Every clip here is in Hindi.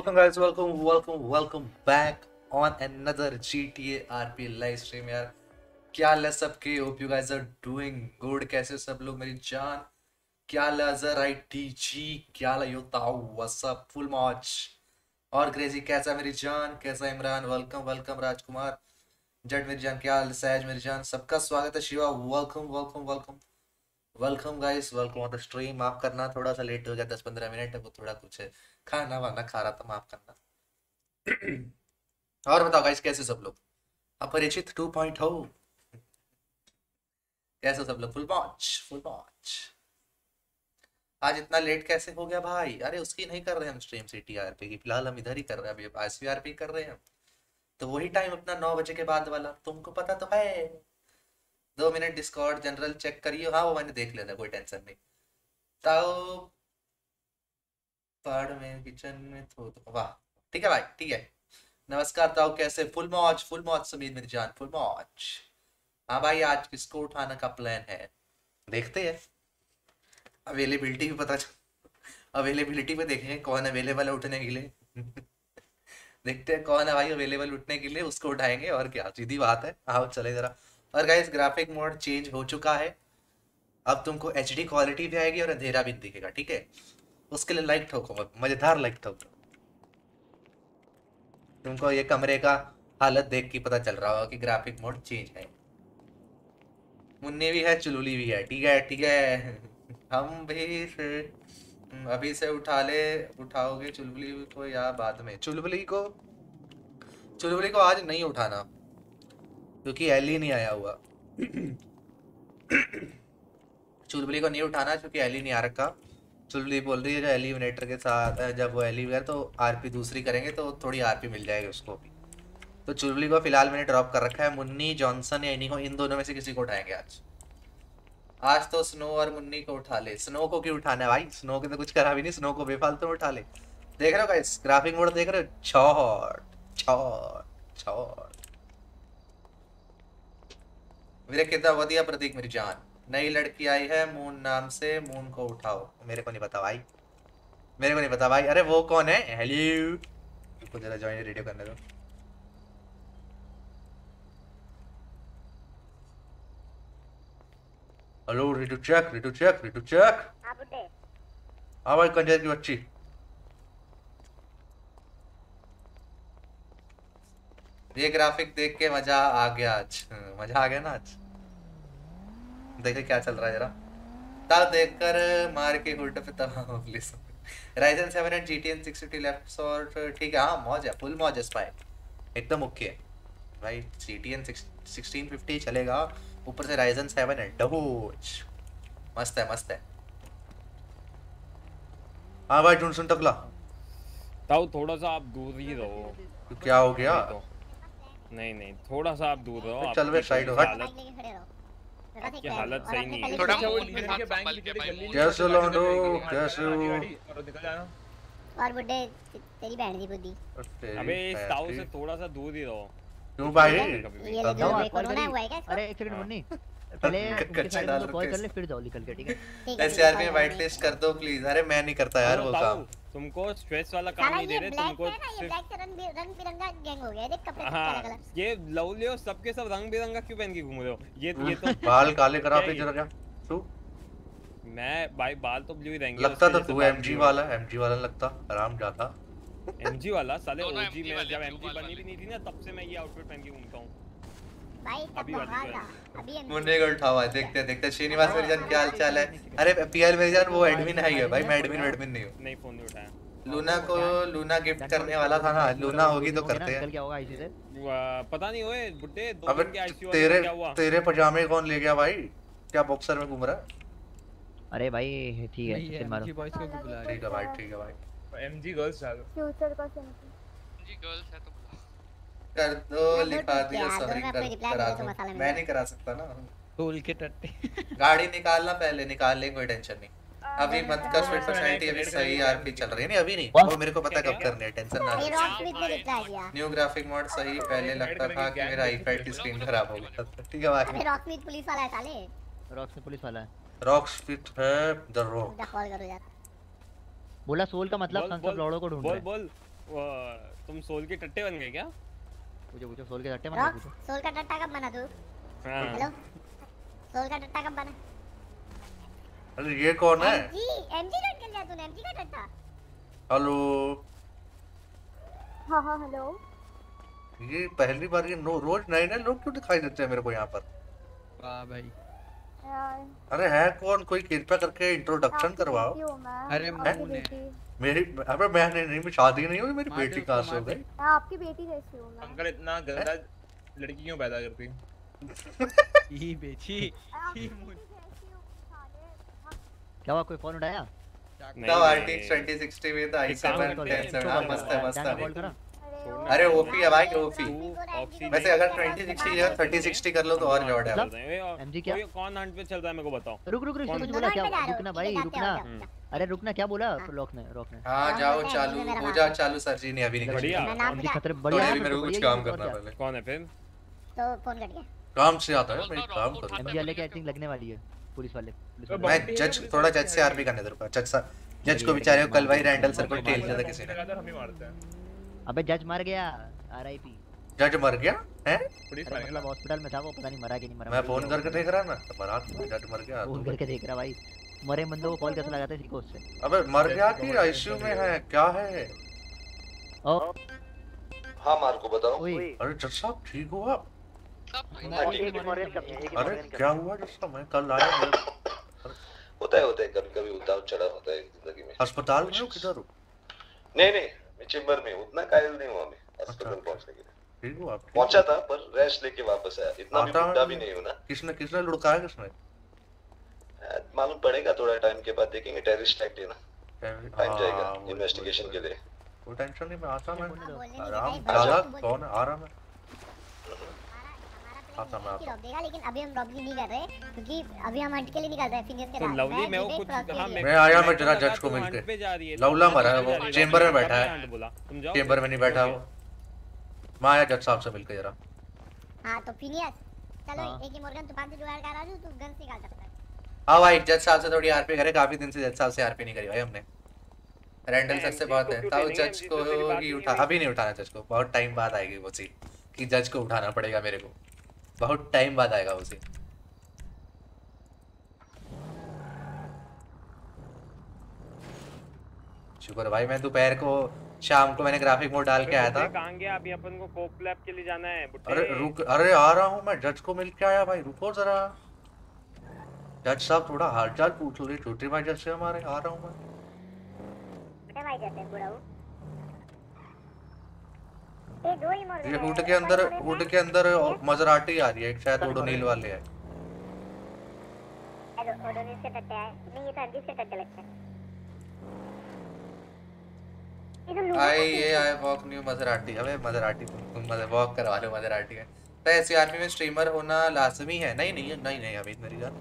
Welcome guys, welcome, welcome, welcome back on another GTA RP live stream यार। क्या हाल है सबके hope you guys are doing good कैसे हो सब लोग मेरी जान? क्या हाल है अजर आई टी जी? क्या हाल है यो ताऊ व्हाट्सअप फुल मौज। और क्रेजी कैसा मेरी जान? कैसा इमरान? Welcome welcome Rajkumar. जट मेरी जान क्या हाल सहज मेरी जान? सबका स्वागत है Shiva. Welcome welcome welcome welcome guys welcome on the stream माफ़ करना थोड़ा सा लेट हो गया दस पंद्रह मिनट वो थोड़ा कुछ है। खाना वाना खा रहा था, माफ़ करना। और बताओ गाइस कैसे सब लोग? अपरिचित टू पॉइंट हो। कैसे सब लोग? फुल पॉच फुल पॉच आज इतना लेट कैसे हो गया भाई? अरे उसकी नहीं कर रहे हम stream C T R P की, फ़िलहाल हम इधर ही कर रहे हैं, अभी एस वी आर पी कर रहे हैं तो वही टाइम अपना नौ बजे के बाद वाला। तुमको पता तो है। दो मिनट डिस्कॉर्ड जनरल चेक करिए। हाँ वो मैंने देख था, कोई टेंशन नहीं। ताओ पहाड़ में किचन में तो, तो वाह ठीक है भाई ठीक है। नमस्कार ताओ कैसे? फुल मौज फुल मौज समीर मेरी जान फुल मौज। हाँ भाई आज किसको उठाने का प्लान है? देखते हैं। अवेलेबिलिटी भी पता चल अवेलेबिलिटी पे देखेंगे कौन अवेलेबल है उठने के लिए। देखते हैं कौन है भाई अवेलेबल उठने के लिए उसको उठाएँगे और क्या सीधी बात है। आओ चले जरा। और गाइस ग्राफिक मोड चेंज हो चुका है। अब तुमको एच डी क्वालिटी भी आएगी और अंधेरा भी दिखेगा ठीक है? उसके लिए लाइक ठोको, मज़ेदार लाइक ठोको। तुमको ये कमरे का हालत देख के पता चल रहा होगा कि ग्राफिक मोड चेंज है। मुन्नी भी है, चुलुली भी है, ठीक है ठीक है। हम भी फिर अभी से उठा ले, उठाओगे चुलबुली को या बाद में? चुलबुली को चुलबुली को आज नहीं उठाना, क्योंकि एली नहीं आया हुआ। चुलबुली को नहीं उठाना, क्योंकि एली नहीं आ रखा। चुलबुली बोल रही है, जो एलिमिनेटर के साथ जब वो एली तो आरपी दूसरी करेंगे तो थोड़ी आरपी मिल जाएगी उसको भी। तो चुलबुली को फ़िलहाल मैंने ड्रॉप कर रखा है, मुन्नी, जॉनसन या इन्हीं को इन दोनों में से किसी को उठाएँगे आज। आज तो स्नो और मुन्नी को उठा ले। स्नो को क्यों उठाना है भाई? स्नो के तो कुछ करा भी नहीं, स्नो को बेफालतू में उठा ले। देख रहे हो गाइस ग्राफिक मोड देख रहे हो? शॉट शॉट शॉट मेरे कितना बढ़िया प्रतीक, मेरी जान। नई लड़की आई है मून नाम से मून को उठाओ। मेरे को नहीं पता भाई। मेरे को नहीं पता भाई। अरे वो कौन है? हेलो को जरा ज्वाइन रेडियो करने दो। Hello radio check radio check radio check हाँ भाई कंजर की बच्ची। ये ग्राफिक देख के मज़ा आ गया आज। मज़ा आ गया ना आज? देखे क्या चल रहा है जरा। तब देखकर मार के हुड पे तबाह please Ryzen 7 and GTN 650 left और ठीक है हाँ मौज है फुल मौज है स्पाई एकदम ओके है। भाई जीटीएन 1650 चलेगा। ऊपर से राइजन 7 है डबोच। मस्त है मस्त है। हाँ भाई ढूंढ सुन टकला। ताऊ थोड़ा सा आप दूर ही रहो। तो क्या हो गया? नहीं तो- नहीं नहीं थोड़ा सा आप दूर रहो चल बे, आपकी साइड हो, हट। आपकी हालत सही नहीं है। थोड़ा से वो गाड़ी लीडर के बैंक के गली कैसे लौंडो कैसे हो? और निकल जाना। और बुड्ढे तेरी बहन दी बुद्धि। अबे इस ताऊ से थोड़ा सा दूर ही रहो। क्यों भाई? ये ले जाओ, कोरोना हुआ है क्या अरे एक सेकंड हाँ। मुन्नी पहले क- कच्चे डाल कॉल रखे कर ले फिर जाओ निकल के ठीक है? है, यार में वाइट लिस्ट कर दो प्लीज़ अरे मैं नहीं करता यार वो काम। तुमको स्ट्रेस वाला काम नहीं दे रहे तुमको ब्लैक से रंग रंग बिरंगा गैंग हो गया देख कपड़े हाँ ये लवली और सबके सब रंग बिरंगा क्यों पहन के घूम रहे हो? ये ये तो बाल काले करा पे जरा क्या? तू? मैं भाई बाल तो ब्लू ही रहेंगे लगता तो तू एमजी वाला एमजी वाला लगता आराम जाता। एमजी वाला साले ओजी में जब एमजी बनी भी नहीं थी ना तब से मैं ये आउटफिट पहन के घूमता हूँ। मुन्ने को उठा हुआ देखते देखते श्रीनिवास मेरी जान क्या हाल चाल है? अरे पीएल मेरी जान वो एडमिन है ही है भाई मैं एडमिन एडमिन नहीं हूँ। नहीं फ़ोन नहीं उठाया। लूना को लूना गिफ्ट करने वाला था ना लूना होगी तो करते हैं। क्या होगा आईसी से? पता नहीं ओए बुड्ढे दो दिन के आईसीयू तेरे क्या हुआ? तेरे पजामे कौन ले गया भाई? क्या बॉक्सर में घूम रहा अरे भाई ठीक है फिर मारो। बॉयज़ को भी बुला ठीक है भाई ठीक है भाई। एमजी गर्ल्स डालो। फ्यूचर का सेंस जी गर्ल्स है तो। कर दो लिखा दिया सॉरी कर करा तो दो। मैं नहीं करा सकता ना। टोल के टट्टे। गाड़ी निकालना पहले निकाल ले कोई टेंशन नहीं। अभी मत कर स्वीट पर्सनालिटी अभी सही आरपी चल रही है नहीं अभी नहीं। वो मेरे को पता कब करनी है टेंशन ना ले। Rock Smith new graphic mode सही पहले लगता था कि मेरा आईपैड की स्क्रीन खराब हो गया ठीक है भाई रॉक स्मिथ पुलिस वाला है साले। रॉक्स में पुलिस वाला है। रॉक स्पीड है द रॉक जा कॉल करो यार। बोला सोल का मतलब ऑफ़ लॉर्डो को ढूंढ बोल रहे बोल। तुम सोल के टट्टे बन गए क्या? पूछो पूछो सोल के सट्टे मत पूछो। सोल का टट्टा कब बना तू? हाँ। हेलो? सोल का टट्टा कब बना? अरे ये कौन है? एमजी एमजी डॉट कर लिया तूने एमजी का टट्टा हेलो? हाँ हाँ हेलो? ये पहली बार ये नो रोज नए नए लोग क्यों दिखाई देते हैं मेरे को यहाँ पर? वाह भाई। अरे है कौन? कोई कृपया करके इंट्रोडक्शन करवाओ। अरे मुन्ने मेरी अबे मैंने नहीं शादी नहीं हुई मेरी बेटी कहाँ से हो। गई? आपकी बेटी कैसी हूँ मैं अंकल इतना गंदा लड़की क्यों पैदा करती ये बेची ही क्या हुआ कोई फ़ोन उठाया? तब नहीं, 2060 में था एक काम i7 कर, 10 हाँ मस्त है मस्त है। अरे ओपी है भाई ओपी वैसे अगर 2060 या 3060 कर लो तो और जॉड है हैं, MG क्या? कौन हंट पे चल रहा है मेरे को बताओ। रुक रुक रुक कुछ बोला क्या? हो, रुकना भाई रुकना। हो, हो। अरे रुकना क्या बोला? रॉक ने रॉक ने। हाँ जाओ चालू हो जा चालू सर जी ने अभी नहीं बढ़िया। एमजी खतरे बढ़िया अभी मेरे को कुछ काम करना क्या? पहले। कौन है फिर? तो फ़ोन कट गया। काम से आता है मैं काम करूँ एमजी वाले की एक्टिंग लगने वाली है पुलिस वाले। मैं जज थोड़ा जज से आरपी करने दे रुका। जज सा जज को बेचारे को कल भाई रैंडल सर को टेल था किसी ने। हम ही मारते हैं। अबे जज मर गया आरआईपी जज मर गया? है? पुलिस मतलब हॉस्पिटल में था वो पता नहीं मरा कि नहीं मरा। मैं फ़ोन करके देख रहा ना तो मरा जज मर गया फ़ोन करके देख रहा भाई। मरे बंदों को कॉल कैसे लगाते हैं सीखो उससे अबे मर गया कि आईसीयू में है क्या है? ओ। हाँ मार्को बताओ। अरे जज साहब ठीक हुआ हाँ, ठीक अरे क्या हुआ जज साहब? मैं कल आया होता है होता है। कभी कभी उतार चढ़ाव होता है ज़िंदगी में। अस्पताल में हो किधर हो? नहीं नहीं। चेम्बर में हूँ। उतना कायल नहीं हुआ मैं अस्पताल अच्छा। पहुँचने के लिए। पहुँचा था पर रैश लेके वापस आया इतना भी बुढ़ा भी नहीं हूँ ना। किसने किसने लुढ़काया किसने? मालूम पड़ेगा थोड़ा टाइम के बाद देखेंगे टेररिस्ट एक्ट है ना। टाइम जाएगा हाँ, इन्वेस्टिगेशन के लिए। वो टेंशन नहीं मैं आता मैं। हाँ, आराम। है, दादा कौन है? आ रहा मैं। मैं आता देगा लेकिन अभी हम रॉबरी नहीं कर रहे क्योंकि अभी हम हंट के लिए नहीं कर रहे फिनियस के तो साथ लवली मैं वो कुछ हाँ मैं आया, मैं जरा जज को मिलके। लवला मरा है, वो चेम्बर में बैठा है। कब hunt बोला। तुम जाओ। चेम्बर में नहीं बैठा वो। मैं आया जज साहब से मिलके जरा। हाँ तो फिनियस चलो हाँ। एक ही मोर्गन तू पाँच जुगाड़ कर तू गन निकाल सकता है। हाँ भाई जज साहब से थोड़ी आरपी करे काफ़ी दिन से जज साहब से आरपी नहीं करी भाई हमने। रैंडल से बहुत है? जज को से ही उठा अभी नहीं उठाना जज को बहुत टाइम बाद आएगी वो सीन कि जज को उठाना पड़ेगा मेरे को। बहुत टाइम बाद आएगा सीन शुक्र भाई मैं दोपहर को शाम को मैंने ग्राफिक मोड डाल के आया था। कहाँ गया अभी अपन को कोप लैब के लिए जाना है अरे रुक अरे आ रहा हूँ मैं जज को मिल के आया भाई रुको जरा। जज साहब थोड़ा हालचाल पूछ लो छोटे भाई जज से हमारे आ रहा हूँ मैं छोटे भाई जैसे बुढ़ाऊ ये हुड के अंदर हुड के अंदर मजराटी आ रही है एक शायद ओडोनील वाले है। से नहीं ये तो से टट्टे लगते हैं। ये तो लूना आई ये आई वॉक न्यू मजराटी अबे मजराटी तुम तुम मजर वॉक करवा लो मजराटी में तो एसआरपी में स्ट्रीमर होना लाजमी है। नहीं नहीं नहीं नहीं अभी मेरी जान।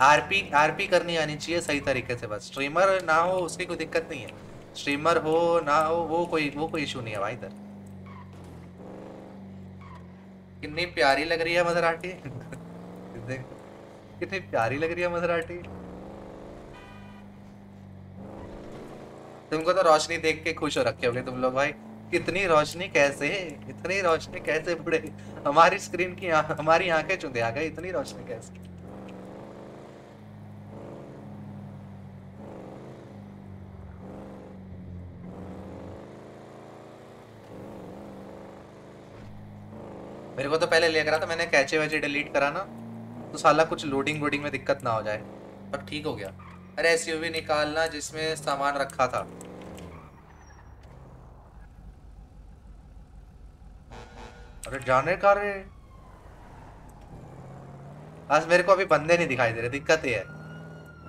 आरपी आरपी करनी आनी चाहिए सही तरीके से बस। स्ट्रीमर ना हो उसकी कोई दिक्कत नहीं है। स्ट्रीमर हो ना हो वो कोई वो कोई इशू नहीं है भाई इधर। कितनी प्यारी लग रही है मजराटी देख कितनी प्यारी लग रही है मजराटी तुमको तो रोशनी देख के खुश हो रखे होगे तुम लोग भाई। कितनी रोशनी कैसे? इतनी रोशनी कैसे बुढ़े हमारी स्क्रीन की आ, हमारी आँखें चुंदे आ गई इतनी रोशनी कैसे? मेरे को तो पहले लग रहा था मैंने कैचे वैचे डिलीट करा ना तो साला कुछ लोडिंग वोडिंग में दिक्कत ना हो जाए। पर ठीक हो गया। अरे एसयूवी निकालना जिसमें सामान रखा था। अरे जाने का रे। आज मेरे को अभी बंदे नहीं दिखाई दे रहे, दिक्कत ये है।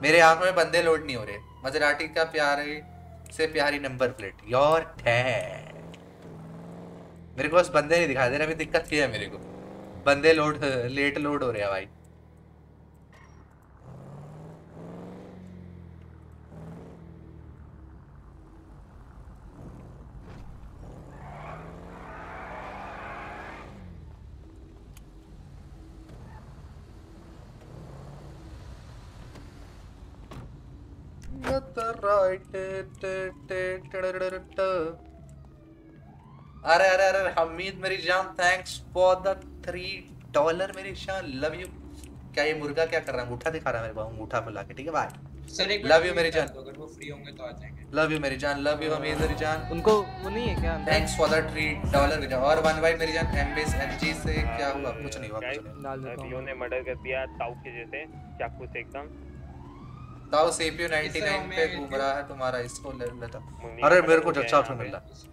मेरे आँख में बंदे लोड नहीं हो रहे। मजराटी का प्यारे से प्यारी नंबर प्लेट योर मेरे को बस बंदे नहीं दिखाई दे रहे अभी दिक्कत ये है मेरे को बंदे लोड लेट लोड हो रहे हैं भाई Got the right. अरे अरे अरे हमीद मेरी जान thanks for the three dollar मेरी जान लव यू क्या ये मुर्गा क्या कर रहा है? अंगूठा दिखा रहा है मेरे को अंगूठा बुला के ठीक है बाय लव यू मेरी जान. अगर वो फ्री होंगे तो आ जाएँगे. लव यू मेरी जान लव यू हमीद मेरी जान. उनको वो नहीं है क्या? Thanks for the three dollar मेरी जान. और वन वाई मेरी जान एमबीएस एमजी से क्या हुआ? कुछ नहीं हुआ कुछ रियो ने मर्डर कर दिया ताऊ के जैसे. चाकू से एकदम ताऊ सीपीयू 99 पे घूम रहा है तुम्हारा इसको ले लेता अरे मेरे को अच्छा ऑप्शन मिल रहा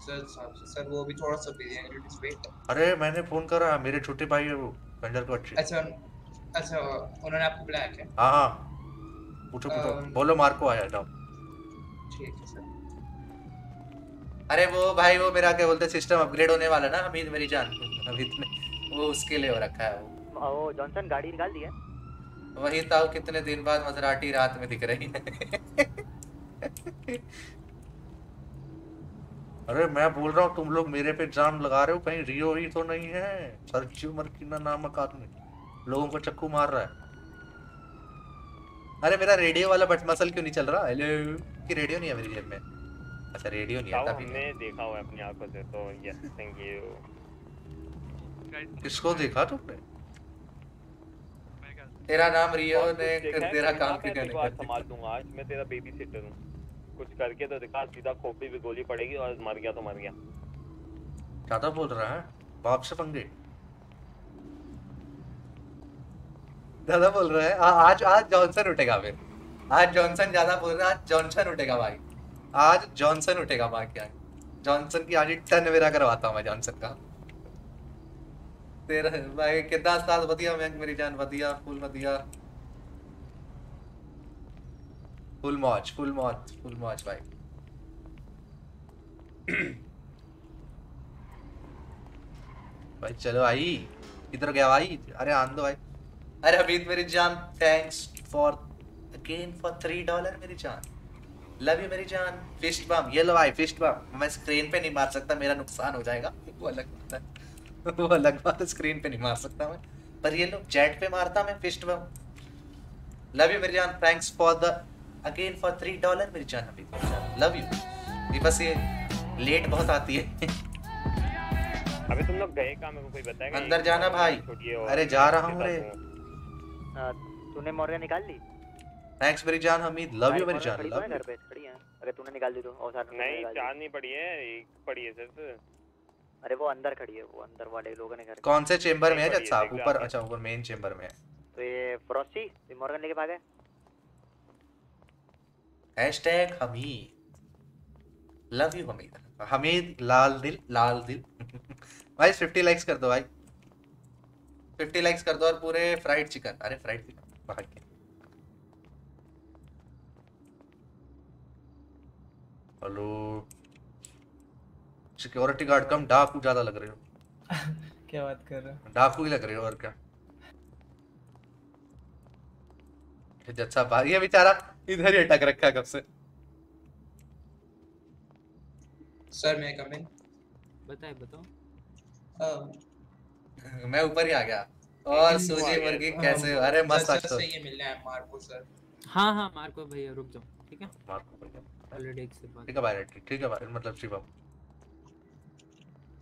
सर सर वो भी थोड़ा सा बिज़ी हैं लेट्स वेट अरे मैंने फ़ोन करा मेरे छोटे भाई है वो वेंडर को अच्छी। अच्छा अच्छा उन्होंने आपको बुलाया क्या? हाँ हाँ। पूछो पूछो। बोलो मार्को आया ठीक है सर। अरे वो भाई वो मेरा क्या बोलते सिस्टम अपग्रेड होने वाला ना हमीद मेरी जान। हमीद ने वो उसके लिए हो रखा है वो। ओ जॉनसन गाड़ी निकाल दी है। वही ताऊ कितने दिन बाद मजराटी रात में दिख रही है। अरे मैं बोल रहा हूँ तुम लोग मेरे पे जान लगा रहे हो कहीं रियो ही तो नहीं है। सरची उमर की ना नामक आदमी। लोगों को चक्कू मार रहा है। अरे मेरा रेडियो वाला बट मसल क्यों नहीं चल रहा? हेलो कि रेडियो नहीं है मेरी जेब में? अच्छा रेडियो नहीं है हमने देखा हुआ है अपनी आँखों से तो यस थैंक यू किसको देखा तुमने? तेरा नाम रियो ने तेरा काम क्यों नहीं संभाल दूँगा आज मैं तेरा बेबी सिटर हूँ। कुछ करके तो दिखा सीधा खोपड़ी पे गोली पड़ेगी और मर गया तो मर गया। ज़्यादा बोल रहा है बाप से पंगे। ज़्यादा बोल रहा है आ, आज आज जॉनसन उठेगा फिर। आज जॉनसन ज़्यादा बोल रहा है आज जॉनसन उठेगा भाई। आज जॉनसन उठेगा माँ क्या? जॉनसन की आज टन मेरा करवाता हूँ मैं जॉनसन का। तेरा भाई कितना साल वधिया मैं मेरी जान वधिया फुल वधिया फुल मौज फुल मौज फुल मौज भाई भाई चलो भाई किधर गया भाई अरे आन दो भाई अरे अभी मेरी जान thanks for again for three dollar मेरी जान लव यू मेरी जान फिस्ट बम ये लो भाई फिस्ट बम मैं स्क्रीन पे नहीं मार सकता मेरा नुकसान हो जाएगा वो अलग बात है वो अलग बात है स्क्रीन पे नहीं मार सकता मैं पर ये लो जेट पे मारता मैं फिस्ट बम लव यू मेरी जान thanks for the again for three dollar मेरी जान अभी लव यू ये बस ये लेट बहुत आती है। अबे तुम लोग गए कहाँ? मेरे को कोई बताएगा? अंदर जाना भाई। है अरे जा रहा हूँ रे। तूने मोरिया निकाल ली? थैंक्स मेरी जान हमीद। लव यू मेरी जान। तो लव है घर पे खड़ी है। अगर तूने निकाल दी तो और साथ नहीं चार नहीं पड़ी है एक पड़ी है सिर्फ़। अरे वो अंदर खड़ी है वो अंदर वाले लोगों ने घर कौन से चेंबर में है जज साहब? ऊपर अच्छा ऊपर मेन चेंबर में है। तो ये फ्रॉस्टी ये मॉर्गन लेके भागे? Hashtag Hamid love you Hamid Hamid लाल दिल लाल दिल भाई 50 लाइक्स कर दो भाई 50 लाइक्स कर दो और पूरे फ्राइड चिकन अरे फ्राइड चिकन भाग के। हेलो। सिक्योरिटी गार्ड कम डाकू ज़्यादा लग रहे हो। क्या बात कर रहे हो? डाकू ही लग रहे हो और क्या। ये जज साहब ये बेचारा इधर ही अटक रखा कब से। सर मैं कम इन बताए बताओ। मैं ऊपर ही आ गया। और सूजी मुर्गी कैसे हो? अरे मस्त आज तो सर ये मिलना है मार्को सर हाँ हाँ मार्को भैया रुक जाओ ठीक है? मार्को भैया ऑलरेडी एक से बात ठीक है भाई ठीक है भाई मतलब शिवम।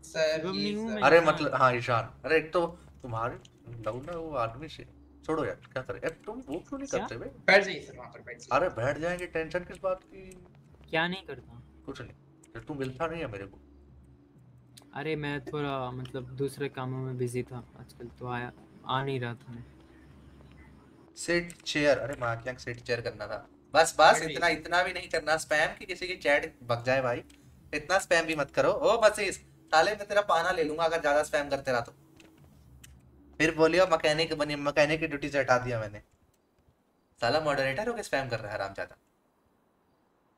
सर हूँ मैं अरे मतलब हाँ ईशान। अरे एक तो तुम्हारे लव ना वो आदमी से। छोड़ो यार क्या करें? यार तुम वो क्यों नहीं क्या? करते बे बैठ जाइए सर वहाँ पर बैठ जाइए। अरे बैठ जाएँगे टेंशन किस बात की? क्या नहीं करता? कुछ नहीं। फिर तू मिलता नहीं है मेरे को। अरे मैं थोड़ा मतलब दूसरे कामों में बिज़ी था आजकल तो आया आ नहीं रहा था मैं। सिट चेयर अरे माँ क्या सिट चेयर करना था। बस बस इतना इतना भी नहीं करना। स्पैम की किसी की चैट बग जाए भाई। इतना स्पैम भी मत करो। ओ बसीस साले मैं तेरा पाना ले लूँगा अगर ज़्यादा स्पैम करते रहा तो। फिर बोलियो मकैनिक बनी मैकेनिक की ड्यूटी से हटा दिया मैंने। साला मॉडरेटर होके स्पैम कर रहा है हरामजादा।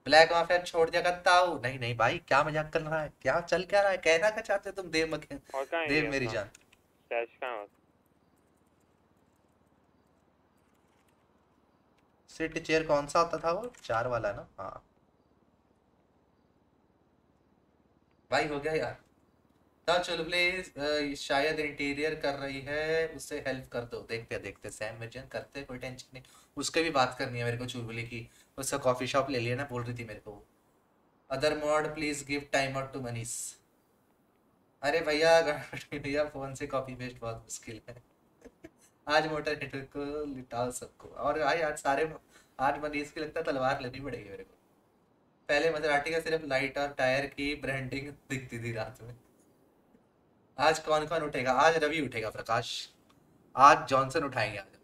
ब्लैक माफिया छोड़ दिया करता हूँ नहीं नहीं भाई क्या मज़ाक कर रहा है? क्या चल क्या रहा है? कहना क्या चाहते हो तुम देव मके और कहाँ है देव मेरी जान। सिट चेयर कौन सा होता था वो? चार वाला ना? हाँ। भाई हो गया यार। द चुलबुले शायद इंटीरियर कर रही है, उससे हेल्प कर दो। देखते देखते सैम मिर्जन करते, कोई टेंशन नहीं। उसके भी बात करनी है मेरे को चुलबुले की। उसका कॉफ़ी शॉप ले लिया ना, बोल रही थी मेरे को other mod please give time out to Manish अरे भैया भैया फ़ोन से कॉपी पेस्ट बहुत मुश्किल है। आज मोटर नेटवर्क को लिटाओ सबको। और भाई, आज सारे आज मनीष की लगता है तलवार लेनी पड़ेगी मेरे को। पहले मजराटी का सिर्फ़ लाइट और टायर की ब्रांडिंग दिखती थी रात में। आज कौन कौन उठेगा? आज रवि उठेगा प्रकाश। आज जॉनसन उठाएँगे आज।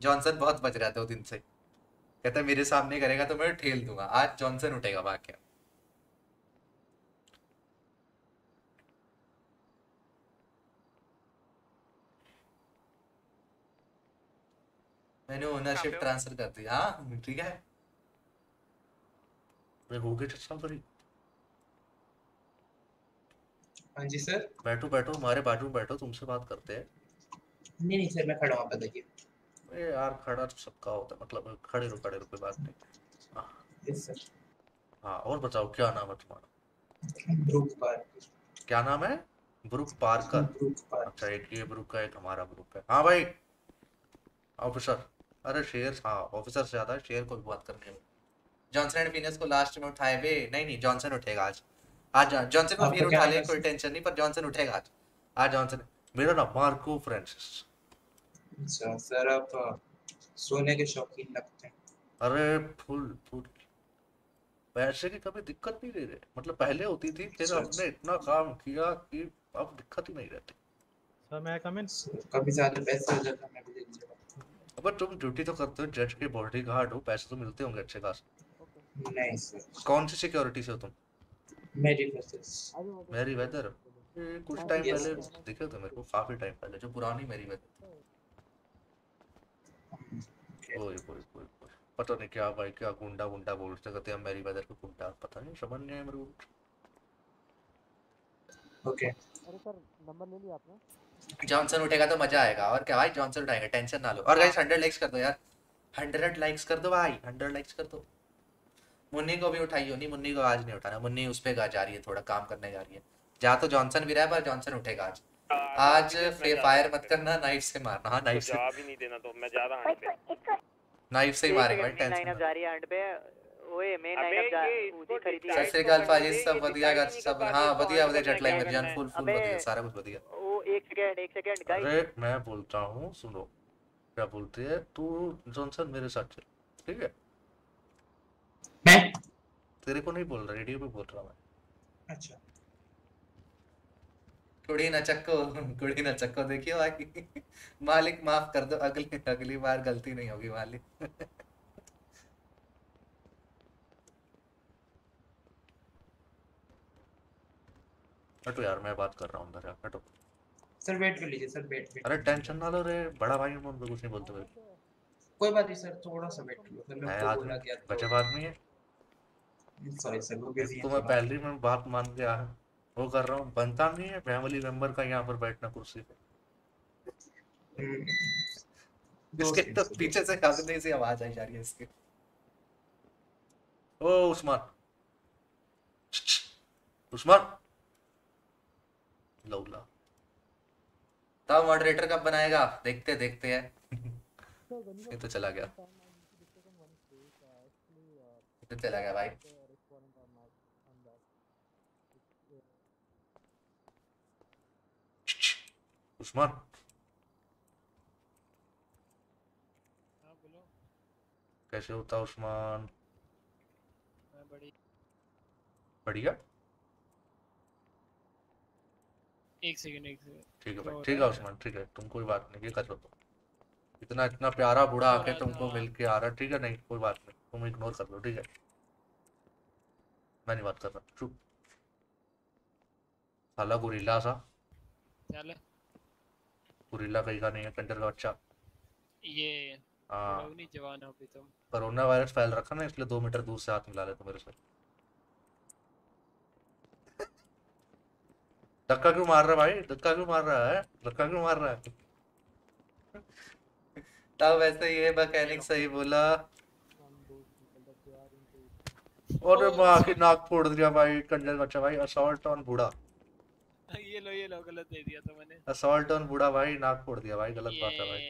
जॉनसन बहुत बच रहा था दो दिन से। कहता है मेरे सामने करेगा तो मैं ठेल दूँगा। आज जॉनसन उठेगा वाक्य। मैंने ओनरशिप ट्रांसफ़र कर दी। हाँ ठीक है। अरे हो गए चचा करी हाँ जी सर। बैठो बैठो हमारे बाजू में बैठो तुमसे बात करते हैं। नहीं नहीं सर मैं खड़ा हूँ बताइए। अरे यार खड़ा तो सबका होता है मतलब खड़े रहो खड़े रहो कोई बात नहीं। हाँ, यस सर हाँ और बताओ क्या नाम है तुम्हारा? Brook Park. क्या नाम है? Brook Parker Brook Park. अच्छा एक ये ब्रुक का एक हमारा ब्रुक है। हाँ भाई। ऑफिसर। अरे शेर हाँ ऑफिसर से ज़्यादा शेर को भी बात करनी है। जॉनसन एंड फिनियस को लास्ट में उठाए बे नहीं नहीं जॉनसन उठेगा आज। आज जॉन- जॉनसन को फिर उठा ले कोई टेंशन नहीं पर जॉनसन उठेगा आज। आज जॉनसन मेरा नाम मार्को फ्रांसिस अच्छा सर आप सोने के शौकीन लगते हैं। अरे फुल फुल। पैसे की कभी दिक्कत नहीं रही। मतलब पहले होती थी फिर अच्छा, हमने इतना काम किया कि अब दिक्कत ही नहीं रहती। सर मैं कम इन कभी ज़्यादा पैसे हो जाता मैं भी अब तुम ड्यूटी तो करते हो जज के बॉडी गार्ड हो पैसे तो मिलते होंगे अच्छे खास। नहीं सर। कौन सी सिक्योरिटी से हो तुम? मेरी प्रोसेस मेरी वेदर कुछ टाइम पहले. दिखे थे मेरे को काफ़ी टाइम पहले जो पुरानी मेरी वेदर कोई कोई कोई कोई पता नहीं क्या भाई क्या गुंडा गुंडा बोलते कहते हैं मेरी वेदर को गुंडा। पता नहीं समझ नहीं आया मेरे को ओके अरे सर नंबर ले लिया आपने। जॉनसन उठेगा तो मज़ा आएगा। और क्या भाई जॉनसन उठाएँगे टेंशन ना लो। और गाइस 100 लाइक्स कर दो यार। 100 लाइक्स कर दो भाई 100 लाइक्स कर दो। मुन्नी को भी उठाई होनी मुन्नी को आज नहीं उठाना। मुन्नी उस पे गा जा रही है थोड़ा काम करने जा रही है। जा तो जॉनसन भी रहा है पर जॉनसन उठेगा आज। आज फ्री फायर मत करना नाइफ से मारना। हाँ नाइफ से। ही नहीं देना तो मैं जा रहा हूँ नाइफ से ही मारेंगे भाई टेंशन जा रही है एंड पे। ओए मैं अबे लाइन अप जा ये ऊदी खरीदी सत श्री अकाल फाजी सब बढ़िया सब हाँ बढ़िया बढ़िया जेट लाइन में जान फुल फुल बढ़िया सारा कुछ बढ़िया। ओ एक सेकंड एक सेकंड गाइस अरे मैं बोलता हूँ सुनो। क्या बोलते हैं? तू जॉनसन मेरे साथ चल ठीक है? मैं तेरे को नहीं बोल रहा रेडियो पे बोल रहा मैं। अच्छा। कुड़ी न चक्को कुड़ी न चक्को देखियो भाई। मालिक माफ़ कर दो अगली अगली बार गलती नहीं होगी मालिक। हटो यार मैं बात कर रहा हूँ अंदर यार हटो। सर वेट कर लीजिए सर वेट वेट अरे टेंशन ना लो रे बड़ा भाई हूँ उनको कुछ नहीं बोलते कोई बात नहीं सर थोड़ा सा वेट कर लो। सर मैं मैं तो बोला गया गजब आदमी है। सॉरी सर वो बिज़ी तो मैं पहले मैं बात मान गया है। वो कर रहा हूँ। बनता नहीं है? फैमिली मेंबर का यहाँ पर बैठना कुर्सी पे। इसके तो पीछे से हंसने से आवाज़ आई जा रही है इसके। ओ उस्मान। उस्मान। लौला। तब मॉडरेटर कब बनाएगा? देखते देखते हैं। ये तो चला गया। ये तो चला गया भाई। उस्मान कैसे होता उस्मान? बढ़िया। एक सेकंड एक सेकंड। ठीक है भाई ठीक है उस्मान ठीक है। तुम कोई बात नहीं ये कर लो। इतना इतना प्यारा बूढ़ा आके तुमको था। मिल के आ रहा ठीक है? नहीं कोई बात नहीं तुम इग्नोर कर लो ठीक है? मैं नहीं बात कर रहा चुप। साला गुरीला सा। चल गुरीला कहीं का नहीं है कंजर का बच्चा। ये हाँ। नहीं जवान हो अभी तुम कोरोना वायरस फैल रखा ना इसलिए दो मीटर दूर से हाथ मिला लेते मेरे से। धक्का क्यों मार रहा भाई? धक्का क्यों मार रहा है? धक्का क्यों मार रहा है? तब वैसे ये मैकेनिक सही बोला। और माँ की नाक फोड़ दिया भाई कंजर बच्चा भाई असॉल्ट ऑन बूढ़ा। ये लो ये लो गलत दे दिया था मैंने। असॉल्ट ऑन बूढ़ा भाई नाक फोड़ दिया भाई गलत बात है भाई।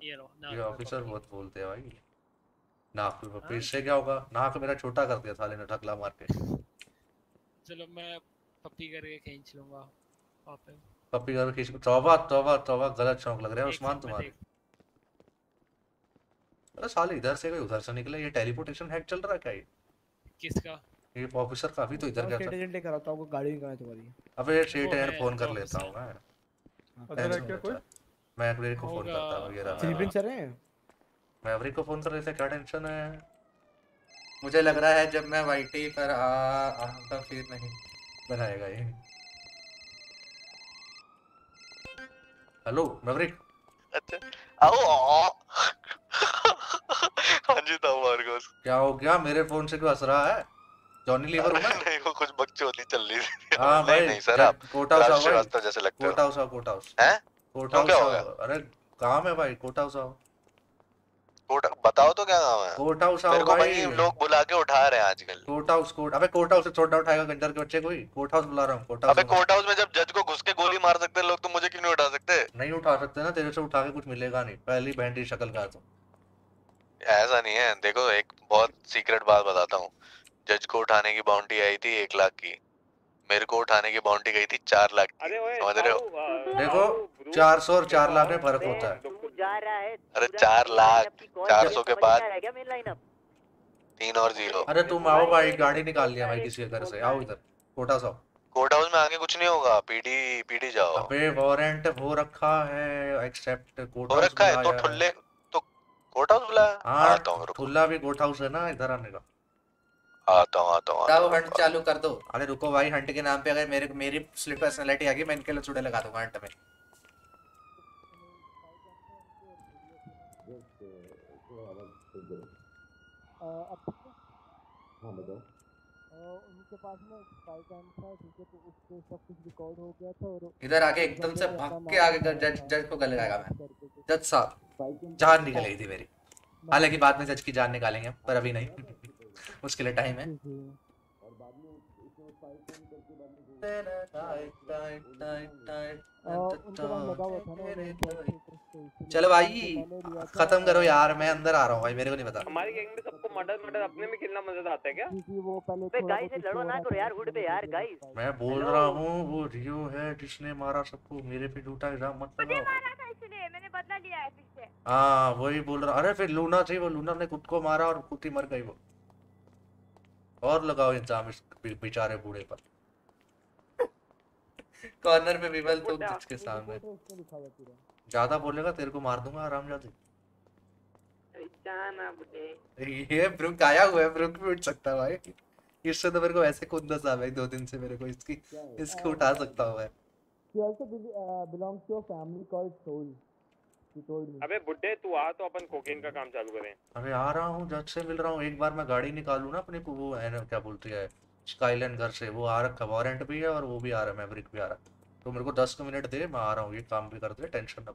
ये लो ये ऑफिसर बहुत बोलते हैं भाई। नाक पे फिर इससे क्या होगा? नाक मेरा छोटा कर दिया साले ने ठकला मार के। चलो मैं पप्पी करके खींच लूँगा पे पप्पी कर खींच तौबा तौबा तौबा गलत शौक लग रहा है उस्मान तुम्हारे। अरे साले इधर से गए उधर से निकले ये टेलीपोर्टेशन हैक चल रहा है क्या ये? किसका? ये ऑफिसर काफ़ी तो इधर गया था। एजेंट लेकर आता हूँ गाड़ी निकालना है तुम्हारी। अबे शेट वो एंड है फ़ोन कर लेता हूँ मैं अगर है क्या कोई? मैं एवरी को फ़ोन करता हूँ ये रहा। फिलीपीन सर हैं? मैं एवरी को फ़ोन कर रहे क्या टेंशन है? मुझे लग रहा है जब मैं वाईटी पर आ आऊँगा फिर नहीं बनाएगा ये। हेलो मैवरिक अच्छा। आओ हाँ जी था मार्कोस क्या हो गया? मेरे फ़ोन से क्यों हंस रहा है? जॉनी लीवर हूँ मैं नहीं वो कुछ बकचोदी चल रही थी। हाँ नहीं भाई नहीं सर आप कोर्ट हाउस आओ श्रीवास्तव जैसे लगते हो। कोर्ट हाउस आओ कोर्ट हाउस हैं कोर्ट हाउस अरे काम है भाई कोर्ट हाउस आओ। कोर्ट बताओ तो क्या काम है? कोर्ट हाउस आओ भाई लोग बुला के उठा रहे हैं आजकल। कोर्ट हाउस कोर्ट अबे कोर्ट हाउस से छोटा उठाएगा गंजर के बच्चे कोई। कोर्ट हाउस बुला रहा हूँ कोर्ट हाउस अबे कोर्ट हाउस में जब जज को घुस के गोली मार सकते हैं लोग तो मुझे क्यों नहीं उठा सकते? नहीं उठा सकते ना तेरे से उठा के कुछ मिलेगा नहीं। पहली बैंडी शक्ल का तुम ऐसा नहीं है। देखो एक बहुत सीक्रेट बात बताता हूँ। जज को उठाने की बाउंड्री आई थी एक लाख की। मेरे को उठाने की बाउंड्री गई थी चार लाख की। समझ रहे हो? देखो चार सौ और चार लाख में फ़र्क होता है। जा रहा है अरे चार लाख चार सौ के बाद तीन और ज़ीरो। अरे तुम आओ भाई गाड़ी निकाल लिया भाई किसी के घर से। आओ इधर हाउस आओ। कोर्ट हाउस में आगे कुछ नहीं होगा पीडी पीडी जाओ। अबे वारंट हो रखा है एक्सेप्ट कोर्ट हो हाउस रखा है तो ठुल्ले तो कोर्ट हाउस बुलाया हाँ आता ठुल्ला भी कोर्ट हाउस है ना इधर आने का। आता हूँ आता हूँ हूँ हंट चालू कर दो। अरे रुको भाई हंट के नाम पे अगर मेरे मेरी स्लिप पर्सनालिटी आ गई मैं इनके लिए चूड़े लगा दूँगा हंट में। हाँ बताओ उनके पास में था ठीक है तो सब कुछ रिकॉर्ड हो गया था और इधर आके एकदम से भग के आगे जज जज को गले लगाएगा मैं। जज साहब जान निकल गई थी मेरी। हालाँकि बाद में जज की जान निकालेंगे पर अभी नहीं। उसके लिए टाइम है। था चलो भाई खत्म करो यार मैं अंदर आ रहा हूँ भाई मेरे को नहीं पता। हमारी गैंग में सबको मर्डर मर्डर अपने में खेलना मज़ा आता है क्या? क्योंकि वो पहले गाइस से लड़ो ना करो यार हुड पे यार गाइस मैं बोल रहा हूँ वो रियो है जिसने मारा सबको मेरे पे झूठा इल्ज़ाम मत लगाओ। मैंने बदला लिया है फिर से हाँ वही बोल रहा अरे फिर लूना थी वो लूना ने खुद को मारा और खुद ही मर गई वो। और लगाओ इल्ज़ाम इस बेचारे बूढ़े पर। कॉर्नर पे विमल तुम जिसके सामने। ज़्यादा बोलेगा तेरे को मार दूँगा आराम जाते ये ब्रुक आया हुआ है ब्रुक भी उठ सकता है भाई। इससे तो मेरे को ऐसे कुंदा साहब है दो दिन से मेरे को इसकी इसको उठा सकता है She also bel- uh, belongs to अबे बुड्ढे तू आ तो अपन कोकेन का काम चालू करें। अरे आ रहा हूँ जज से मिल रहा हूँ एक बार मैं गाड़ी निकालू ना अपने को वो है ना क्या बोलती है स्काईलैंड घर से वो आ रखा वारंट भी है और वो भी आ रहा है मैवरिक भी आ रहा। है तो मेरे को दस मिनट दे मैं आ रहा हूँ ये काम भी कर दे टेंशन ना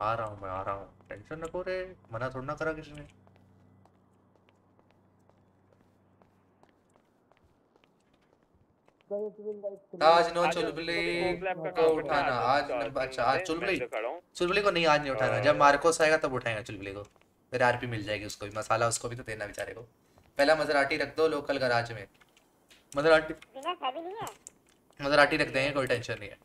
आ रहा हूँ मैं आ रहा हूँ टेंशन ना को रे मना थोड़ा ना करा किसी ने Guys, will like आज नो चुलबुली का को उठाना आज अच्छा आज चुलबुली हूँ। चुलबुली को नहीं आज नहीं उठाना जब मार्कोस आएगा तब उठाएगा चुलबुली को फिर आरपी मिल जाएगी उसको भी मसाला उसको भी तो देना बेचारे को। पहला मजराटी रख दो लोकल गराज में। मजराटी बिना चाबी नहीं है? मजराटी रख देंगे कोई टेंशन नहीं है।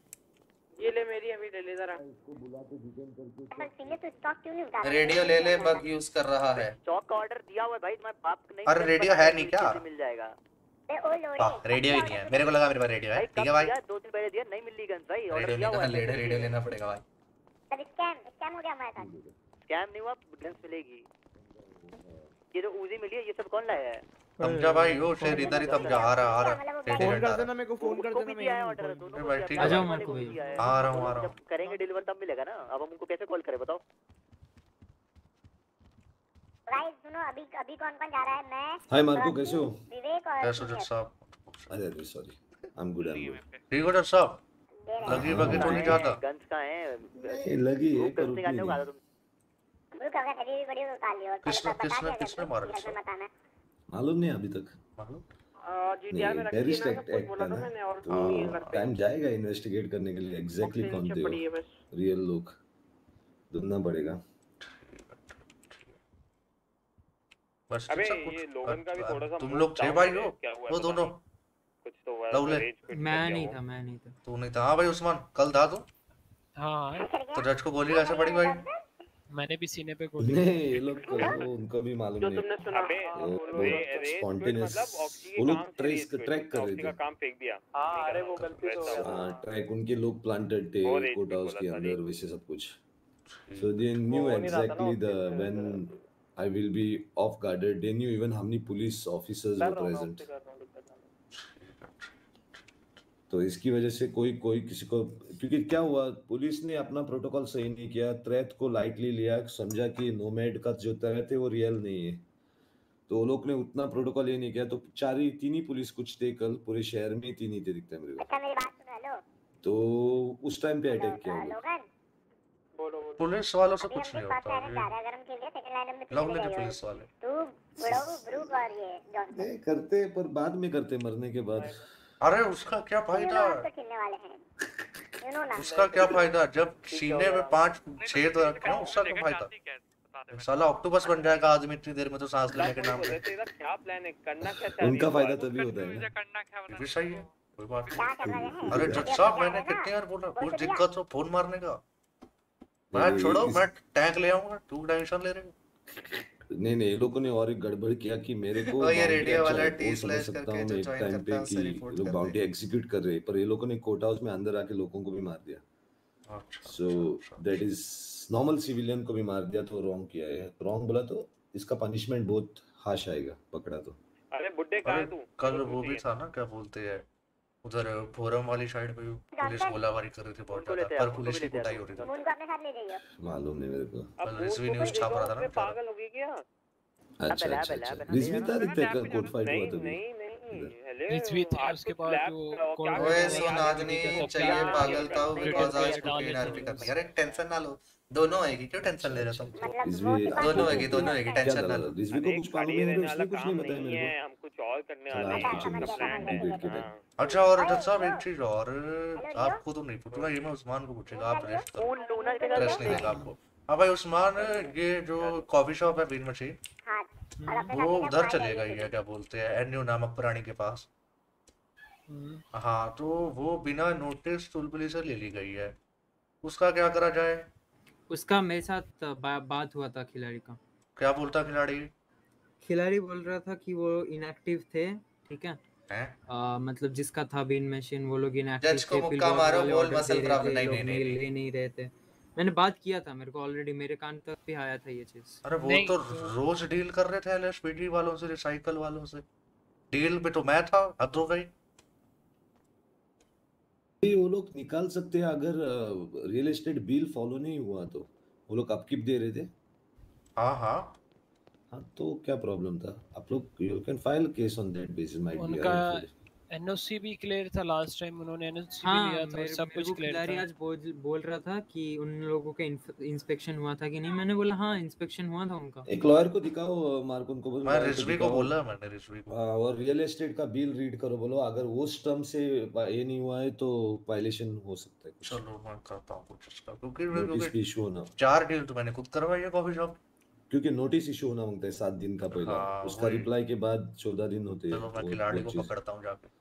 ये ले मेरी अभी ले ले जरा। पर सिंह तो स्टॉक क्यों नहीं उतारा रेडियो ले ले बग यूज़ कर रहा है। चौक का ऑर्डर दिया हुआ है भाई तुम्हारे बाप नहीं अरे रेडियो है नहीं क्या? मिल जाएगा। रेडियो ही नहीं है। मेरे को लगा मेरे पास रेडियो है। ठीक है भाई। दो दिन पहले दिया नहीं मिली गन भाई। ऑर्डर रेडियो हुआ रेडियो रेडियो लेना पड़ेगा भाई। तब स्कैम स्कैम हो गया हमारे साथ स्कैम नहीं हुआ गन्स मिलेगी। ये जो उजी मिली है ये सब कौन लाया है? समझा भाई वो शेर इधर ही समझा आ रहा आ रहा। फ़ोन कर देना मेरे को फ़ोन कर देना है मैं ऑर्डर दोनों को ठीक आ जाओ मार्को को। आ रहा हूँ आ रहा हूँ। करेंगे डिलीवर तब मिलेगा ना? अब हम उनको कैसे कॉल करें बताओ। गाइस सुनो अभी अभी कौन कौन जा रहा है? मैं हाय मार्को कैसे हो? विवेक और कैसे साहब? अरे अरे sorry I am good I am good ठीक हो जज साहब? लगी बगी तो नहीं जाता गन्स का है। ये लगी है पर तुम। कभी भी बड़ी उतार लियो किसने- किसने- किसने मारा मत आना मालूम नहीं अभी तक। मालूम? जीटीआर में एक्ट एक्ट बोला था ना। मैंने और तो टाइम जाएगा इन्वेस्टिगेट करने के लिए। एग्जैक्टली कौन थे रियल लोग। ढूंढना पड़ेगा। बस अबे सब ये कुछ लोगन का भी थोड़ा सा तुम लोग डाउन भाई हो वो दोनों। कुछ तो हुआ लवले। मैं नहीं था मैं नहीं था। तू नहीं था? हाँ भाई उस्मान कल था तू? हाँ। तो जज को गोली कैसे पड़ी भाई। मैंने भी सीने पे गोली नहीं ये लोग उनको भी मालूम जो नहीं। तुमने सुना अबे स्पॉन्टेनियस मतलब ऑक्सी के वो लोग ट्रेस ट्रैक कर रहे थे। काम फेंक दिया। हाँ अरे वो गलती से हो हाँ ट्रैक उनके लोग प्लांटेड थे quit हाउस के अंदर वैसे सब कुछ। so they knew exactly the when I will be off guarded they knew even how many police officers were present? तो इसकी वजह से कोई कोई किसी को क्योंकि क्या हुआ? पुलिस ने अपना प्रोटोकॉल सही नहीं किया। थ्रेट को लाइटली लिया समझा कि नोमैड का जो थ्रेट है वो रियल नहीं है। तो वो लोग ने उतना प्रोटोकॉल ये नहीं किया। तो चार ही तीन ही पुलिस कुछ थे कल पूरे शहर में तीन ही थे दिखते हैं मेरे को। अच्छा तो उस टाइम पे अटैक किया वो लोग लोगन बोलो बोलो पुलिस वालों से कुछ नहीं होता हैं लवले थे जाइए पुलिस वाले। तू करते पर बाद में करते मरने के बाद। अरे उसका क्या फ़ायदा? तो खेलने वाले हैं। यू नो ना। उसका क्या फ़ायदा? जब सीने में पाँच छेद रखे हो उसका क्या फ़ायदा? साला ऑक्टोपस बन जाएगा आदमी इतनी देर में तो सांस लेने के नाम पे। क्या प्लान है? करना क्या उनका फ़ायदा तभी होता है। ये भी सही है कोई बात क्या कर रहे नहीं अरे जज साहब मैंने कितनी बार बोला कुछ दिक्कत हो फ़ोन मारने का। मैं छोड़ो इस- मैं टैंक ले आऊँगा तू टेंशन ले रहे हो। नहीं नहीं ये लोगों ने और एक गड़बड़ किया कि मेरे को ये रेडियो अच्छा वाला टी स्लैश करके जो ज्वाइन करता है कि उससे रिपोर्ट लोग बाउंटी एग्जीक्यूट कर रहे हैं पर ये लोगों ने कोर्ट हाउस में अंदर आके लोगों को भी मार दिया। अच्छा so that is normal civilian को भी मार दिया तो रॉन्ग किया है रॉन्ग बोला तो इसका पनिशमेंट बहुत हाश आएगा पकड़ा तो। अरे बुड्ढे कहाँ है तू? कल वो भी था ना क्या बोलते हैं? उधर फोरम वाली साइड पे पुलिस गोलाबारी कर रही थी बहुत ज़्यादा पर पुलिस की कुटाई हो रही थी। उनको अपने साथ ले जाइए मालूम नहीं मेरे को। अब कल रिजवी न्यूज़ छाप रहा था ना पागल हो गई क्या? अच्छा अच्छा है रिजवी था जाना। दिखता कोर्ट फाइट हुआ तभी नहीं नहीं रिजवी थे, उसके कुछ बाद जो ओए सुन आज नहीं चाहिए पागल था बिकॉज़ आज डाल कोकीन देते आरपी हैं। करनी अरे टेंशन ना लो। दोनों आएगी क्यों टेंशन ले रहे हो तुम? मतलब दोनों होएगी दोनों क्या टेंशन ना लो। रिजवी को कुछ मालूम नहीं है वाला कुछ काम नहीं बताया मेरे है को हम कुछ और करने वाले हैं कुछ समझ प्लान है। अच्छा और जज साहब एक चीज़ और लियो। आपको तो नहीं पूछूँगा ये मैं उस्मान को पूछेगा आप रेस्ट करो। रेस्ट नहीं देगा आपको। हाँ भाई उस्मान ये जो कॉफ़ी शॉप है बीन मशीन हाँ वो उधर लेकर चले आइए गई है? क्या बोलते हैं एनयू नामक प्राणी के पास। हम्म, हाँ तो वो बिना नोटिस चुलबुली से ले ली गई है। उसका क्या करा जाए? उसका मेरे साथ बा, बात हुआ था खिलाड़ी का। क्या बोलता खिलाड़ी? खिलाड़ी बोल रहा था कि वो इनएक्टिव थे ठीक है? आ, मतलब जिसका था बीन मशीन वो लोग इनएक्टिव थे मुक्का मारो, वाले मसल प्रॉब्लम। नहीं, नहीं, नहीं, ले नहीं। रहे थे। मैंने बात किया था मेरे को ऑलरेडी मेरे कान तक भी आया था ये चीज़। अरे वो तो तो- रोज डील कर रहे थे एलएसपीडी वालों से रिसाइकल वालों से। डील पे तो मैं था हद हो गई। ये वो लोग निकाल सकते हैं अगर रियल एस्टेट बिल फॉलो नहीं हुआ तो। वो लोग अपकीप दे रहे थे। हाँ हाँ। हाँ तो क्या प्रॉब्लम था? आप लोग you can file case on that basis my dear उनका एनओसी भी क्लियर था लास्ट टाइम उन्होंने एनओसी भी हाँ लिया था मेरे, सब कुछ क्लियर था। आज बोल बोल रहा था कि उन लोगों का इंस्पेक्शन हुआ था कि नहीं। मैंने बोला हाँ इंस्पेक्शन हुआ था उनका। एक लॉयर को दिखाओ मार्क उनको बोलो। मैं lawyer रिजवी को बोला मैंने रिजवी को। हाँ, और रियल एस्टेट का बिल रीड करो बोलो। अगर उस टर्म से ये नहीं हुआ है तो वायलेशन हो सकता है चलो मैं करता हूँ कुछ इसका क्योंकि इशू होना। चार डील तो मैंने खुद करवाई है कॉफ़ी शॉप क्योंकि नोटिस इशू होना माँगता है सात दिन का पहले। हाँ, उसका रिप्लाई के बाद चौदह दिन होते हैं। चलो मैं खिलाड़ी को पकड़ता हूँ जाके।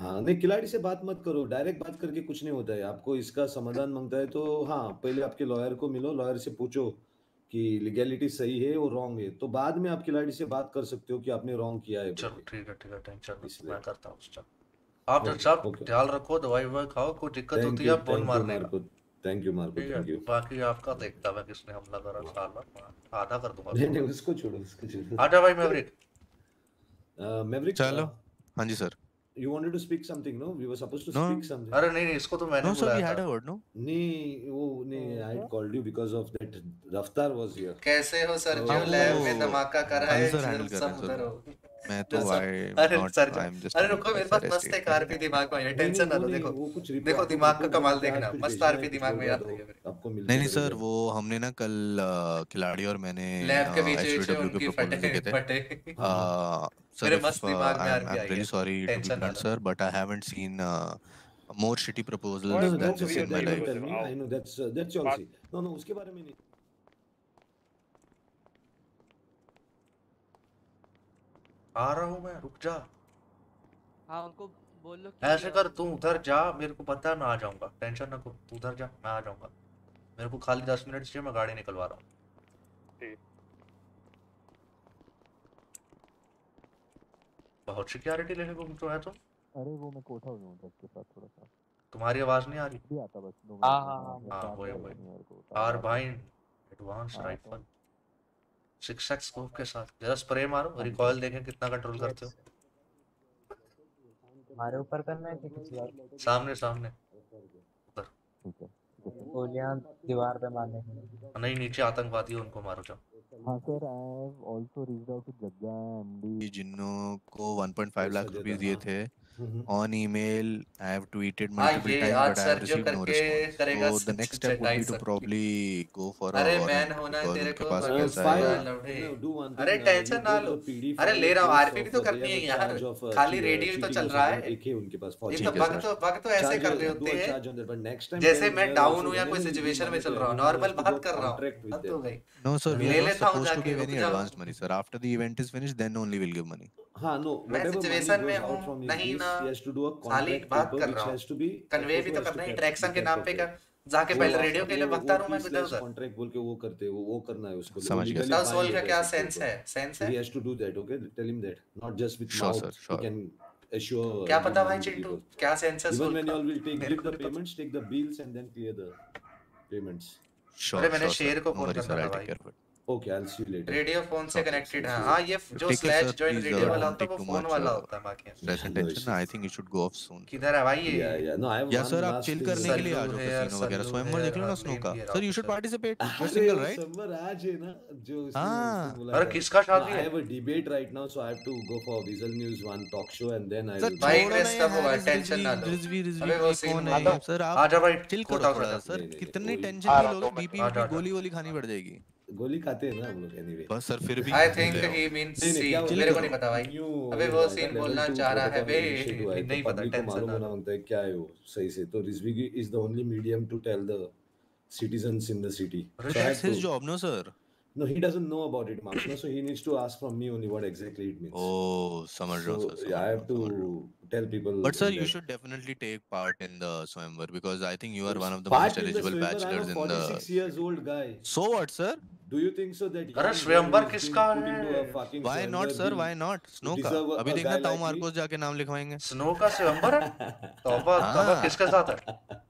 हाँ नहीं खिलाड़ी से बात मत करो डायरेक्ट बात करके कुछ नहीं होता है। आपको इसका समाधान माँगता है तो हाँ पहले आपके लॉयर को मिलो लॉयर से पूछो कि लीगैलिटी सही है और रॉन्ग है तो बाद में आप खिलाड़ी से बात कर सकते हो कि आपने रॉन्ग किया है चलो ठीक है ठीक है थैंक टेंशन मैं करता हूँ आप जब साहब ख्याल रखो दवाई वाई खाओ कोई दिक्कत होती है फ़ोन मारने को thank you Marco thank you बाकी आपका देखता मैं किसने हमला करा साला आधा कर दूँगा। नहीं नहीं उसको छोड़ो उसको छोड़ो। आजा भाई मैवरिक मैवरिक चलो। हाँ जी sir you wanted to speak something no we were supposed to no. speak something अरे नहीं नहीं isko to maine no, so we had a word, no? Nee, वो नहीं I had called you because of that raftar was here kaise ho sir jo lab mein dhamaka kar raha hai sir sab udhar ho मैं तो आई अरे सर अरे रुको मेरे पास मस्त एक आरपी दिमाग में है टेंशन ना लो देखो। देखो दिमाग का कमाल देखना मस्त आरपी दिमाग में याद आएगा आपको मिल नहीं नहीं सर वो। हमने ना कल खिलाड़ी और मैंने लैब के बीच में उनके फटे फटे। सर मस्त दिमाग में RP I really sorry tension sir but I haven't seen more shitty proposals that's in my life life. No that's that's uh, see no no उसके बारे में नहीं। आ रहा हूँ मैं रुक जा। हाँ उनको बोल लो ऐसे कर तू उधर जा मेरे को पता है मैं आ जाऊँगा। टेंशन ना कर तू उधर जा मैं आ जाऊँगा। मेरे को खाली दस मिनट से मैं गाड़ी निकलवा रहा हूँ। बहुत सिक्योरिटी लेने को तो है तो? अरे वो मैं कोठा हूँ उधर के साथ थोड़ा सा। तुम्हारी आवाज़ नहीं आ रही? आता बस हाँ हाँ हाँ वही वही। आर भाई advance rifle six X scope के साथ। जरा स्प्रे मारो रिकॉइल देखें कितना कंट्रोल करते हो। हमारे ऊपर करना है कि किसी और सामने सामने। ऊपर। गोलियाँ दीवार पे मारने हैं नहीं नीचे आतंकवादी उनको मारो जाओ। हाँ sir I have also reached out to Jagga MD जिन्हों को 1.5 लाख रुपए दिए थे। on email. I have tweeted multiple times, but I have received no response. So the next step would be to probably go for a warrant because उनके पास पैसा है. अरे टेंशन ना लो. अरे ले रहा हूँ. आरपी भी तो करनी है यार. खाली रेडियो तो चल रहा है. ये तो बग तो बग तो ऐसे कर रहे होते हैं. जैसे मैं डाउन हूँ या कोई सिचुएशन में चल रहा हूँ. नॉर्मल बात कर रहा हूँ. No sir, we are not supposed to give any advanced money sir. After the event is finished, then only we'll give money. हाँ no. मैं सिचुएशन में हूँ. नहीं ना Uh, he has to do a contract paper which has to be convey भी तो करना है इंटरेक्शन के नाम पे कर। जाके पहले रेडियो के लिए बकता रहूँ मैं इधर उधर। कॉन्ट्रैक्ट बोल के वो करते हैं वो वो करना है उसको। समझ गया सर सोल का क्या सेंस है? सेंस है? He has to do that okay tell him that not just with mouth he can assure क्या पता भाई चिंटू? क्या सेंस है even manual will take give the payments take the bills and then clear the payments. Sure अरे मैंने शेर को फ़ोन कर रहा था भाई। Okay I will see you later radio phone से हाँ, कनेक्टेड है हाँ ये जो स्लैश जॉइन रेडियो वाला होता है वो फ़ोन वाला होता है बाकी less tension I think you should go off soon किधर है भाई? ये या या नो आई या सर आप चिल करने के लिए आ जाओ कैसीनो वगैरह। स्वयंवर देख लो ना स्नो का। सर यू शुड पार्टिसिपेट वो सिंगल राइट स्वयंवर आज है ना जो हाँ। अरे किसका शादी है I have a debate right now so I have to go for vigil news one talk show and then I will भाई रेस्ट अप होगा टेंशन ना लो। रिजवी रिजवी कौन है? सर आप आ जाओ भाई चिल करो सर कितनी टेंशन की लोग तो बीपी की गोली गोली खानी पड़ जाएगी गोली खाते हैं ना हम लोग एनीवे बस सर फिर भी आई थिंक ही मींस सी मेरे को नहीं पता भाई। अबे वो सीन बोलना चाह रहा है बे नहीं पता टेंशन ना माँगता है क्या है वो सही से। तो Rizvi is the only medium to tell the citizens in the city. But that's his job, no, sir. No, he doesn't know about it, Mark. No, so he needs to ask from me only what exactly it means. Oh, summer So, yeah, I have to tell people. But sir, you should definitely take part in the Swayamvar because I think you are one of the part most eligible the bachelors I'm a 46 in the. years old guy. So what, sir? Do you think so that? अरे स्वयंवर किसका है? Why not sir? Why not? Snow Abhi dekhna. Tau Marcos Marcos जाके नाम लिखवाएंगे. Snow का स्वयंवर? तौबा तौबा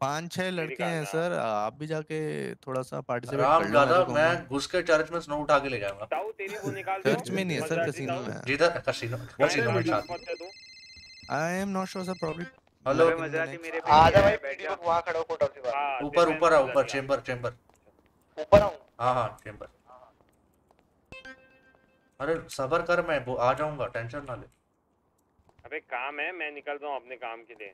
पाँच छह लड़के हैं सर आप भी जाके थोड़ा सा पार्टिसिपेट कर लो मैं घुस के चर्च में स्नो उठा के ले जाऊँगा। चर्च में नहीं है सर कैसीनो में। जिधर कैसीनो कैसीनो में I am not sure sir problem hello आजा भाई बैठ जा। तो वहाँ खड़ा हो कोट ऑफ़ द ऊपर ऊपर आ ऊपर चेंबर चेंबर ऊपर आऊँ? हाँ हाँ चेंबर अरे सबर कर मैं आ जाऊँगा टेंशन ना ले। अबे काम है मैं निकल रहा हूँ अपने काम के लिए।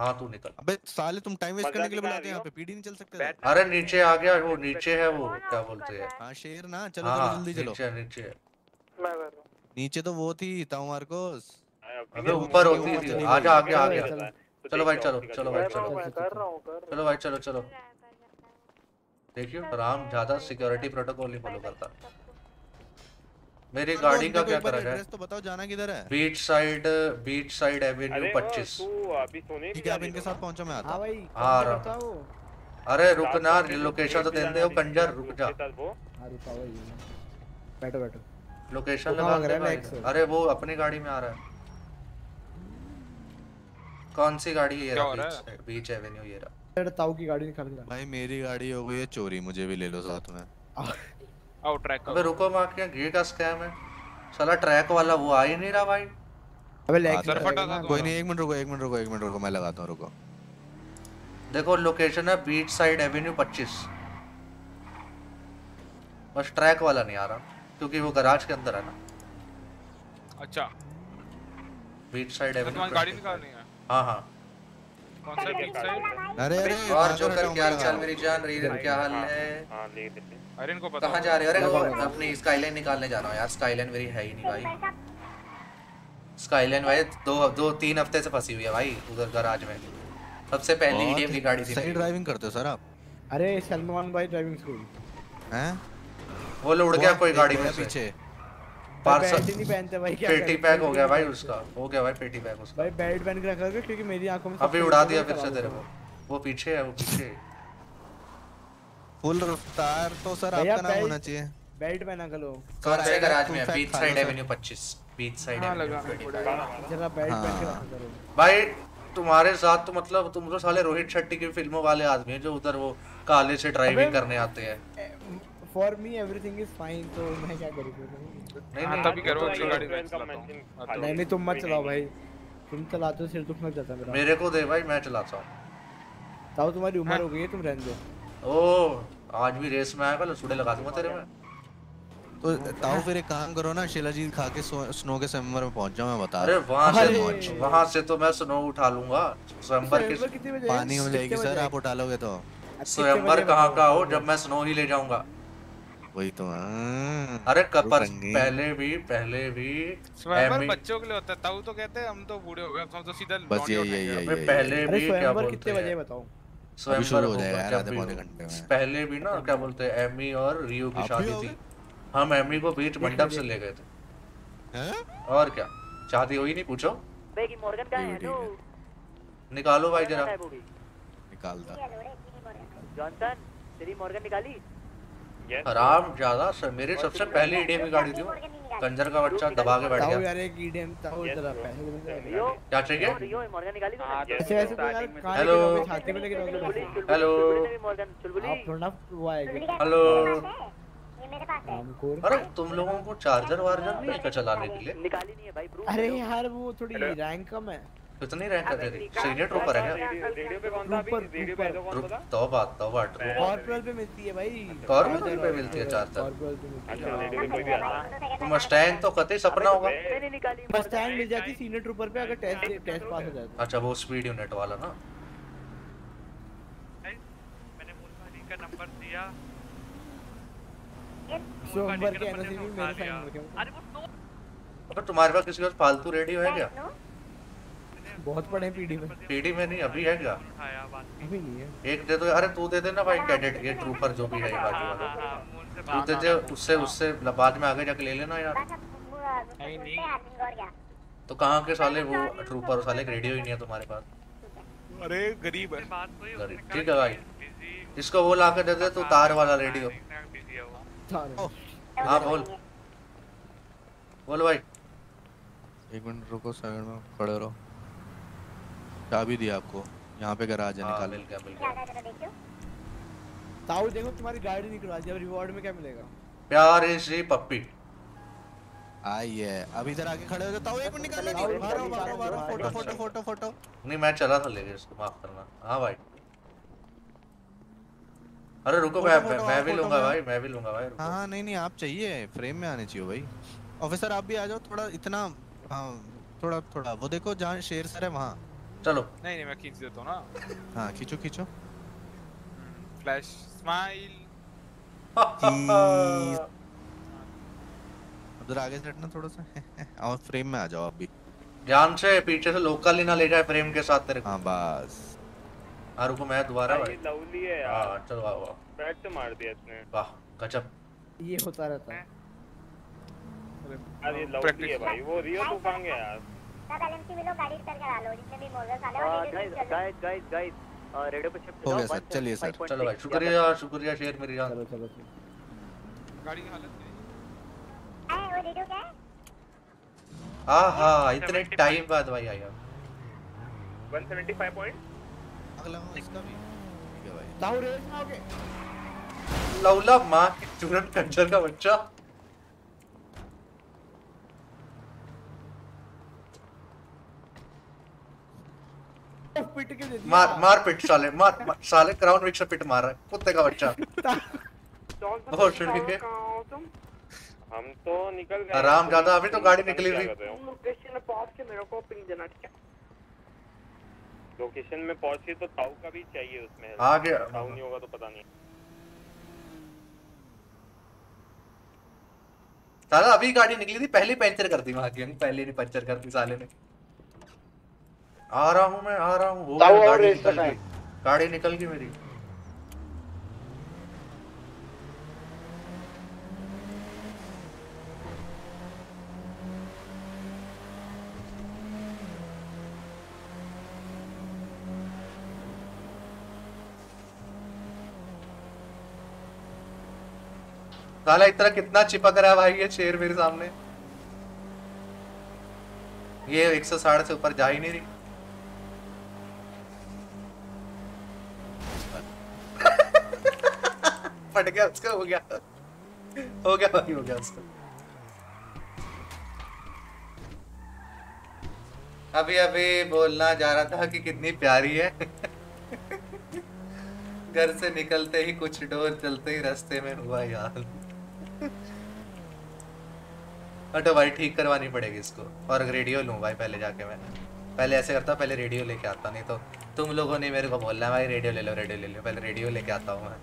हाँ तू निकल। अबे साले तुम टाइम वेस्ट करने के लिए बुलाते हैं यहाँ पे पीडी नहीं चल सकते अरे नीचे आ गया वो नीचे है वो क्या बोलते हैं? हाँ? शेर ना चलो चलो जल्दी चलो। नीचे नीचे नीचे तो वो थी ताऊमार को। अबे ऊपर होती थी आ जा आगे आ गया चलो भाई चलो चलो भाई चलो। चलो भाई चलो चलो। देखियो राम ज़्यादा सिक्योरिटी प्रोटोकॉल नहीं फॉलो करता। मेरी हाँ, गाड़ी का क्या करा जाए? एड्रेस तो बताओ जाना किधर है? Beach side beach side avenue अरे 25 अभी सोने ठीक है आप इनके साथ पहुंचो मैं आता हाँ हूँ। भाई आ रहा हूँ। अरे रुक ना लोकेशन तो देते हो कंजर रुक जा। हाँ रुका भाई बैठो बैठो। लोकेशन वो लगा रहा है दे। अरे वो अपनी गाड़ी में आ रहा है। कौन सी गाड़ी है ये रहा? बीच बीच एवेन्यू ये रहा। ताऊ की गाड़ी निकाल भाई मेरी गाड़ी हो गई है चोरी मुझे भी ले लो साथ में। आओ ट्रैक अबे रुको माँ क्या घी का स्कैम है। साला ट्रैक वाला वो आ ही नहीं रहा भाई। अबे हाँ, सर, कोई नहीं एक मिनट रुको एक मिनट रुको एक मिनट रुको मैं लगाता हूँ रुको। देखो लोकेशन है बीच साइड एवेन्यू 25 बस ट्रैक वाला नहीं आ रहा क्योंकि वो गराज के अंदर है ना। अच्छा। बीच साइड एवेन्यू तुम्हारी गाड़ी निकालनी है? हाँ हाँ। कौन सा बीच साइड अरे अरे और जो कर क्या हाल मेरी जान रीजन क्या हाल है। हाँ? ले लेते अरे इनको पता कहाँ जा रहे हो? अरे वो अपनी स्काईलाइन निकालने जा रहा हूँ यार। स्काईलाइन मेरी है ही नहीं भाई। स्काईलाइन भाई दो दो तीन हफ़्ते से फंसी हुई है भाई उधर गराज में। सबसे पहली ईडीएम की गाड़ी थी। सही ड्राइविंग करते हो सर आप। अरे सलमान भाई ड्राइविंग स्कूल हैं? वो लोग उड़ गया कोई गाड़ी में पीछे। पार्सल नहीं पहनते भाई क्या पेटी पैक हो गया भाई उसका। हो गया भाई पेटी पैक उसका। भाई बेल्ट पहन के रखा कर क्योंकि मेरी आँखों में अभी उड़ा दिया फिर से तेरे को। वो पीछे है वो पीछे। है। फुल रफ्तार तो सर आपका नाम होना चाहिए। बेल्ट पहना करो कौन से गराज में है beach side. Avenue 25 beach side हाँ, एवेन्यू लगाना 25 पड़ेगा। जरा बेल्ट पहन के हाँ। रखा करो। भाई तुम्हारे साथ तो मतलब तुम तो साले रोहित शेट्टी की फ़िल्मों वाले आदमी हैं जो उधर वो काले से ड्राइविंग करने आते हैं। For me everything is fine तो मैं क्या करूँ? फिर? नहीं हाँ, नहीं तभी करो तो अच्छी गाड़ी मैं चलाता हूँ। हाँ, तो- नहीं नहीं तुम मत चलाओ भाई। तुम चलाते हो सिर दुखने जाता मेरा। मेरे को दे भाई मैं चलाता हूँ। ताऊ तुम्हारी उम्र हो गई है तुम रहने दो। ओ आज भी रेस में आएगा लसूड़े लगा दूँगा तेरे में। तो ताऊ फिर एक काम करो ना शिलाजीत खा के स्नो के स्वयंवर में पहुँच जाओ मैं बता अरे वहाँ से वहाँ से तो मैं स्नो उठा लूँगा। स्वयंवर स्वयंवर के पानी हो जाएगी सर आप उठा लोगे तो। स्वयंवर कहाँ का हो जब मैं स्नो ही ले जाऊँगा। वही तो हाँ। अरे कपर पहले भी पहले भी स्वयंवर बच्चों के लिए होता है ताऊ तो कहते हैं हम तो बूढ़े हो गए हम तो सीधा बस लौंडे ये ये ये पहले भी क्या स्वयंवर बोलते कितने बजे हैं शुरू हो जाएगा यार, आधे पौने घंटे में। पहले भी ना क्या बोलते हैं एमी और रियो की शादी थी। हम एमी को बीच मंडप से ले गए थे। और क्या शादी हुई नहीं पूछो। मॉर्गन कहाँ है निकालो भाई जरा। है भी निकालता। जॉनसन तेरी मॉर्गन निकाली? हराम ज़्यादा सर मेरी सबसे पहले ईडीएम की गाड़ी थी कंजर का बच्चा दबा के बैठ गया। यार एक ईडीएम ताऊ जरा पैसे दे दे रियो? क्या चाहिए रियो मॉर्गन निकाली तूने? ऐसे ऐसे तो यार हेलो। छाती में लेके जाओगे हेलो चुलबुली ने भी मॉर्गन चुलबुली? आप थोड़ा वो आएगा। हेलो ये मेरे पास है। हमको अरे तुम लोगों को चार्जर वार्जर नहीं है चलाने के लिए? निकाली नहीं है भाई अरे यार वो थोड़ी रैंक कम है। कितनी रैंक है तेरी सीनियर ट्रूपर है क्या? रेडियो पे कौन था अभी? रेडियो पे तो कौन रुक था तौबा तौबा कॉर्पोरल पे मिलती है भाई। कॉर्पोरल पे मिलती है पे मिलती अच्छा रेडियो पे कोई भी आता तो मस्टैंग तो कतई सपना होगा। मैंने निकाली मस्टैंग मिल जाती सीनियर ट्रूपर पे अगर टेस्ट टेस्ट पास हो जाए तो। अच्छा वो स्पीड यूनिट वाला ना। मैंने मूलवानी का नंबर दिया। सोमवार के एनएससी में मेरे साइन अरे वो नो अगर तुम्हारे पास किसी के पास फालतू रेडियो है क्या? बहुत पढ़े पीडी में। पीडी में नहीं अभी है क्या? अभी नहीं है। एक दे दो अरे तू दे देना भाई कैडेट ये ट्रूपर जो भी है बाजू वाला। हाँ मुझ से तू दे दे उससे उससे बाद में आगे जाके ले लेना यार। नहीं नहीं। तो कहाँ के साले वो ट्रूपर साले रेडियो ही नहीं है तुम्हारे पास? अरे गरीब है। गरीब। ठीक है भाई। इसको वो ला के दे दे तू तार वाला रेडियो है हाँ बोल। बोल भाई। एक मिनट रुको साइड में खड़े रहो। चाबी दी आपको। यहाँ पे गराज है हाँ निकाल मिल गया मिल गया। कर रहे हो देखियो। ताऊ देखो तुम्हारी गाड़ी निकलवा दी अब रिवॉर्ड में क्या मिलेगा? प्यार इसी पप्पी। आई है। अब इधर आके खड़े हो जाओ। ताऊ एक मिनट निकालो नहीं बाहर आओ, बाहर आओ, फ़ोटो फ़ोटो फ़ोटो फ़ोटो। नहीं मैं चला था लेके इसको माफ़ करना। हाँ भाई। अरे रुको मैं मैं- मैं भी लूँगा भाई मैं भी लूँगा भाई हाँ हाँ नहीं नहीं आप चाहिए। फ्रेम में आने चाहिए भाई। ऑफिसर आप भी आ जाओ। थोड़ा इतना हाँ थोड़ा थोड़ा। वो देखो जहाँ शेर सर है वहाँ। चलो। नहीं नहीं मैं खींच देता हूँ ना। हाँ खींचो खींचो। फ्लैश स्माइल उधर आगे से हटना थोड़ा सा? और फ्रेम में आ जाओ आप भी ध्यान से पीछे से लोकल ही ना ले जाए फ्रेम के साथ तेरे को। हाँ बस। हाँ रुको मैं दोबारा ये भाई। लवली है हाँ यार चलो वाह वाह बैट से मार दिया इसने। वाह गजब। ये होता रहता है। अरे लौटी है भाई वो रियो तू कहाँ गया यार। सब एलएमसी मिलो गाड़ी जितने भी रेडियो पे शिफ्ट हो गया सर चलिए सर चलो भाई शुक्रिया शुक्रिया शेर मेरी जान चलो चलो। गाड़ी की हालत आए वो रेडियो क्या है हाँ हाँ इतने टाइम बाद भाई आया। 175 पॉइंट अगला इसका भी। ठीक है भाई। ताऊ रेस में आओगे? लौला माँ की चूरन कंजर का बच्चा। पिट के दे दिया। मार मार पिट साले मार, मार साले क्राउन विक से पिट मार रहा है। कुत्ते का बच्चा। बहुत शुक्रिया हम तो निकल गए। आराम ज़्यादा अभी तो गाड़ी निकली हुई। कर लोकेशन में पहुँच के मेरे को पिंग देना ठीक है? लोकेशन में पहुँचे तो ताऊ का भी चाहिए उसमें। आ गया। ताऊ नहीं होगा तो पता नहीं। साला अभी गाड़ी निकली थी पहले पंचर कर दी वहाँ की पहले नहीं पंचर कर दी साले ने। आ रहा हूँ मैं आ रहा हूँ। गाड़ी निकल गई। गाड़ी निकल गई मेरी। साला इतना कितना चिपक रहा है भाई ये शेर मेरे सामने। ये 160 से ऊपर जा ही नहीं रही। फट गया, उसका हो गया। हो गया भाई, हो गया उसका। अभी अभी बोलना जा रहा था कि कितनी प्यारी है। घर से निकलते ही कुछ डोर चलते ही रास्ते में हुआ यार। हटो भाई ठीक करवानी पड़ेगी इसको। और रेडियो लूँ भाई पहले जाके मैं। पहले ऐसे करता पहले रेडियो लेके आता, नहीं तो तुम लोगों ने मेरे को बोलना भाई रेडियो ले लो, रेडियो ले लो, पहले रेडियो लेके आता हूँ मैं।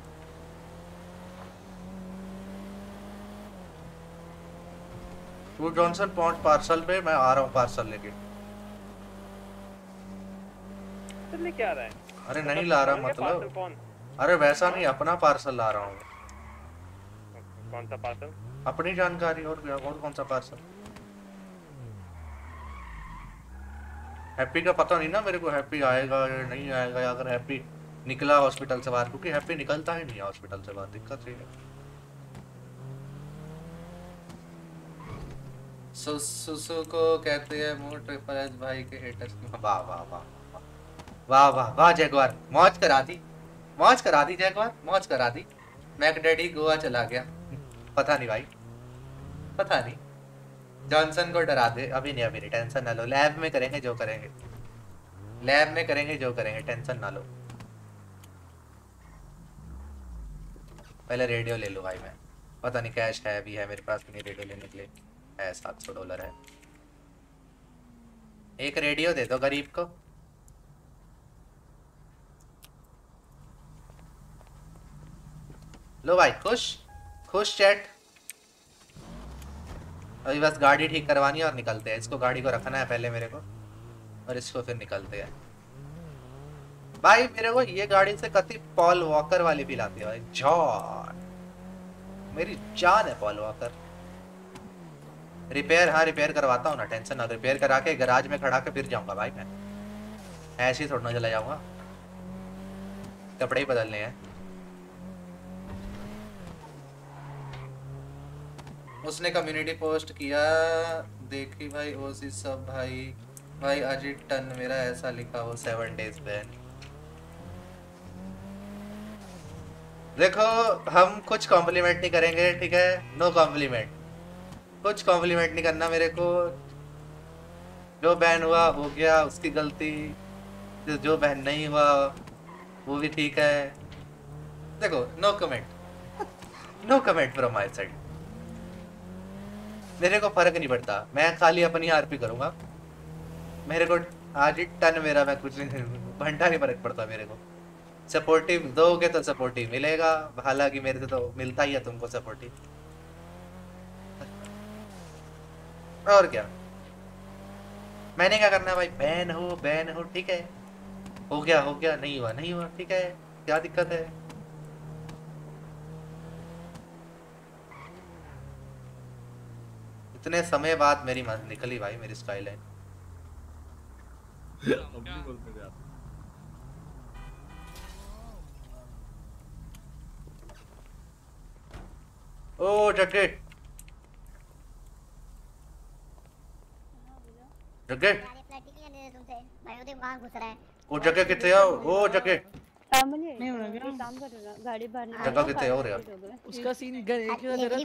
वो जॉनसन पहुँच पार्सल पे मैं आ रहा हूँ पार्सल लेके। तो आ रहा है? अरे नहीं ला रहा मतलब। अरे वैसा नहीं अपना पार्सल ला रहा हूँ। कौन सा पार्सल अपनी जानकारी और क्या और कौन सा पार्सल हैप्पी का पता नहीं ना मेरे को हैप्पी आएगा या नहीं आएगा या अगर हैप्पी निकला हॉस्पिटल से बाहर क्योंकि हैप्पी निकलता ही नहीं है हॉस्पिटल से बाहर दिक्कत ये है। सुसु को कहते हैं मोर ट्रिपल एच भाई के हेटर्स वाह वाह वाह वाह वाह वाह वाह जैगवार मौज करा दी, मौज करा दी जैगवार मौज करा दी। मैक डैडी गोवा चला गया। पता नहीं भाई, पता नहीं। जॉनसन को डरा दे, अभी नहीं अभी नहीं, टेंशन ना लो। लैब में करेंगे, जो करेंगे। लैब में करेंगे, जो करेंगे, टेंशन ना लो। पहले रेडियो ले लो भाई मैं। पता नहीं कैश है, अभी है मेरे पास नहीं रेडियो लेने के लिए। है सात सौ डॉलर है। एक रेडियो दे दो गरीब को। लो भाई, खुश? खुश, चैट। अभी बस गाड़ी ठीक करवानी है और निकलते हैं। इसको गाड़ी को रखना है पहले मेरे को, और इसको फिर निकलते हैं। भाई, मेरे को ये गाड़ी से कति पॉल वॉकर वाली भी आती है भाई। जॉन। मेरी जान है पॉल वॉकर। रिपेयर हाँ रिपेयर करवाता हूँ ना टेंशन ना रिपेयर करा के गराज में खड़ा के फिर जाऊँगा भाई मैं। ऐसे ही थोड़ा चला जाऊँगा। कपड़े ही बदलने हैं। उसने कम्युनिटी पोस्ट किया। देखी भाई, ओसी सब भाई। भाई, अजित टन मेरा ऐसा लिखा वो सेवन डेज़ बैन देखो, हम कुछ कॉम्प्लीमेंट नहीं करेंगे, ठीक है? नो कॉम्प्लीमेंट कुछ कॉम्प्लीमेंट नहीं करना मेरे को। जो बैन हुआ, हो गया, उसकी गलती। जो- बैन नहीं हुआ, वो भी ठीक है। देखो no comment no comment from my side मेरे को फ़र्क नहीं पड़ता। मैं खाली अपनी आरपी करूँगा। मेरे को आज टन मेरा, मैं कुछ नहीं घंटा नहीं फ़र्क पड़ता मेरे को। सपोर्टिव दोगे तो सपोर्टिव मिलेगा। हालाँकि मेरे से तो मिलता ही है तुमको सपोर्टिव और क्या? मैंने क्या करना है भाई? बैन हो बैन हो, ठीक है। हो गया हो गया, नहीं हुआ नहीं हुआ, ठीक है। क्या दिक्कत है? इतने समय बाद मेरी निकली भाई, मेरी स्काईलाइन ओ रहा है। ओ जैकेट कितने आओ? ओ निकाल जगह कितने और यार? उसका सीन ही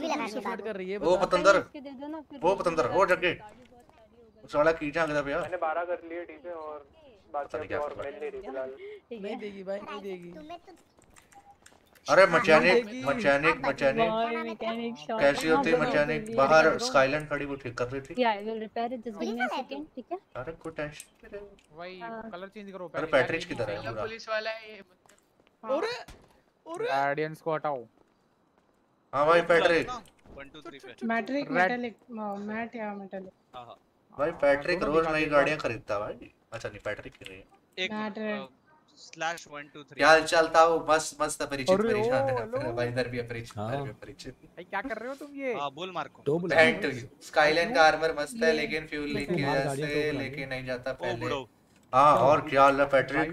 तो सपोर्ट कर रही है ओ पतंदर। इसके दे दो ना फिर ओ पतंदर ओ जैकेट साला कीचा अंगदा भैया। मैंने 12 कर लिए ठीक है और बाकी और मिल नहीं रही फ़िलहाल। नहीं देगी भाई नहीं देगी। अरे मैकेनिक मैकेनिक मैकेनिक कैसी होती है मैकेनिक बाहर स्काईलाइन खड़ी वो ठीक कर रही थी? या I will repair it just give me a second ठीक है? अरे कोई टेंशन भाई कलर चेंज करो अरे पैट्रिज किधर है? पूरा। पुलिस वाला है ये। और गार्डियंस को हटाओ। हाँ भाई पैट्रिक मैट्रिक मेटालिक मैट या मेटालिक हाँ भाई पैट्रिक रोज नई गाड़ियाँ खरीदता भाई। अच्छा नहीं पैट्रिक की नहीं है। Matte slash one two three क्या हाल चाल वो मस्त मस्त अपरिचित अरे, परेशान है। भाई इधर भी अपरिचित इधर भी अपरिचित। भाई क्या कर रहे हो तुम ये? हाँ बोल मार्को। दो बुला। स्काईलाइन का आर्मर मस्त है लेकिन फ्यूल लीक की वजह से लेके नहीं जाता पहले। हाँ और क्या हाल है पैट्रिक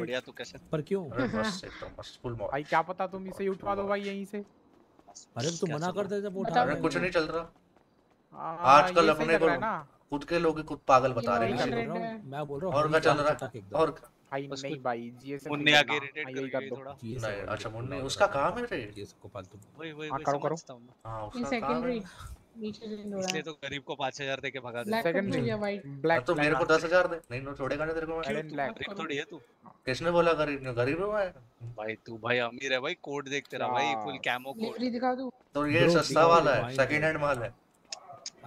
बढ़िया तू कैसे? पर क्यों? मस्त एकदम मस्त फुल भाई क्या पता तुम इसे उठवा दो भाई यहीं से। अरे तो मना कर दे जब उठा अरे कुछ नहीं चल रहा। हाँ, आजकल अपने को है खुद के लोग खुद पागल बता रहे हैं है। मैं बोल रहा हूँ और क्या चल रहा? है और भाई नहीं भाई जीएसएम मुन्ने आगे यही करोगे कर दो। थोड़ा। नहीं अच्छा मुन्नी उसका काम है रे ये सबको फालतू वही वही हाँ, करो, करो। हूँ। हाँ उसका सेकेंडरी नीचे से रहा इसलिए तो गरीब को 5000 देके भगा दे ब्लैक सेकेंडरी या वाइट ब्लैक तो मेरे को दस हज़ार दे। नहीं नो छोड़ेगा नहीं तेरे को मैं। गरीब थोड़ी है तू। किसने बोला गरीब गरीब हूँ मैं। भाई तू भाई अमीर है भाई कोड देख तेरा भाई फुल कैमो कोड लिवरी दिखा दूँ तो ये सस्ता वाला है सेकंड हैंड माल है।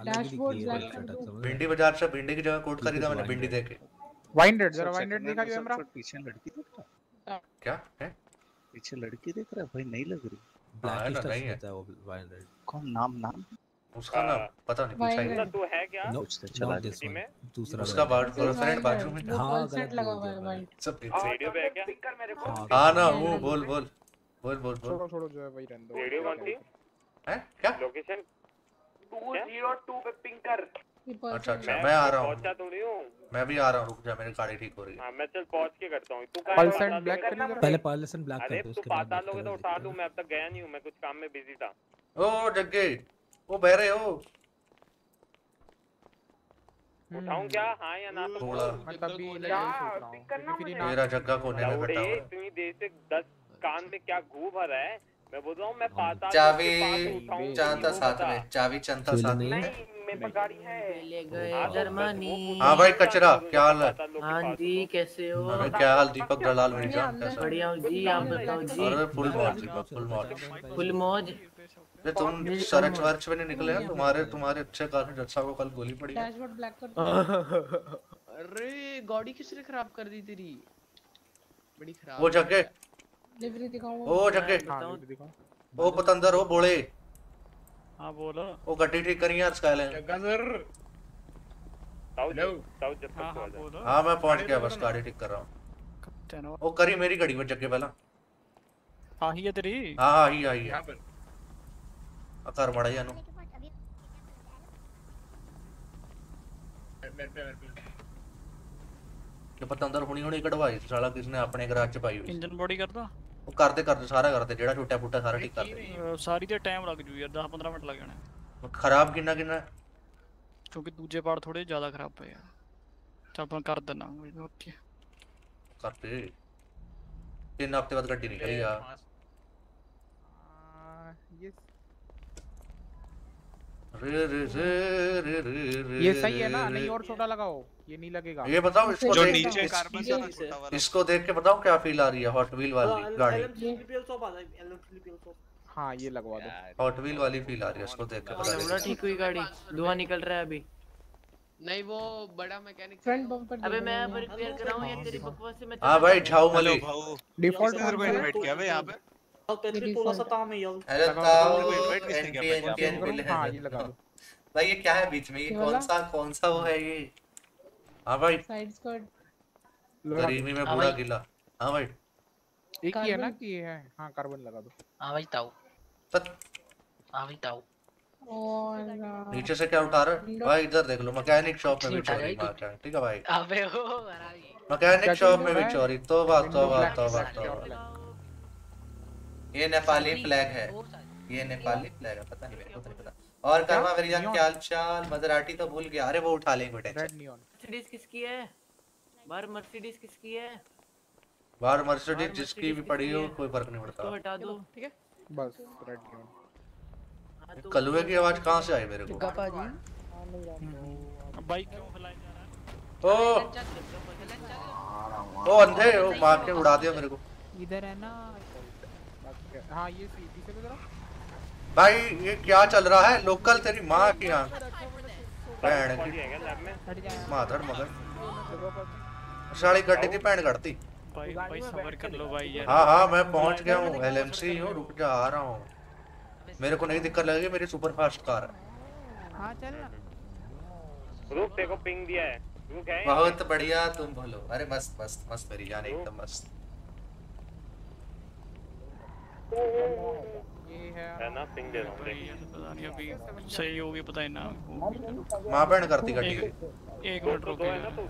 दिख दो। भिंडी बाज़ार से भिंडी की जगह कोट खरीदा मैंने भिंडी दे के वाइन रेड जरा रेड second दिखा दियो हमरा? पीछे लड़की देख रहा क्या? है? पीछे लड़की देख रहा है? भाई नहीं लग रही। हाँ, ब्लैक नहीं है। वो वाइन रेड कौन? नाम नाम? उसका नाम पता नहीं पूछा ही red। है क्या? नो पूछते चला नॉट दिस वन दूसरा उसका। बात गर्लफ्रेंड बाजू में। हाँ, सेट लगा हुआ है वाइट सब रेडियो पे है क्या? हाँ, हाँ ना वो बोल बोल बोल बोल बोल। छोड़ो छोड़ो जो है वही रहने दो। रेडियो कौन सी? है? क्या? लोकेशन 202 पे पिंग कर अच्छा अच्छा मैं आ रहा हूँ। पहुँचा थोड़ी हूँ। मैं भी आ रहा हूँ रुक जा मेरी गाड़ी ठीक हो रही है। हाँ मैं चल पहुँच के करता हूँ। तू पल्स कहाँ एंड ब्लैक करी पहले पार्लेसन ब्लैक कर दो उसके बाद पाता लोगे तो उठा मैं अब तक गया नहीं हूँ मैं कुछ काम में बिज़ी था। ओ जग्गे ओ बह रहे हो? उठाऊं क्या? हाँ या ना? तो थोड़ा। मैं तभी लगे सोच रहा क्योंकि फिर मेरा जग्गा कोने में बैठा हुआ। है इतनी देर से दस कान में क्या घू भरा है? मैं बोल रहा हूँ मैं पाता चाबी चांता साथ में चाबी चंता साथ में। है। ले गए हाँ, तो जर्मनी हाँ भाई कचरा क्या हाल है? हाँ जी कैसे हो? अरे क्या हाल दीपक दलाल मेरी जान कैसा बढ़िया हूँ जी आप बताओ जी। अरे फुल मौज दीपक फुल मौज। फुल मौज? ये तुम सर्च वर्च में नहीं निकले हैं? तुम्हारे तुम्हारे अच्छे कारण जत्सा को कल गोली पड़ी डैशबोर्ड ब्लैक कर अरे गाड़ी किसने खराब कर दी तेरी? बड़ी खराब वो जग्गे लिवरी दिखाऊँ ओ जग्गे हाँ ओ पतंदर ओ बोले। हाँ बोलो। ओ गड्डी ठीक करी यार स्काईलाइन गजर साउथ साउथ जब तक हाँ तो हाँ हाँ मैं पहुँच गया बस गाड़ी ठीक कर रहा हूँ। कप्तान ओ करी मेरी गाड़ी में जग्गे पहला। हाँ ही है तेरी? हाँ हाँ ही आई है अकार मड़ा जानो ये पतंदर हुनी हुनी कढ़वाई साला किसने अपने गराज च पाई हुई। इंजन बॉडी कर दो। ਉਹ ਕਰਦੇ ਕਰਦੇ ਸਾਰਾ ਕਰਦੇ ਜਿਹੜਾ ਟੁੱਟਿਆ ਫੁੱਟਾ ਸਾਰਾ ਠੀਕ ਕਰਦੇ ਅਹ ਸਾਰੀ ਤੇ ਟਾਈਮ ਲੱਗ ਜੂ ਯਾਰ 10 15 ਮਿੰਟ ਲੱਗ ਜਾਣੇ ਖਰਾਬ ਕਿੰਨਾ ਕਿੰਨਾ ਕਿਉਂਕਿ ਦੂਜੇ ਪਾਰਟ ਥੋੜੇ ਜ਼ਿਆਦਾ ਖਰਾਬ ਪਏ ਆ ਚੱਲ ਆਪਾਂ ਕਰ ਦਿੰਨਾ ਓਕੇ ਕਰਦੇ ਤਿੰਨ ਹਫ਼ਤੇ ਬਾਅਦ ਗੱਡੀ ਨਿਕਲੀ ਆ ये रे रे रे रे रे रे ये सही है ना रे। नहीं और छोटा लगाओ ये नहीं लगेगा। ये बताओ इसको जो नीचे कार्बन से छोटा वाला। इसको देख के बताओ क्या फील आ रही है हॉट व्हील वाली गाड़ी। हाँ ये लगवा दो। हॉट व्हील वाली फील आ रही है उसको देख के पता बड़ा चलेगा ठीक हुई गाड़ी धुआँ निकल रहा है अभी। नहीं वो बड़ा मैकेनिक फ्रंट बम्पर अबे मैं अब रिपेयर कराऊं या तेरी बकवास से मैं हाँ भाई झाऊ मली डिफ़ॉल्ट किसने को इनवाइट किया बे यहाँ पे? अरे लगा ताऊ दो, invite किसने किया एनपी पहले? एनपी बिल हाँ है ये लगा दो भाई ये क्या है बीच में? ये कौन? सा कौन सा वो है ये? हाँ भाई। साइड गरीबी में। गिला हाँ भाई। एक ही है ना कि है? हाँ कार्बन लगा दो। हाँ भाई ताऊ। तत हाँ भाई ताऊ। और नीचे से क्या उठा रहा है? भाई इधर देख लो मैकेनिक शॉप में भी चोरी मार रहा है। ठीक है भाई। अबे ओ हरामी। मैकेनिक शॉप में भी? चोरी। तौबा तौबा Black तौबा flag, तौबा ये नेपाली फ्लैग है। ये नेपाली फ्लैग है पता नहीं मेरे को तो और कर्मा मेरी जान क्या हाल चाल? मजराटी तो भूल गया। अरे वो उठा लेंगे टेंशन नियॉन मर्सिडीज किसकी है? बाहर मर्सिडीज किसकी है? बाहर मर्सिडीज जिसकी भी पड़ी हो कोई फ़र्क नहीं तो पड़ता हटा दो। ठीक है। बस रेड नियॉन कलुए की आवाज़ कहाँ से आई मेरे को? पापा जी। बाइक क्यों फैलाई जा रहा है ओ ओ अंधे ओ मार के उड़ा दिया मेरे को। इधर है ना। हाँ ये सी पीछे को जरा भाई ये क्या चल रहा है? लोकल तेरी माँ की यहाँ भैन की। मगर। साड़ी गड्डी थी पैंट कटती भाई भाई सबर कर लो भाई यार। हाँ हाँ मैं पहुँच गया हूँ एलएमसी हूँ रुक जा आ रहा हूँ। मेरे को नहीं दिक्कत लगेगी मेरी सुपर फास्ट कार है। हाँ रुक देखो पिंग दिया है। रुक है बहुत बढ़िया तुम बोलो। अरे मस्त मस्त मस्त मेरी जान एकदम मस्त। है है ना पिंग दे रहा हूँ पता नहीं अभी सही होगी पता ही ना। माँ बहन करती गड्डी एक एक मिनट रुक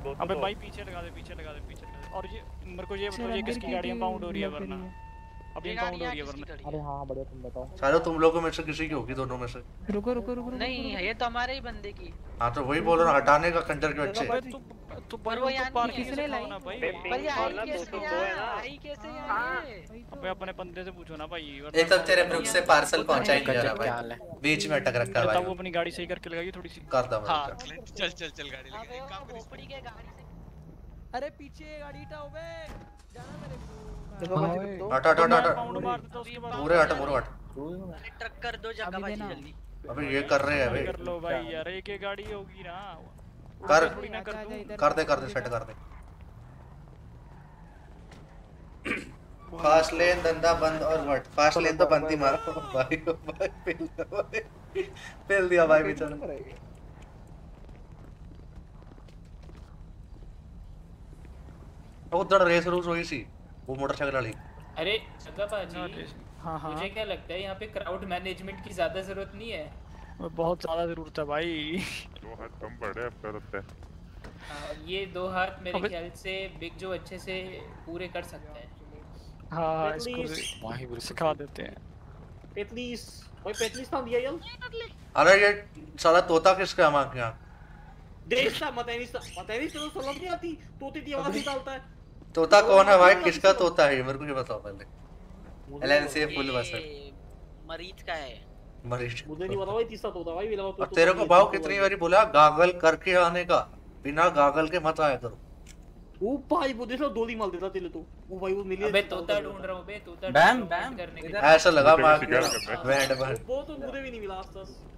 तो अबे भाई पीछे लगा दे पीछे लगा दे पीछे लगा दे। और ये मेरे को ये बताओ ये किसकी गाड़ी इंपाउंड हो रही है वरना? हो। रही है। वरना अरे हाँ बढ़िया तुम बताओ। सारे तुम लोगों में से किसी की होगी दोनों में से। रुको रुको रुको नहीं ये तो हमारे ही बंदे की। हाँ तो वही बोल रहा हूँ हटाने का कंजर के बच्चे भाई तू तू पर वो यहाँ नहीं पार्किंग है। से लाओ ना भाई बे, पर ये आई कैसे है आई कैसे अबे अपने बंदे से पूछो ना भाई ये सब तेरे ब्रुक से पार्सल पहुंचाएँगे जरा भाई। बीच में अटक रखा है बताओ वो अपनी गाड़ी सही करके लगाइए थोड़ी सी। कर दो हाँ। चल चल चल गाड़ी लेके अबे वो खोपड़ी के गाड़ी से। अरे पीछे गाड़ी हटाओ बे जाना मेरे को हट हट हट हट पाउंड मार हट पूरे हट। ट्रक कर दो जगह भाई जल्दी। अबे ये कर रहे हैं कर लो भाई यार एक एक गाड़ी होगी ना। कर। कर दूँ कर दे कर दे सेट कर दे। फास्ट लेन धंधा बंद और व्हाट फास्ट लेन तो बंद ही मारो। भाई भाई दिया भाई। दिया भाई बेचारा। उधर रेस रूस हुई सी वो मोटरसाइकिल वाली अरे सगा बाजी हाँ हाँ मुझे क्या लगता है यहाँ पे क्राउड मैनेजमेंट की ज़्यादा ज़रूरत नहीं है बहुत ज़्यादा ज़रूरत है भाई दो हाथ कम पड़े अब करते हैं हाँ, ये दो हाथ मेरे ख्याल से बिग जो अच्छे से पूरे कर सकते हैं हाँ इसको सिखा देते हैं पैंतीस भाई पैंतीस था दिया यार अरे ये साला तोता किसका है माँ के यहाँ देश था मतैनीस तो समझ नहीं आती तोते की आवाज़ निकालता है तोता कौन है भाई? किसका तोता है? मेरे को ये बताओ पहले। एलएनसी फुल बस मरीज़ का है। मरीज़। मुझे नहीं पता भाई तीसरा तोता भाई मेरा और तेरे को भाव कितनी बारी बोला गागल करके आने का। बिना गागल के मत आया करो। ओ भाई वो देखो गोली मार देता तेरे तो। वो भाई वो मिले अबे तोता ढूंढ रहा हूँ बे तोता बैम, बैम, करने के ऐसा लगा मार है। बैंड बैंड वो तो मुझे भी नहीं मिला आज तक।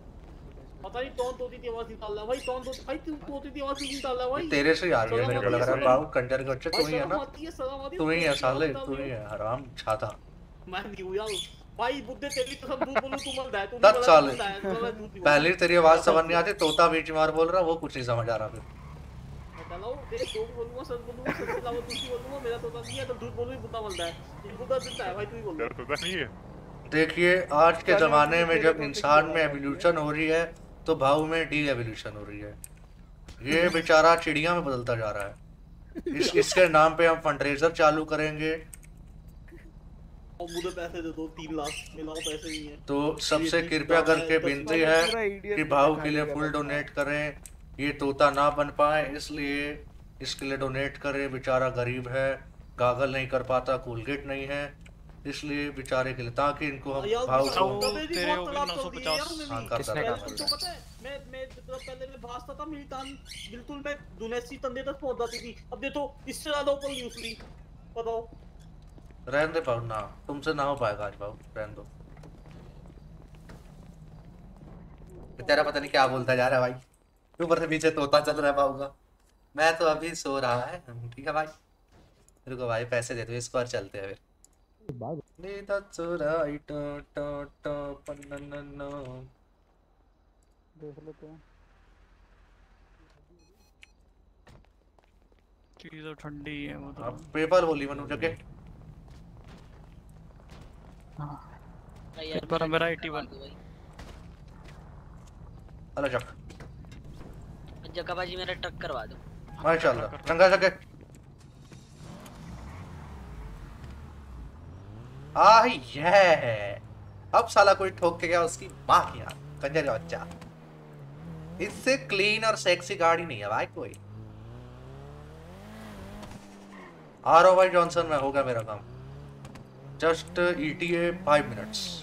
पता नहीं कौन तोती की आवाज़ निकाल रहा भाई कौन तोती भाई तू तोती की आवाज़ निकाल रहा भाई? तेरे से ही आ रही है मेरे को लग रहा है। पाऊ कंजर के बच्चे तू ही है ना? है सलाम ही है साले तू ही है हराम छाता मैं नहीं यार। भाई बुद्धे तेरी बोलूँ तू मर तू साले। पहले तेरी आवाज़ समझ नहीं आती तोता बीच में और बोल रहा वो कुछ नहीं समझ आ रहा फिर। बताओ तेरे जो भी बोलूँगा सच बोलूँगा सच के अलावा कुछ बोलूँगा मेरा तोता नहीं है तो झूठ बोलूँ ही बुद्धा बोलता है। ये बुद्धा ज़िंदा है भाई तू ही बोल। डर तो नहीं है। देखिए आज के जमाने में जब इंसान में एवोल्यूशन हो रही है तो भाव में डी एवोल्यूशन हो रही है। ये बेचारा चिड़िया में बदलता जा रहा है। इस इसके नाम पे हम फंडरेजर चालू करेंगे। मुझे पैसे दे दो तीन लाख। मेरे पास पैसे नहीं है। तो सबसे कृपया करके विनती है कि भाव के लिए फुल डोनेट करें। ये तोता ना बन पाए इसलिए इसके लिए डोनेट करें। बेचारा गरीब है गागल नहीं कर पाता कोलगेट नहीं है। इसलिए बेचारे के लिए ताकि इनको हम भाव को तेरे बहुत हो गए तलाश कर दी है 950 मैंने। हाँ, तुमको पता है मैं मैं जब पहले मैं भाजता था मेरी टांग बिल्कुल मैं दुनेसी तंदे तक पहुँच जाती थी। अब देखो इससे ज़्यादा ऊपर नहीं। उछली बताओ। रहने दे ना तुमसे ना हो पाएगा आज भाव रहने दो। तेरा पता नहीं क्या बोलता जा रहा है भाई। ऊपर से पीछे तोता चल रहा है भाव मैं तो अभी सो रहा है। ठीक है भाई। रुको भाई पैसे दे दो इसको और चलते हैं फिर। नीता चोराई टो टो टो पन्नन्नो देख लेते हैं। चीज़ तो ठंडी है वो तो। पेपर बोली मनु जगह पेपर है। मेरा 81 हेलो चक जग्गा बाजी मेरा ट्रक करवा दो। माशाल्लाह चंगा। चके आ ये अब साला कोई ठोक के गया उसकी माँ की यहाँ कंजर का बच्चा। इससे क्लीन और सेक्सी गाड़ी नहीं है भाई कोई। आ रहा हूँ भाई जॉनसन में होगा मेरा काम। जस्ट ईटीए फाइव मिनट्स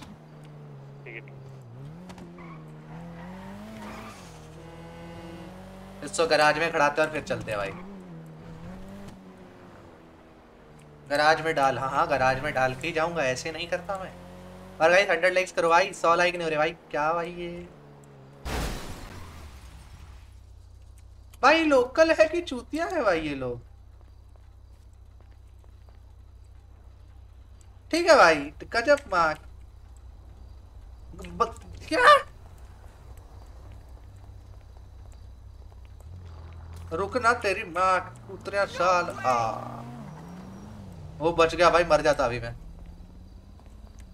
इसको गराज में खड़ाते और फिर चलते हैं भाई। गराज में डाल हाँ हाँ गराज में डाल के ही जाऊँगा, ऐसे नहीं करता मैं। और भाई हंड्रेड लाइक्स करो भाई, सौ लाइक नहीं हो रहे भाई, क्या भाई ये? भाई लोकल है कि चूतिया है भाई ये लोग? ठीक है भाई, गजब माँ क्या? रुकना तेरी माँ उतरिया साल, आ। वो बच गया भाई, मर जाता अभी मैं।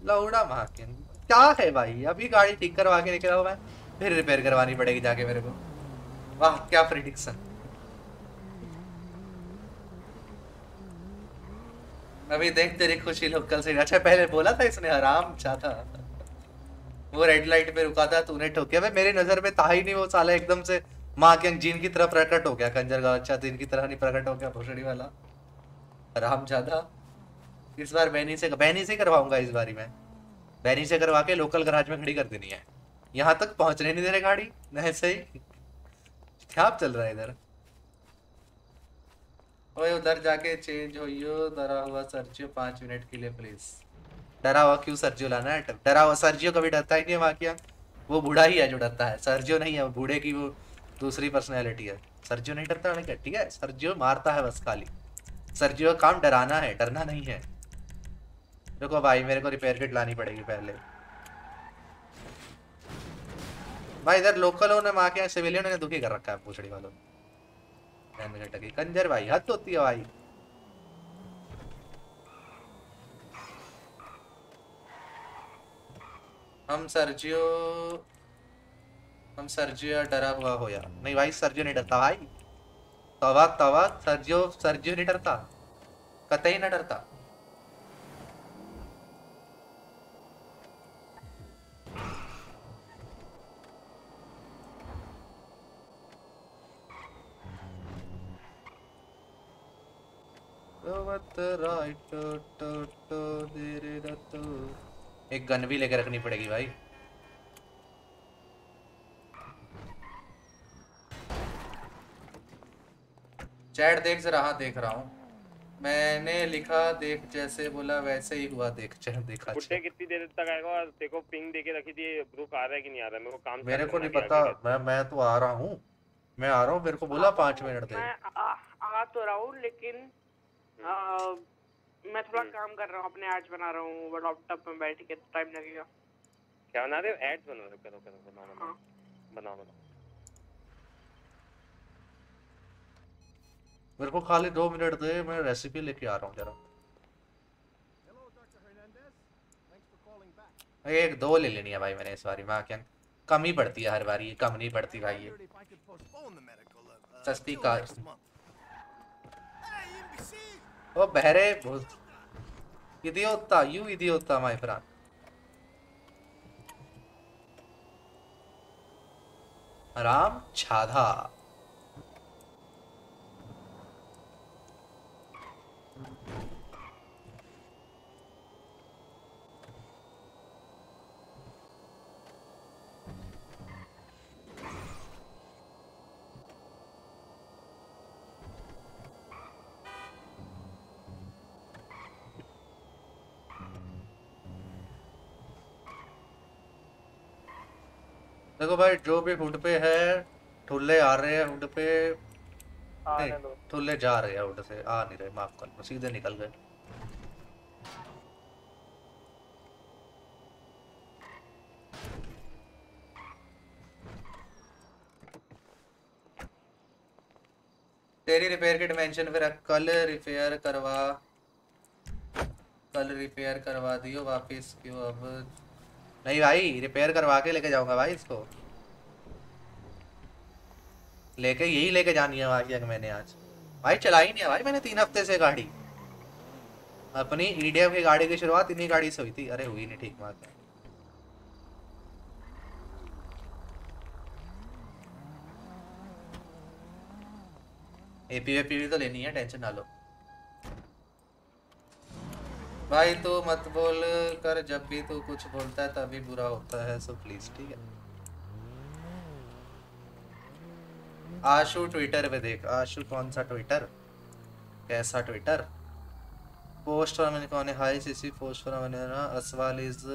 लौड़ा महाकिन, क्या है भाई? अभी गाड़ी ठीक करवा के निकला मैं, फिर रिपेयर करवानी पड़ेगी जाके मेरे को। वाह, क्या प्रिडिक्शन अभी देख तेरी खुशी लोकल से अच्छा पहले बोला था इसने, आराम चाहता। वो रेड लाइट पे रुका था, तूने ठोकिया भाई मेरी नज़र में था ही नहीं वो साला, एकदम से माँ के जीन की तरह प्रकट हो गया कंजर का बच्चा जीन की तरह नहीं प्रकट हो गया, भोसड़ी वाला। आराम ज़्यादा इस बार बैनी से बैनी से करवाऊँगा इस बारी मैं। बैनी से करवा के लोकल गराज में खड़ी कर देनी है। यहाँ तक पहुँचने नहीं दे रहे गाड़ी नहीं सही क्या चल रहा है इधर? ओए, उधर जाके चेंज होइयो, डरा हुआ सर्जियो, पाँच मिनट के लिए प्लीज़ डरा हुआ क्यों सर्जियो लाना है? डरा हुआ सर्जियो कभी डरता ही नहीं है वाकिया। वो बूढ़ा ही है जो डरता है। सर्जियो नहीं है बूढ़े की वो दूसरी पर्सनैलिटी है। सर्जियो नहीं डरता है ठीक है? सर्जियो मारता है बस खाली। सर्जियो का काम डराना है, डरना नहीं है। देखो भाई, मेरे को रिपेयर किट लानी पड़ेगी पहले। भाई, इधर लोकलों ने माँ के सिविलियनों ने दुखी कर रखा है, पूछड़ी वालों। ने टेन मिनट की कंजर भाई, हद होती है भाई। हम सर्जियो हम सर्जियो डरा हुआ हो यार। नहीं भाई, सर्जियो नहीं डरता भाई। तवा तवा, सर्जियो सर्जियो नहीं डरता। कतई ना डरता। एक गन भी लेके रखनी पड़ेगी भाई। चैट देख जरा हाँ देख रहा हूँ। मैंने लिखा देख जैसे बोला वैसे ही हुआ देख चैट देखा बुट्टे कितनी देर तक आएगा? और देखो पिंग देके रखी थी ग्रुप आ रहा है कि नहीं आ रहा? है मेरे को काम मेरे को नहीं पता। मैं मैं तो आ रहा हूँ। मैं आ रहा हूँ मेरे को बोला पाँच मिनट दे मैं आ, आ तो रहा हूँ लेकिन मैं थोड़ा काम कर रहा हूँ अपने एड्स बना रहा हूँ वो लैपटॉप में बैठ के टाइम लगेगा। क्या बना रहे हो? एड्स बना रहे हो? करो करो बनाओ बनाओ। बनाओ बनाओ। मेरे को खाली दो मिनट दे मैं रेसिपी लेके आ रहा हूँ जरा। एक दो ले लेनी है भाई मैंने इस बारी माँ क्या? कम ही पड़ती है हर बारी ये कम नहीं पड़ती भाई ये। सस्ती कार। ओ बहरे इदियोता यू इदियोता माय फ्रेंड राम छाधा। देखो भाई जो भी हुड पे है ठुल्ले आ रहे हैं हुड पे। नहीं। ठुल्ले जा रहे हैं हुड से। आ नहीं रहे माफ़ कर सीधे निकल गए। तेरी रिपेयर किट मेंशन फिर कल रिपेयर करवा कल रिपेयर करवा दियो वापस क्यों अब? नहीं भाई रिपेयर करवा के लेके जाऊँगा भाई इसको। लेके, यही लेके जानी है भाई मैंने आज। भाई चलाई नहीं है भाई मैंने तीन हफ़्ते से गाड़ी। अपनी ईडीएफ की गाड़ी की शुरुआत इन्हीं गाड़ी से हुई थी। अरे हुई नहीं, ठीक बात है। एपी वेपी भी तो लेनी है, टेंशन ना लो। भाई तू मत बोल, कर जब भी तू कुछ बोलता है तभी बुरा होता है सो प्लीज़ ठीक है? आशु ट्विटर पे देख, आशु कौन सा ट्विटर कैसा ट्विटर पोस्ट मैंने कौन है? हाई सीसी पोस्ट फॉर मैंने Aswal is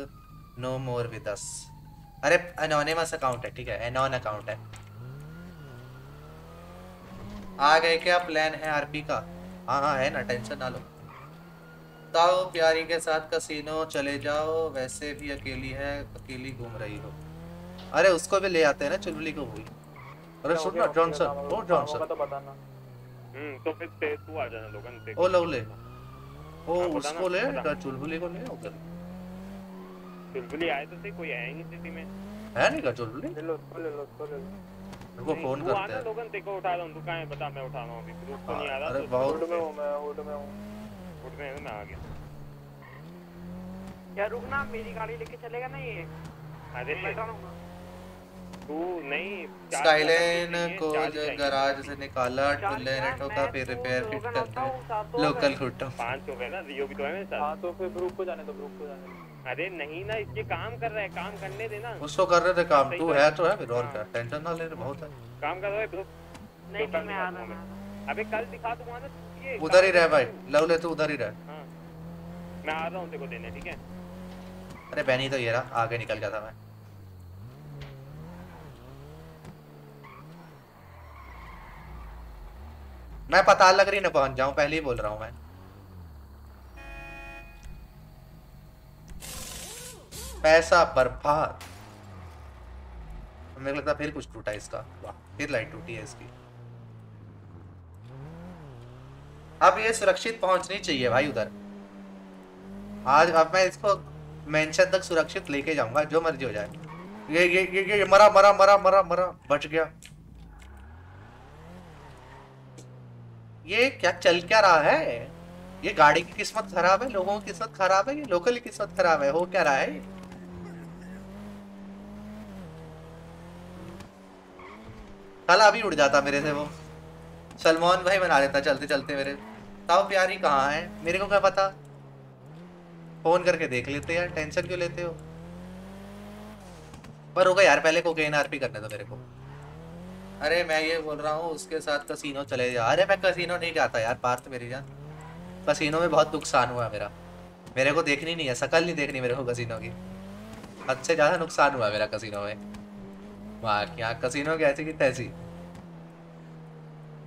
no more with us अरे एनोनिमस अकाउंट है, ठीक है? एनॉन अकाउंट है। आ गए क्या? प्लान है आरपी का? हाँ हाँ है ना टेंशन ना लो। ताओ प्यारी के साथ कसीनो चले जाओ वैसे भी अकेली है अकेली घूम रही हो। अरे उसको भी ले आते हैं ना चुलबुली को भी। अरे सुन ना जॉनसन ओ जॉनसन तो बताना। हम्म तो फिर ते तू आ जाना लोगन ते ओ लवले। ओ हाँ, उसको ले बताना। चुलबुली को ले उधर चुलबुली आए तो सही कोई आया नहीं सिटी में। है नहीं का चुलबुली ले लो उसको ले लो उसको ले लो। उनको फ़ोन करते हैं। लोगन ते को उठा हूँ तू कहाँ है बता मैं उठा रहा हूँ अभी ग्रुप तो नहीं आ रहा अरे तो बहुत- में हूँ मैं होल्ड में हूँ। में हूँ मैं आ गया। यार रुकना मेरी गाड़ी लेके चलेगा ना ये? अरे तू नहीं स्काईलाइन को। गराज से निकाला टुल्ले ने ठोका फिर रिपेयर किट करते लोकल खुट्टो पाँच हो गए ना रियो भी तो है मेरे साथ हाँ तो फिर ग्रुप को जाने दो ग्रुप को जाने दो। अरे नहीं ना इसके काम कर रहा है काम करने देना। उसको कर रहे थे काम तू है तो है फिर और क्या टेंशन ना ले रहे बहुत है। काम कर रहा है ग्रुप नहीं मैं आ रहा हूँ अबे कल दिखा दूँगा ना उधर ही रह भाई लव ले तो उधर ही रह। हाँ। मैं आ रहा हूँ तेरे को देने ठीक है? अरे बैनी तो ये रहा आगे निकल गया था मैं। मैं पता लग रही ना पहुँच जाऊँ पहले ही बोल रहा हूँ मैं। पैसा बर्बाद। मेरे को लगता फिर कुछ टूटा इसका। वाह फिर लाइट टूटी है इसकी। अब ये सुरक्षित पहुंचनी चाहिए भाई उधर। आज अब मैं इसको मेंशन तक सुरक्षित लेके जाऊँगा, जो मर्ज़ी हो जाए। ये ये ये ये, मरा मरा मरा मरा मरा, बच गया। ये क्या चल क्या रहा है? ये गाड़ी की किस्मत खराब है, लोगों की किस्मत खराब है, ये लोकल की किस्मत खराब है, हो क्या रहा है कल अभी उड़ जाता मेरे से वो। सलमान भाई बना देता, चलते चलते मेरे। ताऊ प्यारी कहाँ है? मेरे को क्या पता? फ़ोन करके देख लेते यार, टेंशन क्यों लेते हो? पर होगा यार, पहले कोकेन आरपी करने दो मेरे को। अरे मैं ये बोल रहा हूँ, उसके साथ कसीनो चले जा। अरे मैं कसीनो नहीं जाता यार, पार्थ मेरी जान। कसीनो में बहुत नुकसान हुआ मेरा। मेरे को देखनी नहीं है, शकल नहीं देखनी मेरे को कसीनो की। हद से ज़्यादा नुकसान हुआ मेरा कसीनो में। वहाँ की यहाँ कसीनो की ऐसी की तैसी।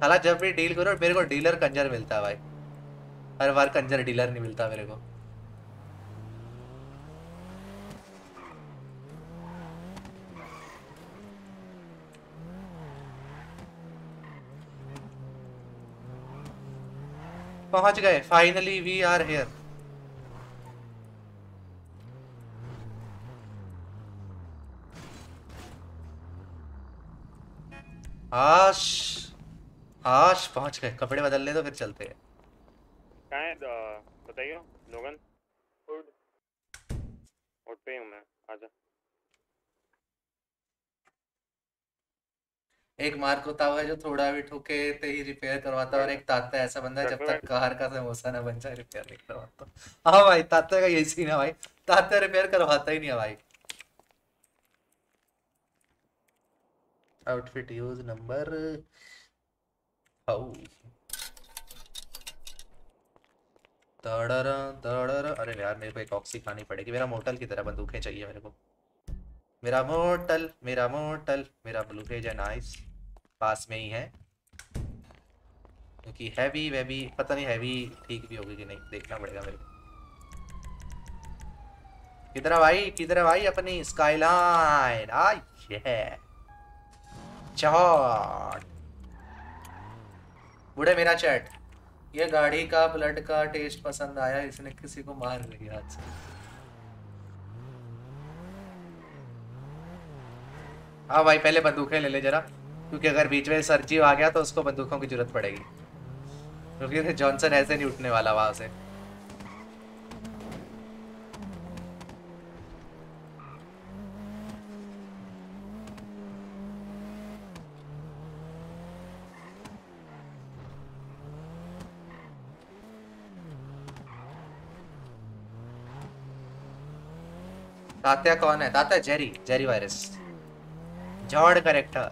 साला जब भी डील करो मेरे को डीलर कंजर मिलता है भाई। हर बार कंजर डीलर नहीं मिलता मेरे को। पहुँच गए फाइनली वी आर हेयर आश। आश पहुँच गए। कपड़े बदल ले तो फिर चलते हैं। कहाँ है? बताइए। लोगन? उठ उठ पे ही मैं। आजा। एक मार्क होता है जो थोड़ा भी ठोके ते ही रिपेयर करवाता है और एक ताता ऐसा बंदा है जब तक कार का समोसा ना बन जाए रिपेयर नहीं करवाता। हाँ भाई ताता का यही सीन है भाई। ताता रिपेयर करवाता ही नहीं है भाई। आउटफिट यूज़ नंबर हाउ तड़रा अरे यार, मेरे को एक ऑक्सी खानी पड़ेगी। मेरा मोटल की तरह बंदूकें चाहिए मेरे को। मेरा मोटल मेरा मोटल मेरा ब्लूकेज है नाइस पास में ही है। क्योंकि हैवी वेवी पता नहीं हैवी ठीक भी होगी कि नहीं, देखना पड़ेगा मेरे को। किधर भाई? किधर भाई अपनी स्काईलाइन आ ये चौट बूढ़े मेरा चैट, ये गाड़ी का ब्लड का टेस्ट पसंद आया, इसने किसी को मार लिया आज हाँ भाई, पहले बंदूकें ले ले जरा, क्योंकि अगर बीच में सरजीव आ गया तो उसको बंदूकों की ज़रूरत पड़ेगी। क्योंकि जॉनसन ऐसे नहीं उठने वाला वहाँ से। तात्या कौन है? Tatya Jerry Jerry virus. जॉर्ड character.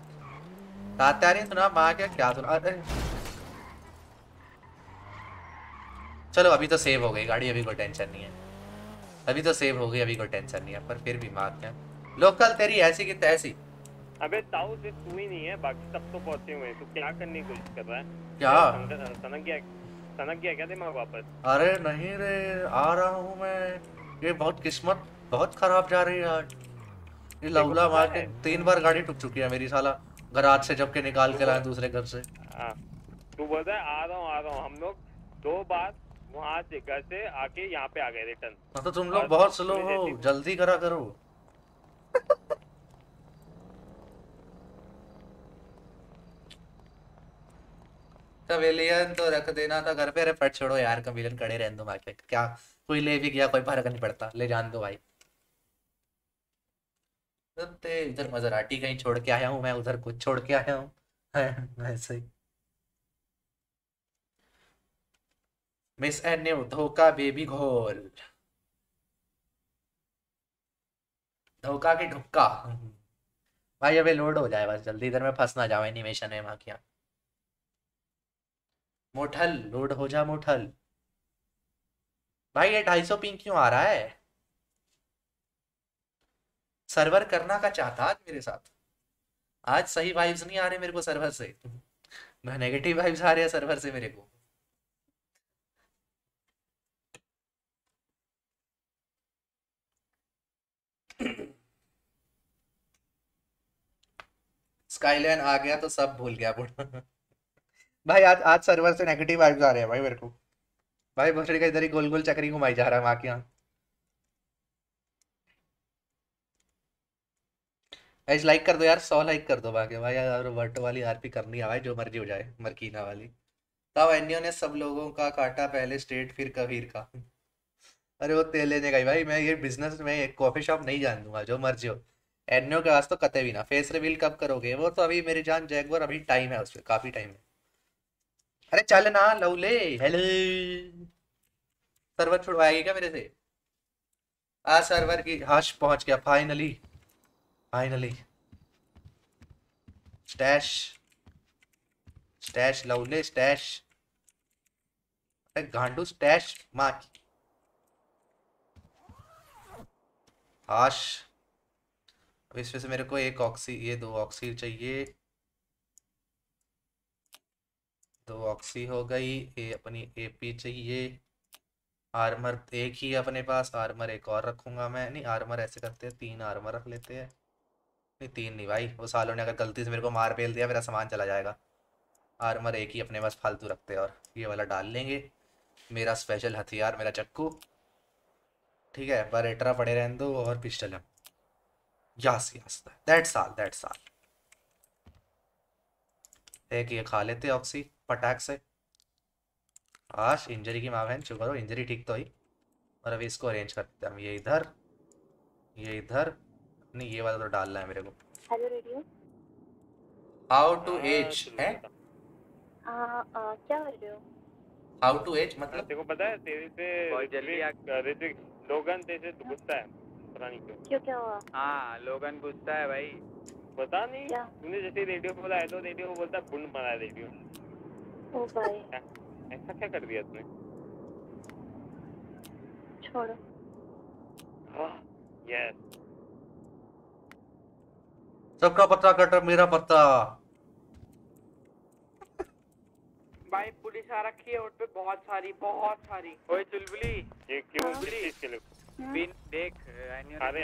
Tatya ने सुना माँ क्या क्या सुना? अरे। चलो अभी तो सेव हो गई गाड़ी अभी कोई टेंशन नहीं है। अभी तो सेव हो गई अभी कोई टेंशन नहीं है पर फिर भी माँ क्या? लोकल तेरी ऐसी की तैसी। अबे ताऊ सिर्फ़ तू ही नहीं है बाकी सब तो पहुँचे हुए हैं। तू क्या करने की कोशिश कर रहा है? क्या? सनक सनक गया सनक गया क्या दिमाग वापस? अरे नहीं रे आ रहा हूँ मैं। ये बहुत किस्मत बहुत खराब जा रही है आज। ये लौला मार के तीन बार गाड़ी टूट चुकी है मेरी साला। गराज से जब के निकाल के लाए दूसरे घर से। हाँ तू बोलता है आ रहा हूँ आ रहा हूँ। हम लोग दो बार वहाँ से घर से आके यहाँ पे आ गए रिटर्न हाँ तो तुम लोग बहुत स्लो हो जल्दी करा करो। कवेलियन तो रख देना था घर पे। अरे फट छोड़ो यार कवेलियन खड़े रहने दो बाकी क्या? कोई ले भी गया कोई फ़र्क नहीं पड़ता। ले जान दो भाई। ते इधर मजराटी कहीं छोड़ के आया हूँ, मैं उधर कुछ छोड़ के आया हूँ। ऐसे ही। मिस एन्यू धोखा बेबी घोल। धोखा की ढुक्का भाई अबे लोड हो जाए, बस जल्दी, इधर में फंस ना जाओ एनिमेशन है वहाँ क्या मोठल, लोड हो जा मोठल। भाई, ये ढाई सौ पिंक क्यों आ रहा है? सर्वर करना का चाहता आज मेरे साथ। आज सही वाइब्स नहीं आ रहे मेरे को सर्वर से। नेगेटिव वाइब्स आ रहे हैं सर्वर से मेरे को। स्काईलाइन आ गया तो सब भूल गया भाई, आज आज सर्वर से नेगेटिव वाइब्स आ रहे हैं भाई मेरे को। भाई भोसड़ी का इधर ही गोल गोल चक्री घुमाई जा रहा है वहाँ के। यहाँ गाइस लाइक कर दो यार, सौ लाइक कर दो बाकी। भाई यार वर्ट वाली आरपी करनी है, भाई, जो मर्ज़ी हो जाए, मरकीना वाली। तब एनियो ने सब लोगों का काटा पहले स्ट्रेट फिर कबीर का। अरे वो तेल लेने गई भाई, मैं ये बिज़नेस में एक कॉफ़ी शॉप नहीं जान दूँगा, जो मर्ज़ी हो। एनियो के वास्ते तो कते भी ना फेस रिवील कब करोगे? वो तो अभी मेरी जान जैगवर अभी टाइम है उसपे काफ़ी टाइम है। अरे चल ना, लवले, हेलो। सर्वर छुड़वाएगी क्या मेरे से? आ सर्वर की, हाश, पहुँच गया finally finally stash stash Lovely stash अरे स्टैश माँ की हाश। अब इसमें से मेरे को एक ऑक्सी ये दो ऑक्सी चाहिए। दो ऑक्सी हो गई, ये अपनी एपी चाहिए। आर्मर एक है अपने पास आर्मर एक और रखूँगा मैं। नहीं आर्मर ऐसे करते हैं, तीन आर्मर रख लेते हैं। नहीं, तीन नहीं भाई। वो सालों ने अगर गलती से मेरे को मार पेल दिया, मेरा सामान चला जाएगा। आर्मर एक ही अपने पास फालतू रखते हैं और ये वाला डाल लेंगे। मेरा स्पेशल हथियार, मेरा चक्कू। ठीक है, पर एटरा पड़े रहने दो और पिस्टल है। Yes yes that's all that's all एक ये खा लेते ऑक्सी पटाख से। आश इंजरी की माँ बहन शुक्र हो इंजरी ठीक तो हुई। और अभी इसको अरेंज करते हैं हम। ये इधर ये इधर नहीं ये वाला तो डालना है मेरे को। Hello radio how to as है? क्या कर रहे हो? हाउ टू एज मतलब? तेरे को पता है तेरे से जल्दी ऋतिक लोगन तेरे से गुस्सा है पता नहीं क्यों? क्यों क्या हुआ? हाँ लोगन गुस्सा है भाई। पता नहीं तूने जैसे रेडियो बोला है तो रेडियो को बोलता है बुंड मारा रेडियो ओ भाई। ऐसा क्या कर दिया तूने? छोड़ो। यस सबका पत्ता कटर मेरा पत्ता। भाई पुलिस आ रखी है पे बहुत सारी बहुत सारी। ओए चुलबुली। ये क्यों चीज़ के लिए? बिन देख अरे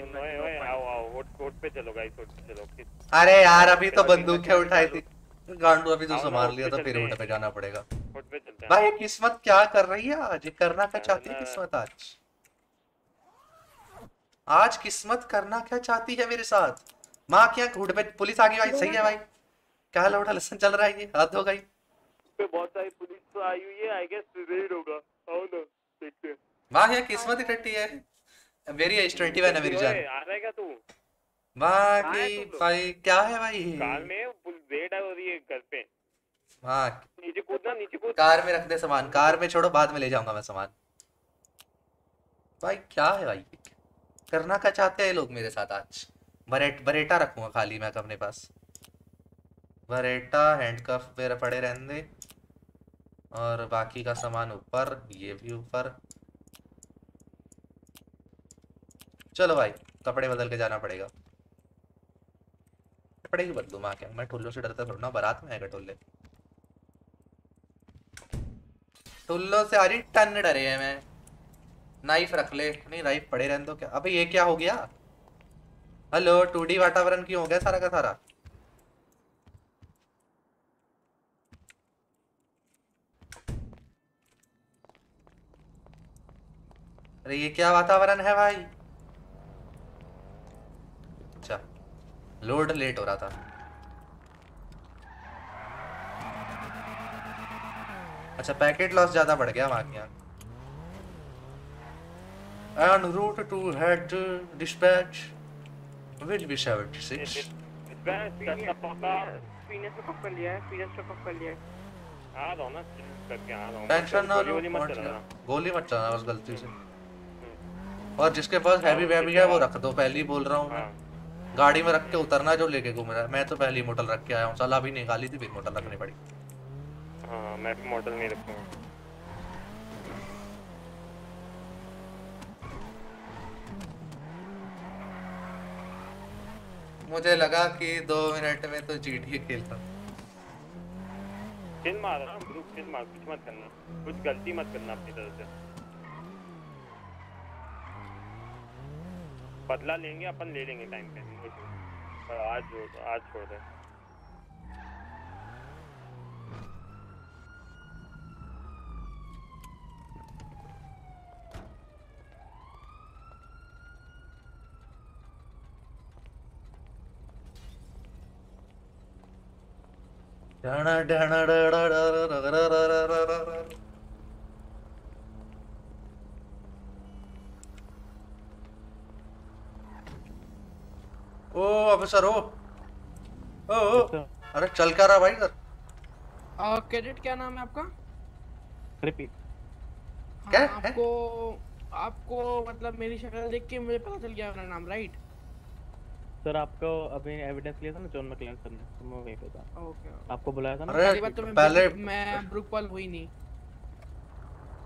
हूँ ओए ओए आओ आओ वोट वोट पे चलो गाइस वोट पे चलो अरे यार अभी तो बंदूकें उठाई थी। गांडू अभी तो संभाल लिया तो फिर उठ पे जाना पड़ेगा। वोट पे चलते हैं। भाई किस्मत क्या कर रही है आज? करना क्या चाहती है किस्मत आज? आज किस्मत करना क्या चाहती है मेरे साथ? माँ क्या घूट पे पुलिस आ गई भाई सही है भाई। क्या लौटा? लेसन चल रहा है ये? हाथ हो गई। पे बहुत सारी पुलिस तो आई हुई है आई गेस रेड होगा। आओ ना देखते हैं। वाह यार किस्मत ही टट्टी है। मेरी एज 21 है मेरी जान। आ रहा है क्या तू? वाह की भाई क्या है भाई? कार में फुल रेड है और ये घर पे। हाँ नीचे कूदना नीचे कूद। कार में रख दे सामान कार में छोड़ो बाद में ले जाऊँगा मैं सामान। भाई क्या है भाई? करना क्या चाहते हैं लोग मेरे साथ आज? बरेट बरेटा रखूँगा खाली मैं अपने पास। बरेटा हैंडकफ मेरे पड़े रहने दे। और बाकी का सामान ऊपर, ये भी ऊपर। चलो भाई, कपड़े बदल के जाना पड़ेगा। कपड़े ही बदलू माँ क्या? मैं ठुल्लो से डरता थोड़ा ना बारात में आएगा ठुल्ले टुल्लो से रही टन डरे हैं मैं। नाइफ रख ले, नहीं, नाइफ पड़े रहने दो क्या? अबे ये क्या हो गया? हेलो टू डी वातावरण क्यों हो गया सारा का सारा? अरे ये क्या वातावरण है भाई? अच्छा लोड लेट हो रहा था। अच्छा पैकेट लॉस ज़्यादा बढ़ गया वहाँ यहाँ en route to head uh, will be 76 finesse पे कप कर लिया है फीनेस पे कप कर लिया है आ रहा हूँ ना करके आ रहा हूँ टेंशन ना लो गोली मत चलाना गया। गोली मत चलाना बस गलती से और जिसके पास हैवी वैवी है वो रख दो पहले ही बोल रहा हूँ मैं गाड़ी में रख के उतरना जो लेके घूम रहा है मैं तो पहले ही मोटल रख के आया हूँ सलाह भी निकाली थी फिर मोटल रखनी पड़ी हाँ मैं भी मॉडल नहीं रखूँगा मुझे लगा कि दो मिनट में तो जीटी खेलता किन मार रहा ग्रुप किन मार? कुछ मत करना। कुछ गलती मत करना अपनी तरफ़ से। बदला लेंगे, अपन ले लेंगे टाइम पे। पर आज जो आज छोड़ दे। ओ ऑफिसर ओ। ओ ओ। अरे चल क्या रहा भाई इधर? कैडेट क्या नाम है आपका? रिपीट। हाँ, क्या? आपको आपको मतलब मेरी शक्ल देख के मुझे पता चल गया अपना नाम राइट सर आपको अभी एविडेंस लिया था ना जॉन मैकलेन सर ने तो मैं वहीं पे था। ओके आपको बुलाया था ना? अरे, बात तो मैं पहले- मैं ब्रुकपॉल हुई नहीं।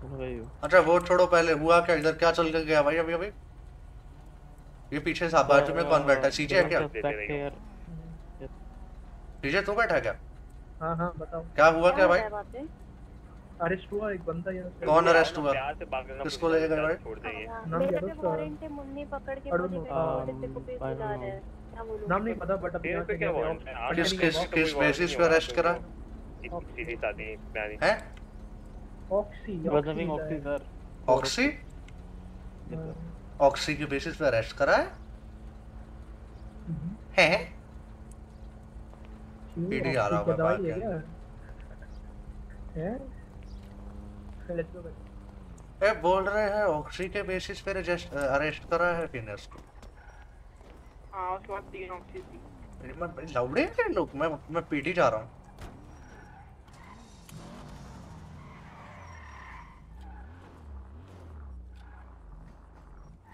मैं वही अच्छा वो छोड़ो पहले हुआ क्या इधर क्या चल के गया भाई अभी अभी? ये पीछे बाजू में कौन बैठा है? सीजे है क्या? सस्पेक्ट है यार सीजे तू बैठा क्या? हाँ हाँ बताओ। क्या हुआ क्या भाई? अरेस्ट हुआ एक बंदा यार कौन अरेस्ट हुआ? किसको लेके गए छोड़ देंगे। नाम क्या है उसका वारंट है मुन्नी पकड़ के मुझे कॉपी बुला रहे हैं। नाम नहीं पता बट अब पे क्या हुआ? किस किस किस बेसिस पे अरेस्ट करा? ऑक्सी शादी मैंने है? ऑक्सी मतलब ऑक्सी सर ऑक्सी ऑक्सी के बेसिस पे अरेस्ट करा है? हम्म। है? पीडी आ रहा है है? लेट्स गो ए बोल रहे हैं ऑक्सी के बेसिस पे रजिस्ट अरेस्ट करा है फिनेस को। हाँ उसके बाद तीन ऑप्शन थी मैं लौड़े हैं लोग मैं मैं पीटी जा रहा हूँ।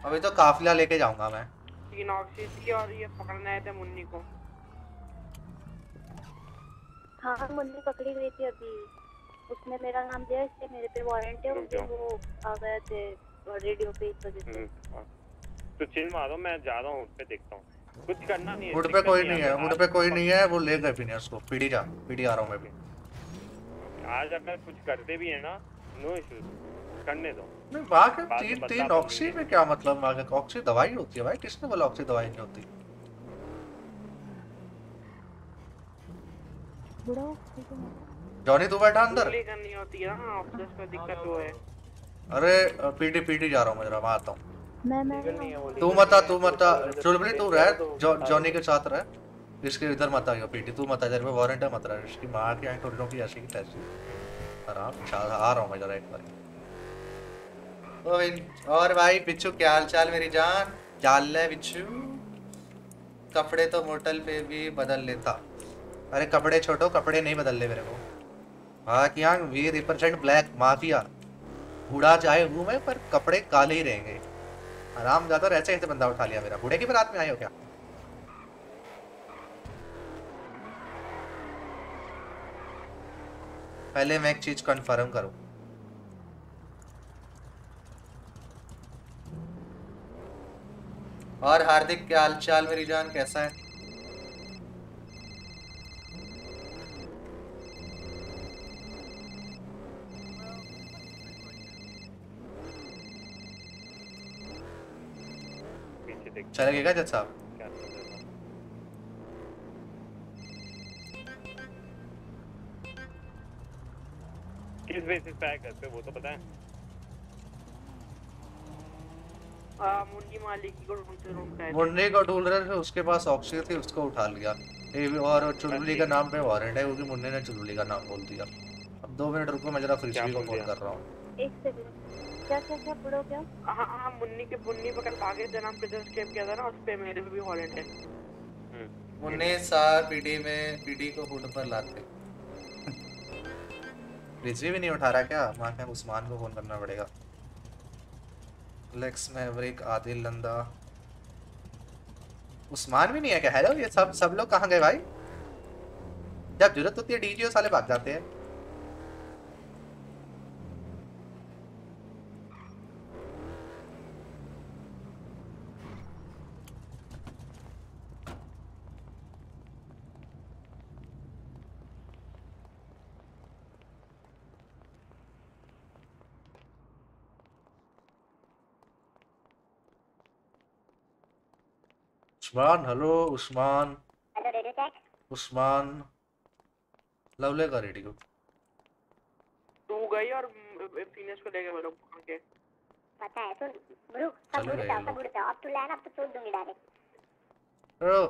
अभी तो काफिला लेके जाऊँगा मैं। तीन ऑक्सी थी और ये पकड़ने आए थे मुन्नी को। हाँ मुन्नी पकड़ी गई थी अभी। उसने मेरा नाम दिया इसलिए मेरे पे वारंट है उसके वो आ गए थे रेडियो पे इस वजह से। हम्म, हाँ। तो चिल मारो मैं जा रहा हूँ उठ पे देखता हूँ। कुछ करना नहीं है हुड पे कोई नहीं है। हुड पे कोई नहीं है वो ले गए फिनेस को पीडी जा पीडी आ रहा हूँ मैं भी। आज अगर कुछ करते भी है ना नो इश्यूज़ करने दो। नहीं वहाँ के तीन तीन ऑक्सी में क्या मतलब वहाँ के ऑक्सी दवाई होती है भाई? किसने बोला ऑक्सी दवाई नहीं होती? ठीक है जॉनी तू बैठा अंदर। गोली करनी होती है ना ऑफ़िस में दिक्कत वो है। अरे पीडी पीडी जा रहा हूँ मैं जरा वहाँ आता हूँ। मैं मैं तू मत आ तू मत आ। चुलबुली तू रह जॉनी के साथ रह। इसके इधर मत आइयो पीटी तू मत आ तेरे पे वारंट है मत रहा। इसकी माँ की आँख टोटलों की ऐसी की तैसी आराम आ रहा हूँ मैं जरा एक बार। और भाई बिच्छू क्या हाल चाल मेरी जान? क्या हाल है बिच्छू कपड़े तो मोटल पे भी बदल लेता। अरे कपड़े छोटो कपड़े नहीं बदल ले मेरे को। हाँ वी रिप्रेजेंट ब्लैक माफिया बूढ़ा चाहे हूँ मैं, पर कपड़े काले ही रहेंगे। आराम ज़्यादा ऐसे ऐसे बंदा उठा लिया मेरा। बूढ़े की बारात में आए हो क्या? पहले मैं एक चीज़ कंफर्म करूँ। और हार्दिक, क्या हाल चाल मेरी जान? कैसा है? देख चलेगा जज साहब किस बेसिस पे आया पे वो तो पता है। मालिक को ढूंढ रहे थे उसके पास ऑक्सीजन थी उसको उठा लिया। और चुलबुली का नाम पे वारंट है क्योंकि मुन्ने ने चुलबुली का नाम बोल दिया। अब दो मिनट रुको मैं जरा फ्रिजबी को फ़ोन कर रहा हूँ। एक सेकंड क्या क्या क्या पढ़ो क्या? हाँ हाँ मुन्नी के मुन्नी पर कल भागे थे नाम जो स्केप किया था ना उस पे मेरे भी वारंट है। मुन्ने सार पीडी में पीडी को हुड पर लाते। फ्रिजबी भी नहीं उठा रहा क्या? माँ क्या उस्मान को फ़ोन करना पड़ेगा। लेक्स मैवरिक आदिल लंदा उस्मान भी नहीं है क्या? हेलो ये सब सब लोग कहाँ गए भाई? जब ज़रूरत होती है डीजीओ साले भाग जाते हैं। Usman hello Usman hello radio check Usman Lovely का रेडियो तू गई और फिनिश को लेके लोग के पता है सुन रुक सब उड़ जाओ सब उड़ जाओ। अब तू लाइन अब तो छोड़ दूँगी डायरेक्ट हेलो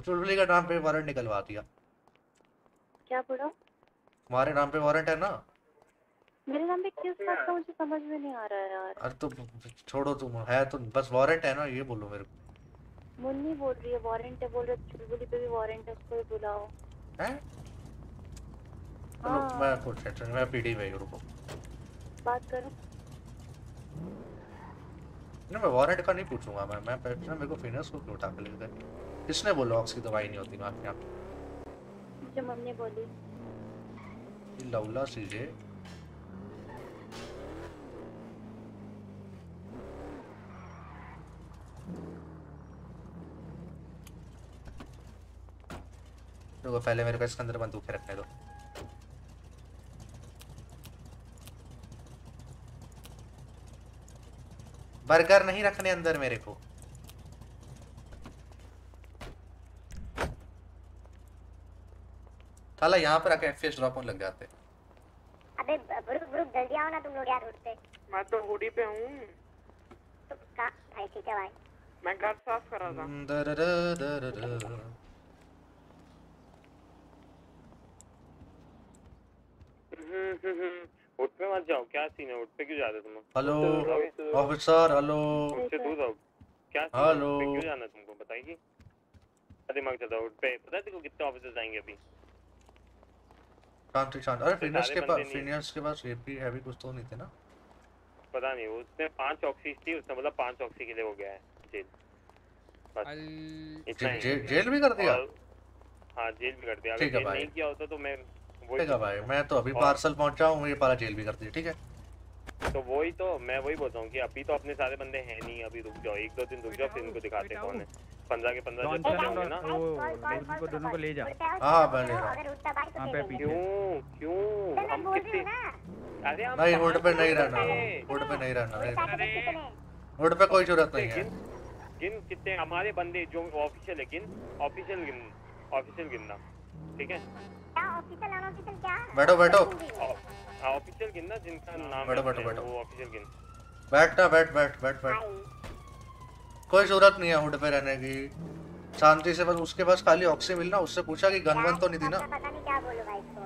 चुलबुली का नाम पे वारंट निकलवा दिया। क्या पढ़ो हमारे नाम पे वारंट है ना? मेरे नाम पे किस बात का मुझे समझ में नहीं आ रहा है यार। अरे तो छोड़ो तुम है तो बस वारंट है ना ये बोलो मेरे को। मुन्नी बोल रही है वारंट है बोल रही है चुलबुली पे भी वारंट है उसको भी बुलाओ। हैं? हाँ। मैं कुछ टेंशन नहीं, मैं पीडी में रुको। बात करो। नहीं मैं वारंट का नहीं पूछूँगा मैं मैं पूछना मेरे को फिनस को क्यों उठा के ले गए? किसने बोला ऑक्स की दवाई नहीं होती मैं यहाँ मुझे मम्मी बोली। ये लवला सीजे रुको पहले मेरे को इसके अंदर बंदूकें रखने दो। बर्गर नहीं रखने अंदर मेरे को। साला यहाँ पर आके एफएस ड्रॉप होने लग जाते। अबे रुक रुक जल्दी आओ ना तुम लोग यार उठते। मैं तो हुडी पे हूँ। तो का भाई ठीक है भाई मैं घर साफ़ कर रहा था। दररररररर। उठ पे मत जाओ क्या सीन है? उठ पे क्यों जा रहे तुम? Hello officer hello. उठ से दूर रहो। क्या है? हेलो। क्यों जाना है तुमको दिमाग पे। पता है तेरे को कितने ऑफिसर्स आएँगे अभी? शांति शांत। अरे तो फिनियस के पास के पास एपी हैवी कुछ तो नहीं थे ना? पता नहीं उसने पाँच ऑक्सीज थी उसने बोला पाँच ऑक्सी के लिए हो गया है जेल। बस। जेल भी कर दिया? हाँ जेल भी कर दिया। अगर जेल नहीं किया होता तो मैं वही भाई। मैं तो अभी पार्सल पहुँचा हूँ ये पारा जेल भी कर दिया ठीक है? तो वही तो मैं वही बोल रहा हूँ कि अभी तो अपने सारे बंदे हैं नहीं अभी रुक जाओ एक दो दिन रुक जाओ फिर इनको दिखाते हैं कौन है। पंद्रह के पंद्रह जब होंगे ना? वो दोनों को ले जा। हाँ मैं ले रहा हूँ। हाँ दे क्यों? क्यों? हम कितने अरे हम नहीं वुड पे नहीं रहना। बोलते? वुड पे नहीं रहना के वुड पे कोई ज़रूरत नहीं है। गिन कितने हमारे बंदे जो ऑफिशियल है गिन ऑफिशियल गिन ऑफिशियल गिनना ठीक है? ऑफिशियल अनऑफिशियल क्या बैठो बैठो। ऑफिशियल गिनना जिनका नाम बैठो, बैठो, बैठो। वो ऑफिशियल गिन बैठ ना बैठ बैठ बैठ बैठ। कोई ज़रूरत नहीं है हुड पे रहने की। शांति से बस उसके पास खाली ऑक्सी मिलना उससे पूछा कि गन वन तो नहीं थी ना? पता नहीं क्या बोलूँ भाई इसको।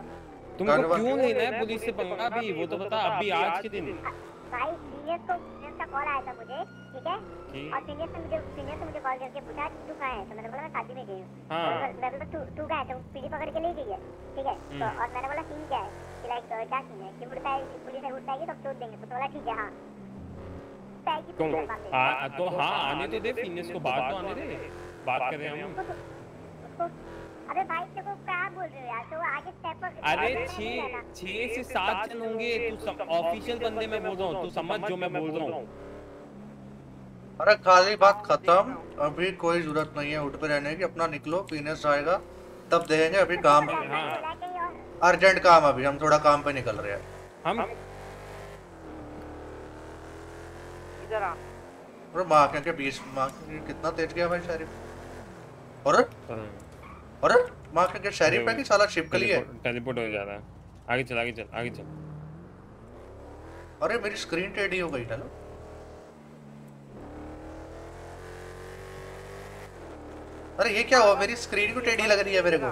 तुमको क्यों लेना है? पुलिस से पंगा भी वो तो बता अभी आज के दिन। भाई सीनियर को सीनियर का कॉल आया था मुझे ठीक है? और सीनियर से मुझे सीनियर से मुझे कॉल करके पूछा कि तू कहाँ है? तो मैंने बोला मैं शादी में गई हूँ। हाँ। तो मैं बोला तू तू कहाँ है? तो पीढ़ी पकड़ के ले गई है ठीक है? तो हम्म। और मैंने बोला सीन क्या है? कि लाइक क्या सीन है? कि उड़ता है पुलिस है उड़ता है तो छोड़ देंगे। तो बोला ठीक है हाँ। है। हाँ तो हाँ आने तो दे फिनिश को बात तो आने दे। बात कर रहे हैं हम। अबे भाई देखो क्या बोल रहे हो यार तो आगे स्टेप पर अरे छह छह से सात जन होंगे तू ऑफिशियल बंदे में बोल रहा हूँ तू समझ जो मैं बोल रहा हूँ। अरे खाली बात खत्म। अभी कोई ज़रूरत नहीं है उठ पे रहने की अपना निकलो पीने से आएगा तब देखेंगे अभी काम। अर्जेंट काम अभी हम थोड़ा काम पे निकल रहे हैं। हम इधर आ। अरे माँ के बीच माँ कितना तेज गया भाई शरीफ? और अरे माँ के शरीफ है कि साला छिपकली है टेलीपोर्ट हो जा रहा है। आगे चल आगे चल आगे चल। अरे मेरी स्क्रीन टेढ़ी हो गई हेलो अरे ये क्या हुआ? मेरी स्क्रीन क्यों टेढ़ी लग रही है मेरे को?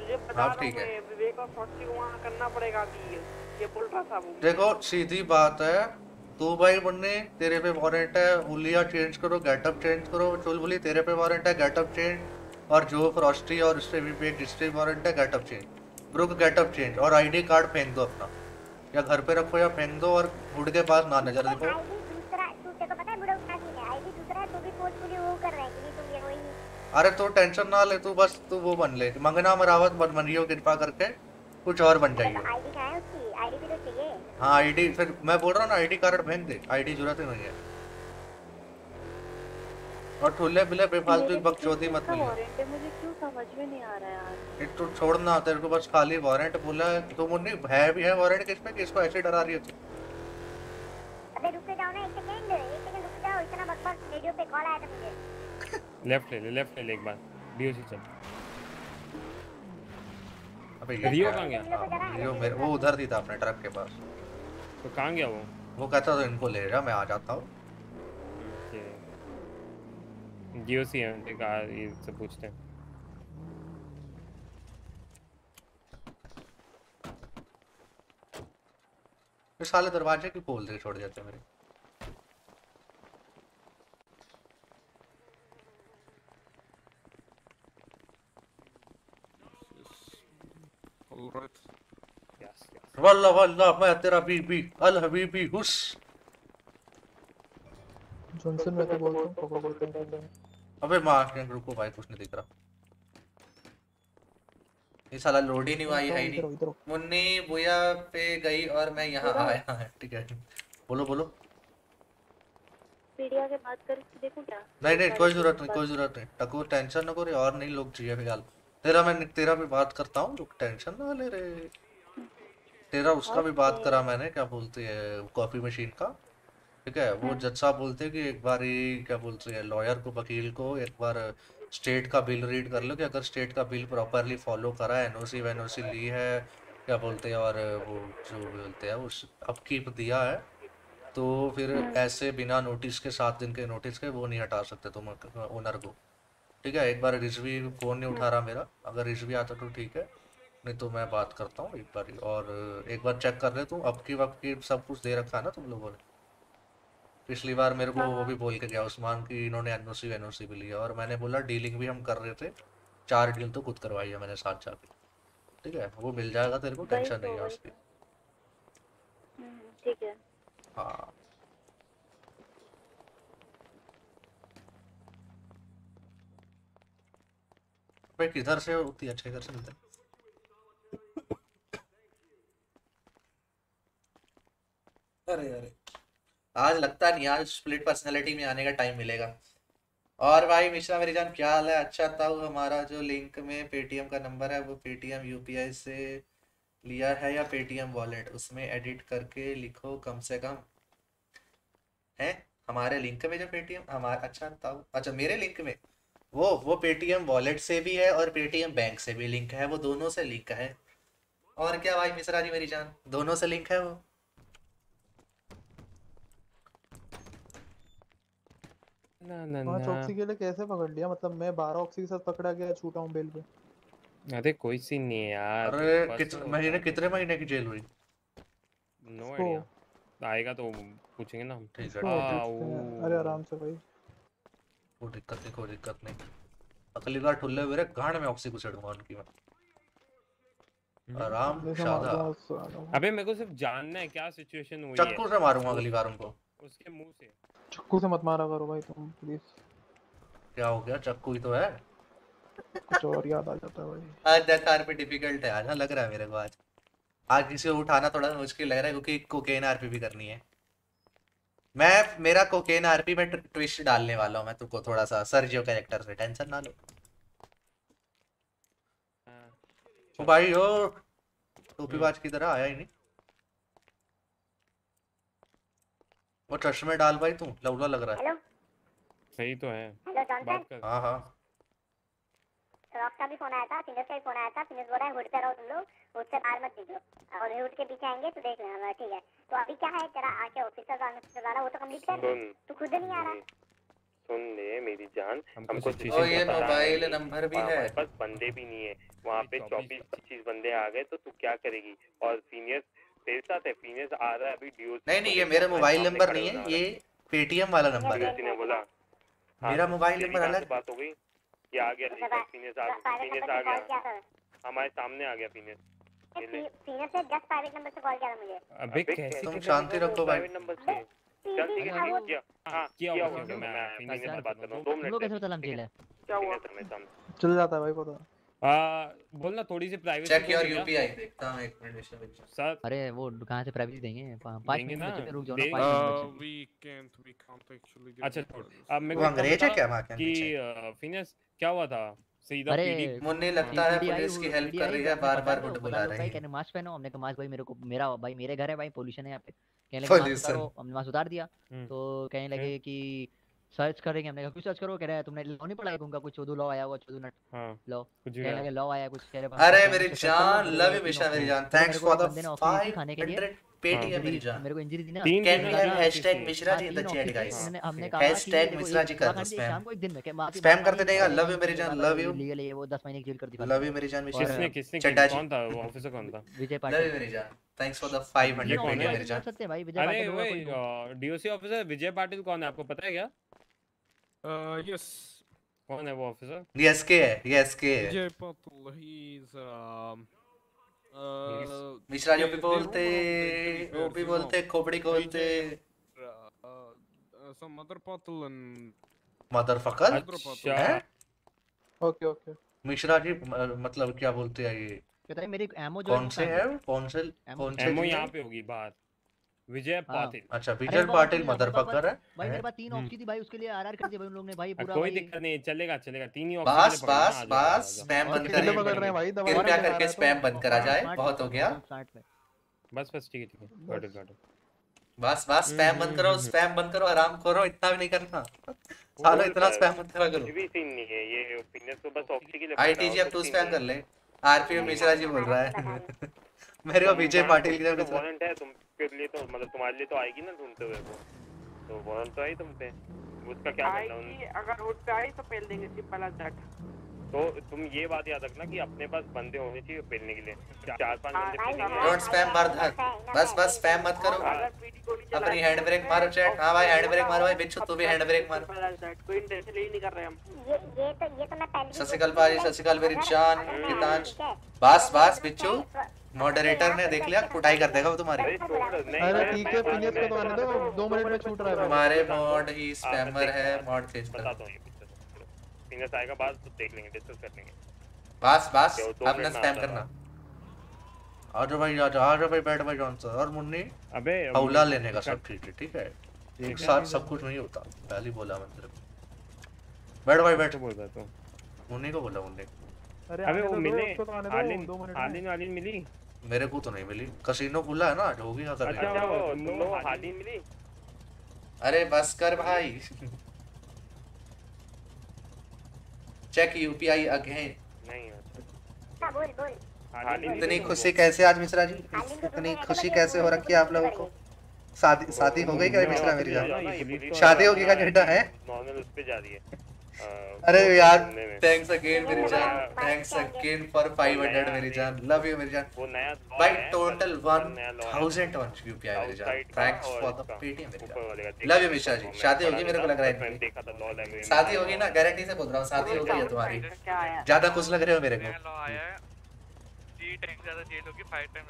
तुझे बता हाँ, हूँ ठीक है। विवेक और को करना पड़ेगा अभी ये बोल रहा था वो। देखो सीधी बात है। तू भाई मुन्नी तेरे पे वारंट है हुलिया चेंज करो गेटअप चेंज करो चुलबुली तेरे पे वारंट है गेटअप चेंज और जो फ्रॉस्टी और इससे भी पे इससे भी वारंट है getup change Brook getup change और आईडी कार्ड फेंक दो अपना। या घर पे रखो या फेंक दो और हुड के पास ना नज़र देखो तू है बुढ़ा है। है तो रहे हैं अरे तू टेंशन ना ले तू बस तू वो बन ले। मंगना मरावत बन बनियो कृपा करके कुछ और बन जाइए हाँ आईडी फिर मैं बोल रहा हूँ ना आईडी कार्ड फेंक दे। आईडी ज़रूरत ही नहीं है। और ठुल्ले बिल्ले बेफालतू की बकचोदी मत वारंट मुझे क्यों समझ में नहीं आ रहा है यार तू छोड़ना तेरे को बस खाली वारंट बोला है। तो मुन्नी है भी है वारंट किस पे? किसको ऐसे डरा रही है तू? अबे रुक जाओ ना एक सेकंड एक सेकंड रुक जाओ इतना बकवास रेडियो पे कॉल आया था मुझे। लेफ़्ट ले ले लेफ़्ट ले ले एक बार। डीओसी चल। अबे रियो कहाँ गया? रियो मेरे वो उधर ही था अपने ट्रक के पास। तो कहाँ गया वो? वो कहता था इनको ले जा मैं आ जाता हूँ। डीओसी है एक आ ये से पूछते हैं। ये साले दरवाजे क्यों खोल दे छोड़ देते मेरे। यस यस वल्ला वल्ला मैं तेरा बीबी अल हबीबी हुस। जॉनसन मैं तो बोलता हूँ पकड़ो बोलते हैं अबे मार के रुको भाई कुछ नहीं दिख रहा। ये साला लोड ही नहीं है ही नहीं। मुन्नी बुया पे गई और मैं यहाँ आया है ठीक है। बोलो बोलो। पीडिया के बात कर देखो क्या? नहीं नहीं कोई ज़रूरत नहीं कोई ज़रूरत नहीं। टको टेंशन न करे और नहीं लोग चाहिए फ़िलहाल। तेरा मैं तेरा भी बात करता हूँ रुक टेंशन ना ले रे। तेरा उसका भी बात करा मैंने क्या बोलते हैं कॉफ़ी मशीन का। ठीक है? वो जज साहब बोलते हैं कि एक बार ही क्या बोलते हैं लॉयर को वकील को एक बार स्टेट का बिल रीड कर लो कि अगर स्टेट का बिल प्रॉपरली फॉलो करा है एनओसी वेनओसी ली है क्या बोलते हैं और वो जो बोलते हैं उस अपकीप दिया है तो फिर ऐसे बिना नोटिस के सात दिन के नोटिस के वो नहीं हटा सकते तुम ओनर को। ठीक है? एक बार रिजवी फ़ोन नहीं उठा रहा मेरा। अगर रिजवी आता तो ठीक है। नहीं तो मैं बात करता हूँ एक बार ही और एक बार चेक कर ले तू अब की वक्त की सब कुछ दे रखा है ना तुम लोगों ने? पिछली बार मेरे को वो भी बोल के गया उस्मान की इन्होंने एनओसी वेनओसी भी लिया और मैंने बोला डीलिंग भी हम कर रहे थे चार डील तो खुद करवाई है मैंने साथ जाके। ठीक है? वो मिल जाएगा तेरे को टेंशन तो, नहीं है उसकी। हम्म, ठीक है। हाँ। किधर से होती है अच्छा इधर से मिलता है। अरे अरे। आज लगता नहीं, आज स्प्लिट पर्सनालिटी में आने का टाइम मिलेगा। और भाई मिश्रा, मेरी जान, क्या हाल है? अच्छा था हमारा जो लिंक में पेटीएम का नंबर है, वो पेटीएम यूपीआई से लिया है या पेटीएम वॉलेट उसमें एडिट करके लिखो कम से कम। है? हमारे लिंक में जो पेटीएम हमारा अच्छा था अच्छा मेरे लिंक में? वो वो पेटीएम वॉलेट से भी है और पेटीएम बैंक से भी लिंक है, वो दोनों से लिंक है। और क्या भाई मिश्रा जी, मेरी जान? दोनों से लिंक है वो? ना ना पाँच ना ऑक्सी के लिए कैसे पकड़ लिया? मतलब मैं बारह ऑक्सी के साथ पकड़ा गया छूटा हूँ बेल पे। अरे कोई सीन नहीं है यार अरे कित, तो महीने कितने महीने की जेल हुई? नो आइडिया आएगा तो पूछेंगे ना हम। ठीक है हैं। अरे आराम से भाई। कोई दिक्कत नहीं कोई दिक्कत नहीं। अगली बार ठुल्ले मेरे गांड में ऑक्सी घुसेड़ूँगा उनकी मैं। आराम जैसे शादा। मारता हूँ, उससे आ रहा हूँ। अबे मेरे को सिर्फ़ जानना है क्या सिचुएशन हुई चक्कू से मारूँगा अगली बार उनको। उसके मुँह से। चक्कू से मत मारा करो भाई तुम प्लीज़ क्या हो गया? चक्कू ही तो है। कुछ और याद आ जाता है भाई। आज डेथ आरपी डिफ़िकल्ट है आज हाँ लग रहा है मेरे को आज। आज किसी को उठाना थोड़ा मुश्किल लग रहा है क्योंकि कोकेन आरपी भी करनी है। मैं मेरा कोकेन आरपी में ट्विस्ट डालने वाला हूँ मैं तुमको थोड़ा सा सर्जियो कैरेक्टर से टेंशन ना लो। ओ भाई ओ टोपीबाज की तरह आया ही नहीं। वो चश्मे डाल भाई तू लौड़ा लग रहा है। हेलो सही तो है। हेलो जॉनसन हाँ? हाँ रॉक का भी फ़ोन आया था फिनिश का भी फ़ोन आया था। बोल रहा है हुड पे रहो तुम लोग उससे बाहर मत निकलो और हुड के पीछे आएँगे तो देख लेना ठीक है। तो अभी क्या है तेरा आके ऑफिसर का ऑफिसर वाला वो तो कंप्लीट कर तू खुद नहीं आ रहा। सुन ले मेरी जान हमको situation ये मोबाइल नंबर भी है। पास बंदे भी नहीं है। वहाँ पे चौबीस पच्चीस बंदे आ गए तो तू क्या करेगी? और सीनियर तेरे साथ है सीनियर आ रहा है अभी डीओ नहीं नहीं ये मेरा मोबाइल नंबर नहीं है ये पेटीएम वाला नंबर है। ने बोला हाँ, मेरा मोबाइल नंबर अलग बात हो गई ये आ गया सीनियर आ गया सीनियर आ गया। हमारे सामने आ गया सीनियर सीनियर से जस्ट प्राइवेट नंबर से कॉल किया था मुझे। अबे कैसे तुम शांति रखो भाई। प्राइवेट नंबर से। चल ठीक है है किया। हाँ किया किया ओके हुआ ओके मैं सीनियर से बात कर रहा हूँ दो तुमको मिनट कैसे पता लग जेल है क्या हुआ चल जाता है भाई पता। आ बोलना थोड़ी सी प्राइवेसी चेक योर यूपीआई देखता हूँ एक मिनट सर। अरे वो कहाँ से प्राइवेसी देंगे? पा- पाँच देंगे मिनट ना, बचे थे, रुक जाओ ना देंगे। पाँच मिनट बचे। we can't we can't अच्छा अब मेरे को अंग्रेज़ है क्या वहाँ के कि फिनिश क्या हुआ था? सीधा अरे पीडी मुन्नी लगता है पुलिस की हेल्प कर रही है बार-बार तो बुला रही भाई कहने मास्क पहनो। हमने कहा मास्क भाई मेरे को मेरा भाई मेरे घर है भाई पोल्यूशन है यहाँ पे। कहने लगे मास्क उतारो हमने मास्क उतार दिया। तो कहने लगे कि सर्च करेंगे हमने। कहा क्यों सर्च करो कह रहे हैं तुमने लॉ नहीं पढ़ा है उनका कुछ चौदह लॉ आया हुआ चौदह नट हाँ लॉ कुछ कहने भी लगे लॉ आया। कुछ कह रहे अरे मेरी लो, जान लव यू मिशा मेरी जान। तो थैंक्स फॉर द थी खाने के लिए। 500 पेटीएम मेरी जान। मेरे को इंजरी दी ना। Can we have hashtag Mishra ji in the chat guys हमने कहा हैशटैग मिश्रा जी कर दो स्पैम शाम को एक दिन में क्या स्पैम करते रहेगा लव यू मेरी जान लव यू लीगल है वो दस महीने की जेल कर दी लव यू मेरी जान मिशा किसने किसने कौन था वो ऑफिसर कौन था? विजय पाटिल लव यू मेरी जान। थैंक्स फॉर द 500 कौन पेटीएम है मेरी जान। सकते हैं भाई विजय अरे पाटिल। कोई डीओसी ऑफिसर विजय पाटिल कौन है आपको पता है क्या Yes. कौन है वो ऑफिसर ये एसके है ये एसके है he's um. Uh, Mishra ji भी बोलते वो भी बोलते खोपड़ी खोलते and मदरफकर Rudra Patul. हैं ओके ओके मिश्रा जी मतलब क्या बोलते हैं ये? कहता है मेरी एमओ जो कौन से है कौन से कौन से एमओ यहाँ पे होगी बाहर विजय हाँ। पाटिल। अच्छा विजय पाटिल है, हमारे मदरफकर है? भाई मेरे पास तीन ऑप्शन थी भाई उसके लिए आरआर कर दिया भाई उन लोगों ने भाई पूरा कोई दिक्कत नहीं चलेगा चलेगा तीन ही ऑप्शन बस बस बस स्पैम बंद करें पकड़ रहे हैं भाई दबा कृपया के करके स्पैम बंद करा जाए। बहुत हो गया। बस बस ठीक है ठीक है। गॉट इट गॉट इट बस बस स्पैम बंद करो स्पैम बंद करो आराम करो इतना भी नहीं करना। सालो इतना स्पैम मत करा करो। भी सीन नहीं है ये फिटनेस को बस ऑक्सी के लिए आईटीजी अब तू स्पैम कर ले। आरपीएम मिश्रा जी बोल रहा है। मेरे को विजय पाटिल की तरफ़ से वारंट है तुम के लिए तो मतलब तुम्हारे लिए तो आएगी ना ढूंढते हुए वो। तो वारंट तो आई तुम पे उसका क्या करना है? अगर उठ पे आई तो पेल देंगे सिंपल एज दैट तो तुम ये बात याद रखना कि अपने पास बंदे होने चाहिए पेलने के लिए। चार पाँच बंदे भाई, पेलेंगे डोंट स्पैम बारधर बस बस स्पैम मत करो। चला अपनी हैंड ब्रेक मारो चैट हाँ भाई हैंड ब्रेक मारो भाई बिच्छू तू भी हैंड ब्रेक मार। कोई इंटेंशन ही नहीं कर रहे हम। ये ये तो ये तो मैं पहले ससिकल पाजी रही हूँ। ससिकल मेरी जान कितांश बस बस बिच्छू। मॉडरेटर ने देख लिया कुटाई कर देगा वो तुम्हारी। अरे ठीक है बाद फिनिश को तो आने दो दो मिनट में छूट रहा है। हमारे मॉड ही स्पैमर है मॉड चेंज कर। फिटनेस आएगा बाद तो देख लेंगे डिस्कस कर लेंगे। बस बस दो अपना स्पैम करना। आ जाओ भाई आ जाओ आ जाओ भाई बैठ भाई जॉनसन और मुन्नी? अबे हौला लेने का सब ठीक है ठीक है? एक साथ सब कुछ नहीं होता पहले बोला मैंने तेरे को बैठ भाई बैठ। बोल रहा तू? मुन्नी को बोला मुन्नी। अरे अबे वो मिले तो आलिन दो मिनट आलिन आलिन मिली? मेरे को तो नहीं मिली। कसिनो खुला है ना होगी क्या कर अच्छा वो लोग हाली मिली? अरे बस कर भाई। चेक यूपीआई अगेन नहीं बोल बोल इतनी खुशी कैसे आज मिश्रा जी? इतनी खुशी कैसे हो रखी है आप लोगों को? शादी शादी हो गई क्या मिश्रा मेरी शादी होगी का क्या है। अ, अरे यार थैंक्स अगेन मेरी जान. थैंक्स अगेन फॉर 500 मेरी जान. लव यू मेरी जान. वो नया भाई टोटल पर नया law है। 1000 ऑन यूपीआई मेरी जान. थैंक्स फॉर द पेटीएम मेरी जान. Love you Mishra ji. शादी होगी मेरे को लग रहा है देखा था law language शादी होगी ना गारंटी से बोल रहा हूँ शादी हो गई है तुम्हारी. ज़्यादा खुश लग रहे हो मेरे को?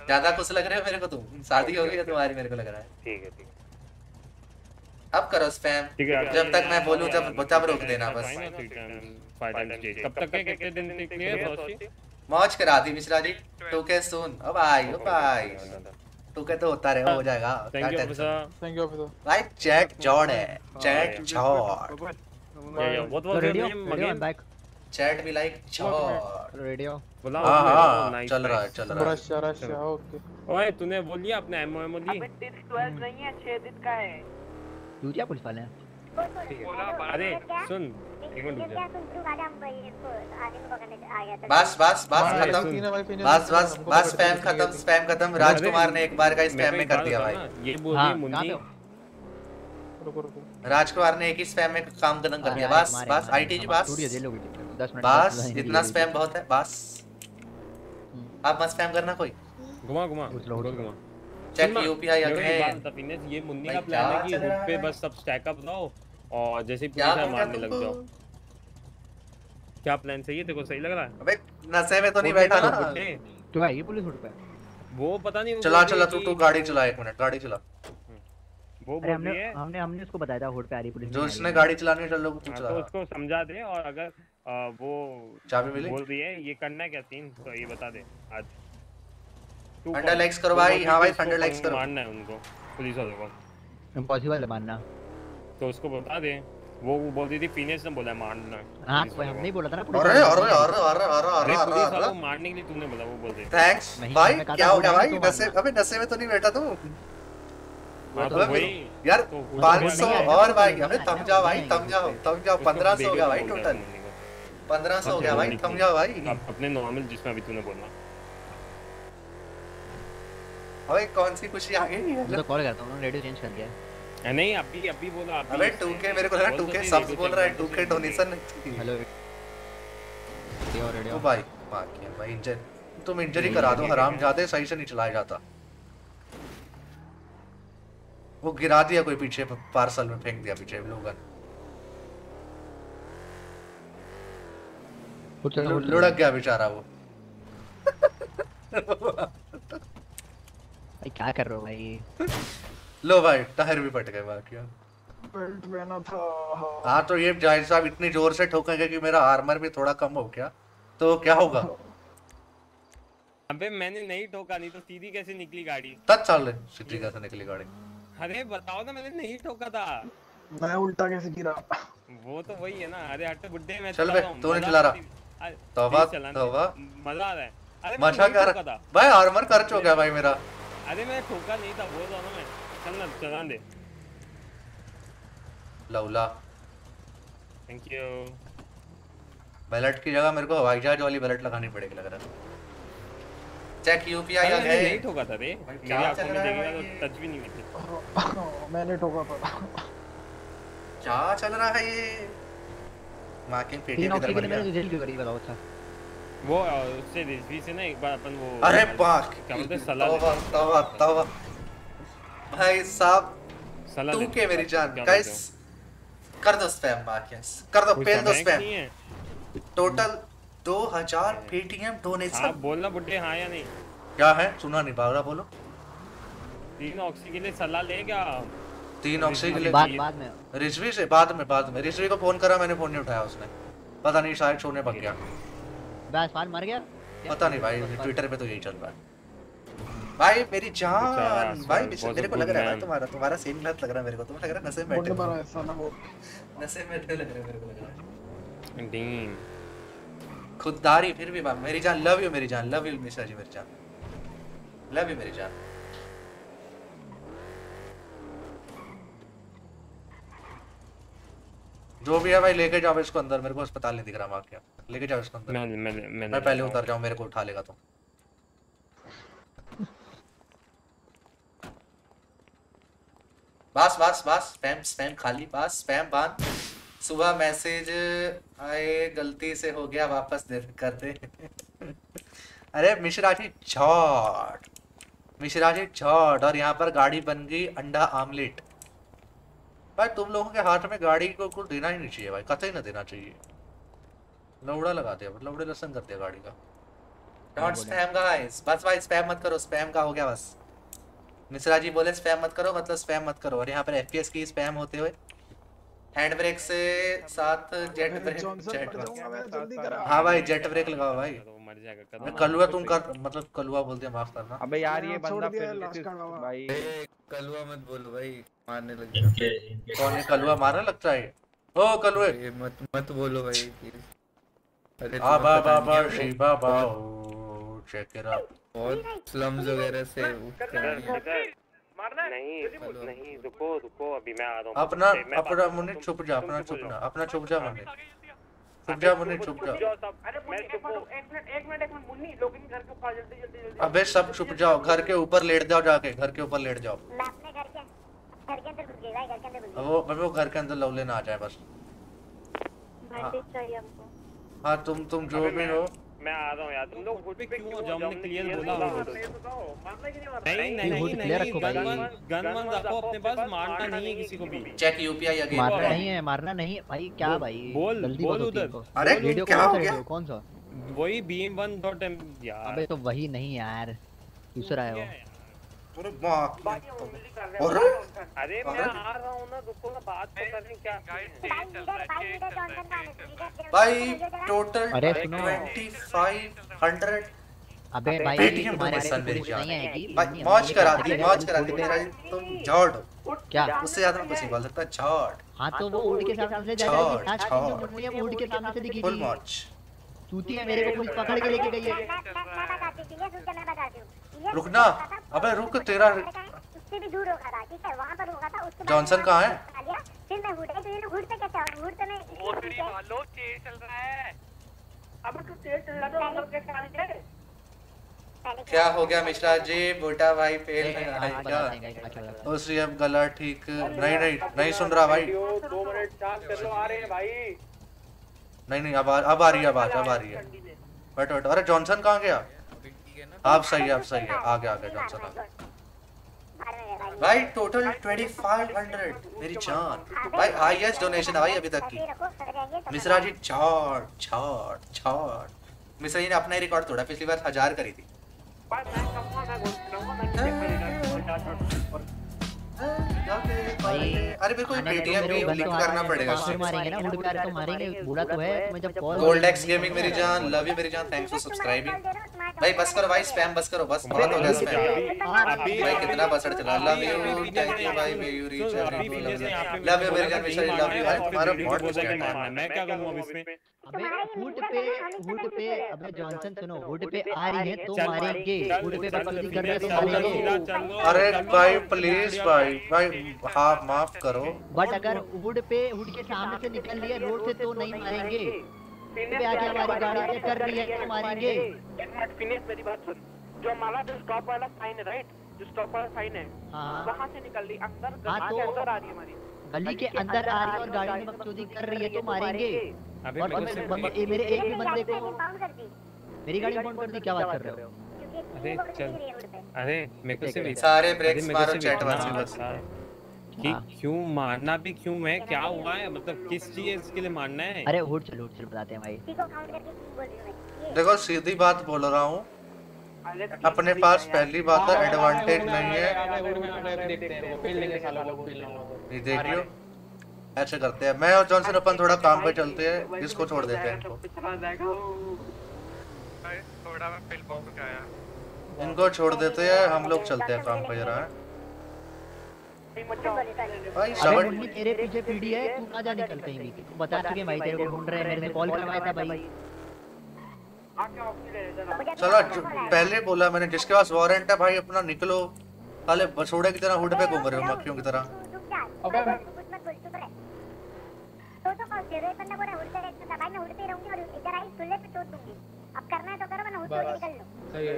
ज़्यादा खुश लग रहे हो मेरे को तुम? शादी होगी तुम्हारी मेरे को लग रहा है. ठीक है ठीक है। अब करो स्पैम जब तक मैं बोलूँ जब तब रोक देना बस। कब तक है? कितने दिन तक लिए मौज करा दी मिश्रा जी। टू के सुन ओ भाई ओ भाई। टू के तो होता रहे हो जाएगा। Thank you, क्या थैंक यू ऑफिसर भाई चैट जॉड है। Chat yeah. What was your radio back chat भी लाइक जॉड रेडियो बोला हाँ हाँ oh, चल रहा है चल रहा है। रशिया रशिया ओके ओए तूने बोल लिया अपने एमओ एमओ ली डिस्क 12 नहीं है 6 दिन का है। तू क्या पुलिस वाले हैं। अरे सुन एक मिनट रुक जा। बस बस बस खत्म। बस बस बस स्पैम खत्म स्पैम खत्म। राजकुमार ने एक बार का स्पैम में कर दिया भाई। ये बोल हाँ, रही मुन्नी। राजकुमार ने एक ही स्पैम में काम खत्म कर दिया। बस बस आईटी जी बस। 10 मिनट बस इतना स्पैम बहुत है बस। आप मत स्पैम करना कोई। घुमा घुमा घुमा। चेक यूपीआई को अगेन फिनेस, ये मुन्नी का प्लान है कि हुक पे बस सब स्टैक अप रहो और जैसे ही हो गया मारने लग जाओ। क्या प्लान सही है? तेरे को सही लग रहा है? अबे नशे में तो नहीं बैठा ना। तो भाई ये पुलिस उठ पे वो पता नहीं चला चला तू कि- तू गाड़ी चला एक मिनट गाड़ी चला। वो बोल हमने है हमने हमने उसको बताया था होट पे आ रही पुलिस जो रही। गाड़ी चलानी है चल लो तू हाँ, चला। तो उसको समझा दे और अगर आ, वो चाबी मिली? बोल रही है ये करना है क्या सीन तो ये बता दे आज। तू कौन- likes करो भाई, हाँ भाई, उसको likes करो। मारना है उनको पुलिस वालों को। इम्पॉसिबल है मानना। तो उसको बता दे। वो वो बोल रही थी फिनेस ने बोला मारना है। हाँ कोई वालों हम नहीं बोला था ना अरे अरे अरे अरे अरे अरे अरे पुलिस अरे। वालों मारने के लिए तूने बोला वो बोल थी थैंक्स भाई क्या हो गया भाई? नशे अबे नशे में तो नहीं बैठा तू? हाँ तो यार तो वो पाँच तो सौ नहीं। और भाई अबे नहीं, जाओ भाई थम जाओ थम जाओ। उसको पंद्रह सौ हो गया भाई टोटल। रहा है हो गया भाई है। जाओ भाई। अपने नॉर्मल जिसमें अभी तूने बोला। अबे कौन सी खुशी? आ गई मैं तो कॉल करता हूँ उन्होंने रेडियो चेंज कर दिया अ, नहीं अभी अभी बोला अभी अबे टू के मेरे को लगा बोल टू तो के नहीं, सब बोल रहा है कर, टू के डोनेशन नहीं हेलो रेडियो ओ भाई मार किया भाई इंजर तुम इंजरी करा दो हराम जाते सही से नहीं चलाया जाता। वो गिरा दिया कोई पीछे पार्सल में फेंक दिया पीछे लोगन। लुढ़क गया बेचारा वो। भाई क्या कर रहे हो भाई? लो भाई टायर भी पट गए बाकी बेल्ट पहना था हाँ। तो ये ज़ाहिर साहब इतनी ज़ोर से ठोकेंगे कि मेरा आर्मर भी थोड़ा कम हो गया। तो क्या होगा? अबे मैंने नहीं ठोका नहीं तो सीधी कैसे निकली गाड़ी? तब चल रहे सीधी कैसे निकली गाड़ी? अरे बताओ ना मैंने नहीं ठोका था। मैं उल्टा कैसे गिरा? वो तो वही है ना अरे हट बुड्ढे मैं चल बे, रहा तू नहीं मज़ा चला आ रहा। तौबा। तौबा। मज़ा आ रहा है। अरे मज़ा कर भाई आर्मर खर्च हो गया भाई मेरा। अरे मैं ठोका नहीं था बोल रहा हूँ ना मैं चल ना चला दे लौला थैंक यू बैलेट की जगह मेरे को हवाई जहाज़ वाली बैलेट लगानी पड़ेगी लग रहा है। चेक यूपीआई आ गए नहीं ठोका था रे। क्या चल में रहा है तो टच भी नहीं होती मैंने ठोका था। क्या चल रहा है ये? मार्किंग तीन पेटीएम किधर के बन गया। मैंने जेल क्यों करी बताओ अच्छा। वो उससे रिजवी से ना एक बार अपन वो अरे बाक। क्या बोलते सलाह लेते तौबा तौबा भाई साहब सलाह तू के मेरी जान। गाइस कर दो स्पैम मार्कियस कर दो पेल दो बैंक स्पैम नहीं टोटल 2000 पेटीएम हाँ डोनेशन बोलना बुड्ढे हाँ या नहीं? क्या है? सुना नहीं बावरा बोलो। तीन ऑक्सी के लिए सलाह ले क्या? तीन ऑक्सी के लिए बाद बाद में। रिजवी से बाद में बाद में। रिजवी को फ़ोन करा मैंने फ़ोन नहीं उठाया उसने। पता नहीं शायद सोने पक गया। बस फान मर गया। पता नहीं भाई ट्विटर पे तो यही चल रहा है। भाई मेरी जान भाई मेरे को लग रहा है तुम्हारा तुम्हारा सेम लत लग रहा है मेरे को तुम्हें लग रहा है नशे में बैठे हो। ऐसा ना हो नशे में बैठे लग रहे हो मेरे को लग रहा है। डीन खुददारी फिर भी बात मेरी जान लव यू मेरी जान लव यू मिश्रा जी मेरी जान। लव यू मेरी जान। जो भी है भाई लेके जाओ इसको अंदर मेरे को अस्पताल नहीं दिख रहा वहाँ क्या। लेके जाओ इसको अंदर। मैं मैं मैं मैं पहले उतर जाऊँ मेरे को उठा लेगा तो। बस बस बस स्पैम स्पैम खाली बस स्पैम बाँध सुबह मैसेज आए गलती से हो गया वापस दे कर दे। अरे मिश्रा जी झॉट। मिश्रा जी झॉट और यहाँ पर गाड़ी बन गई अंडा आमलेट। भाई तुम लोगों के हाथ में गाड़ी को कुछ देना ही नहीं चाहिए भाई। कतई ना देना चाहिए। लौड़ा लगा दिया लौड़े लसन कर दिया गाड़ी का। डोंट स्पैम गाइस बस भाई स्पैम मत करो स्पैम का हो गया बस। मिश्रा जी बोले स्पैम मत करो मतलब स्पैम मत करो। और यहाँ पर एफपीएस की स्पैम होते हुए हैंड ब्रेक से साथ जेट ब्रेक जेट हाँ भाई जेट ब्रेक लगाओ भाई। मर जाएगा मैं कलुआ तुम कर मतलब कलुआ बोलते हैं माफ़ करना। अबे यार ये बंदा फिर। भाई। कलवा मत बोलो भाई मारने लग गया। कौन है कलुआ मारने लगता है? ओ कलुए। मत मत बोलो भाई चेक इट आउट बहुत स्लम्स वगैरह से नहीं नहीं रुको रुको अभी मैं आ रहा हूँ। अपना अपना मुन्नी छुप जा अपना छुप जा अपना छुप जा मुन्नी। छुप जा मुन्नी छुप जा। अरे मुन्नी एक मिनट एक मिनट एक मिनट एक मिनट मुन्नी लोग इन घर के ऊपर जल्दी जल्दी जल्दी। अबे सब छुप जाओ घर के ऊपर लेट जाओ जाके घर के ऊपर लेट जाओ। मैं अपने घर के घर के अंदर घुस गई भाई घर के अंदर घुस अब वो वो घर के अंदर लवले ना आ जाए बस। बैंडेज चाहिए हमको। हाँ तुम तुम जो भी हो। मैं आ रहा हूँ यार तुम लोग हुड पे क्यों हो? जब हमने clear बोला है? नहीं मारना? नहीं नहीं, नहीं होल्ड रखो भाई। गन वन रखो अपने पास मारना नहीं है किसी को भी। चेक यूपीआई अगेन मारना नहीं है मारना नहीं है। भाई क्या भाई? बोल- जल्दी बोल उधर। को। अरे, वीडियो क्या हो गया? कौन सा? वही बीम वन डॉट एम यार। अबे तो वही नहीं यार। दूसरा है वो। अरे माँ और अरे मैं आ रहा हूँ ना रुको ना बात तो करें? क्या भाई टोटल अरे सुनो। ट्वेंटी फाइव हंड्रेड अबे भाई पेटीएम तुम्हारे संदेश नहीं आएगी। भाई मौज करा दी मौज करा दी मेरा तुम झॉट हो क्या? उससे ज़्यादा कुछ नहीं बोल सकता झॉट हाँ तो वो उड़ के सामने से जा छॉट, जाएगी आज है वो उड़ के सामने से दिखी फुल मौज। है मेरे को पुलिस पकड़ के लेके गई है। रुकना। अबे रुक तेरा उससे भी दूर होगा था ठीक है? वहाँ पर होगा था उसके जॉनसन कहाँ है? फिर मैं हुड है तो ये लोग हुड पे कैसे आओ हुड पे मैं ओसडी भालो चेस चल रहा है। अब तू तेज चल रहा था हम लोग कैसे आने थे क्या हो गया मिश्रा जी? बोटा भाई फेल अब गला ठीक नहीं नहीं नहीं सुन रहा भाई। दो मिनट चार्ज कर लो आ रहे हैं भाई। नहीं नहीं अब आ, अब आ रही है आवाज़ अब आ रही है। बैठो बैठो अरे जॉनसन कहाँ गया? आप सही है आप सही है। आगे आगे जाओ आ भाई टोटल 2500 मेरी जान। भाई हाईएस्ट डोनेशन आई अभी तक की। मिश्रा जी छाड़ छाड़ छाड़ मिश्रा जी ने अपना ही रिकॉर्ड तोड़ा पिछली बार हज़ार करी थी। अरे मेरे को पेटीएम भी लिंक तो करना पड़ेगा तो फिर मारेंगे ना हुड पे आ तो मारेंगे बोला तो है मैं जब कॉल गोल्ड एक्स गेमिंग मेरी जान लव यू मेरी जान थैंक्स फॉर सब्सक्राइबिंग भाई बस करो भाई स्पैम बस करो बस बहुत हो गया स्पैम भाई कितना बसड़ चला लव यू थैंक यू भाई may you reach love you मेरी जान जी लव यू भाई तुम्हारा बहुत कुछ है है मैं क्या करूँ अब इसमें अबे हुड पे हुड पे अबे जॉनसन सुनो हुड पे आ रही है तो मारेंगे हुड पे बकचोदी कर रहे हैं तो मारेंगे अरे भाई प्लीज़ भाई भाई हाँ माफ़ करो बट अगर हुड पे हुड के सामने से निकल है रोड से तो नहीं मारेंगे पे आके हमारी गाड़ी चेक कर रही है तो मारेंगे एक मिनट फिनिश मेरी बात सुन जो हमारा जो स्टॉप वाला साइन है राइट जो स्टॉप वाला साइन है हाँ। वहाँ से निकल रही अंदर हाँ, हाँ, तो- अंदर आ रही है हमारी गली के अंदर आ रही है और गाड़ी में बकचोदी कर रही है तो मारेंगे। अबे और मेरे को बंदे- ये मेरे एक भी बंदे को मेरी गाड़ी कौन कर दी क्या बात कर रहे हो? अरे चल। अरे मेरे को सिर्फ़ सारे breaks मेरे इतना वाले बस। कि क्यों मारना भी क्यों है? क्या हुआ है? मतलब किस चीज़ के लिए मारना है? अरे हुड चलो हुड चलो बताते हैं भाई। देखो सीधी बात बोल रहा हूँ। अपने पास पहली बात तो एडवांटेज नहीं है। ये देखियो ऐसे करते हैं। मैं और जॉनसन अपन थोड़ा काम पे चलते हैं। इसको छोड़ देते हैं इनको। छोड़ देते हैं। हम लोग चलते हैं काम पे जरा। भाई तेरे पीछे पीढ़ी है। तू ना जा निकल कहीं भी? बता चुके भाई तेरे को ढूंढ रहे हैं। मेरे से कॉल करवाया था भाई। चलो पहले बोला मैंने जिसके पास वारंट है भाई अपना निकलो। साले बछोड़े की तरह हुड पे घूम रहे हो मक्खियों की तरह। अबे तो तो कॉल दे रहे बंदा बोला हुड पे रहता था भाई मैं हुड पे रहूँगी और इधर आई सुल्ले पे चोट दूँगी। अब करना है तो करो वरना हुड पे निकल लो। सही है।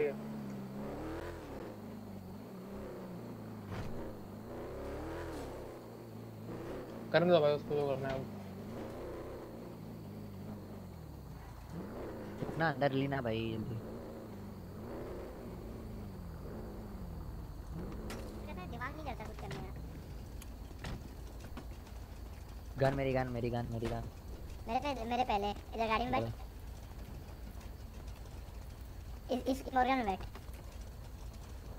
करने दो भाई उसको जो करना है। ना अंदर लेना भाई जल्दी। गन मेरी गन मेरी गन मेरी गन। मेरे पे मेरे पहले इधर गाड़ी में बैठ। इस इस मॉर्गन में बैठ।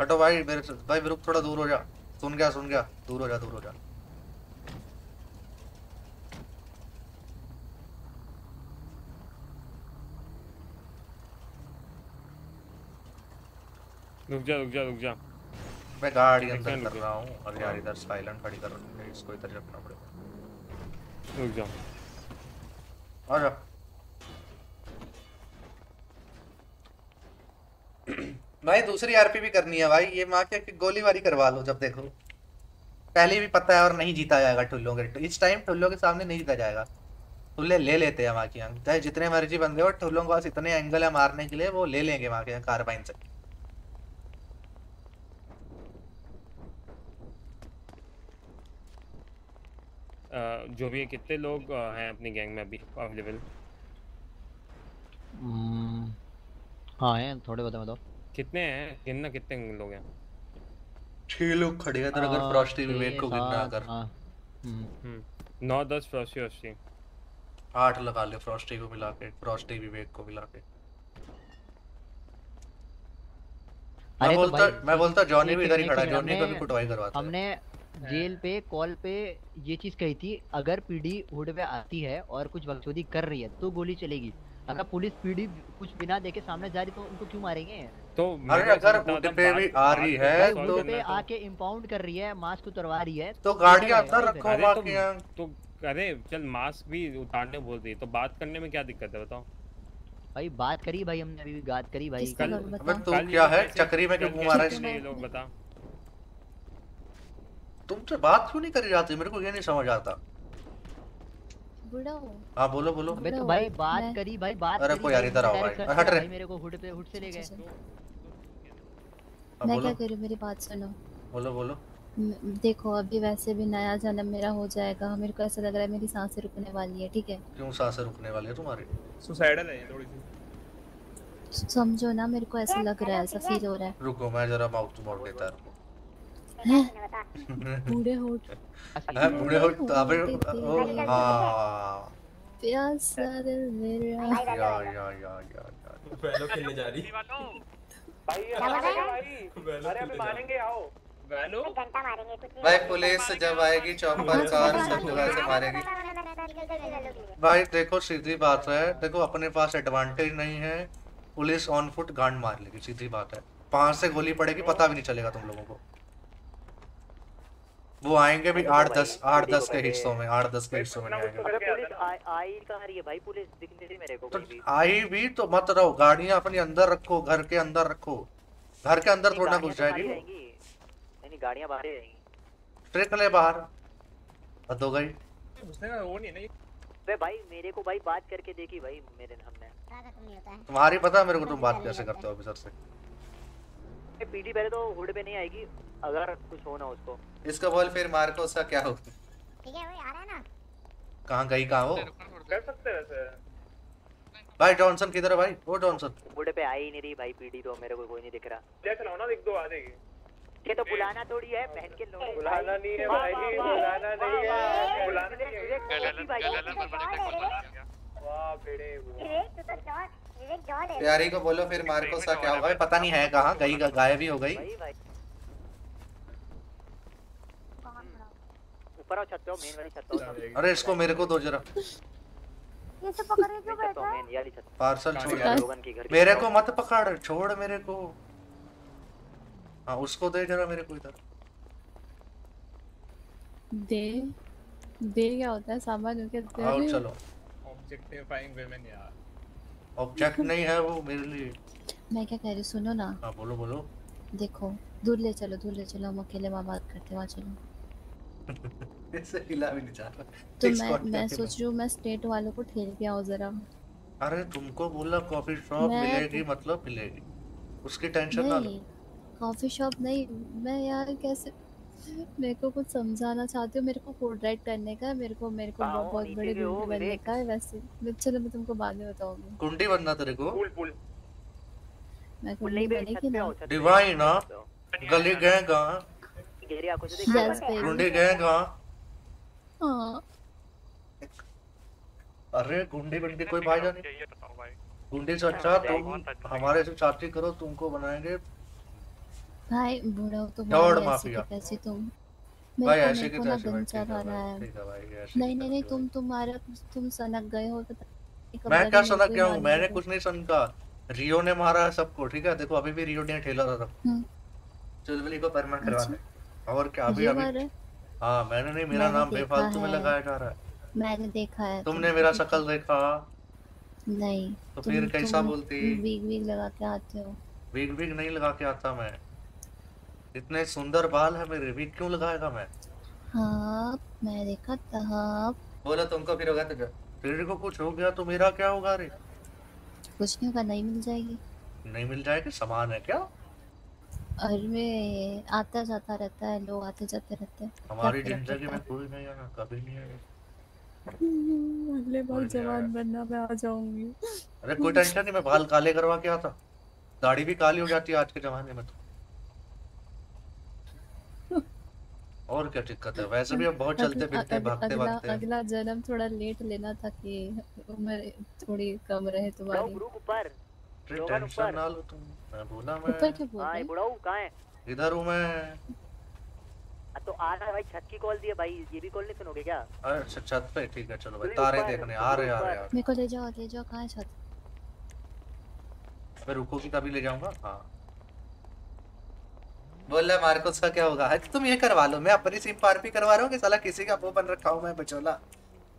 हटो भाई मेरे भाई रुक थोड़ा दूर हो जा। सुन गया सुन गया दूर हो जा दूर हो जा। रुक जा रुक जा रुक जा। मैं गाड़ी अंदर कर रहा हूँ। और यार इधर साइलेंट खड़ी कर है इसको इधर रखना पड़ेगा। रुक जा। आ जा। भाई दूसरी आरपी भी करनी है भाई। ये माँ के गोलीबारी करवा लो जब देखो। पहले भी पता है और नहीं जीता जाएगा ठुल्लों के इस टाइम ठुल्लों के सामने नहीं जीता जाएगा। ठुल्ले ले लेते हैं वहाँ की अंक चाहे जितने मर्ज़ी बंदे हो ठुल्लों के पास इतने एंगल है मारने के लिए वो ले लेंगे वहाँ के कार्बाइन से। जो भी है कितने लोग हैं अपनी गैंग में अभी अवेलेबल? हम्म, हाँ है थोड़े बताओ बताओ। कितने हैं? गिनना कितने लोग हैं? छह लोग खड़े हैं तेरा अगर फ्रॉस्टी विवेक को गिनना अगर। हाँ, हम्म, हम्म नौ दस फ्रॉस्टी वॉस्टी आठ लगा ले फ्रॉस्टी को मिला के फ्रॉस्टी विवेक को मिला के। मैं अरे तो बोलता मैं बोलता जॉनी भी इधर ही खड़ा है जॉनी को भी कुटवाई करवाते हैं हमने जेल पे कॉल पे ये चीज़ कही थी अगर पीडी हुड पे आती है और कुछ बकचोदी कर रही है तो गोली चलेगी। अगर पुलिस पीडी कुछ बिना देखे सामने जा रही तो उनको क्यों मारेंगे? तो अरे अगर हुड पे भी आ रही है तो पे आके इम्पाउंड कर रही है मास्क उतरवा रही है तो गाड़ियाँ अंदर रखो फिर? बाकी तो तो अरे चल मास्क भी उतारने बोल रही तो बात करने में क्या दिक्कत है बताओ? भाई बात करी भाई हमने अभी बात करी भाई। कल तू क्या है? चक्री में क्यों घुमा रहा है लोग बता तुमसे बात क्यों नहीं करी जाती मेरे को ये नहीं समझ आता। हाँ। बोलो बोलो। अबे तो भाई बात करी भाई बात अरे कोई यार इधर आओ भाई। हट दिया रे। भाई मेरे को हुड पे हुड से ले गए। हाँ, मैं क्या करूँ? मेरी बात सुनो। बोलो बोलो। देखो अभी वैसे भी नया जन्म मेरा हो जाएगा। मेरे को ऐसा लग रहा है मेरी साँसें रुकने वाली है ठीक है? क्यों साँसें रुकने वाली है तुम्हारी? सुसाइडल है थोड़ी सी। समझो ना मेरे को ऐसा लग रहा है ऐसा फील हो रहा है। रुको मैं जरा माउथ मोड़ देता हूँ हैं? बूढ़े होठ। हाँ, बूढ़े हो तो अबे ओ हाँ। प्यासा दिल मेरा या या या या या वैलो खेलने जा रही। भाई भाई अरे अबे मारेंगे आओ। वैलो घंटा मारेंगे कुछ भाई पुलिस जब आएगी चौपर कार सब जगह से मारेगी। भाई देखो सीधी बात है। देखो अपने पास एडवांटेज नहीं है। पुलिस ऑन फुट गांड मार लेगी सीधी बात है। पाँच से गोली पड़ेगी पता भी नहीं चलेगा तुम लोगों को। वो आएँगे भी आठ दस आठ दस के हिस्सों में आठ दस के हिस्सों में आएँगे। अरे पुलिस आ- आई कहाँ रही है भाई पुलिस? दिख नहीं रही मेरे को तो भी। आई भी तो मत रहो गाड़ियाँ अपने अंदर रखो घर के अंदर रखो। घर के अंदर थोड़ा घुस जाएगी। नहीं नहीं गाड़ियाँ बाहर ट्रिक ले बाहर। हद हो गई। वो नहीं है ना भाई मेरे को भाई बात करके देखी भाई मेरे हमने तुम्हारी पता है मेरे को तुम बात कैसे करते हो ऑफिसर से। पीटी पहले तो हुड पे नहीं आएगी। अगर कुछ हो ना उसको। इसका बोल फिर मार को उसका क्या हो? ठीक है वही आ रहा है ना। कहाँ गई कहाँ वो कर सकते हैं वैसे। भाई जॉनसन किधर है भाई? वो जॉनसन हुड पे आ ही नहीं रही भाई पीटी तो मेरे को कोई नहीं दिख रहा। देख लो ना एक दो आ जाएगी ये तो बुलाना थोड़ी है बहन के लोग बुलाना नहीं है भाई बुलाना नहीं है। बुलाना नहीं है। वाह बेड़े विवेक तू तो जॉन विवेक जॉन है प्यारी को बोलो फिर मार्को सा क्या होगा? पता नहीं है कहाँ गई गायब ही हो गई। ऊपर आओ छत पे आओ मेन वाली छत पे अरे इसको मेरे को दो जरा। ये सब पकड़ के क्यों बैठा है? मेन वाली छत पार्सल छोड़ लोगन की घर मेरे को मत पकड़ छोड़ मेरे को। हाँ उसको दे जरा मेरे को इधर। दे दे क्या होता है? सामान हो क्या आओ चलो। ऑब्जेक्टिफाइंग वुमेन यार। ऑब्जेक्ट नहीं है वो मेरे लिए। मैं क्या कह रही सुनो ना। हाँ बोलो बोलो। देखो दूर ले चलो दूर ले चलो। हम अकेले वहाँ बात करते वहाँ चलो। इससे हिला भी नहीं जा रहा। तो मैं मैं सोच रही हूँ मैं स्टेट वालों को ठेल के आऊँ जरा। अरे तुमको बोला कॉफ़ी शॉप मिलेगी मतलब मिलेगी। उसकी टेंशन ना लो। कॉफ़ी शॉप नहीं मैं यार कैसे मेरे को कुछ समझाना चाहती हो? मेरे को फ़ूड राइड करने का है मेरे को मेरे को आओ, बहुत बड़े गुंडे बनने का है वैसे। मैं चलो मैं तुमको बाद में बताऊँगी। कुंडी बनना तेरे को? पुल पुल मैं पुल गुंडी नहीं पे बनेगी ना? डिवाइन ना गली गए कहाँ से. कुंडी गए कहाँ हाँ। अरे गुंडी बंडी कोई भाई नहीं गुंडी से अच्छा तुम हमारे से चाची करो तुमको बनाएँगे। भाई बूढ़ा हो तो दौड़ माफिया। कैसे तुम भाई ऐसे के को ना तैसे भाई ठीक है भाई है। है नहीं नहीं नहीं तुम तुम्हारा तुम सनक गए हो पता मैं क्या सनक गया हूँ? मैंने कुछ नहीं सनका। रियो ने मारा है सबको ठीक है? देखो अभी भी रियो ने ठेला था सब। हम्म। चुलबुली को परमानेंट करवा दे और क्या अभी अभी वाला हाँ मैंने नहीं मेरा नाम बेफालतू में लगाया जा रहा है। मैंने देखा है। तुमने मेरा शक्ल देखा? नहीं। तो फिर कैसा बोलती? वीग वीग लगा के आते हो। विग विग नहीं लगा के आता मैं। इतने सुंदर बाल है मेरे विग क्यों लगाएगा मैं? हाँ मैं देखा था। बोला तुमको फिर होगा तुझे। तेरे को कुछ हो गया तो मेरा क्या होगा रे? कुछ नहीं होगा नहीं मिल जाएगी। नहीं मिल जाएगी सामान है क्या? अरे आता जाता रहता है लोग आते जाते रहते हैं। हमारी ज़िंदगी में कोई नहीं आना कभी नहीं आएगा है? हम्म, अगले बार जवान बनना मैं आ जाऊँगी। अरे कोई टेंशन नहीं मैं बाल काले करवा के आता। दाढ़ी भी काली हो जाती है आज के जमाने में तो। और क्या दिक्कत है? वैसे भी अब बहुत चलते अगला- फिरते भागते भागते अगला जन्म थोड़ा लेट लेना था कि उम्र थोड़ी कम रहे तुम्हारी। ग्रुप ऊपर फिर टेंशन ऊपर ना लो तुम। मैं बोला ऊपर क्यों बोल हाँ रहे? बुढ़ाऊ कहाँ है? इधर हूँ मैं। तो आ रहा है भाई छत की कॉल दी है भाई ये भी कॉल नहीं सुनोगे क्या? अच्छा छत पे ठीक है चलो भाई तारे देखने आ रहे आ रहे मेरे को ले जाओ ले जाओ कहाँ है छत? मैं रुकोगी तभी ले जाऊँगा? हाँ। बोल रहा मार्कोस का क्या होगा? तुम ये करवा लो मैं अपनी सिम पार भी करवा रहा हूँ कि साला किसी का वो बन रखा हूँ मैं बचोला।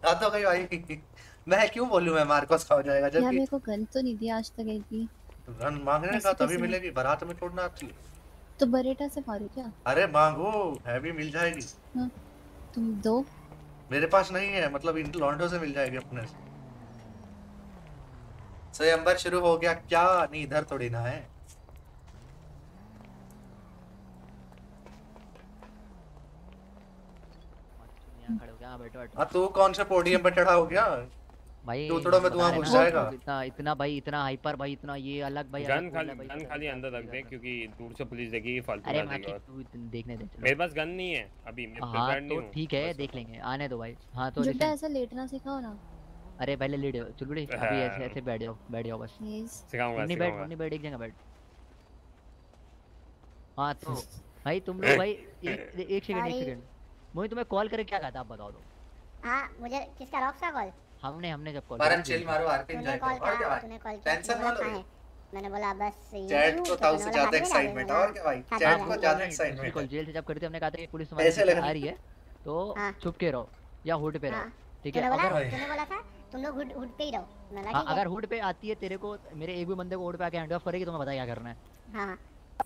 हाँ तो गई भाई? मैं क्यों बोलूँ मैं मार्कोस का हो जाएगा यार मेरे को गन तो नहीं दिया आज तक एक भी। गन मांगने का तभी मिलेगी? बारात में छोड़ना आती तो बरेटा से मारू क्या? अरे मांगो हैवी मिल जाएगी। हाँ तुम दो। मेरे पास नहीं है मतलब इन लॉन्डो से मिल जाएगी अपने से। स्वयंवर शुरू हो गया। क्या? नहीं इधर थोड़ी ना है। यहाँ खड़े हो गया हाँ, बैठो बैठो। हाँ तू कौन से पोडियम पे चढ़ा हो गया? भाई तू थोड़ा मैं रहे घुस जाएगा। इतना इतना भाई इतना हाइपर भाई इतना ये अलग भाई गन खाली है गन खाली अंदर रख दे क्योंकि दूर से पुलिस देखेगी फालतू अरे मार्केट तू देखने दे मेरे पास गन नहीं है अभी मैं हाँ प्रिपेयर्ड नहीं तो ठीक है देख लेंगे आने दो भाई। हाँ तो listen, ऐसा लेटना सिखाओ ना। अरे पहले लेट जाओ चल अभी ऐसे ऐसे बैठ जाओ बैठ जाओ बस। सिखाऊँगा नहीं बैठ नहीं बैठ एक जगह बैठ। हाँ तो भाई तुम लोग भाई एक सेकंड एक सेकंड। मुझे तुम्हें कॉल करके क्या कहा था आप बताओ तो। हाँ मुझे किसका रॉक्स का कॉल? हमने हमने जब कॉल परम चिल मारो आरपी तूने एंजॉय करो। और क्या भाई? टेंशन बोला लो। मैंने बोला बस चैट को तो ताऊ से ज़्यादा एक्साइटमेंट और क्या भाई? चैट को ज़्यादा एक्साइटमेंट जेल से जब करते हमने कहा था कि पुलिस लग आ रही है तो हाँ। छुप के रहो या हुड पे रहो हाँ, ठीक है? अगर तूने बोला था तुम लोग हुड हुड पे ही रहो। मैंने बोला हाँ ठीक है। अगर हुड पे आती है तेरे को मेरे एक भी बंदे को हुड पे आके हैंड ऑफ़ करेगी तो मैं बता क्या करना है। हाँ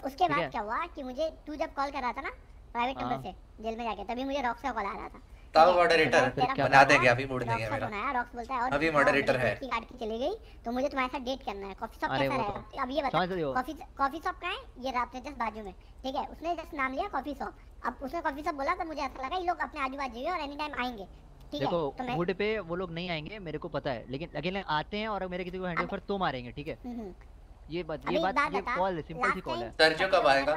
उसके बाद क्या हुआ कि मुझे तू जब कॉल कर रहा था ना प्राइवेट हाँ। नंबर से जेल में जाके तभी मुझे रॉक्स का कॉल आ रहा था। ताऊ मॉडरेटर तो बना देंगे अभी मूड नहीं है मेरा। है अभी मेरी है। दोस्त की चली गई तो मुझे तुम्हारे साथ डेट करना है। कॉफ़ी शॉप कैसा तो रहेगा अब ये बता समझ रही हो। कॉफ़ी कॉफ़ी शॉप कहाँ है? ये रात में जस्ट बाजू में। ठीक है उसने जस्ट नाम लिया कॉफ़ी शॉप अब उसने कॉफ़ी शॉप बोला तो मुझे ऐसा लगा ये लोग अपने आजू बाजू ही और एनी टाइम आएँगे। ठीक है देखो तो मैं पे वो लोग नहीं आएँगे मेरे को पता है। लेकिन अकेले आते हैं और मेरे किसी को हैंड ऑफ़ तो मारेंगे ठीक है? हम्म, हम्म। ये बात ये बात ये कॉल है सिंपल सी कॉल है। time सर्जियो कब आएगा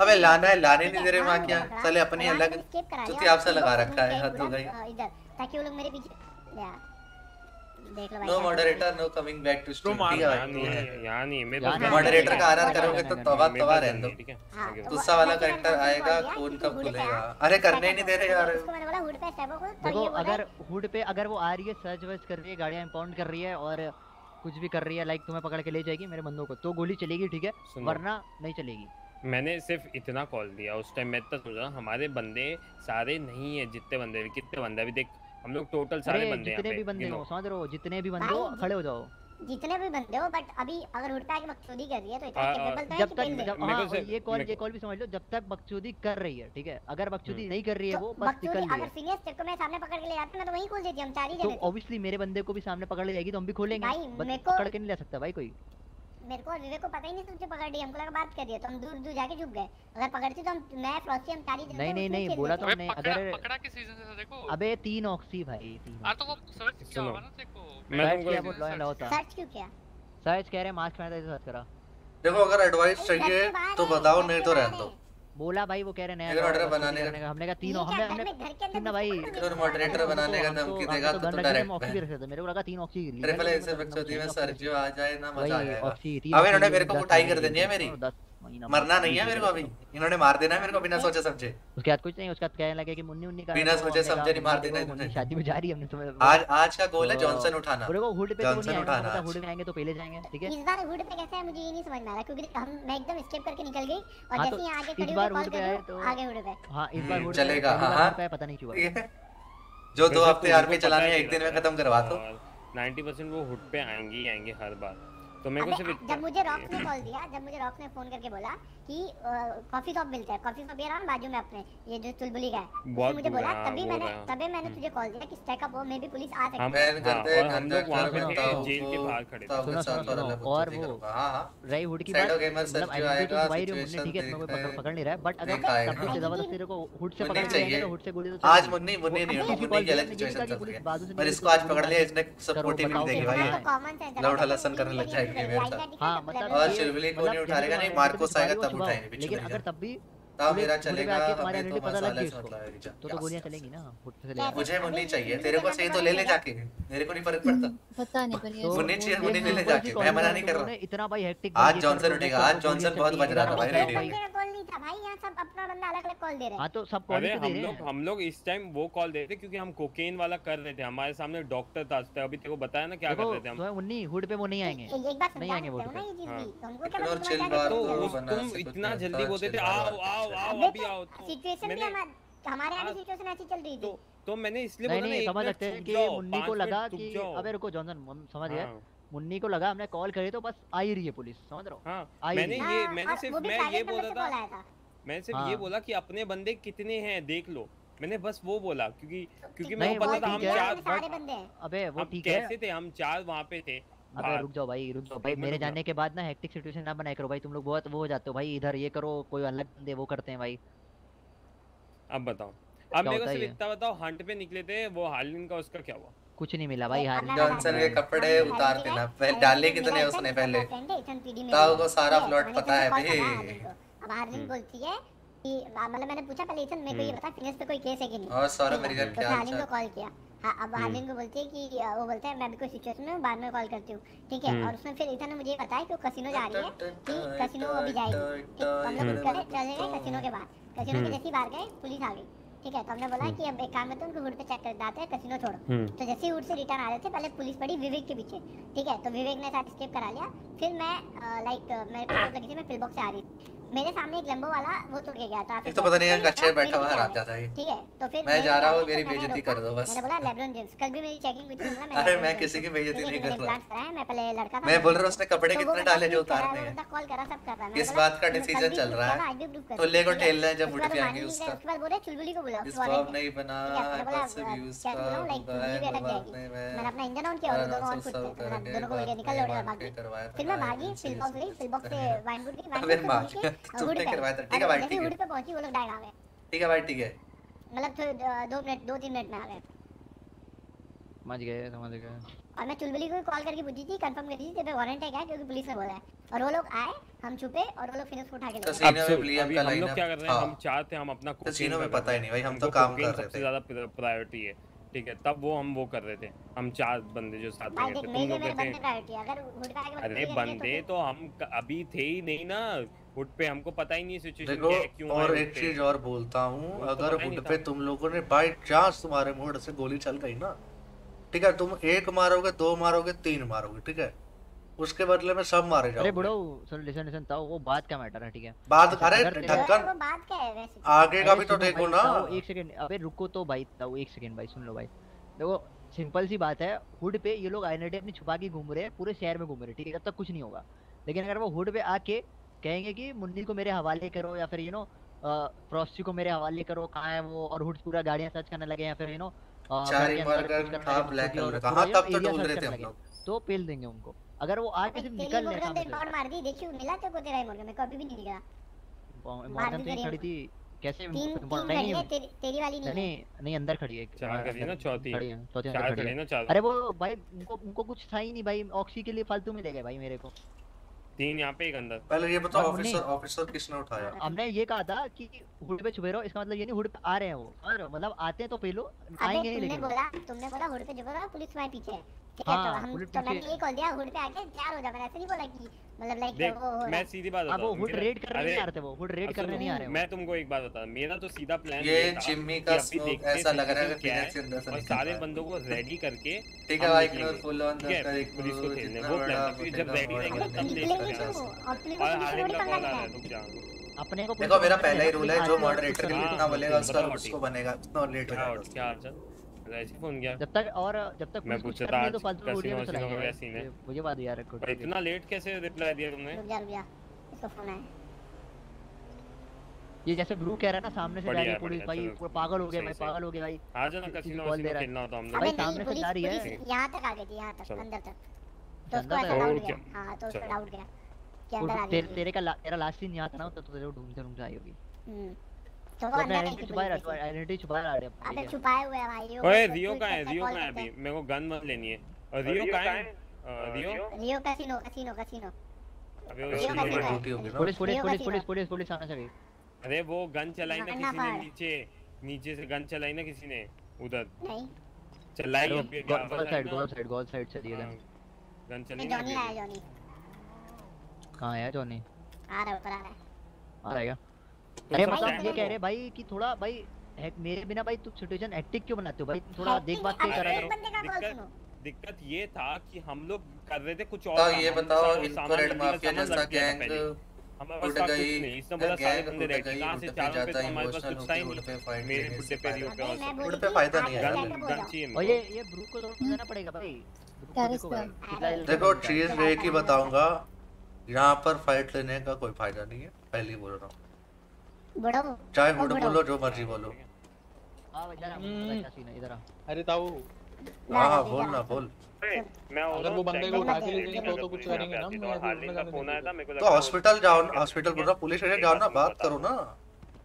अबे लाना है लाने नहीं दे रहे वहाँ क्या? साले अपनी अलग चुती आपसे लगा रखा है हद हो गई। इधर ताकि वो लोग मेरे पीछे देख लो भाई no moderator no coming back to stream ठीक है। यहाँ भाई, नहीं नहीं, गन मॉडरेटर का। आराम नहीं, करोगे तो तवा तवा रहने दो। ठीक है? तो। गुस्सा वाला करेक्टर आएगा call किया खून कि कब खुलेगा अरे करने ही नहीं दे रहे यार। उसको मैंने बोला हुड पे स्टेबो को तो देखो ये अगर हुड पे अगर वो आ रही है सर्च वर्च कर रही है गाड़ियाँ इंपाउंड कर रही है और कुछ भी कर रही है लाइक तुम्हें पकड़ के ले जाएगी मेरे बंदों को। तो गोली चलेगी ठीक है? वरना नहीं चलेगी। मैंने सिर्फ़ इतना कॉल दिया उस टाइम मैं इतना सोचा हमारे बंदे सारे नहीं है जितने बंदे हैं, कितने बंदे अभी देख हम लोग टोटल सारे बंदे जितने भी बंदे हो समझ रहे हो? जितने भी बंदे हो खड़े हो जाओ। जितने भी बंदे हो बट अभी अगर उड़ता है कि बकचोदी कर रही है तो इतना कैपेबल तो है जब तक जब मेरे हाँ से- ये कॉल ये कॉल भी समझ लो जब तक बकचोदी कर रही है ठीक है? अगर बकचोदी हम्म। नहीं कर रही है वो बस निकल रही अगर सीनियर तेरे को मैं सामने पकड़ के ले जाता मैं तो वहीं खोल देती हम चार ही तो जने। थे ऑब्वियसली मेरे बंदे को भी सामने पकड़ ले जाएगी तो हम भी खोलेंगे। भाई, मेरे को- पकड़ के नहीं ले सकता भाई कोई। मेरे को विवेक को पता ही नहीं तुझे पकड़ लिया हमको लगा बात कर रही है तो हम दूर दूर जाके छुप गए। अगर पकड़ती तो हम मैं फ्लॉसी हम तारी नहीं नहीं नहीं बोला तो हमने अगर पकड़ा किस सीज़न से था देखो? अबे तीन ऑक्सी भाई हाँ तो वो सर्च किया होगा ना देखो। मैं क्या बोल रहा था। सर्च क्यों किया? सर्च कह रहे मास्क पहना था सर्च करा। देखो अगर एडवाइस चाहिए तो बताओ नहीं तो रहने दो। बोला भाई वो कह रहे नया ऑर्डर बनाने का। हमने कहा तीनों हमने हमने सुन ना भाई और मॉडरेटर बनाने का धमकी तो देगा तो डायरेक्ट ऑक्सी भी रख सकते मेरे को लगा तीन ऑक्सी गिर ट्रिपल एक्स एफएक्ट होती है सर जो आ जाए ना मज़ा आ जाएगा अब इन्होंने मेरे को कुटाई कर देनी है मेरी। मरना नहीं है मेरे को अभी। इन्होंने मार देना है मेरे को बिना सोचे समझे। उसके बाद कुछ नहीं उसका कहने लगे कि मुन्नी उन्नी का बिना सोचे समझे नहीं मार देना है शादी में जा रही है हमने तुम्हें आज आज का गोल है जॉनसन उठाना। बोले को हुड पे तो जॉनसन उठाना हुड में आएँगे तो पहले जाएँगे ठीक है? इस बार हुड पे कैसे है मुझे ये नहीं समझ में आ रहा क्योंकि हम मैं एकदम स्केप करके निकल गई और हाँ, जैसे तो ही आगे खड़ी हुई तो कॉल कर तो आगे हुड पे। हाँ इस बार हुड चलेगा हाँ। पता नहीं क्यों जो दो हफ़्ते आर्मी चलाने हैं एक दिन में खत्म करवा दो। 90% वो हुड पे आएँगी आएँगे हर बार। तो मेरे को सिर्फ़ जब मुझे रॉक ने कॉल दिया जब मुझे रॉक ने फ़ोन करके बोला कि कॉफ़ी शॉप मिलते हैं कॉफ़ी शॉप ये रहा बाजू में अपने ये जो चुलबुली का है मुझे बोला तभी मैंने तभी मैंने तुझे कॉल दिया कि स्टैक अप हो मे बी पुलिस आ सकती है। हम करते हैं हाँ, हम लोग वहाँ पे जेल के बाहर खड़े थे। सुनो और वो हाँ हाँ। हाँ। रही हुड की बात मतलब आइडेंटिटी वाई रूम ने ठीक है मैं कोई पकड़ पकड़ नहीं रहा बट अगर सबसे ज़बरदस्ती तो तेरे को हुड से पकड़ चाहिए। तो हुड से गोली तो आज मुन्ने मुन्ने नहीं मुन्नी गलत सिचुएशन चल रही है। पर इसको आज पकड़ लिया इसने सपोर्टिव पोटी भी देगी भाई। हाँ, लौटा लसन करने लग जाएगी। बिहेवियर था हाँ मतलब, मतलब और शिरविले को मतलब नहीं उठा लेगा नहीं मार्कोस आएगा तब उठाएँगे लेकिन अगर तब भी ता मेरा चलेगा तो मसाला तो तो गोलियाँ चलेंगी ना मुझे चाहिए तेरे को चाहिए तो ले ले जाके। मेरे को नहीं फ़र्क पड़ता। पता नहीं पर ये चाहिए ले ले जाके। मैं मना नहीं कर रहा। इतना भाई हेक्टिक आज जॉनसन उठेगा आज जॉनसन बहुत बज रहा था भाई कॉल नहीं था भाई यहाँ तो सब अपना बंदा अलग-अलग कॉल दे रहे हाँ तो सब कॉल दे रहे हैं। हम लोग हम लोग इस टाइम वो कॉल दे रहे थे क्योंकि हम कोकेन वाला कर रहे थे। हमारे सामने डॉक्टर था अभी तेरे को बताया ना क्या कर रहे थे हम। तो मुन्नी हुड पे वो नहीं आएँगे नहीं आएँगे वो तो हाँ। इतना तो जल्दी बोलते थे आओ आओ अच्छा, तो हाँ। तो, तो मुन्नी को लगा की अब रुको जॉनसन समझ गया? हाँ। मुन्नी को लगा हमने कॉल करी तो बस आ ही रही है पुलिस समझ रहा हूँ? हाँ, हाँ, मैंने ये मैंने सिर्फ़ मैं ये बोला था मैंने सिर्फ़ ये बोला कि अपने बंदे कितने हैं देख लो। मैंने बस वो बोला क्योंकि क्योंकि मैं पता था हम चार अबे वो ठीक है। कैसे थे? हम चार वहाँ पे थे। अबे रुक जाओ भाई रुक जाओ भाई। मेरे जाने के बाद ना हेक्टिक सिचुएशन ना बनाए करो भाई। तुम लोग बहुत वो हो जाते हो भाई। इधर ये करो कोई अलग बंदे वो करते हैं भाई। अब बताओ। अब मेरे को सिर्फ़ इतना बताओ हंट पे निकले थे वो हालिन का उसका क्या हुआ? कुछ नहीं मिला भाई हालिन जॉनसन के कपड़े उतार देना। पहले डाले कितने उसने पहले? ताऊ को सारा हाँ, प्लॉट पता है भाई। अब हालिन हम्म। बोलती है कि मतलब मैंने पूछा पहले इथन मेरे को ये हम्म। बता फिनिश पे कोई केस है कि नहीं? और सौरभ मेरी क्या तो हालिन को कॉल किया। हाँ, अब हम्म। हार्विन को बोलती है कि वो बोलता है मैं भी कोई सिचुएशन में बाद में कॉल करती हूँ। ठीक है? हम्म। और उसमें फिर इधर मुझे पता है कि वो कसिनो जा रही है कि कसिनो वो भी जाएगी। ठीक तो हम लोग चले चले गए कसिनो के बाद। कसिनो के हम्म। जैसे बाहर गए पुलिस आ गई। ठीक है? तो हमने बोला कि अब एक काम करते हैं उनको हुड पे चेक कर दाते हैं कसिनो छोड़ो। तो जैसे ही हुड से रिटर्न आ रहे थे पहले पुलिस पड़ी विवेक के पीछे। ठीक है? तो विवेक ने साथ स्केप करा लिया। फिर मैं लाइक मेरे को लगी थी मैं पिल बॉक्स से आ रही थी। मेरे सामने एक लंबो वाला वो तो गया था तो पता नहीं कच्चे बैठा हुआ हराम जाता है। ठीक है तो फिर मैं जा रहा हूँ मेरी बेइज्जती कर दो बस। मैंने बोला लेब्रोन जेम्स कल भी मेरी चेकिंग हुई थी मैंने अरे मैं किसी की बेइज्जती नहीं कर रहा मैं पहले लड़का था मैं बोल रहा हूँ उसने कपड़े तो कितने डाले जो उतारने हैं। कॉल करा सब कर रहा है। इस बात का डिसीज़न चल रहा है? टोले तो को टेल ले जब उठ के आएँगे उसका। उसके बाद बोले चुलबुली को बुला इसको अब नहीं बना बस व्यूज़ का मैंने अपना इंजन ऑन किया और दोनों ऑन फुट दोनों को निकल लौटे बाकी फिर मैं भागी फ़िल्म बॉक्स गई फ़िल्म बॉक्स से वाइनवुड की वाइनवुड करवाया था ठीक है भाई ठीक है। पे पहुँची वो लोग ठीक है भाई ठीक है। मतलब दो मिनट दो तीन मिनट में आ गए। समझ गए तो समझ गए। और मैं चुलबुली को कॉल करके पूछी थी कंफर्म कर दी थी वारंट है क्या क्योंकि पुलिस ने बोला है। और वो लोग आए हम छुपे और वो लोग फिर उसको उठा के ले तो गए। अभी हम लोग क्या कर रहे हैं हाँ। हम चाहते हैं हम अपना तो में पता ही। नहीं भाई हम तो काम कर रहे थे। ज़्यादा प्रायोरिटी है। ठीक है तब वो हम वो कर रहे थे। हम चार बंदे जो साथ में थे तुम लोग कहते अरे बंदे तो हम अभी थे ही नहीं ना। हुड पे हमको पता ही नहीं सिचुएशन क्या है क्यों और एक चीज़ और बोलता हूँ तो अगर हुड पे तुम लोगों ने बाय चांस तुम्हारे मोड से गोली चल गई ना ठीक है तुम एक मारोगे दो मारोगे तीन मारोगे ठीक है? उसके बदले में सब मारे जाओ अरे बुढ़ो सुन लिसन लिसन ताओ वो बात क्या मैटर है ठीक है। बात अच्छा, अरे ढक्कन। वो बात क्या है वैसे? आगे का भी तो देखो ना। एक सेकंड अबे रुको तो भाई ताओ एक सेकंड भाई सुन लो भाई। देखो सिंपल सी बात है हुड पे ये लोग आईनेटी अपनी छुपा के घूम रहे हैं पूरे शहर में घूम रहे हैं ठीक है तब तक कुछ नहीं होगा। लेकिन अगर वो हुड पे आके कहेंगे कि मुन्नी को मेरे हवाले करो या फिर यू नो फ्रॉस्टी को मेरे हवाले करो कहाँ है वो और हुड पूरा गाड़ियाँ सर्च करने लगे या फिर यू नो हाँ तो ढूंढ रहे थे हम लोग। तो पेल देंगे उनको। अगर वो आके सिर्फ़ निकल ले मार दी देखियो मिला तेरे को तेरा ही मुर्गा मेरे को अभी भी नहीं मार दी तो तेरी खड़ी थी कैसे तीन नहीं खड़ी है? तेरी तेरी वाली नहीं नहीं नहीं अंदर खड़ी है चार खड़ी है ना, चौथी। खड़ी है चौथी खड़ी खड़ी है। ना, चार। अरे वो भाई उनको उनको कुछ था ही नहीं भाई ऑक्सी के लिए फालतू में ले गए भाई मेरे को। तीन यहाँ पे एक अंदर। पहले ये बताओ ऑफिसर ऑफिसर किसने उठाया? हमने ये कहा था कि हुड पे छुपे रहो इसका मतलब ये नहीं हुड पे आ रहे हैं वो। और मतलब आते हैं तो पहलो आएँगे नहीं लेकिन। बोला तुमने बोला हुड पे छुपे रहो पुलिस तुम्हारे पीछे है। ठीक है तो हाँ, हम तो मैंने ये कॉल दिया हुड पे आके तैयार हो जा मैंने ऐसे नहीं बोला कि मतलब लाइक वो मैं सीधी बात बताऊँ वो हुड रेड करने नहीं आ रहे थे वो हुड रेड करने नहीं आ रहे मैं तुमको एक बात बता मेरा तो सीधा प्लान ये जिम्मी का हैं ऐसा लग रहा है कि क्या पीनट के अंदर से और सारे बंदों को रेडी करके ठीक है भाई। इग्नोर है, एक पुलिस को खेलने वो प्लान था जब रेडी रहेंगे तब देख हैं। और को कॉल आ रहा रुक जा अपने को देखो मेरा पहला ही रूल है जो मॉडरेटर के हाँ, जितना बोलेगा उसका उसको बनेगा उतना लेट हो जाएगा। क्या ऐसे फ़ोन किया जब तक और जब तक मैं पूछा था तो फालतू वीडियो में भाई। क्या सीन है मुझे बात यार रखो इतना लेट कैसे रिप्लाई दिया तुमने? रुक जा रुक जा। इसका फ़ोन है। ये जैसे ब्रू कह रहा है ना सामने से जा रही पुलिस भाई। पूरा पागल हो गया भाई पागल हो गया भाई। आ जाना किसी कसिनो कॉल दे रहा है खेलना होता हम भाई सामने से जा रही है। यहाँ तक आ गई थी यहाँ तक अंदर तक। तो उसको ऐसा डाउट गया। हाँ तो उसको डाउट गया कि अंदर आ गई तेरे का तेरा लास्ट सीन यहाँ था ना तो तेरे को ढूंढते ढूंढते आई होगी। तो तो है है अबे छुपाए हुए हैं भाई ओए रियो पुलिस कहाँ है? रियो कॉल है अभी? मेरे को गन मत लेनी है। और रियो कहाँ कहाँ है? Rio Rio casino casino casino अबे police police police police police police से गई अरे वो गन चलाई ना किसी ने नीचे नीचे से गन चलाई ना किसी ने उधर। नहीं। चलाई वो गोल साइड गोल साइड गोल साइड चली है गन चली नहीं जॉनी आया जॉनी कहाँ है जॉनी आ रहा है ऊपर आ रहा है। आ रहा है क्या? तो अरे मतलब ये कह रहे भाई कि थोड़ा भाई मेरे बिना भाई तू सिचुएशन हेक्टिक क्यों बनाते हो भाई? थोड़ा देख बात के करा करो। बंदे का कॉल दिक्कत ये था कि हम लोग कर रहे थे कुछ और तो ये बताओ इनको रेड माफिया जैसा गैंग कुछ गई गैंग रेडी गई कहाँ से पे पे जाता तो हमारे पास इमोशनल ही होके उठ पे नहीं फाइट मेरे लेने पे रियो पे और उड़ फ़ायदा नहीं है। हो और ये ये ब्रू को थोड़ा समझाना पड़ेगा भाई। ब्रू क्या को देखो? भाई इसराइल का है। ही बताऊँगा यहाँ पर फाइट लेने का कोई फ़ायदा नहीं है पहले बोल रहा हूँ। चाहे ओ हुड बोलो जो मर्ज़ी बोलो। हाँ भाई जरा मुझे पता क्या इधर आ अरे ताऊ। हाँ हाँ बोल ना बोल। मैं अगर वो बंदे को उठा के ले जाएँगे तो तो कुछ करेंगे ना मैं अभी हालिम का जाने फ़ोन नहीं आया था मेरे को तो हॉस्पिटल जाओ हॉस्पिटल बोल रहा पुलिस स्टेशन जाओ ना बात करो ना।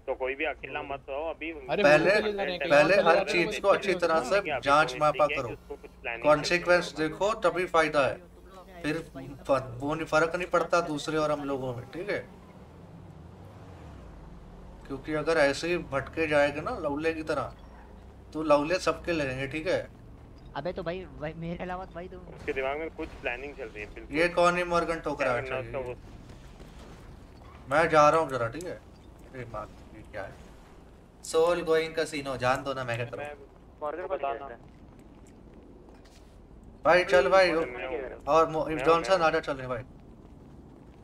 तो कोई भी अकेला मत रहो अभी अरे पहले तो हैं, पहले हर चीज़ को अच्छी तरह से है। जाँच मापा करो। कॉन्सिक्वेंस देखो तभी फ़ायदा है। फिर वो नहीं फ़र्क नहीं पड़ता दूसरे और हम लोगों में ठीक है? क्योंकि अगर ऐसे ही भटके जाएगा ना लौले की तरह तो लौले सबके लगेंगे ठीक है? अबे तो भाई भाई मेरे अलावा तो भाई तो उसके दिमाग में कुछ प्लानिंग चल रही है ये कौन ही मॉर्गन ठोक रहा है? करना उसका चाहिए वो। मैं जा रहा हूँ जरा ठीक है? अरे माँ ये क्या है? सोल गोइंग कसिनो जान दो ना मैं क्या करूँ। मॉर्गन को बताना भाई चल भाई और जॉनसन मैं- आजा चल रहे भाई।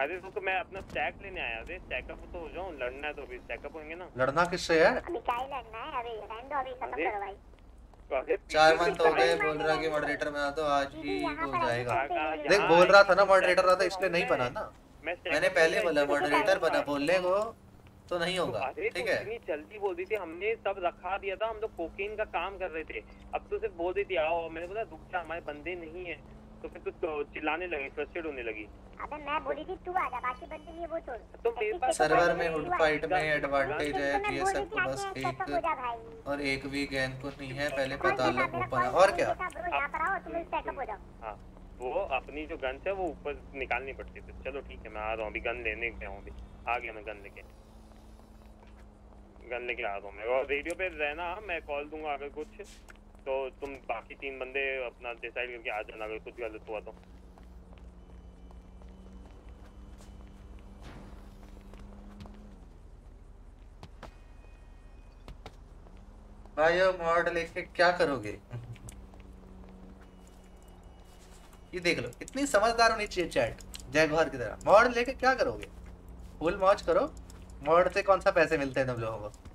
अरे तो, तो मैं अपना स्टैक लेने आया। थे स्टैकअप तो हो जाऊँ लड़ना है तो अभी स्टैकअप होंगे ना। लड़ना किससे है? अभी क्या ही लड़ना है अभी रहने दो अभी खत्म करो भाई तो चार मंथ हो गए बोल रहा कि मॉडरेटर बना दो आज ही हो जाएगा। देख बोल रहा था ना मॉडरेटर रहा था इसलिए नहीं बना ना। मैंने पहले बोला मॉडरेटर बना बोलने को तो नहीं होगा ठीक तो है? इतनी जल्दी बोल दी थी हमने सब रखा दिया था हम लोग कोकेन का काम कर रहे थे। अब तो सिर्फ़ बोल दी थी आओ मैंने बोला रुक जा हमारे बंदे नहीं है। तो फिर तो चिल्लाने लगी फ्रस्ट्रेट होने लगी। अबे मैं बोली थी तू आजा बाकी बंदे लिए वो छोड़। तो मेरे पास सर्वर में हुड फाइट में एडवांटेज है तो कि ये बोली सबको बस हो एक और एक भी गैंग को नहीं है पहले पता देता लो मेरा ऊपर और क्या? ब्रो? यहाँ पर आओ तुम स्टैकअप हो जाओ। हाँ वो अपनी जो गन है वो ऊपर निकालनी पड़ती थी। चलो ठीक है मैं आ रहा हूँ अभी गन लेने गया हूँ अभी। आ गया मैं गन लेके। गन लेके आ रहा हूँ मैं। और रेडियो पे रहना मैं कॉल दूँगा अगर कुछ। तो तुम बाकी तीन बंदे अपना डिसाइड करके आ जाना, अगर कुछ गलत हुआ तो। भाई मॉड लेके क्या करोगे? ये देख लो, इतनी समझदार होनी चाहिए चैट जय गौहर की तरह। मॉड लेके क्या करोगे? फुल मौज करो। मॉड से कौन सा पैसे मिलते हैं तुम लोगों को?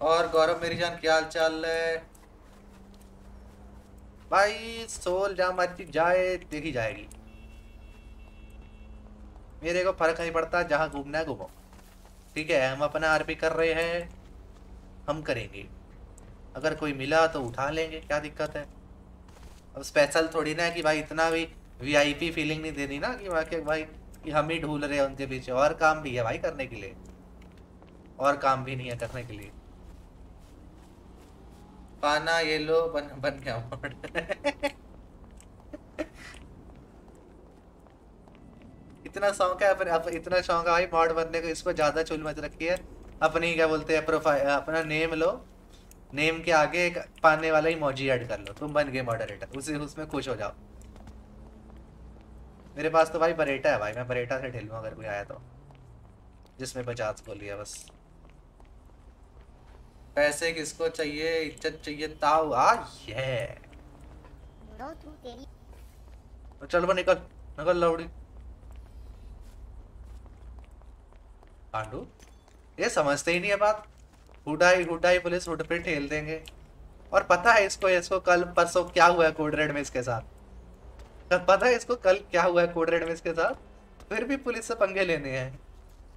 और गौरव, मेरी जान, क्या हाल चाल है? भाई, सोल जहाँ मर्ज़ी जाए, देखी जाएगी। मेरे को फ़र्क नहीं पड़ता जहाँ घूमना है, घूमो। ठीक है, हम अपना आरपी कर रहे हैं, हम करेंगे। अगर कोई मिला तो उठा लेंगे, क्या दिक्कत है? अब स्पेशल थोड़ी ना है कि भाई इतना भी वीआईपी फीलिंग नहीं देनी ना कि वाकई भाई, कि हम ही ढूल रहे हैं उनके पीछे और काम भी है भाई करने के लिए। और काम भी नहीं है करने के लिए। पाना ये लो बन बन गया mod। इतना शौक है अपने अप, इतना शौक है भाई मॉड बनने को इसको ज़्यादा चुल मच रखी है। अपनी क्या बोलते हैं प्रोफ़ाइल अपना नेम लो। नेम के आगे एक पाने वाला ही मौजी ऐड कर लो। तुम बन गए मॉडरेटर उसी उसमें खुश हो जाओ। मेरे पास तो भाई बरेटा है भाई मैं बरेटा से ढेलूँ अगर कोई आया तो। जिसमें पचास लिया बस। पैसे किसको चाहिए इज़्ज़त चाहिए ताऊ आ ये नो चल बा निकल निकल लौड़ी पांडू ये समझते ही नहीं है बात। हुडाई हुडाई पुलिस हुड पे ठेल देंगे। और पता है इसको इसको कल परसों क्या हुआ है कोड रेड में इसके साथ? कल पता है इसको कल क्या हुआ है कोड रेड में इसके साथ? फिर भी पुलिस से पंगे लेने हैं।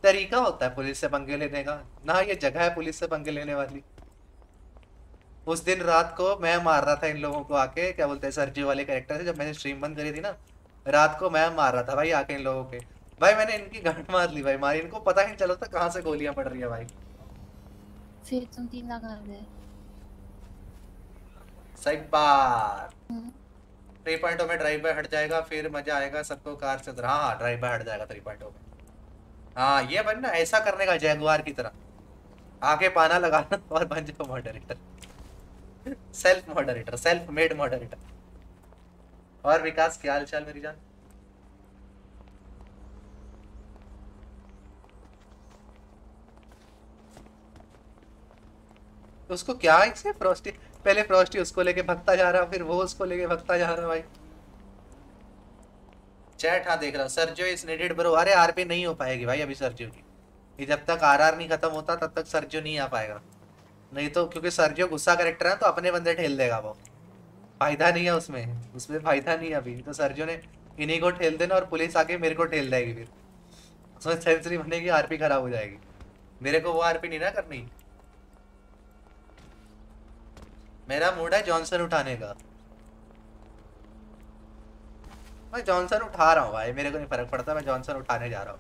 तरीका होता है पुलिस से पंगे लेने का। ना ये जगह है पुलिस से पंगे लेने वाली। उस दिन रात को मैं मार रहा था इन लोगों को आके क्या बोलते हैं सरजी वाले कैरेक्टर से जब मैंने स्ट्रीम बंद करी थी ना रात को मैं मार रहा था भाई आके इन लोगों के। भाई मैंने इनकी गांड मार ली भाई मारी। इनको पता ही नहीं चला था कहाँ से गोलियाँ पड़ रही है भाई। फिर तुम तीन आ गए सही बात। थ्री पॉइंट में ड्राइव बाय हट जाएगा फिर मज़ा आएगा सबको कार से हाँ हाँ ड्राइव बाय हट जाएगा थ्री पॉइंट में। हाँ ये बन ना, ऐसा करने का जैगुआर की तरह। आगे पाना लगाना और बन जाओ moderator self moderator self made moderator और विकास, क्या हाल चाल मेरी जान? उसको क्या है फ्रॉस्टी? पहले फ्रॉस्टी उसको लेके भगता जा रहा, फिर वो उसको लेके भगता जा रहा, भाई। चैट हाँ देख रहा हूँ। सर्जो इज़ नीडेड ब्रो अरे आरपी नहीं हो पाएगी भाई अभी सर्जो की। जब तक आरआर नहीं खत्म होता, तब तक सर्जो नहीं आ पाएगा। नहीं तो क्योंकि सर्जियो गुस्सा करेक्टर है तो अपने बंदे ठेल देगा वो। फ़ायदा नहीं है उसमें। उसमें फ़ायदा नहीं है अभी। तो सर्जियो ने इन्हीं को ठेल देना और पुलिस आके मेरे को ठेल देगी फिर। उसमें सेंस नहीं बनेगी आरपी खराब हो जाएगी। मेरे को वो आरपी नहीं ना करनी। मेरा मूड है जॉनसन उठाने का। मैं जॉनसन उठा रहा हूँ भाई मेरे को नहीं फ़र्क पड़ता मैं जॉनसन उठाने जा रहा हूँ।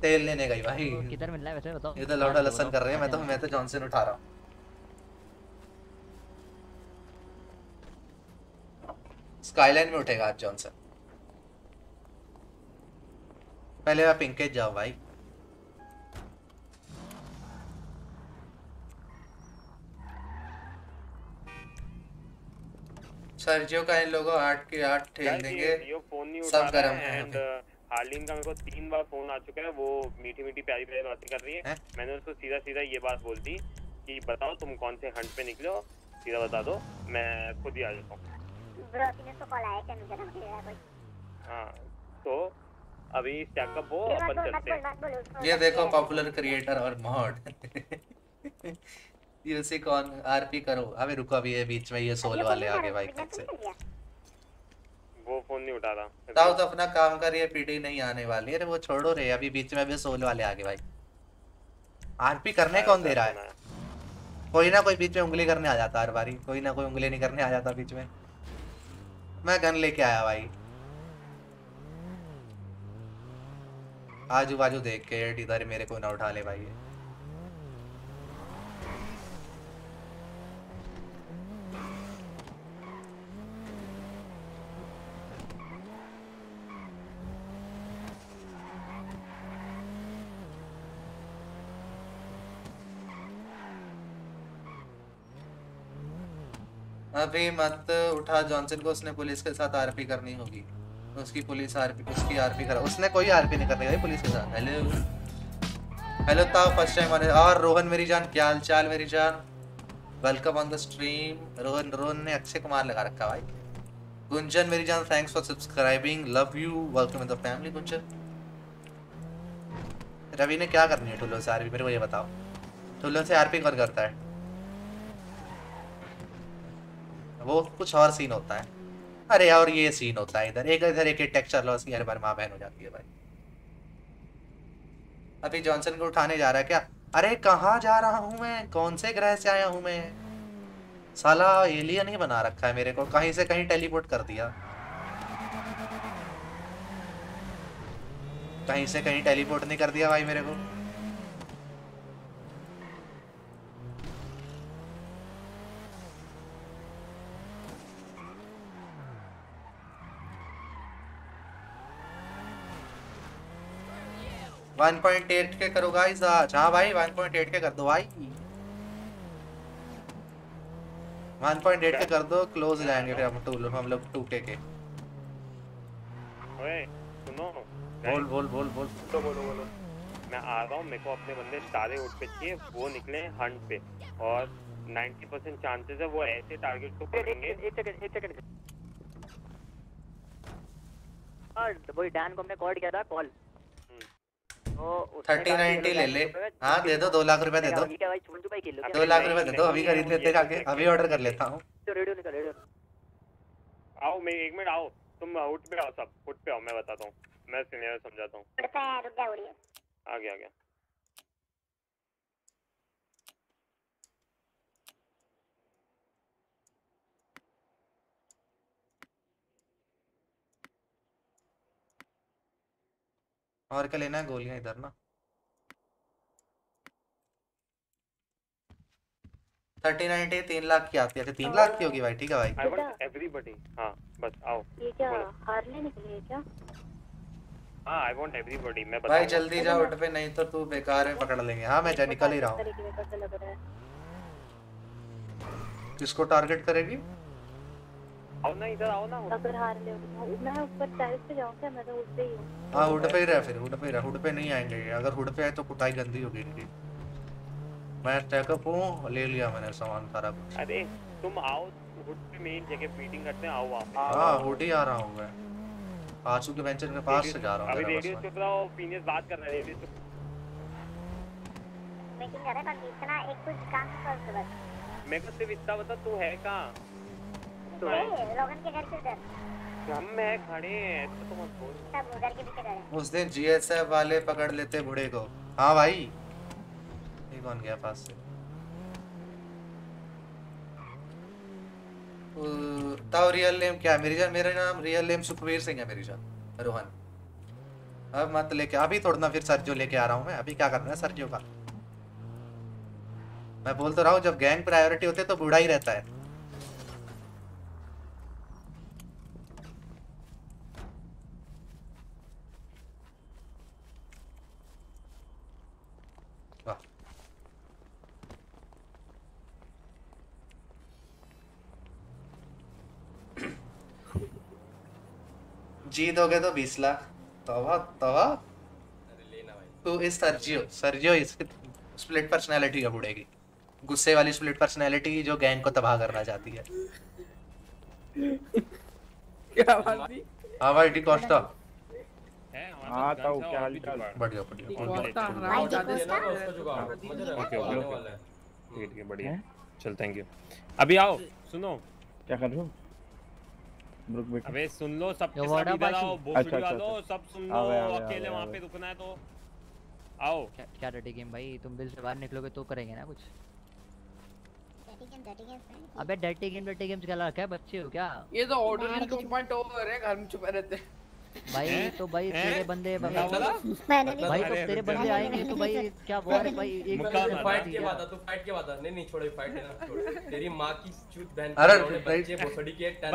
तेल लेने गई भाई। किधर मिल रहा है वैसे बताओ। ये तो लौटा लसन कर रहे हैं मैं तो मैं तो जॉनसन उठा रहा हूँ। स्काईलाइन में उठेगा आज जॉनसन। पहले मैं पिंकेज जाऊँ भाई। सर्जियो का इन लोगों आठ के आठ ठेल देंगे। यो फ़ोन नहीं उठा सब गरम। है है एंड हार्लिन का मेरे को तीन बार फ़ोन आ चुका है वो मीठी मीठी प्यारी प्यारी बातें कर रही है। मैंने उसको सीधा सीधा ये बात बोल दी कि बताओ तुम कौन से हंट पे निकले हो? सीधा बता दो मैं खुद ही आ जाता हूँ। तो हाँ तो अभी स्टैकअप हो अपन चलते हैं। ये देखो पॉपुलर क्रिएटर और मॉड यूसी कौन आरपी करो। अबे रुको अभी ये बीच में ये सोल वाले आ गए भाई कब से। वो फ़ोन नहीं उठा रहा। ताऊ तो अपना काम कर है पीडी नहीं आने वाली। अरे वो छोड़ो रे अभी बीच में अभी सोल वाले आ गए भाई आरपी करने कौन दे रहा है? कोई ना कोई बीच में उंगली करने आ जाता हर बारी। कोई ना कोई उंगली नहीं करने आ जाता बीच में। मैं गन लेके आया भाई। आजू बाजू देख के इधर मेरे को ना उठा ले भाई। अभी मत उठा, जॉनसन को उसने पुलिस के साथ आरपी करनी होगी। उसकी पुलिस आरपी, उसकी आरपी करा, उसने कोई आरपी नहीं करनी भाई पुलिस के साथ। हेलो हेलो ताऊ फ़र्स्ट टाइम आने। और रोहन, मेरी जान, क्या हाल चाल मेरी जान? Welcome on the stream Rohan Rohan ने अक्षय कुमार लगा रखा भाई। गुंजन, मेरी जान thanks for subscribing love you welcome in the family Gunjan. Ravi ने क्या करनी है, टुल्लो से आरपी? मेरे को ये बताओ। टुल्लो से आरपी कौन करता है? वो कुछ और सीन होता है। अरे और ये सीन होता है इधर। एक इधर एक टेक्सचर लॉस की हर बार माँ बहन हो जाती है भाई। अभी जॉनसन को उठाने जा रहा है क्या? अरे कहाँ जा रहा हूँ मैं? कौन से ग्रह से आया हूँ मैं? साला एलियन ही बना रखा है मेरे को। कहीं से कहीं टेलीपोर्ट कर दिया। कहीं से कहीं टेलीपोर्ट नहीं कर दिया भाई मेरे को। वन पॉइंट एट के करो गाइस आज। हाँ भाई वन पॉइंट एट के कर दो भाई। वन पॉइंट एट के कर दो क्लोज जाएँगे फिर हम टू हम लोग टू के के। ओए सुनो। बोल बोल बोल बोल। तो बोलो बोलो। मैं आ रहा हूँ मेरे को अपने बंदे सारे उठ पे चाहिए वो निकले हंट पे। और 90 परसेंट चांसेस है वो ऐसे टारगेट को पकड़ेंगे। एक सेकंड एक सेकंड हाँ वही डैन को हमने कॉल किया था कॉल थर्टी नाइनटी ले ले। तो हाँ दे दो दो लाख रुपए दे दो। ठीक भाई छोड़ भाई खेल लो। दो लाख रुपए दे दो अभी खरीद लेते जाके अभी ऑर्डर कर लेता हूँ। तो रेडियो निकल रेडियो आओ मैं एक मिनट आओ तुम आउट पे आओ सब उठ पे आओ मैं बताता हूँ। मैं सीनियर समझाता हूँ। आ गया आ गया और क्या लेना है? गोलियाँ इधर ना। थर्टी नाइनटी तीन लाख की आती है। अच्छा, तीन लाख की होगी भाई ठीक है भाई। आई वांट एवरीबॉडी हाँ बस आओ। ये क्या। हारने निकली है क्या? हाँ आई वांट एवरीबॉडी मैं भाई जल्दी जा उठ पे नहीं तो तू बेकार है पकड़ लेंगे। हाँ मैं जा निकल ही रहा हूँ। तरीके का कैसा लग रहा है। किसको टारगेट करेगी? आओ ना इधर आओ ना। अगर हार ले मैं ऊपर टेरेस पे जाऊँ क्या? मैं तो पे ही हूँ। हाँ हुड पे ही रह फिर हुड पे ही रह हुड पे नहीं आएँगे। अगर हुड पे आए तो कुटाई गंदी होगी इनकी। मैं टैकअप हूँ ले लिया मैंने सामान सारा कुछ। अरे तुम आओ हुड पे मेन जगह मीटिंग करते हैं आओ आप हाँ हुड ही आ रहा हूँ मैं। आँसू के वेंचर के पास से जा रहा हूँ अभी रेडियो मैं। चुप रहो पीनियस बात कर रहा है रेडियो चुप। मीटिंग कर रहे हैं पर इतना एक कुछ काम कर दो बस। मेरे को सिर्फ़ इतना बता तू है कहाँ? उस दिन जीएसएफ वाले पकड़ लेते बूढ़े को। हाँ भाई। ये कौन गया पास से? ताऊ रियल नेम क्या है? मेरी जान मेरा नाम रियल नेम सुखवीर सिंह है मेरी जान। रोहन। अब मत लेके अभी थोड़ा ना फिर सर्जियो लेके आ रहा हूँ मैं। अभी क्या करना है सर्जियो का? मैं बोल तो रहा हूँ जब गैंग प्रायोरिटी होते तो बूढ़ा ही रहता है। जीतोगे तो बीस लाख। तवा तवा। तो इस सर्जियो सर्जियो इसकी स्प्लिट पर्सनैलिटी का बुड़ेगी गुस्से वाली स्प्लिट पर्सनैलिटी जो गैंग को तबाह करना चाहती है। क्या बात थी? हाँ भाई डी कोस्टा हाँ तो क्या हाल चाल? बढ़िया बढ़िया ओके ओके ओके है ठीक है बढ़िया चल थैंक यू अभी आओ सुनो। क्या कर रहे हो? रुक बेटा अबे सुन लो सब के सब इधर आओ अच्छा, भोसड़ी अच्छा, वालों अच्छा। सब सुन लो अकेले वहाँ पे रुकना है तो। आओ। क्या क्या डटी गेम भाई? तुम बिल से बाहर निकलोगे तो करेंगे ना कुछ। अबे डटी गेम डटी गेम्स क्या रखा है बच्चे हो क्या? ये तो ऑर्डर 2.0 है घर में छुपे रहते हैं। भाई हैं? तो भाई तेरे बंदे भाई। तो तेरे बंदे आएँगे तो भाई क्या वो है भाई? एक तू फाइट के बाद तू फाइट के बाद नहीं नहीं छोड़ो फाइट है ना छोड़। तेरी माँ की चूत बहन अरे, भाई- बच्चे भोसड़ी के टेन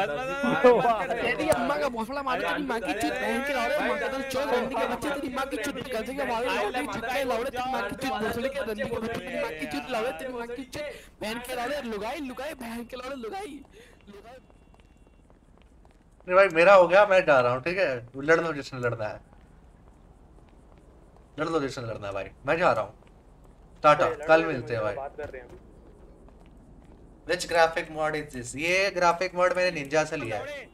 तेरी अम्मा का भोसड़ा मार तेरी माँ की चुत बहन के लौड़े माँ का तो चोर बंदी के बच्चे तेरी माँ की चुत कर देंगे हमारे लौड़े चुत के लौड़े तेरी माँ की चुत भोसड़ी के बंदी के बच्चे तेरी माँ की चुत लौड़े तेरी माँ की चुत बहन के लौड़े लुगाई लुगाई बहन के लौड़े लुगाई नहीं भाई मेरा हो गया मैं जा रहा हूँ ठीक है? लड़ लो जिसने लड़ना है। लड़ लो जिसने लड़ना है भाई मैं जा रहा हूँ। टाटा कल मिलते हैं भाई। बात कर रहे हैं which graphic mod is this ये ग्राफिक मॉड मैंने निंजा से लिया है।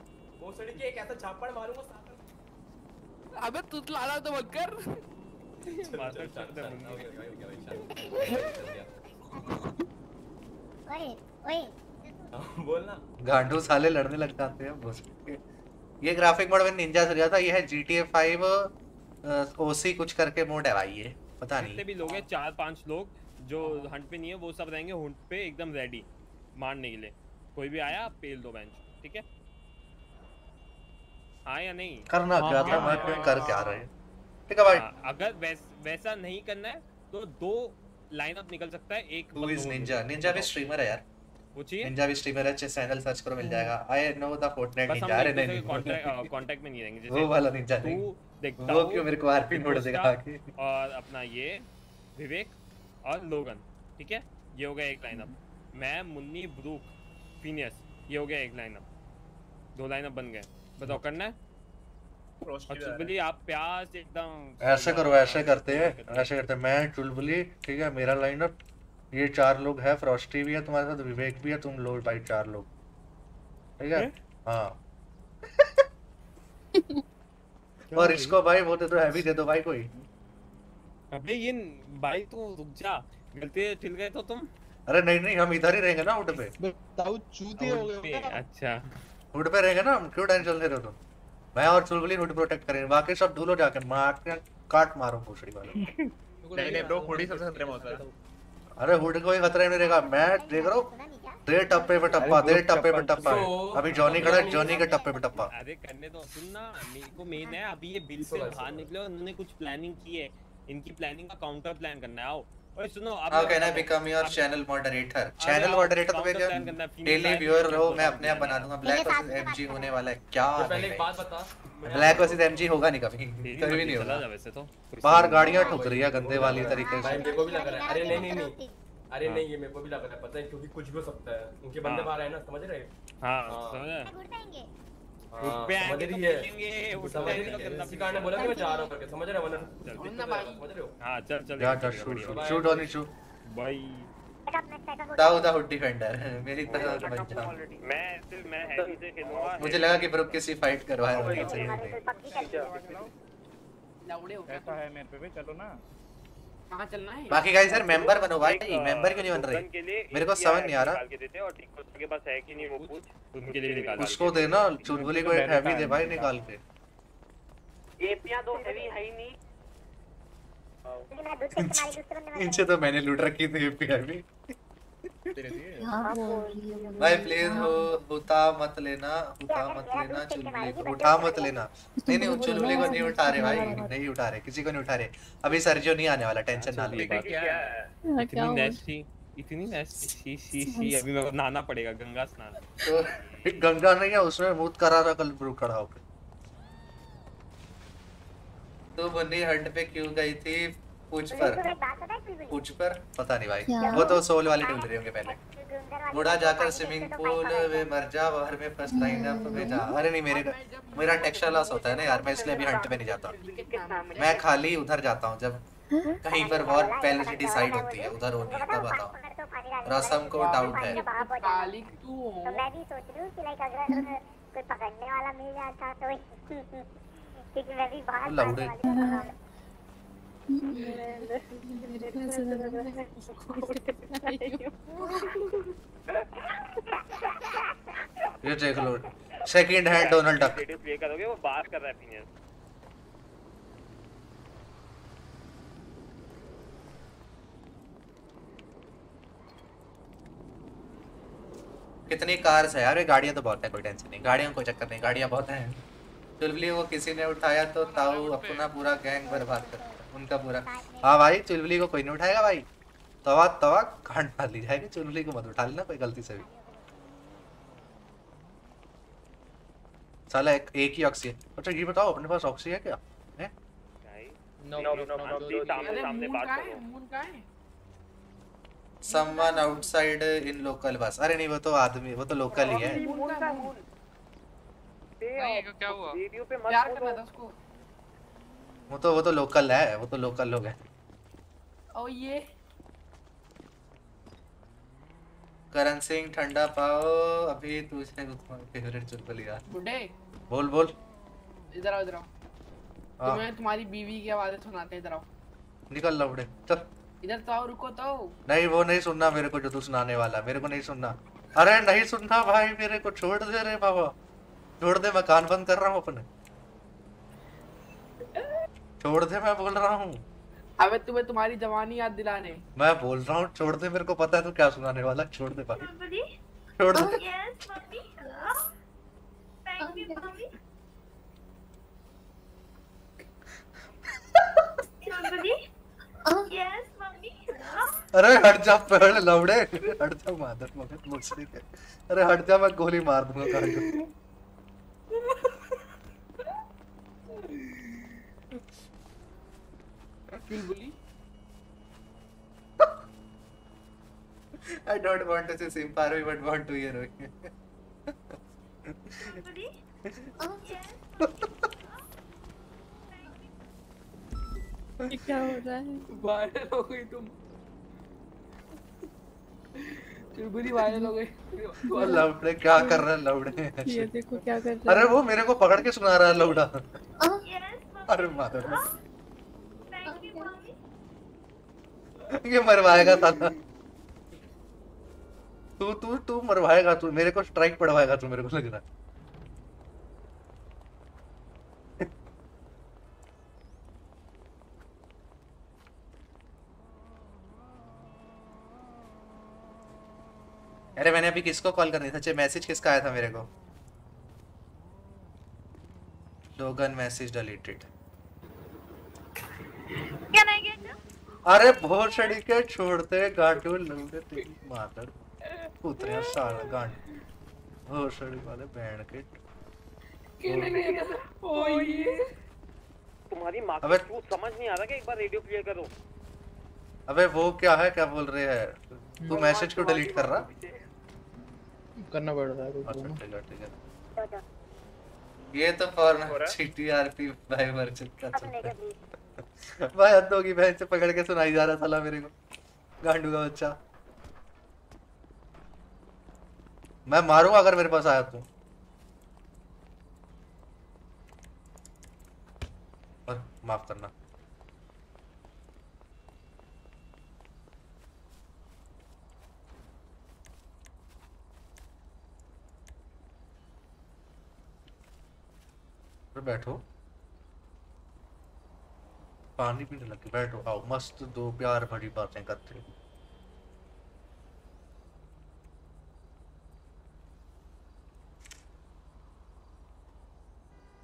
भोसड़ी के एक ऐसा झापड़ मारूँगा साथ अबे तू तो लाला तो मत कर। ओए ओए बोलना। गांडू साले लड़ने लग जाते हैं बस। ये ग्राफिक मोड में निंजा से था ये है GTA 5 ओसी कुछ करके मोड है भाई ये पता नहीं। भी लोग हैं चार पाँच लोग जो हंट पे नहीं है वो सब रहेंगे हंट पे एकदम रेडी मारने के लिए। कोई भी आया पेल दो बेंच ठीक है? हाँ या नहीं? करना हाँ, क्या था हाँ, मैं हाँ, क्यों हाँ, कर हाँ, क्या हाँ। रहे ठीक है भाई। हाँ, अगर वैस, वैसा नहीं करना है तो दो लाइनअप निकल सकता है एक निंजा निंजा भी स्ट्रीमर है यार। पूछिए। निंजा भी स्ट्रीमर है चेस चैनल सर्च करो मिल जाएगा। I know the Fortnite ninja अरे नहीं कांटेक्ट में नहीं रहेंगे वो वाला निंजा नहीं। देख वो क्यों मेरे को आरपी नोट देगा आके डिकोस्टा और अपना ये विवेक और लोगन ठीक है? ये हो गया एक लाइनअप मैं मुन्नी ब्रूक फिनियस ये हो गया एक लाइनअप दो लाइनअप बन गए। बताओ करना है? चुलबुली आप प्याज एकदम ऐसे करो ऐसे करते हैं ऐसे करते हैं। मैं चुलबुली ठीक है मेरा लाइनअप ये चार लोग है फ्रॉस्टी भी है तुम्हारे साथ विवेक भी है तुम लोग भाई चार लोग। ठीक है? हाँ। और इसको भाई वो दे दो हैवी दे दो भाई कोई। अबे ये भाई तू रुक जा। गलती से चिल गए तो तुम। अरे नहीं नहीं हम इधर ही रहेंगे ना उठ पे। ताऊ चूती हो गए अच्छा। उठ पे रहेंगे ना हम क्यों टेंशन ले रहे हो तुम? मैं और चुलबुली हुड प्रोटेक्ट करेंगे। बाकी सब धूलो जाके मार काट मारो पूछड़ी वाले नहीं नहीं ब्रो हुडी सबसे खतरे में होता है। अरे हुड कोई खतरा नहीं रहेगा। मैं देख रहा हूँ देर टप्पे पे टप्पा देर टप्पे पे टप्पा। अभी जॉनी खड़ा है जॉनी के टप्पे पे टप्पा। अरे करने दो सुन ना मेरे को मेन है अभी ये बिल से बाहर निकले उन्होंने कुछ प्लानिंग की है। इनकी प्लानिंग का काउंटर प्लान करना है आओ। ओए सुनो आप how can I become your channel moderator channel moderator तो क्या डेली व्यूअर रहो मैं अपने आप बना दूँगा। ब्लैक वर्सेस एमजी होने वाला है। क्या पहले एक बात बता। ब्लैक वर्सेस एमजी होगा नहीं कभी। कभी भी नहीं होगा। वैसे तो। बाहर गाड़ियाँ ठुक रही है गंदे वाली तरीके भाई से मेरे को भी लग रहा है। अरे नहीं नहीं नहीं। अरे हाँ। नहीं ये मेरे को भी लग रहा है। पता है क्योंकि कुछ भी हो सकता है। उनके बंदे हाँ। बाहर है ना समझ रहे हाँ? समझ रहे हाँ, उठ आएँगे तो मिलेंगे, समझ पे रही आएँगे तो है। करना इसी कारण ने बोला कि मैं जा रहा हूँ करके समझ रहे हो वरना समझ रहे हो। हाँ चल चल जा जा shoot shoot shoot on shoot भाई। दाऊ द हुड डिफेंडर मेरी तरह बन जा मैं सिर्फ़ मैं हैवी से खेलूँगा मुझे लगा कि ब्रुक किसी फाइट करवा रहा है ऐसा है मेरे पे भी चलो ना। कहाँ चलना है? बाकी गाइस यार मेंबर बनो भाई। मेंबर क्यों नहीं बन रहे। मेरे को समझ नहीं आ रहा निकाल के देते और टिको के पास है कि नहीं वो पूछ उनके लिए निकाल उसको दे ना चुटबुली को एक हैवी दे भाई निकाल के। एपियाँ दो हैवी है ही नहीं। इनसे तो मैंने लूट रखी थी एपी हैवी वो भाई प्लीज़ हो। उठा मत लेना उठा मत लेना चुलबुली को उठा मत लेना। नहीं नहीं चुलबुली को नहीं उठा रहे भाई नहीं उठा रहे किसी को नहीं उठा रहे। अभी सर्जियो नहीं आने वाला टेंशन ना ले हाँ, क्या? इतनी नेस्टी इतनी नेस्टी शी शी शी अभी मेरे को नहाना पड़ेगा गंगा स्नान। तो गंगा नहीं है उसमें मुँह करा रहा कल ब्रू खड़ा होकर। तो बन्नी हंट पे क्यों गई थी? पूछ पर। पूछ पर? पता नहीं भाई। वो तो सोल वाले ढूंढ रहे होंगे पहले। बूढ़ा जाकर स्विमिंग पूल में मर जा बाहर में फ़र्स्ट लाइन अप में जा। अरे नहीं मेरे मेरा टेक्सचर लॉस होता है ना यार मैं इसलिए अभी हंट पे नहीं जाता। मैं खाली उधर जाता हूँ जब कहीं पर वॉर पहले से डिसाइड होती है उधर होनी है तब बताओ रसम को डाउट है। मालिक तू हो तो मैं भी सोच रही हूँ कि लाइक अगर कोई पकड़ने वाला मिल जाता तो क्योंकि मैं भी बाहर ये देख लो second hand Donald Duck status play करोगे वो बात कर रहा है फिनियस कितनी कार्स है यार ये गाड़ियाँ तो बहुत है कोई टेंशन नहीं। गाड़ियों को चक्कर नहीं गाड़ियाँ बहुत हैं। चुलबुली वो किसी ने उठाया तो ताऊ अपना पूरा गैंग बर्बाद कर उनका पूरा हाँ भाई चुलबुली को कोई नहीं उठाएगा भाई। तवा तवा कांड मार ली जाएगी चुलबुली को मत उठा लेना कोई गलती से भी। साला एक, एक ही ऑक्सी है। अच्छा ये बताओ अपने पास ऑक्सी है क्या? है? नो नो नो नो सामने अरे सामने बात करो। मून का someone outside in local bus अरे नहीं वो तो आदमी वो तो लोकल ही है। मून का मून नहीं क्या हुआ? रेडियो पे प्यार करना था उसको? वो तो वो तो लोकल है वो तो लोकल लोग हैं। ओ ये। करण सिंह ठंडा पाओ अभी तुझे फेवरेट चुलबुली यार बुड्ढे बोल बोल। इधर आओ इधर आओ। हाँ। तुम्हें तुम्हारी बीवी की आवाज़ें सुनाते इधर आओ। निकल लौड़े चल। इधर तो आओ रुको तो। नहीं वो नहीं सुनना मेरे को जो तू सुनाने वाला मेरे को नहीं सुनना। अरे नहीं सुनना भाई मेरे को छोड़ दे रे बाबा। छोड़ दे मैं कान बंद कर रहा हूँ अपने। छोड़ दे मैं बोल रहा हूँ। अबे तुम्हें तुम्हारी जवानी याद दिलाने। मैं बोल रहा हूँ छोड़ दे मेरे को पता है तू क्या सुनाने वाला छोड़ दे भाई। छोड़ दो। Yes mummy thank you mummy ji. Yes mummy अरे हट जा पेड़ लौड़े। हट जा मादर मगन मुझसे अरे हट जा मैं गोली मार दूँगा को I don't want to see Simparo, but want to hear it. ये क्या हो रहा है? वायरल हो गई तुम। चुलबुली वायरल हो गई। क्या कर रहा है लौड़े ये देखो क्या कर रहा अरे वो मेरे को पकड़ के सुना रहा है लौड़ा अरे मादर ये मरवाएगा साला। तू तू तू मरवाएगा, तू मेरे को स्ट्राइक पड़वाएगा, तू मेरे को लग रहा है। अरे मैंने अभी किसको कॉल करनी था? मैसेज किसका आया था मेरे को? Logan message deleted Can I get अरे भोसड़ी के छोड़ते गांडू लंबे तेरी मादर। पुत्रिया साला गांड भोसड़ी वाले बैंड के ओ ये तुम्हारी माँ अबे- का क्यों समझ नहीं आ रहा कि एक बार रेडियो क्लियर करो। अबे वो क्या है? क्या बोल रहे हैं? तू मैसेज क्यों डिलीट कर रहा? करना पड़ रहा है अच्छा ठीक है ठीक है। ये तो फॉर जीटीआरपी भाई मर चुका चलता भाई हद होगी बहन से पकड़ के सुनाई जा रहा साला मेरे को। गांडू का बच्चा। मैं मारूँगा अगर मेरे पास आया तो। और माफ़ करना। बैठो। पानी पीने लगे बैठो आओ मस्त दो प्यार भरी बातें करते हैं।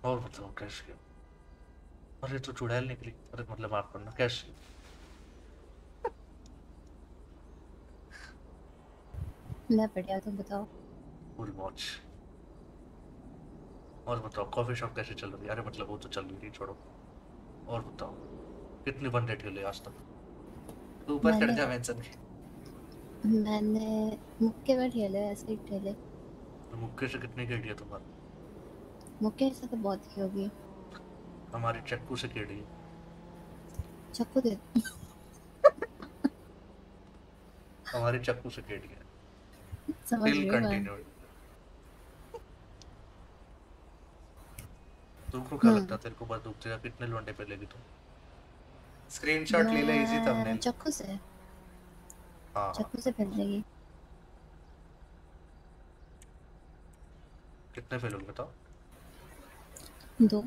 और बताओ कैसे हो? अरे तो चुड़ैल निकली। अरे मतलब माफ़ करना कैसे मैं बढ़िया तुम बताओ? फुल मौज। और बताओ कॉफ़ी शॉप कैसे चल रही है? अरे मतलब वो तो चल रही थी छोड़ो। और बताओ। कितने बंदे ठेले आज तक तू ऊपर चढ़ जा मेंशन के मैंने मुक्के में ठेले ऐसे ही ठेले तो मुक्के से कितने केड़ी है तुम्हारी मुक्के से तो बहुत की होगी हमारी चक्कू से केड़ी है चक्कू दे. हमारी चक्कू से केड़ी है समझ रही हूँ तुमको क्या हम्म। लगता है तेरे को बंदूक से कितने लोंडे पे लेगी तुम स्क्रीनशॉट ले ले इजी थंबनेल चक्कू से। हाँ। चक्कू से फिर लेगी। कितने पे लोग बताओ दो।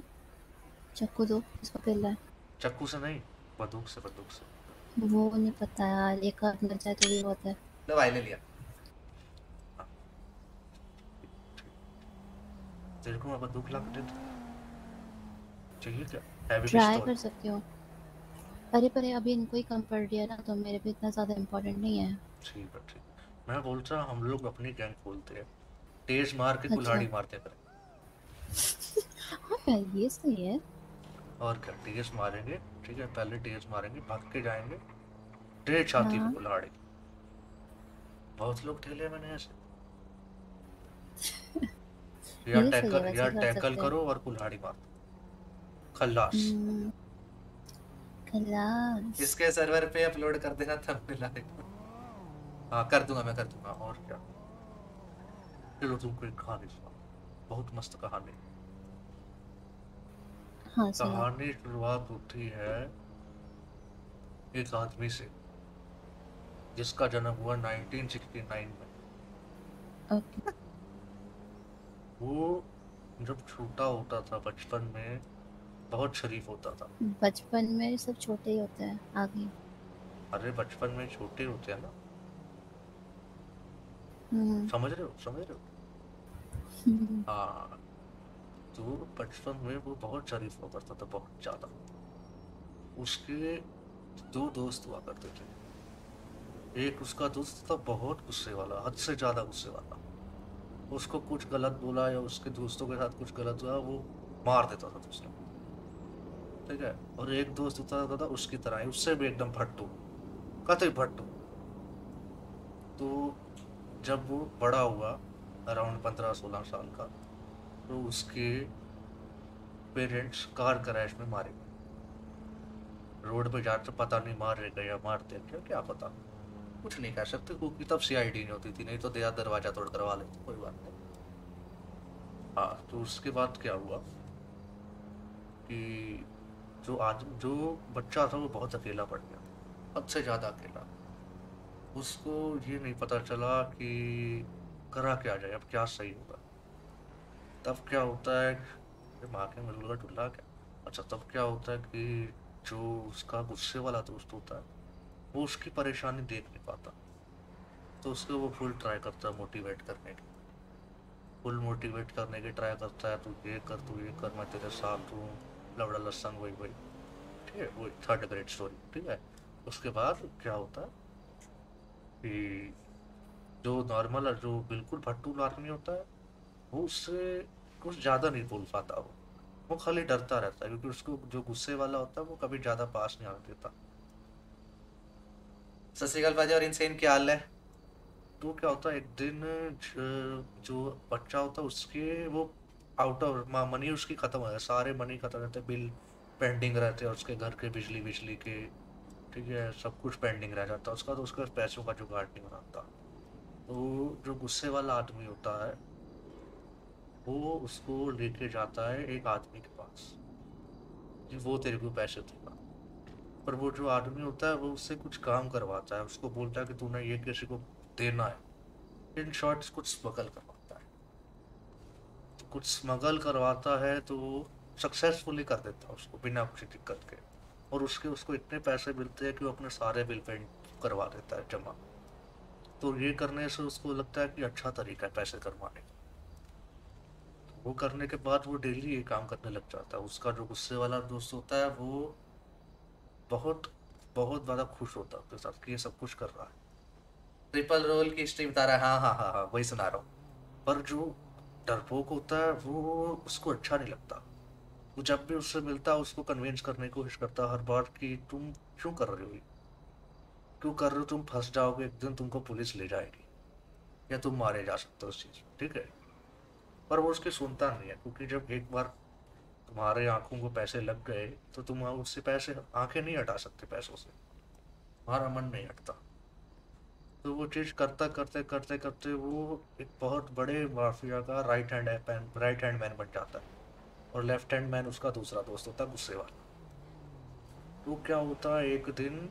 चक्कू दो इसको फिर है। चक्कू से नहीं बंदूक से बंदूक से। वो नहीं पता यार एक हाथ मिल जाए तो भी बहुत है। ले भाई ले लिया। हाँ। तेरे को मैं बंदूक ला के दे चाहिए क्या? ट्राई कर सकते हो। अरे पर अभी इनको ही कम पड़ रही है ना तो मेरे पे इतना ज़्यादा इम्पोर्टेंट नहीं है। ठीक है। ठीक मैं बोलता हम लोग अपनी गैंग खोलते हैं। तेज मार के अच्छा। कुल्हाड़ी मारते हैं। हाँ यार ये सही है। और क्या तेज मारेंगे ठीक है? पहले तेज मारेंगे भाग के जाएँगे। तेज छाती हाँ। पे कुल्हाड़ी। बहुत लोग ठेले मैंने ऐसे। या टैकल या टैकल करो और कुल्हाड़ी मारो। खल्लास। इसके सर्वर पे अपलोड कर देना थंबनेल आएगा हाँ कर दूँगा मैं कर दूँगा। और क्या? चलो तुमको एक कहानी सुना बहुत मस्त कहानी। हाँ कहानी शुरुआत होती है एक आदमी से जिसका जन्म हुआ 1969 में। ओके। वो जब छोटा होता था बचपन में बहुत शरीफ होता था। बचपन में सब छोटे ही होते हैं आगे। अरे बचपन में छोटे होते हैं ना। हम्म। समझ रहे हो समझ रहे हो? हम्म। हाँ तो बचपन में वो बहुत शरीफ हुआ करता था बहुत ज़्यादा। उसके दो दोस्त हुआ करते थे। एक उसका दोस्त था बहुत गुस्से वाला हद से ज़्यादा गुस्से वाला। उसको कुछ गलत बोला या उसके दोस्तों के साथ कुछ गलत हुआ वो मार देता था दूसरा ठीक है और एक दोस्त होता था उसकी तरह ही उससे भी एकदम फट्टू कतई फट्टू तो जब वो बड़ा हुआ, अराउंड पंद्रह सोलह साल का तो उसके पेरेंट्स कार क्रैश में मारे गए। रोड पे जाते पता नहीं मारे गए या मारते क्या क्या पता? कुछ नहीं कह सकते, क्योंकि तब सीआईडी नहीं होती थी, नहीं तो दया दरवाज़ा तोड़ करवा लेते, कोई बात नहीं। हाँ तो उसके बाद क्या हुआ कि जो आज, जो बच्चा था वो बहुत अकेला पड़ गया। हद से ज़्यादा अकेला। उसको ये नहीं पता चला कि करा क्या जाए, अब क्या सही होगा। तब क्या होता है माँ के मिलूँगा टुल्ला क्या? अच्छा तब क्या होता है कि जो उसका गुस्से वाला दोस्त होता है, वो उसकी परेशानी देख नहीं पाता। तो उसको वो फुल ट्राई करता है मोटिवेट करने की। फुल मोटिवेट करने की ट्राई करता है, तू ये कर, तू ये कर, मैं तेरे साथ हूँ। लवड़ा लसन वही वही। ठीक है वही थर्ड ग्रेड स्टोरी ठीक है? उसके बाद क्या होता है कि जो नॉर्मल जो बिल्कुल भट्टू आदमी होता है वो उससे कुछ ज़्यादा नहीं बोल पाता वो। वो खाली डरता रहता है क्योंकि उसको जो गुस्से वाला होता है वो कभी ज़्यादा पास नहीं आने देता। सत श्रीकाल भाजी और इनसेन क्या हाल है? तो क्या होता है एक दिन जो बच्चा होता है उसके वो आउट ऑफ़ मनी उसकी खत्म हो जाए सारे मनी खत्म रहते बिल पेंडिंग रहते हैं उसके घर के, बिजली बिजली के, ठीक है, सब कुछ पेंडिंग रह जाता है, उसका तो उसका पैसों का जुगाड़ नहीं बनाता तो जो गुस्से वाला आदमी होता है, वो उसको लेके जाता है एक आदमी के पास, कि वो तेरे को पैसे देगा। पर वो जो आदमी होता है, वो उससे कुछ काम करवाता है, उसको बोलता है कि तूने ये किसी को देना है। इन शॉर्ट कुछ स्मगल करवाता तो कुछ स्मगल करवाता है तो वो सक्सेसफुली कर देता है उसको बिना किसी दिक्कत के। और उसके उसको इतने पैसे मिलते हैं कि वो अपने सारे बिल पे करवा देता है जमा। तो ये करने से उसको लगता है कि अच्छा तरीका है पैसे करवाने का। तो वो करने के बाद वो डेली ये काम करने लग जाता है। उसका जो गुस्से वाला दोस्त होता है वो बहुत बहुत ज़्यादा खुश होता है अपने साथ कि ये सब कुछ कर रहा है। ट्रिपल रोल की स्ट्रीम तारा हाँ हाँ हाँ हाँ वही सुना रहा हूँ। पर जो डरपोक होता है, वो उसको अच्छा नहीं लगता। वो जब भी उससे मिलता है उसको कन्विंस करने की कोशिश करता है हर बार कि तुम क्यों कर रहे हो क्यों कर रहे हो? तुम फंस जाओगे, एक दिन तुमको पुलिस ले जाएगी। या तुम मारे जा सकते हो उस चीज़ ठीक है? पर वो उसकी सुनता नहीं है, क्योंकि जब एक बार तुम्हारे आँखों को पैसे लग गए तो तुम उससे पैसे, आँखें नहीं हटा सकते पैसों से। तुम्हारा मन नहीं हटता। तो वो चीज़ करता, करते करते करते वो एक बहुत बड़े माफिया का right hand right hand man बन जाता है और लेफ़्ट हैंड मैन उसका दूसरा दोस्त होता है गुस्से वाला तो क्या होता है एक दिन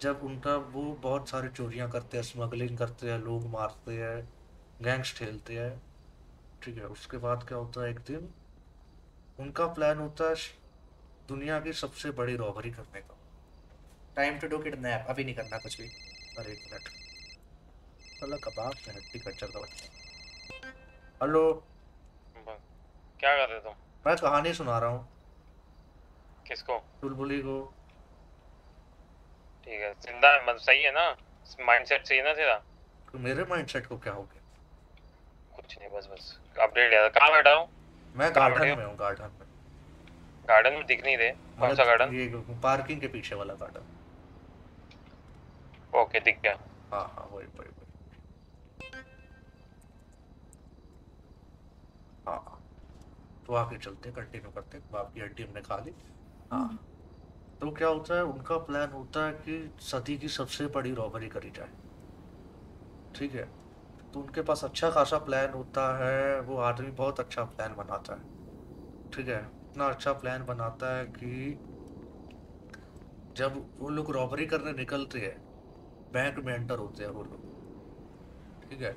जब उनका वो बहुत सारी चोरियाँ करते हैं स्मगलिंग करते हैं, लोग मारते हैं गैंग्स ठेलते हैं, ठीक है, उसके बाद क्या होता है एक दिन उनका प्लान होता है दुनिया की सबसे बड़ी रॉबरी करने का। टाइम टू डू किडनैप अभी नहीं करना कुछ भी। अरे एक मिनट। साला कबाब में हड्डी कच्चर का बच्चा हेलो। क्या कर रहे तुम? मैं कहानी सुना रहा हूँ। किसको? चुलबुली को। ठीक है ज़िंदा है मतलब सही है ना? माइंडसेट सही है ना तेरा? तो मेरे माइंडसेट को क्या हो गया? कुछ नहीं बस बस। अपडेट लिया कहाँ बैठा हूँ? मैं गार्डन में हूँ गार्डन में। गार्डन में दिख नहीं रहे। कौन सा गार्डन ये पार्किंग के पीछे वाला गार्डन ओके दिख गया। हाँ हाँ वही वही वही। हाँ तो आगे चलते कंटिन्यू करते बाप की हड्डी हमने खा ली। हाँ। तो क्या होता है उनका प्लान होता है कि सदी की सबसे बड़ी रॉबरी करी जाए। ठीक है? तो उनके पास अच्छा खासा प्लान होता है वो आदमी बहुत अच्छा प्लान बनाता है। ठीक है? इतना अच्छा प्लान बनाता है कि जब वो लोग रॉबरी करने निकलते हैं बैंक में एंटर होते हैं वो लोग। ठीक है?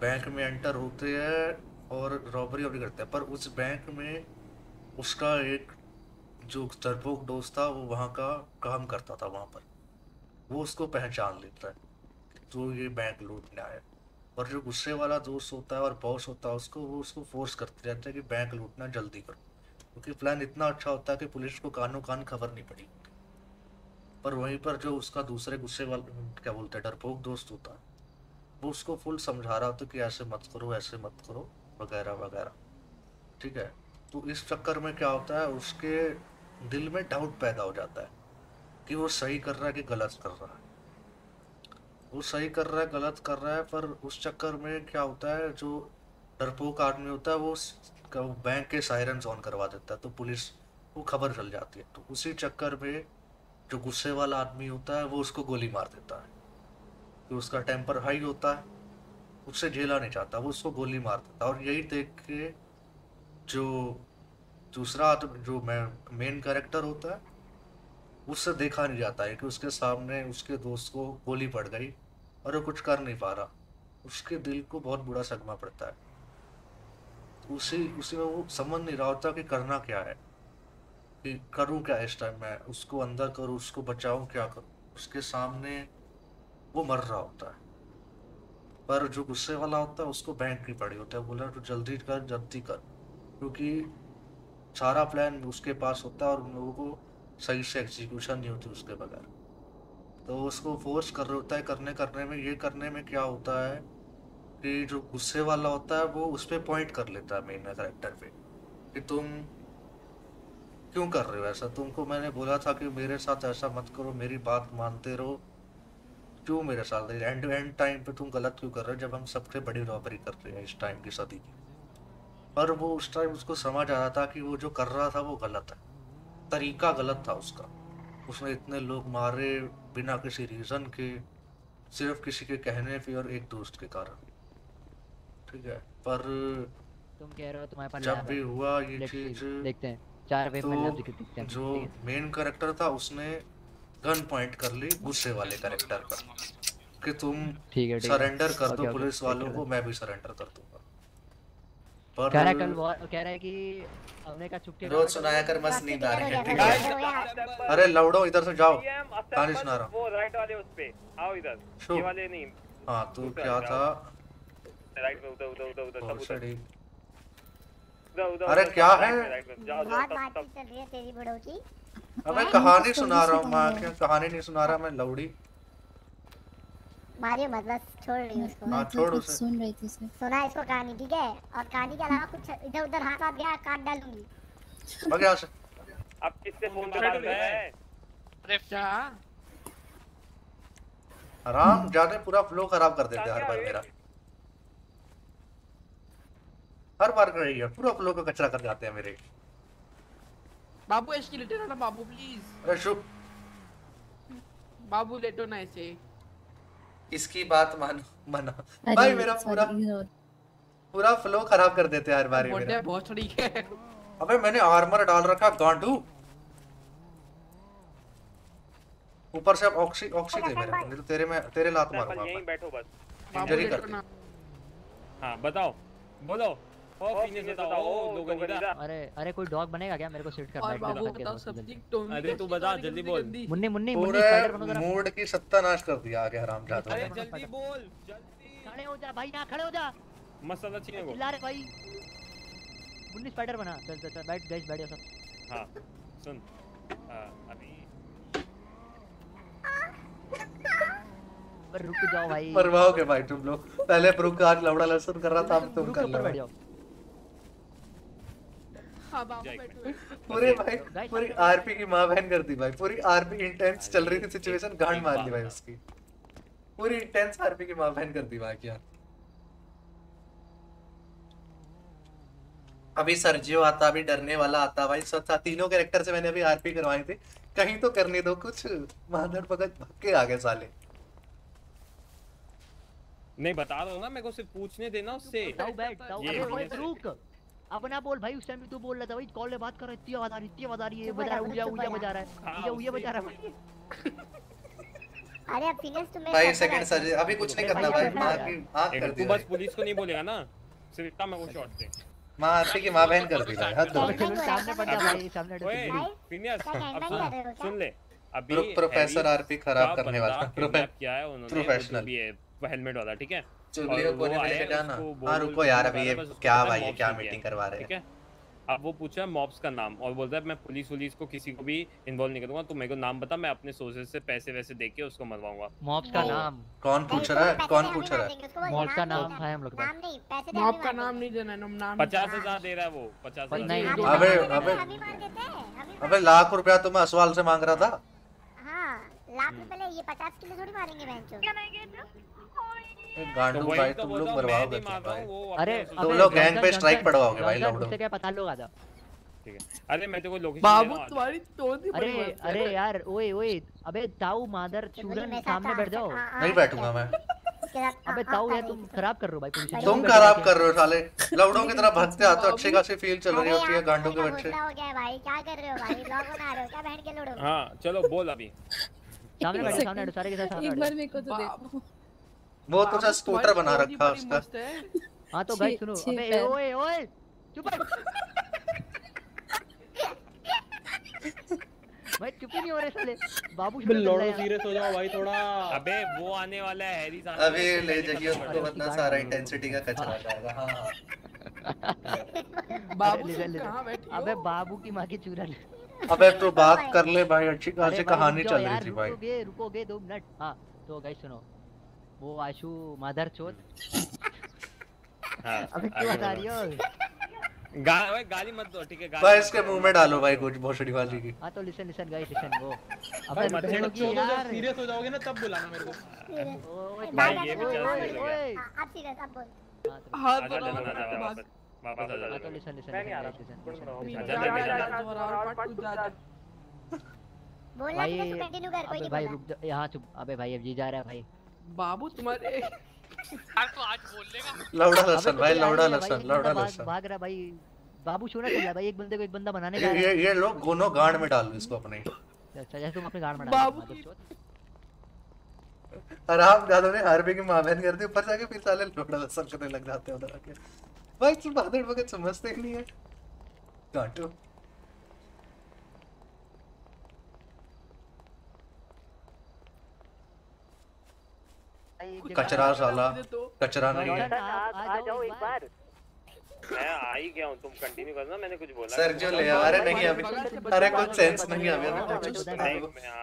बैंक में एंटर होते हैं और रॉबरी वॉबरी करते हैं। पर उस बैंक में उसका एक जो तरपोक दोस्त था, वो वहाँ का काम करता था वहाँ पर। वो उसको पहचान लेता है जो ये बैंक लूटने आया। और जो गुस्से वाला दोस्त होता है और बॉस होता है उसको, वो उसको फोर्स करते रहते हैं कि बैंक लूटना जल्दी करो। क्योंकि प्लान इतना अच्छा होता है कि पुलिस को कानों कान खबर नहीं पड़ी। पर वहीं पर जो उसका दूसरे गुस्से वाला, क्या बोलते हैं, डरपोक दोस्त होता है वो उसको फुल समझा रहा होता कि ऐसे मत करो, ऐसे मत करो, वगैरह वगैरह। ठीक है? तो इस चक्कर में क्या होता है, उसके दिल में डाउट पैदा हो जाता है कि वो सही कर रहा है कि गलत कर रहा है। वो सही कर रहा है, गलत कर रहा है, पर उस चक्कर में क्या होता है, जो डरपोक आदमी होता है, वो बैंक के सायरन्स ऑन करवा देता है तो पुलिस को खबर चल जाती है। तो उसी चक्कर में जो गुस्से वाला आदमी होता है, वो उसको गोली मार देता है। कि उसका टेम्पर हाई होता है, उससे झेला नहीं चाहता वो उसको गोली मार देता है। और यही देख के जो दूसरा आदमी, जो मेन कैरेक्टर होता है, उससे देखा नहीं जाता है कि उसके सामने उसके दोस्त को गोली पड़ गई और वो कुछ कर नहीं पा रहा। उसके दिल को बहुत बुरा सदमा पड़ता है। उसी उसी में वो समझ नहीं रहा होता कि करना क्या है। कि करूँ क्या इस टाइम मैं? उसको अंदर करूँ, उसको बचाऊं क्या करूँ? उसके सामने वो मर रहा होता है। पर जो गुस्से वाला होता है, उसको बैंक की पड़ी होता। है बोला तो जल्दी कर जल्दी कर। क्योंकि सारा प्लान उसके पास होता है और उन लोगों को सही से एग्जीक्यूशन नहीं होती उसके बगैर। तो उसको फोर्स कर होता है, करने करने में, ये करने में क्या होता है कि जो गुस्से वाला होता है, वो उस पर पॉइंट कर लेता है मेन करेक्टर पे कि तुम क्यों कर रहे हो? ऐसा तुमको मैंने बोला था कि मेरे साथ ऐसा मत करो मेरी बात मानते रहो। क्यों मेरे साथ? एंड एंड टाइम पे तुम गलत क्यों कर रहे हो? जब हम सबसे बड़ी रॉबरी कर रहे हैं इस टाइम की सदी की। पर वो उस टाइम उसको समझ आ रहा था कि वो जो कर रहा था वो गलत है। तरीका गलत था उसका। उसने इतने लोग मारे बिना किसी रीजन के सिर्फ़ किसी के कहने पे और एक दोस्त के कारण। ठीक है? पर तुम कह रहे हो तुम्हारे पास जब भी हुआ ये चीज़ देखते हैं। चार दिखते तो हैं जो मेन करेक्टर था उसने गन पॉइंट कर ली गुस्से वाले करेक्टर पर। कि तुम ठीक है, ठीक है। सरेंडर कर दो पुलिस वालों को मैं भी सरेंडर कर दूँगा। पर कह रहा कल कह रहा है कि हमने का चुपके रोज सुनाया कर मस्त नींद आ रही है ठीक है? अरे लौड़ो इधर से जाओ। कहानी सुना रहा हूँ। वो राइट वाले उस पे। आओ इधर। ये वाले नहीं। हाँ तो क्या था? राइट में उधर उधर उधर उधर सब उधर। अरे क्या है? में, है तेरी बड़ों की। अबे कहानी सुना रहा हूँ माँ क्या? कहानी नहीं सुना रहा मैं लौड़ी। मारियो मत बस छोड़ रही हूँ उसको। हाँ छोड़ उसे। सुन रही थी उसे। सुना इसको कहानी ठीक है? और कहानी के अलावा कुछ इधर उधर हाथ हाथ गया काट डालूँगी। भाग यहाँ से अब किससे फ़ोन कर रहा है? अरे क्या? आराम जाने पूरा फ्लो खराब कर देते हर बार मेरा। हर बार कर रही है पूरा फ्लो का कचरा कर जाते हैं मेरे। बाबू इसकी लेटे ना बाबू प्लीज़ अरे शुभ। बाबू लेटो ना ऐसे। इसकी बात मानो मना। भाई मेरा पूरा पूरा फ्लो खराब कर देते हैं हर बार मेरा। बहुत ठीक है। अबे मैंने आर्मर डाल रखा गांडू ऊपर से अब ऑक्सी ऑक्सी दे मेरे को नहीं तो तेरे में तेरे लात मारूँगा यहीं बैठो बस। इंजरी कर हाँ बताओ। बोलो। अरे अरे कोई डॉग बनेगा क्या? मेरे को सिट कर और बैठ बाबू बताओ सब्ज़ी टोमी अरे तू बता जल्दी बोल। मुन्नी मुन्नी मुन्नी पूरे स्पाइडर बनो जरा। मूड की सत्यानाश कर दिया आगे हराम जादू अरे जल्दी बोल जल्दी। खड़े हो जा भाई यहाँ खड़े हो जा। मसाला छीने को चिल्ला रहे भाई। मुन्नी स्पाइडर बना। चल चल चल बैठ गाइस बैठ सब। हाँ सुन। हाँ, अभी। पर रुक जाओ भाई। मरवाओगे भाई तुम लोग। पहले ब्रुक आज लवड़ा लहसुन कर रहा था अब तुम कर ऊपर लो। बैठ जाओ। हाँ बाबू बैठो। पूरे भाई पूरी आरपी की माँ बहन कर दी भाई। पूरी आरपी इंटेंस चल रही थी सिचुएशन गांड मार दी भाई उसकी। पूरी इंटेंस आरपी की माँ बहन कर दी भाई क्या। अभी सरजियो आता अभी डरने वाला आता भाई। सब तीनों कैरेक्टर से मैंने अभी आरपी करवाई थी। कहीं तो करने दो कुछ माधर भगत भक्के आ गए साले। नहीं बता रहा हूँ ना मेरे को सिर्फ़ पूछने देना उससे। रुक। अपना बोल भाई उस टाइम भी तू बोल रहा था भाई कॉल में बात कर रहा है इतनी आवाज़ आ रही इतनी आवाज़ आ रही है बजा रहा है उया उया बजा रहा है उया उया बजा रहा है। अरे अब फिनिश तुम्हें भाई सेकंड सर्जरी अभी कुछ नहीं करना भाई माँ की आँख एक कर तू बस पुलिस को नहीं बोलेगा ना? सिर्फ़ इतना मेरे को शॉट दे। माँ आरपी की माँ बहन कर दी भाई हद हो गई। सामने पड़ जा भाई। सामने जा। फिनिश क्या अब हो सुन ले। अभी प्रोफेसर आरपी खराब करने वाला। kidnap प्रोफे- किया है उन्होंने प्रोफेशनल। भी है हेलमेट वाला ठीक है? चुगलियों वो नहीं आया लेके जाना उसको बोल हाँ बोल रुको यार अभी ये क्या भाई ये क्या मीटिंग करवा रहे ठीक है? अब वो पूछा मॉब्स का नाम और बोलता है मैं पुलिस वुलिस को किसी को भी इन्वॉल्व नहीं करूँगा तू मेरे को नाम बता मैं अपने सोर्सेज से पैसे वैसे दे के उसको मरवाऊँगा। मॉब्स का नाम। कौन पूछ रहा है? कौन पूछ रहा है? मॉब्स का नाम है हम लोग के मॉब का नाम नहीं देना नाम पचास हज़ार दे रहा है वो पचास हज़ार नहीं, दे रहा है। अबे अबे अबे लाख रुपया तो मैं असवाल से मांग रहा था। हाँ लाख रुपए ये पचास किलो थोड़ी मारेंगे बहन ए, गांडू तो भाई तो तुम लोग हूँ, बर्बाद हो हूँ, वो भाई अरे तुम लोग गैंग पे स्ट्राइक पड़वाओगे भाई लौड़ो उससे क्या पता लोग आ जाओ? ठीक है। अरे मैं तेरे को लोकेशन बाबू तुम्हारी तोड़ अरे अरे यार ओए ओए अबे ताऊ मादर चूरन सामने बैठ जाओ। नहीं बैठूँगा मैं। अबे ताऊ यार तुम खराब कर रहे हो भाई पोजीशन तुम खराब कर रहे हो साले। लौड़ों की तरह भगते आते हो अच्छी खासी फील चल रही होती है गांडों के बच्चे। हो गया भाई क्या कर रहे हो भाई? ब्लॉग बना रहे हो क्या बहन के लोड़ो? हाँ चलो बोल अभी। सामने बैठो सामने बैठो सारे के साथ सामने एक बार मेरे को तो देखो। वो तो जस्ट स्कूटर बना रखा है उसका। हाँ। तो गाइस सुनो अबे ओए ओए चुप बैठ। भाई चुप ही नहीं हो रहे साले। बाबू लौड़ो सीरियस हो जाओ भाई थोड़ा। अबे वो आने वाला है हैरी सामने अभी ले जाइए उसको वरना सारा इंटेंसिटी का कचरा जाएगा हाँ। बाबू लिसन लिसन अबे बाबू की माँ की चूरन। अबे तो बात कर ले भाई अच्छी खासी भाई, कहानी चल रही थी भाई। रुकोगे रुकोगे दो मिनट। हाँ तो गाइस सुनो वो आशु मादर चोत हाँ अबे क्यों हटा रही हो गा भाई गाली मत दो ठीक है गाली इसके मुँह में डालो भाई कुछ भोसड़ी वाली की। हाँ तो लिसन लिसन गाइस लिसन वो। अबे सीरियस हो जाओगे ना तब बुलाना मेरे को। ओए भाई ये भी ओए, चल रही है। अब सीरियस अब बोल। आजा बात- वापस वापस आजा हाँ तो लिसन लिसन मैं नहीं आ रहा हूँ, जा, जा, जा, जा, जा, जा। बोलना कंटिन्यू कर कोई नहीं भाई रुक जा यहाँ चुप। अबे भाई अब जी जा रहा है भाई। बाबू तुम्हारे यार तो आज बोल लेगा। लौड़ा लसन तो भाई लौड़ा नहीं भाई, लसन लौड़ा लसन भाग रहा भाई बाबू छोड़ा चल रहा है भाई एक बंदे को एक बंदा बनाने रहा ये ये लोग दोनों गांड में डाल इसको अपने। अच्छा जैसे तुम अपने गाड़ में डाल बाबू ने हारबी की माँ बहन कर दी ऊपर जाके फिर साले लौड़ा लसन करने लग जाते हैं उधर आके। भाई तुम बहादुर वगैरह समझते ही नहीं है। काटो। कचरा साला कचरा नहीं है। आ जाओ एक बार। मैं आ ही गया हूँ तुम कंटिन्यू करना मैंने कुछ बोला सर जो ले अरे नहीं अभी अरे कुछ सेंस नहीं अभी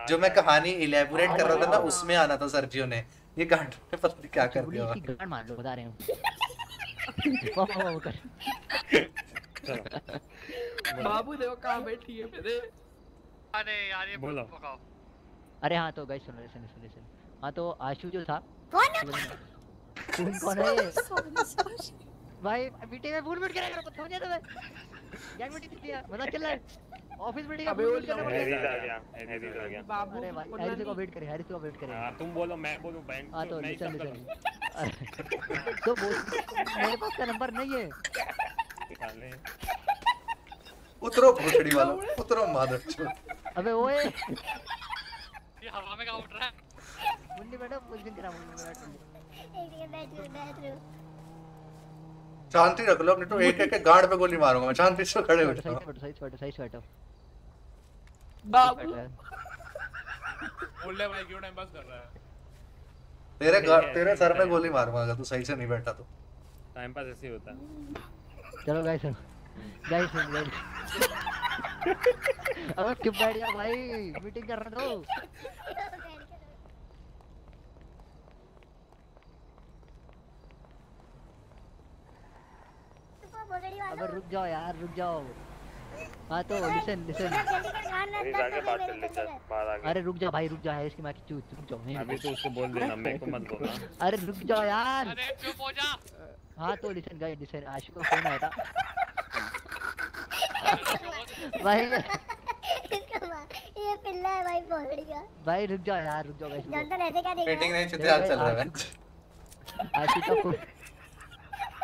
जो मैं कहानी इलेबोरेट कर रहा था ना उसमें आना था सर्जियो ने। ये गांड में पता नहीं क्या कर दिया मार लो बता रहे हैं। बाबू देखो कहाँ बैठी है मेरे। अरे यार ये बोलो। अरे हाँ तो गाइस सुनो लिसन लिसन लिसन हाँ तो आशु जो था कौन कौन कौन है भाई मीटिंग में फुल मीट करेगा पता हो जाता है गैंग मीटिंग है मज़ाक चल रहा है? ऑफ़िस मीटिंग अबे मीट करना पड़ेगा आ गया हैरी आ गया। बाबू अरे भाई हैरिस को वेट करे हैरिस को वेट करे हाँ तुम बोलो मैं बोलूँ बैंक हाँ तो मैं ही लिसन करूँ तो बोल मेरे पास का नंबर नहीं है। उतरो भोसड़ी वाला। उतरो मादर अबे ओए। ये हवा में कहाँ उड़ रहा है? शांति रख लो नहीं तो एक एक के गांड पे गोली मारूँगा मैं। शांति से खड़े हो जाओ। से बैठो सही से बैठो सही से बैठो बाबू। बोल ले भाई क्यों टाइम पास कर रहा है? तेरे तेरे सर में गोली मारूँगा अगर तू सही से नहीं बैठा तो। टाइम पास ऐसे ही होता है। चलो गाइस गाइस गाइस अबे क्यों बैठ गया भाई। मीटिंग कर रहे तो। वाला अबे रुक जाओ यार रुक जाओ। हाँ तो लिसन लिसन जल्दी अरे रुक जा भाई रुक जा है इसकी माँ की चूत रुक जाओ अभी तो उसको बोल देना मेरे को मत बोलना। अरे रुक जाओ यार। अरे चुप हो जा। हाँ तो लिसन गाइस लिसन आशु का फ़ोन आया था। भाई ये पिल्ला है भाई भाई रुक जाओ यार रुक जाओ गाइस जॉनसन ऐसे क्या देख रहा मीटिंग है नहीं चलती हाल चल रहा है। आशु का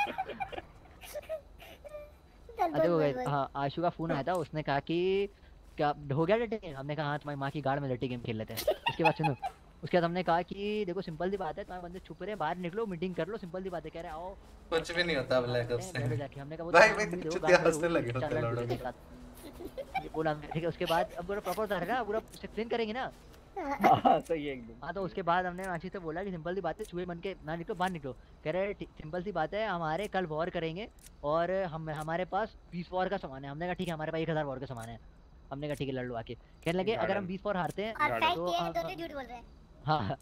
गाइस बोल बोल हाँ आशु का फ़ोन आया था उसने कहा कि क्या हो गया डटे हमने कहा हाँ तुम्हारी माँ की गाड़ में लट्टी गेम खेल लेते हैं। उसके बाद सुनो उसके बाद हमने कहा कि देखो सिंपल सी बात है तुम्हारे बंदे छुप रहे हैं बाहर निकलो मीटिंग कर लो सिंपल सी बात है कह रहे आओ। कुछ भी नहीं होता ब्लैक बैठो से। जाके हमने कहा भाई तो भाई चुतिया हंसने लगे होते लौड़ो के। साथ। ये बोला हमने ठीक है उसके बाद अब पूरा प्रॉपर था ना पूरा एक्सप्लेन करेंगे ना? हाँ सही है एकदम। हाँ तो उसके बाद हमने रांची से बोला कि सिंपल सी बात है चूहे बन के ना निकलो बाहर निकलो। कह रहे सिंपल सी बात है हमारे कल वॉर करेंगे और हम हमारे पास बीस वॉर का सामान है। हमने कहा ठीक है हमारे पास एक हज़ार वॉर का सामान है। हमने कहा ठीक है लड़ लो आके। कहने लगे अगर हम बीस वॉर हारते हैं तो ये है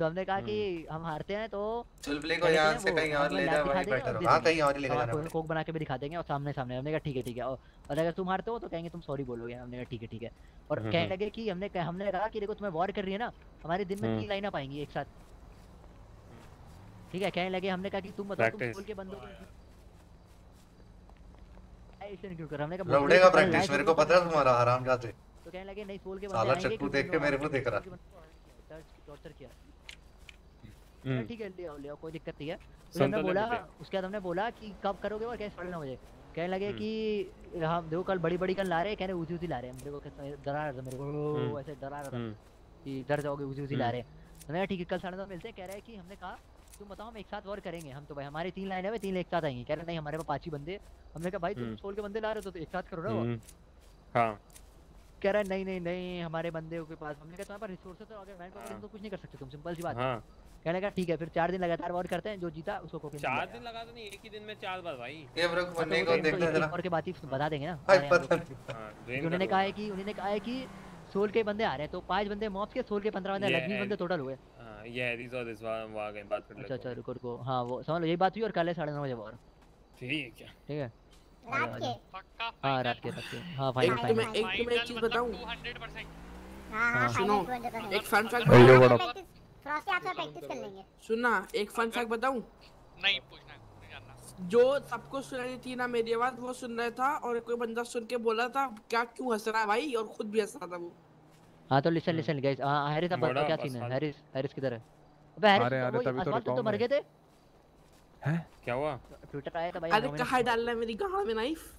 बोल हैं हाँ तो हमने कहा कि हम हारते हैं तो चुलबुले को यहाँ हैं से कहीं और ले लैब जा दिखा वहीं बैठा रहो। हाँ कहीं और ही लेके हम जाना आपको कोक बना के भी दिखा देंगे और सामने सामने हमने कहा ठीक है ठीक है। और अगर तुम हारते हो तो कहेंगे तुम सॉरी बोलोगे। हमने कहा ठीक है ठीक है। और हम्म, कहने हम्म। लगे कि हमने हमने कहा कि देखो तुम्हें वॉर कर रही है ना हमारे दिन में हम्म। तीन लाइनें पाएँगी एक साथ। ठीक है कहने लगे हमने कहा कि तुम बताओ तुम. स्कूल के बंदों ऐसे क्यों कर हमने कहा लौड़े का प्रैक्टिस मेरे को तो पता है तुम्हारा आराम जाते तो कहने लगे नहीं सोल के बंदे साला आएँगे क्योंकि देख के मेरे को देख रहा सोल टॉर्चर किया। हम्म। ठीक है ले आओ ले आओ कोई दिक्कत नहीं है। तो बोला उसके बाद हमने बोला कि कब करोगे और कैसे पढ़ना मुझे? कहने लगे हम्म। कि हम देखो कल बड़ी बड़ी गन ला रहे हैं। कहने ऊँची ऊँची ला रहे हैं। मेरे को डरा रहा था मेरे को। हम्म। ऐसे डरा रहा था। कि डर जाओगे ऊँची ऊँची ला। रहे हैं। मैंने ठीक है कल साढ़े नौ मिलते हैं। कह रहे हैं कि हमने कहा तुम बताओ हम एक साथ वॉर करेंगे। हम तो भाई हमारी तीन लाइन है तीन एक साथ आएँगे। कह रहे नहीं हमारे पास पाँच ही बंदे हमने कहा भाई तुम। सोल के बंदे ला रहे हो तो एक साथ करो ना वो। हाँ। कह रहा है नहीं नहीं नहीं हमारे बंदे के पास। हमने कहा तुम्हारे पास रिसोर्सेस तो अगर मैन पावर तो कुछ नहीं कर सकते तुम सिंपल सी बात है। हाँ। कहने लगा ठीक है फिर चार दिन लगातार वॉर करते हैं जो जीता उसको कोकेन चार दिन लगा तो नहीं एक ही दिन में चार बार भाई। ये ब्रो हाँ, बनने तो को देखना जरा। और के बाद ही बता देंगे ना। हाय पता। नहीं हाँ उन्होंने कहा है कि उन्होंने कहा है कि सोल के बंदे आ रहे हैं तो पाँच बंदे मॉब्स के सोल के पंद्रह बंदे ये भी बंदे टोटल हुए। हाँ ये हैरिस और बार वो आ गए बात कर अच्छा अच्छा रुको रुको। हाँ वो समझ लो यही बात हुई और कल है साढ़े नौ बजे वॉर ठीक है क्या? ठीक है? रात के। जाओ। हाँ रात के रात के। हाँ फाइनल फाइनल एक तुम्हें एक चीज़ बताऊँ? हाँ हाँ हाँ। सुनो एक fun fact Hey, yo, what practice कर लेंगे। सुनना एक फन फैक्ट बताऊँ? नहीं पूछना जो सबको सुनाई थी ना मेरी आवाज़ वो सुन रहा था और कोई बंदा सुन के बोला था क्या क्यों हंस रहा है भाई? और खुद भी हंस रहा था वो। हाँ तो लिसन लिसन गाइस हाँ हैरिस अब बताओ क्या सीन है? हैरिस हैरिस किधर है? अबे हैरिस अरे, अरे, तभी तो तो मर गए थे। हैं? क्या हुआ? ट्विटर आया था भाई अरे कहाँ डालना है मेरी गाड़ में नाइफ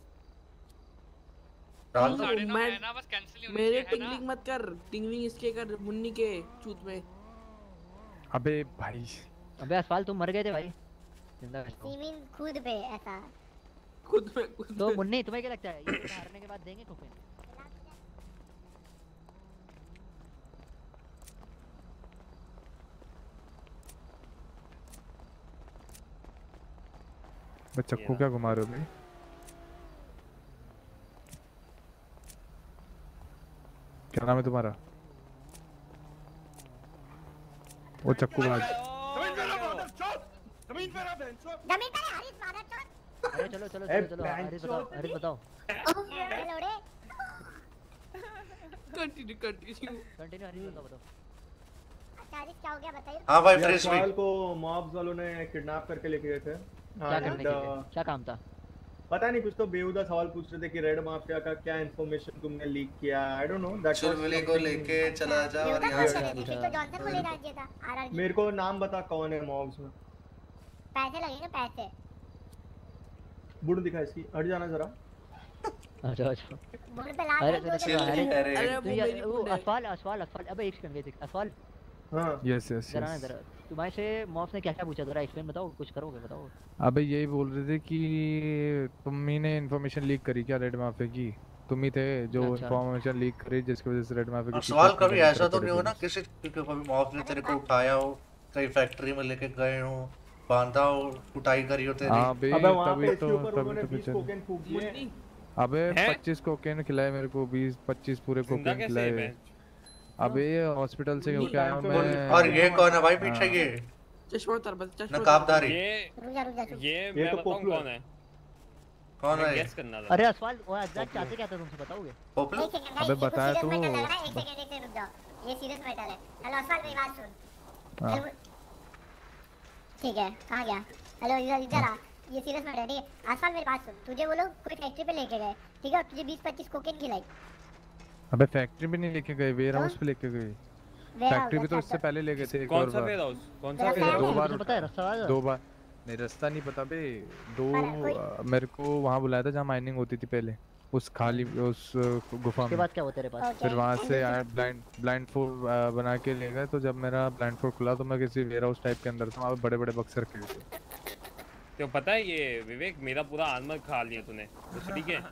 डाल दो मैं ना बस कैंसिल ही होनी मेरे है? टिंगलिंग मत कर टिंगलिंग इसके कर मुन्नी के चूत में। अबे भाई। अबे असफाल तुम मर गए थे भाई। ज़िंदा हो? सीमिन खुद पे ऐसा। खुद में खुद तो मुन्नी तुम्हें क्या लगता है? ये हारने के बाद देंगे कोकेन बे चक्कू क्या घुमा रहे हो भाई? क्या नाम है तुम्हारा? वो चक्कू भाग ज़मीन पे हरीश मारा चोट अरे चलो चलो चलो चलो हरीश बताओ हरीश बताओ लोड़े कंटिन्यू कंटिन्यू कंटिन्यू हरीश बताओ बताओ हरीश क्या हो गया बताइए हाँ भाई फ्रेश को मॉब्स वालों ने किडनैप करके लेके गए थे। क्या करने के लिए? क्या काम था? पता नहीं कुछ तो बेहुदा सवाल पूछ रहे थे कि रेड माफिया का क्या इन्फॉर्मेशन तुमने लीक किया आई डोंट नो दैट चुलबुले को लेके चला जा और यहाँ तो मेरे को नाम बता कौन है मॉब्स में। पैसे लगेंगे पैसे। बुड़ दिखा इसकी। हट जाना जरा। अच्छा अच्छा। बुड़ पे ला अरे अरे अरे वो असफाल असफाल असफाल अबे एक सेकंड वेट असफाल हाँ। यस यस जरा जरा तुम्हारे से मॉब्स ने क्या क्या पूछा? जरा एक्सप्लेन बताओ कुछ करोगे बताओ? अबे यही बोल रहे थे कि तुम ही ने इन्फॉर्मेशन लीक करी क्या रेड माफिया की? तुम ही थे जो अच्छा। इन्फॉर्मेशन लीक करी जिसकी वजह से रेड माफिया की सवाल पीछे कभी ऐसा तो नहीं हो ना किसी क्योंकि कभी मॉब ने तेरे को उठाया हो? कहीं फैक्ट्री में लेके गए हो बांधा हो कुटाई करी हो तेरी? हाँ बे अबे वहाँ तभी पे इसके तो ऊपर तभी उन्होंने तो 20 पीछे कोकेन फूक दिए अबे हैं? 25 कोकेन खिलाए मेरे को 20 25 पूरे कोकेन खिलाए। है। अबे हॉस्पिटल से होके आया हूँ मैं। और ये कौन है भाई पीछे हाँ। ये चश्मा उतार बस चश्मा नकाबदारी ये रुक जा रुक जा चुप ये ये मैं तो बताऊँ कौन है? कौन है गेस करना था। अरे असफाल वो अजदाद चाहते क्या था तुमसे बताओगे? पोपलू अबे बताया तो। लग एक सेकंड एक सेकंड रुक जाओ। ये सीरियस मैटर है। हेलो असफाल मेरी बात सुन। हाँ। ठीक है कहाँ गया? हेलो इधर इधर आ। ये सीरियस मैटर है ठीक है। असफाल मेरी बात सुन। तुझे वो लोग कोई फैक्ट्री पे लेके गए ठीक है? और तुझे 20 25 कोकेन खिलाई। अबे फैक्ट्री भी नहीं लेके गए वेयर हाउस पे लेके गए। फैक्ट्री भी तो अच्छा, इससे पहले ले गए थे एक कौन और सा बार। वेयर हाउस कौन सा वेयर दो हाउस बार। पता है रास्ता वाला दो बार। नहीं रास्ता नहीं पता बे। दो मेरे को वहाँ बुलाया था जहाँ माइनिंग होती थी पहले। उस खाली उस गुफा उसके में। बाद क्या हुआ तेरे पास? फिर वहाँ से ब्लाइंड ब्लाइंड फोर बना के ले गए। तो जब मेरा ब्लाइंड फोर खुला तो मैं किसी वेयर हाउस टाइप के अंदर था वहाँ पे बड़े बड़े बक्से रखे हुए थे। तो पता है ये विवेक मेरा पूरा आर्मर खा लिया तूने। तो ठीक है।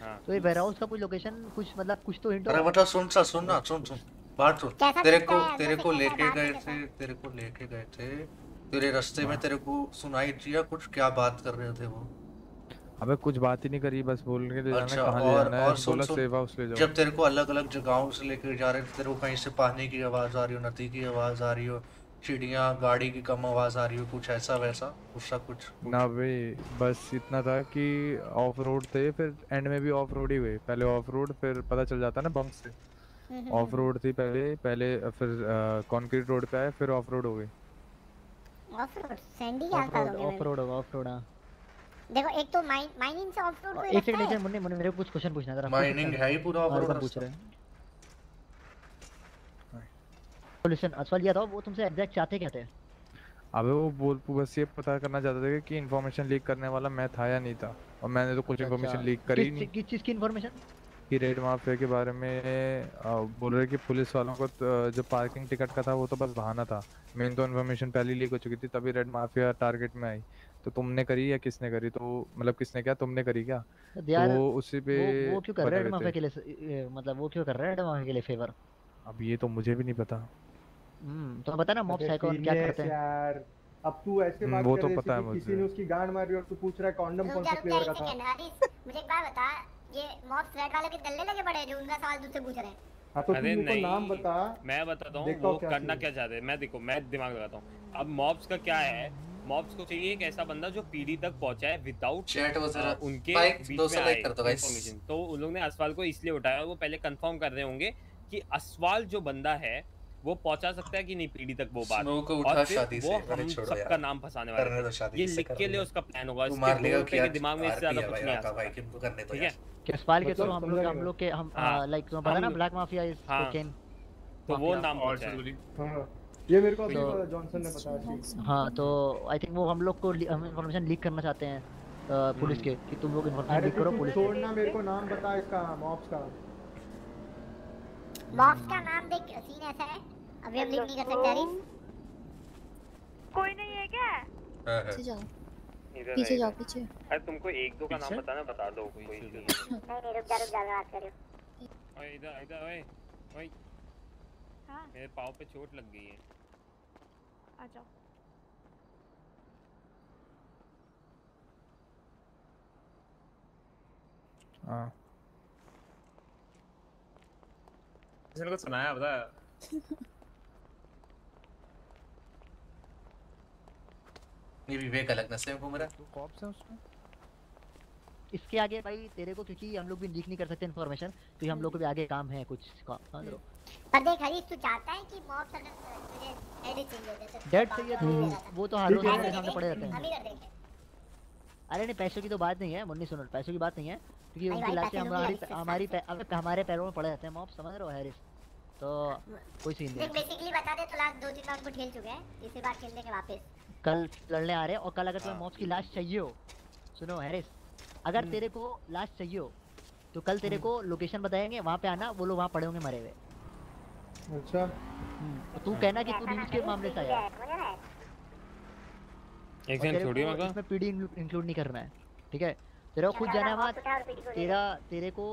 हाँ। तो ये वेयरहाउस का कोई लोकेशन कुछ मतलब कुछ तो हिंट अरे मतलब सुन सा सुन ना सुन सुन। बात सुन। तेरे को तेरे को लेके गए में थे तेरे को लेके गए थे। तेरे रास्ते में तेरे को सुनाई दिया कुछ क्या बात कर रहे थे वो? अबे कुछ बात ही नहीं करी बस बोल के ले जाना अच्छा कहाँ ले जाना है? और सुन बोला सुन। सेव हाउस ले जाओ। जब तेरे को अलग अलग जगहों से लेकर जा रहे थे तेरे को कहीं से पानी की आवाज़ आ रही हो नदी की आवाज़ आ रही हो चिड़िया गाड़ी की कम आवाज़ आ रही हो कुछ ऐसा वैसा उसका कुछ? ना भाई बस इतना था कि ऑफ़ रोड थे फिर एंड में भी ऑफ़ रोड ही हुए। पहले ऑफ़ रोड फिर पता चल जाता ना बम्प से। ऑफ़ रोड थी पहले पहले फिर कंक्रीट रोड पे आए फिर ऑफ़ रोड हो गई। ऑफ़ रोड सैंडी क्या था रोड ऑफ़ रोड होगा ऑफ़ रोड देखो एक तो माइन माइनिंग से ऑफ़ रोड को एक सेकंड मुन्ने मुन्ने मेरे को कुछ क्वेश्चन पूछना जरा Mining है ही पूरा ऑफ़ पूछ रहे हैं? लिसन असवाल ये था वो तुमसे एग्जैक्ट चाहते क्या थे? अबे वो बोल बस ये पता करना चाहते थे कि इन्फॉर्मेशन लीक करने वाला मैं था या नहीं था। और मैंने तो कुछ इन्फॉर्मेशन लीक करी नहीं। किस चीज़ की इन्फॉर्मेशन कि रेड माफिया के बारे में बोल रहे कि पुलिस वालों को तो, जो पार्किंग टिकट का था वो तो बस बहाना था। मेन तो इन्फॉर्मेशन पहले लीक हो चुकी थी तभी रेड माफिया टारगेट में आई। तो तुमने करी या किसने करी? तो मतलब किसने क्या? तुमने करी क्या? तो उसी पे वो वो क्यों कर रहे हैं बने माफिया के लिए मतलब वो क्यों कर रहे हैं माफिया के लिए फेवर अब ये तो मुझे भी नहीं पता। हम्म तो बता ना मॉब साइको क्या करते हैं? यार। अब तू ऐसे हम्म, बात वो तो पता है कि किसी ने उसकी गांड मारी और तू पूछ रहा है कॉन्डम कौन सा फ्लेवर का था? मुझे एक बात बता ये मॉब रेड वाले के दल्ले लगे पड़े जो उनका सवाल तुझसे पूछ रहे हैं? हाँ तो अरे नहीं नाम बता। मैं बताता हूँ वो क्या करना क्या चाहते हैं। मैं देखो मैं दिमाग लगाता हूँ। अब मॉब्स का क्या है? मॉब्स को चाहिए एक ऐसा बंदा जो पीढ़ी तक पहुँचाए विदाउट Chat वो जरा- उनके बीच में आए दो, information। तो उन लोग ने असवाल को इसलिए उठाया वो पहले कंफर्म कर रहे होंगे कि असवाल जो बंदा है वो पहुँचा सकता है कि नहीं पीढ़ी तक वो बात? को उठा और शादी से, वो अरे हम छोड़ो सबका नाम फंसाने वाले हैं। शादी ये लिख के लिए उसका प्लान होगा इसके दिमाग में इससे ज़्यादा कुछ नहीं आ भाई, सकता किनको करने दो ठीक यार। है किसपाल के तो मतलब हम लोग हम लोग के हम हाँ। लाइक तुम्हें पता ना ब्लैक माफिया इज़ हाँ। कोकेन तो वो नाम और पहुँचा है। ज़रूरी हाँ ये मेरे को अभी तो- जॉनसन ने बताया हाँ तो आई थिंक वो हम लोग को हम इन्फॉर्मेशन लीक करना चाहते हैं पुलिस के कि तुम लोग इन्फॉर्मेशन अरे लीक करो पुलिस छोड़ना मेरे को नाम बता इसका मॉब्स का। मॉब्स का नाम देख सीन ऐसा है। अभी हम लिख नहीं कर सकते हरीश कोई नहीं है क्या? पीछे जाओ। पीछे जाओ पीछे। अरे तुमको एक दो का नाम? बताना बता दो कोई नहीं नहीं नहीं रुक जा रुक जा बात कर रही ओए इधर इधर ओए ओए। हाँ। मेरे पाँव पे चोट लग गई है। आ जाओ। हाँ। किसी ने कुछ सुनाया बता। ये विवेक अलग नशे में घूम रहा है तू कॉप से उसमें। इसके आगे भाई तेरे को क्योंकि हम लोग भी लीक नहीं कर सकते इन्फॉर्मेशन क्योंकि हम लोग को भी आगे काम है कुछ का समझ लो। पर देख हरीश तू चाहता है कि मॉब्स अगर तुझे एडिट चाहिए जैसे डेट चाहिए तो वो तो हर रोज हमारे सामने पड़े रहते हैं। अभी कर देंगे। अरे नहीं पैसों की तो बात नहीं है मुन्नी सुनो पैसों की बात नहीं है क्योंकि उनकी लाशें हमारी हमारी पै- हमारे पैरों में पड़े रहते हैं मॉब समझ रहे हो हैरिस तो कोई सीन नहीं बेसिकली बता दे तो लास्ट दो तीन राउंड को खेल चुके हैं इसी बार खेल देंगे वापस। कल लड़ने आ रहे हैं और कल अगर तुम्हें मॉब्स की लाश चाहिए हो सुनो हैरिस अगर तेरे को लाश चाहिए हो तो कल तेरे को लोकेशन बताएँगे वहाँ पे आना वो लोग वहाँ पड़े होंगे मरे हुए। अच्छा। तो तू कहना कि तू न्यूज़ के मामले से आया। एक सेकंड छोड़िए मगर इसमें पीडी इंक्लूड नहीं करना है ठीक है? तेरे को खुद जाना है वहाँ तेरा तेरे को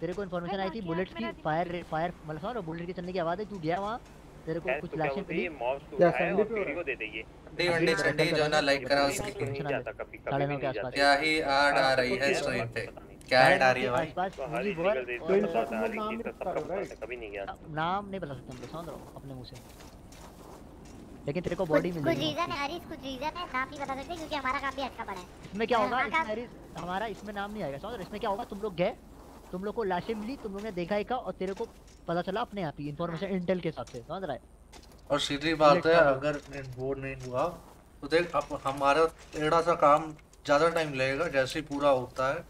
तेरे को इन्फॉर्मेशन आई थी बुलेट्स की फायर फायर मतलब बुलेट के चलने की आवाज़ है तू गया वहाँ तेरे को कुछ तो लाशें मिली और पे हो पीढ़ी रहा को दे देंगे। अंडी अंडी चंडी जो ना लाइक करा उसकी नहीं जाता कभी कभी नहीं जाता। क्या ही आड़ आ रही है स्क्रीन पे? क्या ऐड आ रही है भाई? आसपास तो तो रेट इनका का नाम कभी नहीं गया। नाम नहीं बता सकते हम लोग समझ रहे हो अपने मुँह से। लेकिन तेरे को कुछ बॉडी कुछ मिलेगी रीजन है हरीश कुछ रीजन है नाम नहीं बता सकते क्योंकि हमारा काम भी अच्छा पड़ा है। इसमें क्या होगा? हाँ, इसमें हाँ। हरीश, हमारा इसमें नाम नहीं आएगा समझ रहे हो? इसमें क्या होगा? तुम लोग गए तुम लोग को लाशें मिली तुम लोग ने देखा एक और तेरे को पता चला अपने आप ही इन्फॉर्मेशन इंटेल के हिसाब से समझ रहा है? और सीधी बात है अगर वो नहीं हुआ तो देख अब हमारा थोड़ा सा काम ज़्यादा टाइम लगेगा जैसे ही पूरा होता है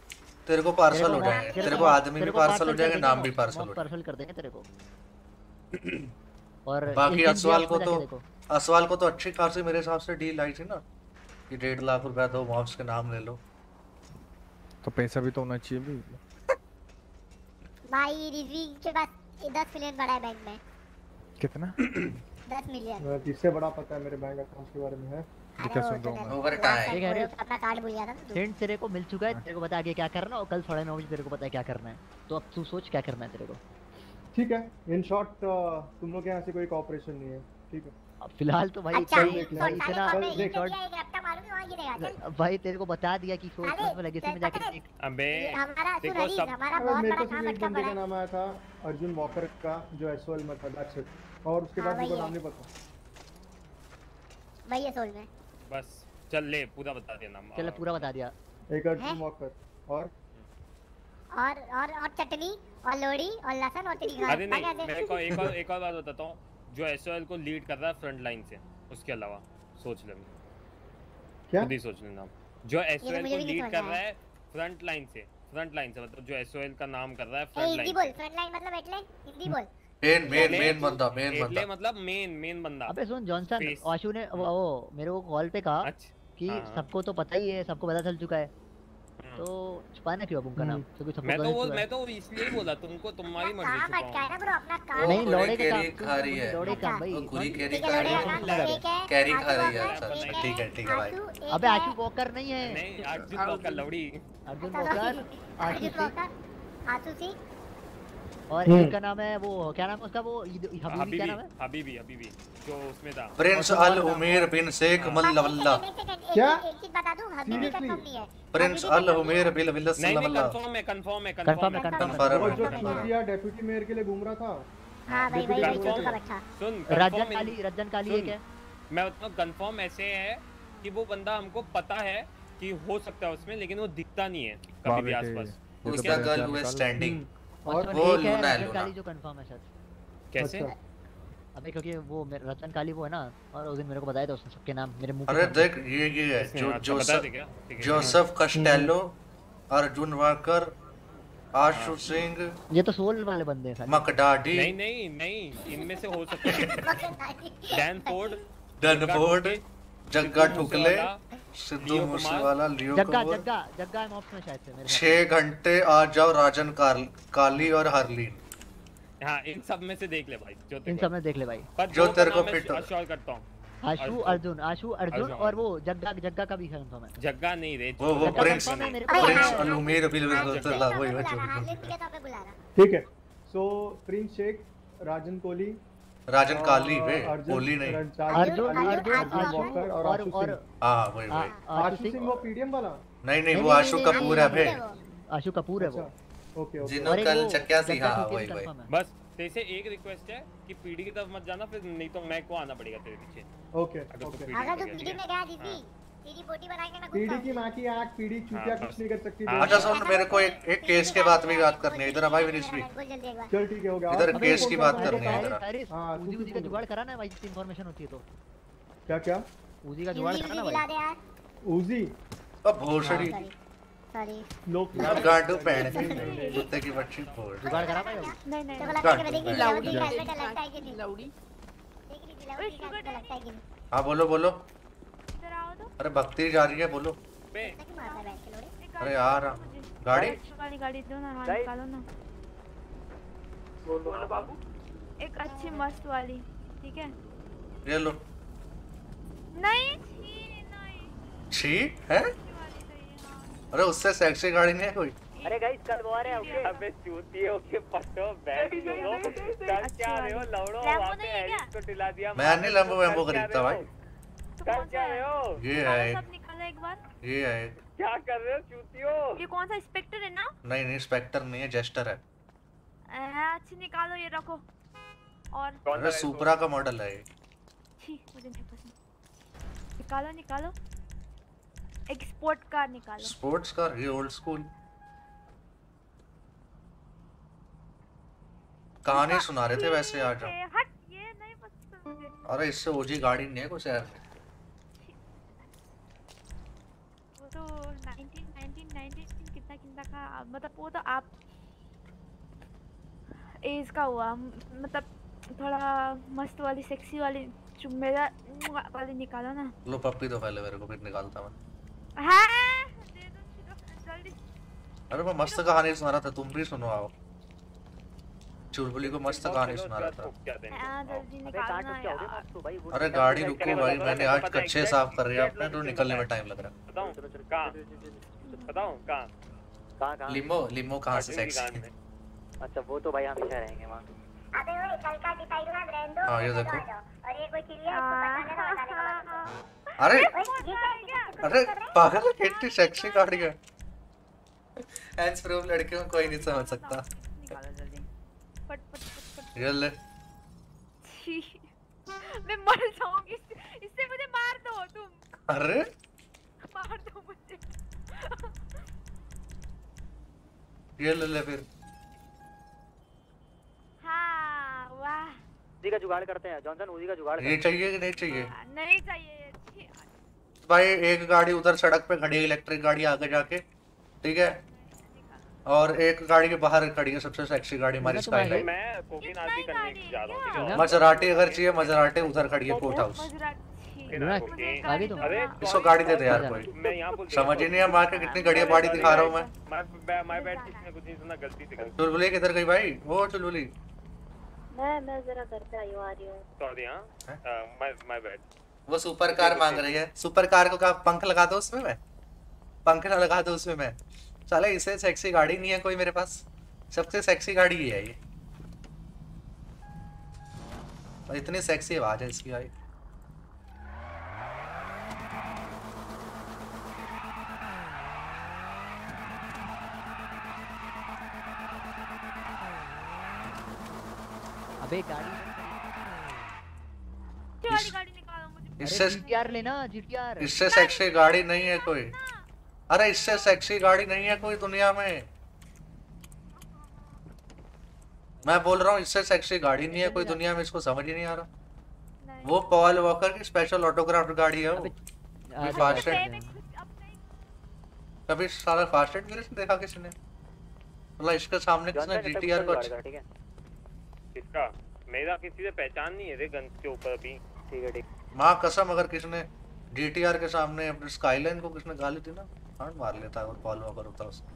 तेरे को पार्सल हो जाएँगे तेरे को आदमी भी पार्सल हो जाएँगे नाम भी पार्सल हो पार्सल कर देंगे तेरे को। और बाकी असवाल को तो असवाल को तो अच्छी खासी मेरे हिसाब से डील आई थी ना कि डेढ़ लाख रुपया दो मॉब्स के नाम ले लो। तो पैसा भी तो होना चाहिए भी भाई रिजवी के पास दस मिलियन बड़ा है बैंक में। कितना? दस मिलियन मैं इससे बड़ा पता है मेरे बैंक अकाउंट के बारे में है? है सुन रहा हूँ? मैं ओवर ये कह रहे वो तो अपना कार्ड भूल गया था ना। तू सेंट तेरे को मिल चुका है तेरे को बता आगे क्या करना है और कल साढ़े नौ बजे तेरे को पता है क्या करना है। तो अब तू सोच क्या करना है तेरे को। ठीक है। इन शॉर्ट तुम लोग के यहाँ से कोई कॉपरेशन नहीं है ठीक है? फ़िलहाल तो भाई अच्छा इतना ही- तो इतना दिया चल। भाई तेरे को बता दिया कि लेगेसी में जाके देख अबे देखो सब हमारा बहुत बड़ा को काम अटका पड़ा। है नाम आया था अर्जुन वॉकर का जो एसओएल में था दैट्स इट और उसके हाँ, बाद। नाम नहीं पता। भाई ये सोल में। बस चल ले पूरा बता दे नाम। चल पूरा बता दिया। एक अर्जुन वॉकर और? और और और चटनी और लोड़ी और लहसुन और तेरी अरे नहीं मेरे को एक और एक और बात बताता हूँ। जो एसओएल को लीड कर रहा है फ्रंट लाइन से उसके अलावा सोच ले क्या? खुद ही सोच ले नाम जो एसओएल मुझे को लीड कर रहा है फ्रंट लाइन से फ्रंट लाइन से मतलब जो एसओएल का नाम कर रहा है फ्रंट लाइन बोल फ्रंट लाइन मतलब एटले हिंदी बोल। मेन मेन मेन बंदा मेन बंदा। मतलब मेन मेन बंदा। अबे सुन जॉनसन आशु ने वो, वो मेरे को कॉल पे कहा कि हाँ, हाँ। सबको तो पता ही है सबको पता चल चुका है। तो छुपाना क्यों अब उनका नाम क्योंकि सबको मैं तो वो मैं तो इसलिए ही बोला तुमको तुम्हारी मर्ज़ी काम अटका है ना ब्रो अपना काम नहीं लौड़े के काम खा रही है लौड़े के काम भाई पूरी कैरी खा रही का है है कैरी खा रही है अच्छा ठीक है ठीक है भाई अबे आशु वॉकर नहीं है नहीं अर्जुन का लवड़ी अर्जुन अच्छा, वॉकर आशु अर्जुन वॉकर आशु सिंह और हम्म। एक का नाम है वो क्या नाम है उसका वो हबीबी क्या नाम है हबीबी हबीबी जो उसमें था प्रिंस अल उमेर बिन शेख मल्लवल्ला क्या? एक चीज़ बता दूँ हबीबी कंफर्म नहीं है प्रिंस अल उमेर बिल नहीं नहीं विल्ला कंफर्म है कंफर्म है कंफर्म है कंफर्म है. जो चूतिया डेप्यूटी मेयर के लिए घूम रहा था। हाँ भाई भाई भाई Confirm का है। बच्चा सुन रजन काली रजन काली है मैं बताऊँ कंफर्म ऐसे है कि वो बंदा हमको पता है कि हो सकता है उसमें लेकिन वो दिखता नहीं है कभी भी आसपास। तो उसका गर्ल क्या हुए निकाल- स्टैंडिंग और वो एक है लूना है लूना। काली जो कंफर्म है सर कैसे? अच्छा। अबे क्योंकि वो रतन काली वो है ना और उस दिन मेरे को बताया था उसने सबके नाम मेरे मुँह अरे देख ये ये है जो अच्छा जोसेफ? ठीक Joseph Costello Arjun Walker Ashu Singh ये तो सोल वाले बंदे हैं सारे मकडाडी। नहीं नहीं नहीं इनमें से हो सकता है। डैन फोर्ड डनफोर्ड जग्गा ठुकले सिद्धू मूसेवाला लियो जग्गा कपूर। जग्गा जग्गा है मॉप्स में शायद से मेरे छह घंटे आ जाओ राजन काली और हरलीन। हाँ इन सब में से देख ले भाई जो इन सब में देख ले भाई। पर जो तेरे को नाम मैं हो। श्योर करता हूँ। आशु अर्जुन आशु अर्जुन। और वो जग्गा जग्गा का भी कंफर्म है जग्गा नहीं रे वो वो प्रिंस है। प्रिंस। अलुमेर बिल हाँ, वही बुला वही रहा ठीक है। So prince Sheikh Rajan Kohli Rajan काली वे कोहली नहीं। अर्जुन अर्जुन- वॉकर और और आशु और सिंह। हाँ वही वही। आशु सिंह वो पीडीएम वाला? नहीं नहीं वो आशु कपूर है बे आशु कपूर है वो। अच्छा। ओके ओके जिन्हों कल चक्या सी हाँ वही वही। बस तेरे से एक रिक्वेस्ट है कि पीडी की तरफ़ मत जाना फिर नहीं तो मैं को आना पड़ेगा तेरे पीछे। ओके अगर तू ओके पीडी अगर तू में पीडी में गया जीसी तेरी बोटी बना के मैं पीडी की माँ की आँख पीडी चूतिया हाँ, कुछ नहीं कर सकती हाँ। अच्छा सुन मेरे को एक एक केस के बात भी बात करनी है। इधर आ भाई विनीश भी बोल जल्दी एक बार। चल ठीक है हो गया। इधर केस की बात करनी है। साइरिस हाँ, उजी उजी का जुगाड़ कराना है भाई जितनी इन्फॉर्मेशन होती है तो। क्या क्या? उजी का जुगाड़ कराना दिला भाई। उजी? अब भोसड़ी। सॉरी। लोग अब गांडू पहन कुत्ते की बच्ची फोड़। जुगाड़ करा भाई नहीं नहीं लगता है कि। मैं लाउडी लगता है कि नहीं। लाउडी। देख रही थी लाउडी का लगता है कि नहीं। हाँ बोलो बोलो। इधर आओ तो। अरे भक्ति जा रही है बोलो। है अरे यार गाड़ी? वाली गाड़ी दो ना निकालो ना। बोलो बाबू। एक अच्छी मस्त वाली ठीक है? ये लो। नहीं छी, नहीं। छी है? अरे उससे सेक्सी गाड़ी नहीं है कोई? अरे गाइस कल वो आ रहे हैं ओके अबे चूतियों के पट्टो बैठ जो कर क्या रहे हो? लौड़ो वहाँ पे नहीं है एलिस को टिला दिया। मैं नहीं लंबो वैम्बो खरीदता भाई? तो कर क्या रहे हो? ये निकालो है। सब निकालो एक बार? ये है। क्या कर रहे हो चूतियों ये कौन सा स्पेक्टर है ना? नहीं नहीं स्पेक्टर नहीं है जेस्टर है। अच्छी निकालो ये रखो। और अरे सुपरा का मॉडल है ये। मुझे नहीं पसंद। निकालो निकालो। एक स्पोर्ट कार निकालो। स्पोर्ट्स कार ये ओल्ड स्कूल कहानी सुना रहे थे वैसे आज हम हट ये नहीं पसंद मुझे अरे इससे ओजी गाड़ी नहीं है कुछ शहर में वो तो 19 19 19 कितना कितना का मतलब वो तो आप एज का हुआ। मतलब थोड़ा मस्त वाली सेक्सी वाली जो वाली निकालो ना। लो पप्पी तो पहले मेरे को फिर निकालता मैं। अरे मैं मस्त कहानी सुना रहा था तुम भी सुनो आओ चुलबुली को मस्त कहानी सुना रहा था अरे, गाड़ी रुको भाई. मैंने आज कच्चे साफ़ कर रहे अपने तो निकलने में टाइम लग रहा है। लिमो लिमो कहाँ से सेक्सी अच्छा वो तो भाई हमेशा रहेंगे वहाँ। अबे ओए कल का डिसाइड हुआ ब्रांडो हाँ, ये देखो। और ये कोई चिड़िया इसको अरे? अरे पागल कितनी सेक्सी गाड़ी है हैंड्स प्रूफ लड़कियों को कोई नहीं समझ सकता निकालो जल्दी फट फट फट ये ले मैं मर जाऊँगी इससे इससे मुझे मार दो तुम अरे मार दो मुझे ये ले ले फिर वाह। उसी का जुगाड़ करते हैं जॉनसन उसी का जुगाड़ ये चाहिए कि नहीं चाहिए? नहीं चाहिए भाई एक गाड़ी उधर सड़क पे खड़ी है इलेक्ट्रिक गाड़ी आगे जाके ठीक है? और एक गाड़ी के बाहर खड़ी है सबसे सेक्सी गाड़ी हमारी स्काईलाइन मैं कोकिन आरती करने जा रहा हूँ है मजराटी अगर चाहिए मजराटे उधर खड़ी है कोर्ट हाउस आगे तुम अरे इसको गाड़ी दे दे यार कोई। मैं यहाँ बोल समझ ही नहीं है माँ के कितनी घड़िया बाड़ी दिखा रहा हूँ मैं। मैं मैं बैठ किसने कुछ नहीं सुना गलती से गलती चुलबुली किधर गई भाई। वो चुलबुली। मैं मैं जरा घर पे आई आ रही हूँ। सॉरी हाँ। माय माय बैड वो सुपर कार मांग रही है। सुपर कार को क्या पंख लगा दो उसमें मैं? पंख ना लगा दो उसमें मैं। चले इसे सेक्सी गाड़ी नहीं है कोई मेरे पास? सबसे सेक्सी गाड़ी ही है ये। इतनी सेक्सी आवाज़ है इसकी भाई। अबे गाड़ी। वाली गाड़ी निकालो मुझे? इससे जीटीआर लेना जीटीआर। इससे सेक्सी गाड़ी नहीं है कोई। अरे इससे सेक्सी गाड़ी नहीं है कोई दुनिया में। मैं बोल रहा हूँ इससे सेक्सी गाड़ी नहीं है कोई दुनिया में इसको समझ ही नहीं आ रहा। वो पॉल वॉकर की स्पेशल ऑटोग्राफ्ट गाड़ी है वो। फास्ट कभी सारा फास्ट एंड फ्यूरियस देखा किसने मतलब इसके सामने किसने जीटीआर को अच्छा ठीक है? किसका मेरा किसी से पहचान नहीं है रे गन के ऊपर अभी। ठीक है ठीक। माँ कसम अगर किसने जीटीआर के सामने अपने स्काईलाइन को किसने गाली दी ना हार्ट मार लेता अगर पॉल वॉकर होता उसको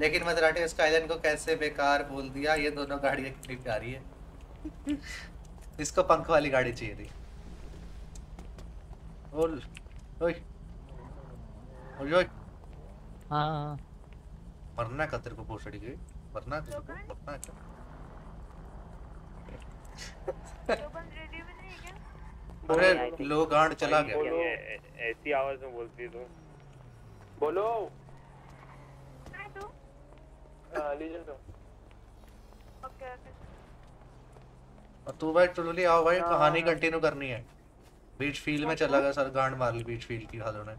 लेकिन मजराटी स्काईलाइन को कैसे बेकार बोल दिया? ये दोनों गाड़ियाँ कितनी प्यारी है। इसको पंख वाली गाड़ी चाहिए थी। बोल ओए ओए ओए। हाँ। हाँ मरना है कतर को पोछड़ी के? मरना है को मरना है क्या? अरे लो गांड चला गया। ऐसी आवाज़ में बोलती है तू। बोलो। और तू भाई चुलुली आओ भाई कहानी कंटिन्यू करनी है। बीच फ़ील्ड में चला गया सर गांड मार ली बीच फ़ील्ड की हालों ने।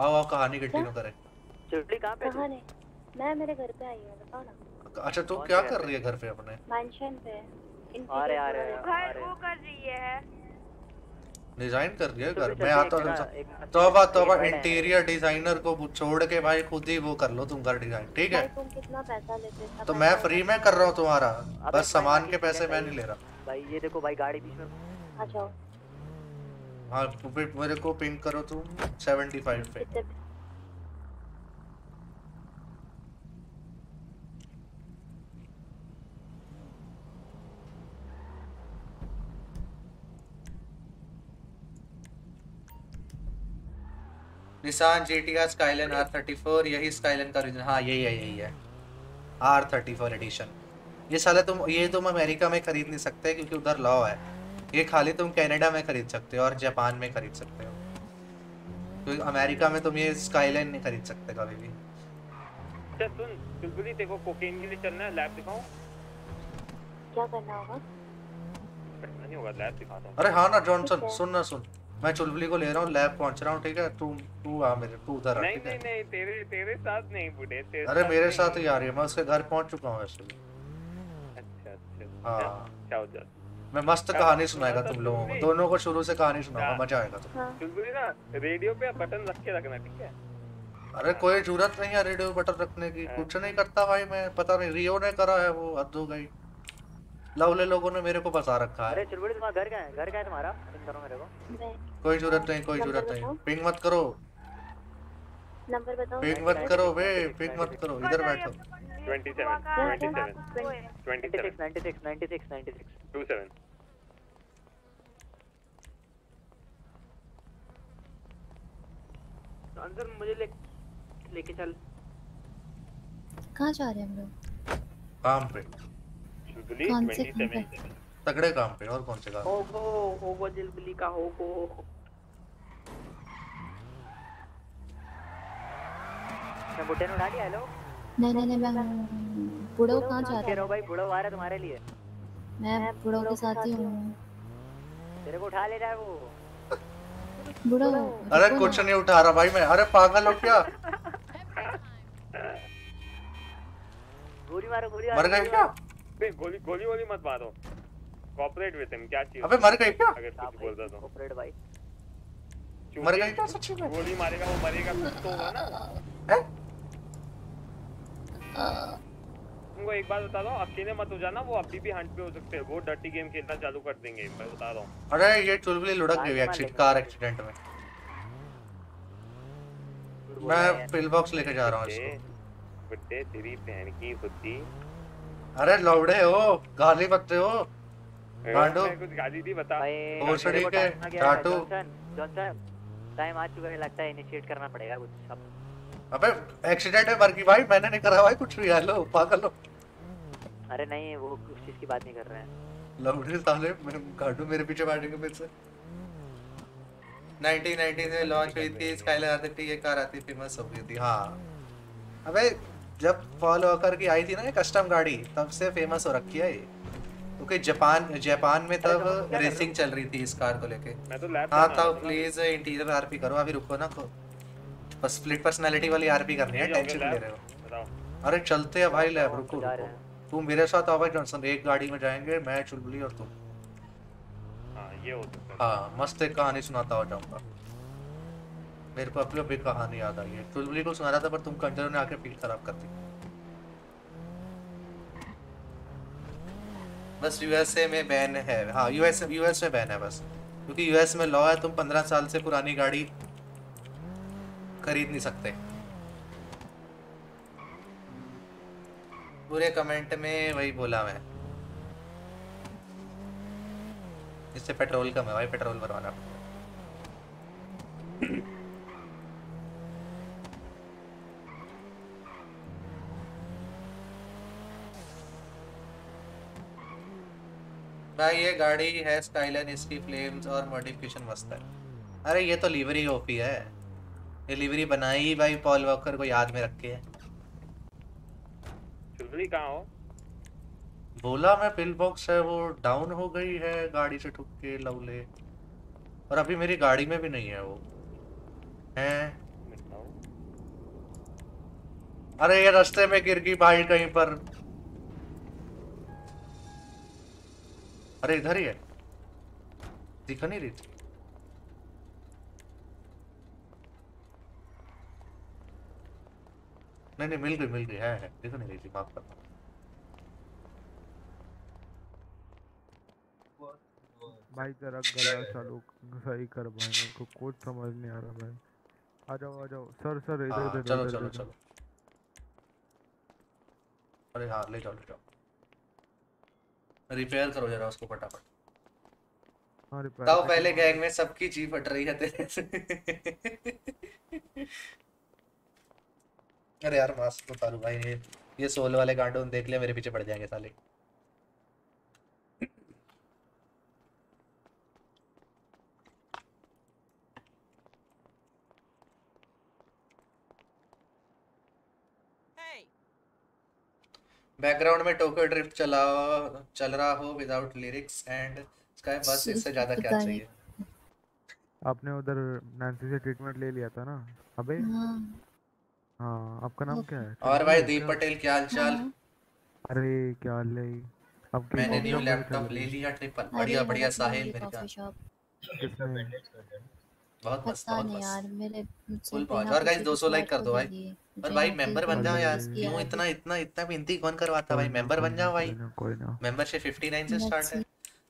आओ आओ कहानी कंटिन्यू करें। चुटली कहाँ पे कहाँ ने मैं मेरे घर पे आई हूँ बताओ ना। अच्छा तू क्या कर रही है घर पे अपने? मैंशन पे। आ रहे आ रहे घर वो कर रही है। डिज़ाइन कर दिया घर। मैं आता एक हूँ तोबा तोबा इंटीरियर डिज़ाइनर को छोड़ के भाई खुद ही वो कर लो तुम घर डिज़ाइन ठीक है? तुम कितना पैसा लेते हो तो मैं फ्री में कर रहा हूँ तुम्हारा। बस सामान के पैसे मैं नहीं ले रहा। भाई ये देखो भाई गाड़ी बीच में। अच्छा हाँ मेरे को पिंक करो तुम 75 पे। निसान GTR Skyline R34 यही Skyline का रीजन हाँ यही है यही है। R34 एडिशन ये साले तुम ये तुम अमेरिका में खरीद नहीं सकते क्योंकि उधर लॉ है। ये खाली तुम कनाडा में खरीद सकते हो और जापान में खरीद सकते हो। क्योंकि अमेरिका में तुम ये स्काईलाइन नहीं खरीद सकते कभी भी। अच्छा सुन चुलबुली देखो कोकेन के लिए चलना है लैब दिखाऊँ? क्या करना होगा? नहीं होगा लैब दिखाता हूँ। अरे हाँ ना जॉनसन सुन ना सुन। मैं चुलबुली को ले रहा हूँ लैब पहुँच रहा हूँ ठीक है? तू तू आ मेरे तू उधर आ नहीं नहीं नहीं तेरे तेरे साथ नहीं बुढ़े तेरे अरे मेरे साथ ही आ रही है मैं उसके घर पहुँच चुका हूँ वैसे अच्छा अच्छा हाँ। जाओ जाओ। मैं मस्त कहानी सुनाएगा तुम लोगों को दोनों को शुरू से कहानी सुनाऊँगा मज़ा आएगा तुम चुलबुली ना रेडियो पे बटन रख के रखना ठीक है? अरे कोई ज़रूरत नहीं है रेडियो बटन रखने की कुछ नहीं करता भाई मैं पता नहीं रियो ने करा है वो हद हो गई। लवले लोगों ने मेरे को बता रखा है। अरे चुलबुली तुम्हारा घर क्या है? घर क्या है तुम्हारा? पिन करो मेरे को। कोई ज़रूरत नहीं कोई ज़रूरत नहीं। पिंग मत करो। नंबर बताओ। पिंग मत करो बे पिंग मत करो। इधर बैठो। 27 27 27 96 96 96 27 अंसर मुझे ले लेके चल। कहाँ जा रहे हैं हम लोग? काम पे। शुद्धली कौन से 27 तगड़े काम पे और कौन से काम? होगो होगो दिलबली का होगो मैं बुड्ढे ने उड़ा लिया हेलो नहीं नहीं नहीं मैं बुढ़ो कहाँ जा रहे रहा हूँ भाई? बुढ़ो आ रहा तुम्हारे लिए। मैं बुढ़ो के साथ ही हूँ। तेरे को उठा ले रहा है वो। बुढ़ो अरे कुछ नहीं उठा रहा भाई मैं। अरे पागल हो क्या? गोली मारो गोली मर गए क्या? बे गोली गोली वोली मत मारो। कॉपरेट विद हिम क्या चाहिए? अबे मर गए क्या? अगर कुछ बोलता तो। कॉपरेट भाई। मर गए क्या सच्ची में? गोली मारेगा वो मरेगा कुछ तो होगा ना। हैं? तुमको एक बात बता दो अकेले मत हो जाना वो अभी भी हंट पे हो सकते हैं। वो डर्टी गेम खेलना चालू कर देंगे मैं बता रहा हूँ। अरे ये चुलबुली लुढ़क गई एक्सीडेंट कार एक्सीडेंट में। मैं पिल बॉक्स लेके जा रहा हूँ इसको। बुड्ढे तेरी बहन की बुद्धि अरे लौड़े हो गाली बकते हो गांडो। कुछ गाली दी बता। भोसड़ी के टाटू। जॉनसन टाइम आ चुका है लगता है इनिशिएट करना पड़ेगा कुछ। अब अबे एक्सीडेंट है मर गई भाई मैंने नहीं करा भाई कुछ भी हेलो पागल हो। अरे नहीं वो उस चीज़ की बात नहीं कर रहे हैं। लौड़े साले मैं गांडो मेरे पीछे बैठेंगे फिर से। 1990 में लॉन्च हुई थी स्काईलर आती थी ये कार आती फ़ेमस हो गई थी हाँ। अबे जब पॉल वॉकर की आई थी ना ये कस्टम गाड़ी तब से फ़ेमस हो रखी है ये। क्योंकि जापान जापान में तब रेसिंग चल रही थी इस कार को लेके। मैं तो हाँ तब प्लीज़ इंटीरियर आरपी करो अभी रुको ना को। बस स्प्लिट पर्सनालिटी वाली आरपी करनी है टेंशन ले रहे हो। अरे चलते हैं भाई लैब रुको रुको। तू मेरे साथ आओ भाई जॉनसन एक गाड़ी में जाएँगे मैं चुलबुली और तुम हाँ हो है। हाँ मस्त एक कहानी सुनाता हो जाऊँगा। मेरे को अपनी अपनी कहानी याद आई है। चुलबुली को सुना रहा था, पर तुम कंजरों ने आके फील खराब कर दी। बस यूएसए में बैन है। हाँ यूएस यूएस में बैन है बस। क्योंकि यूएस में लॉ है, तुम पंद्रह साल से पुरानी गाड़ी खरीद नहीं सकते। पूरे कमेंट में वही बोला मैं। इससे पेट्रोल कम है भाई पेट्रोल भरवाना। भाई ये गाड़ी है स्काईलाइन इसकी फ्लेम्स और मॉडिफिकेशन मस्त है। अरे ये तो लिवरी ओपी है। ये लिवरी बनाई ही भाई पॉल वॉकर को याद में रख के है। चुलबुली कहाँ हो? बोला मैं पिल बॉक्स है वो डाउन हो गई है गाड़ी से ठुक के लवले। और अभी मेरी गाड़ी में भी नहीं है वो। है? अरे ये रास्ते में गिर गई भाई कहीं पर। अरे इधर ही है। दिख नहीं रही थी। नहीं नहीं मिल गई मिल गई है है दिख नहीं रही थी माफ़ करना। भाई तेरा गला चालू सही कर भाई मेरे को कुछ समझ नहीं आ रहा भाई। आ जाओ आ जाओ सर सर इधर हाँ, इधर चलो चलो चलो। अरे हाँ ले जाओ ले जाओ। रिपेयर करो जरा उसको फटाफट। हाँ बताओ पहले गैंग में सबकी जी फट रही है तेरे से। अरे यार मास्क उतारू भाई ये ये सोल वाले गांडों देख ले मेरे पीछे पड़ जाएँगे साले। बैकग्राउंड में टोको ड्रिफ्ट चला चल रहा हो विदाउट लिरिक्स एंड स्काई बस इससे ज़्यादा क्या चाहिए? आपने उधर नैन्सी से ट्रीटमेंट ले लिया था ना? अबे। हाँ। हाँ आपका नाम क्या है? और भाई दीप पटेल क्या हाल चाल? अरे क्या हाल है? आपकी मैंने न्यू लैपटॉप ले लिया ट्रिपल बढ़िया बढ़िया साहिल मेरे किसने? बहुत मस्त बहुत मस्त। यार मेरे फुल पहुँच और गाइस 200 लाइक कर दो भाई। पर भाई मेंबर बन जाओ यार। क्यों इतना इतना इतना विनती कौन करवाता भाई? मेंबर बन जाओ भाई। कोई ना मेंबरशिप 59 से स्टार्ट है।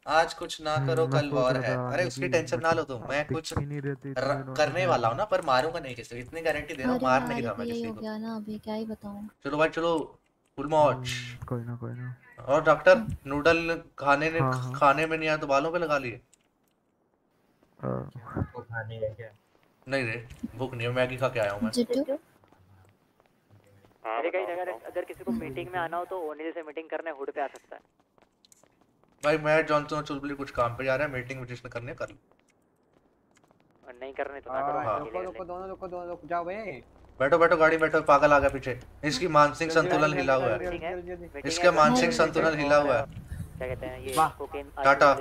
आज कुछ ना करो हम्म, कल वॉर है। अरे उसकी टेंशन ना लो तुम। मैं कुछ करने वाला हूँ ना पर मारूँगा नहीं किसी इतनी गारंटी दे रहा हूँ मार नहीं रहा मैं किसी को। गया ना अभी क्या ही बताऊँ। चलो भाई चलो फुल मौज कोई ना कोई ना। और डॉक्टर नूडल खाने ने हाँ, हाँ। खाने में नहीं आया तो बालों पे लगा लिए। खाने है। क्या नहीं रे भूख नहीं मैगी खा के आया हूँ मैं। अरे कहीं अगर अगर किसी को मीटिंग में आना हो तो ओनिल से मीटिंग करने हुड पे आ सकता है। भाई मैं जॉनसन और चुलबुली कुछ काम पे जा रहे हैं मीटिंग में करने कर। लो। और नहीं करने तो ना हाँ। करो रुको रुको दोनों रुको दोनों रुक जाओ भाई। बैठो बैठो गाड़ी बैठो पागल आ गया पीछे। इसकी मानसिक संतुलन हिला हुआ है। इसका मानसिक संतुलन हिला हुआ है। क्या कहते हैं ये कोकेन टाटा।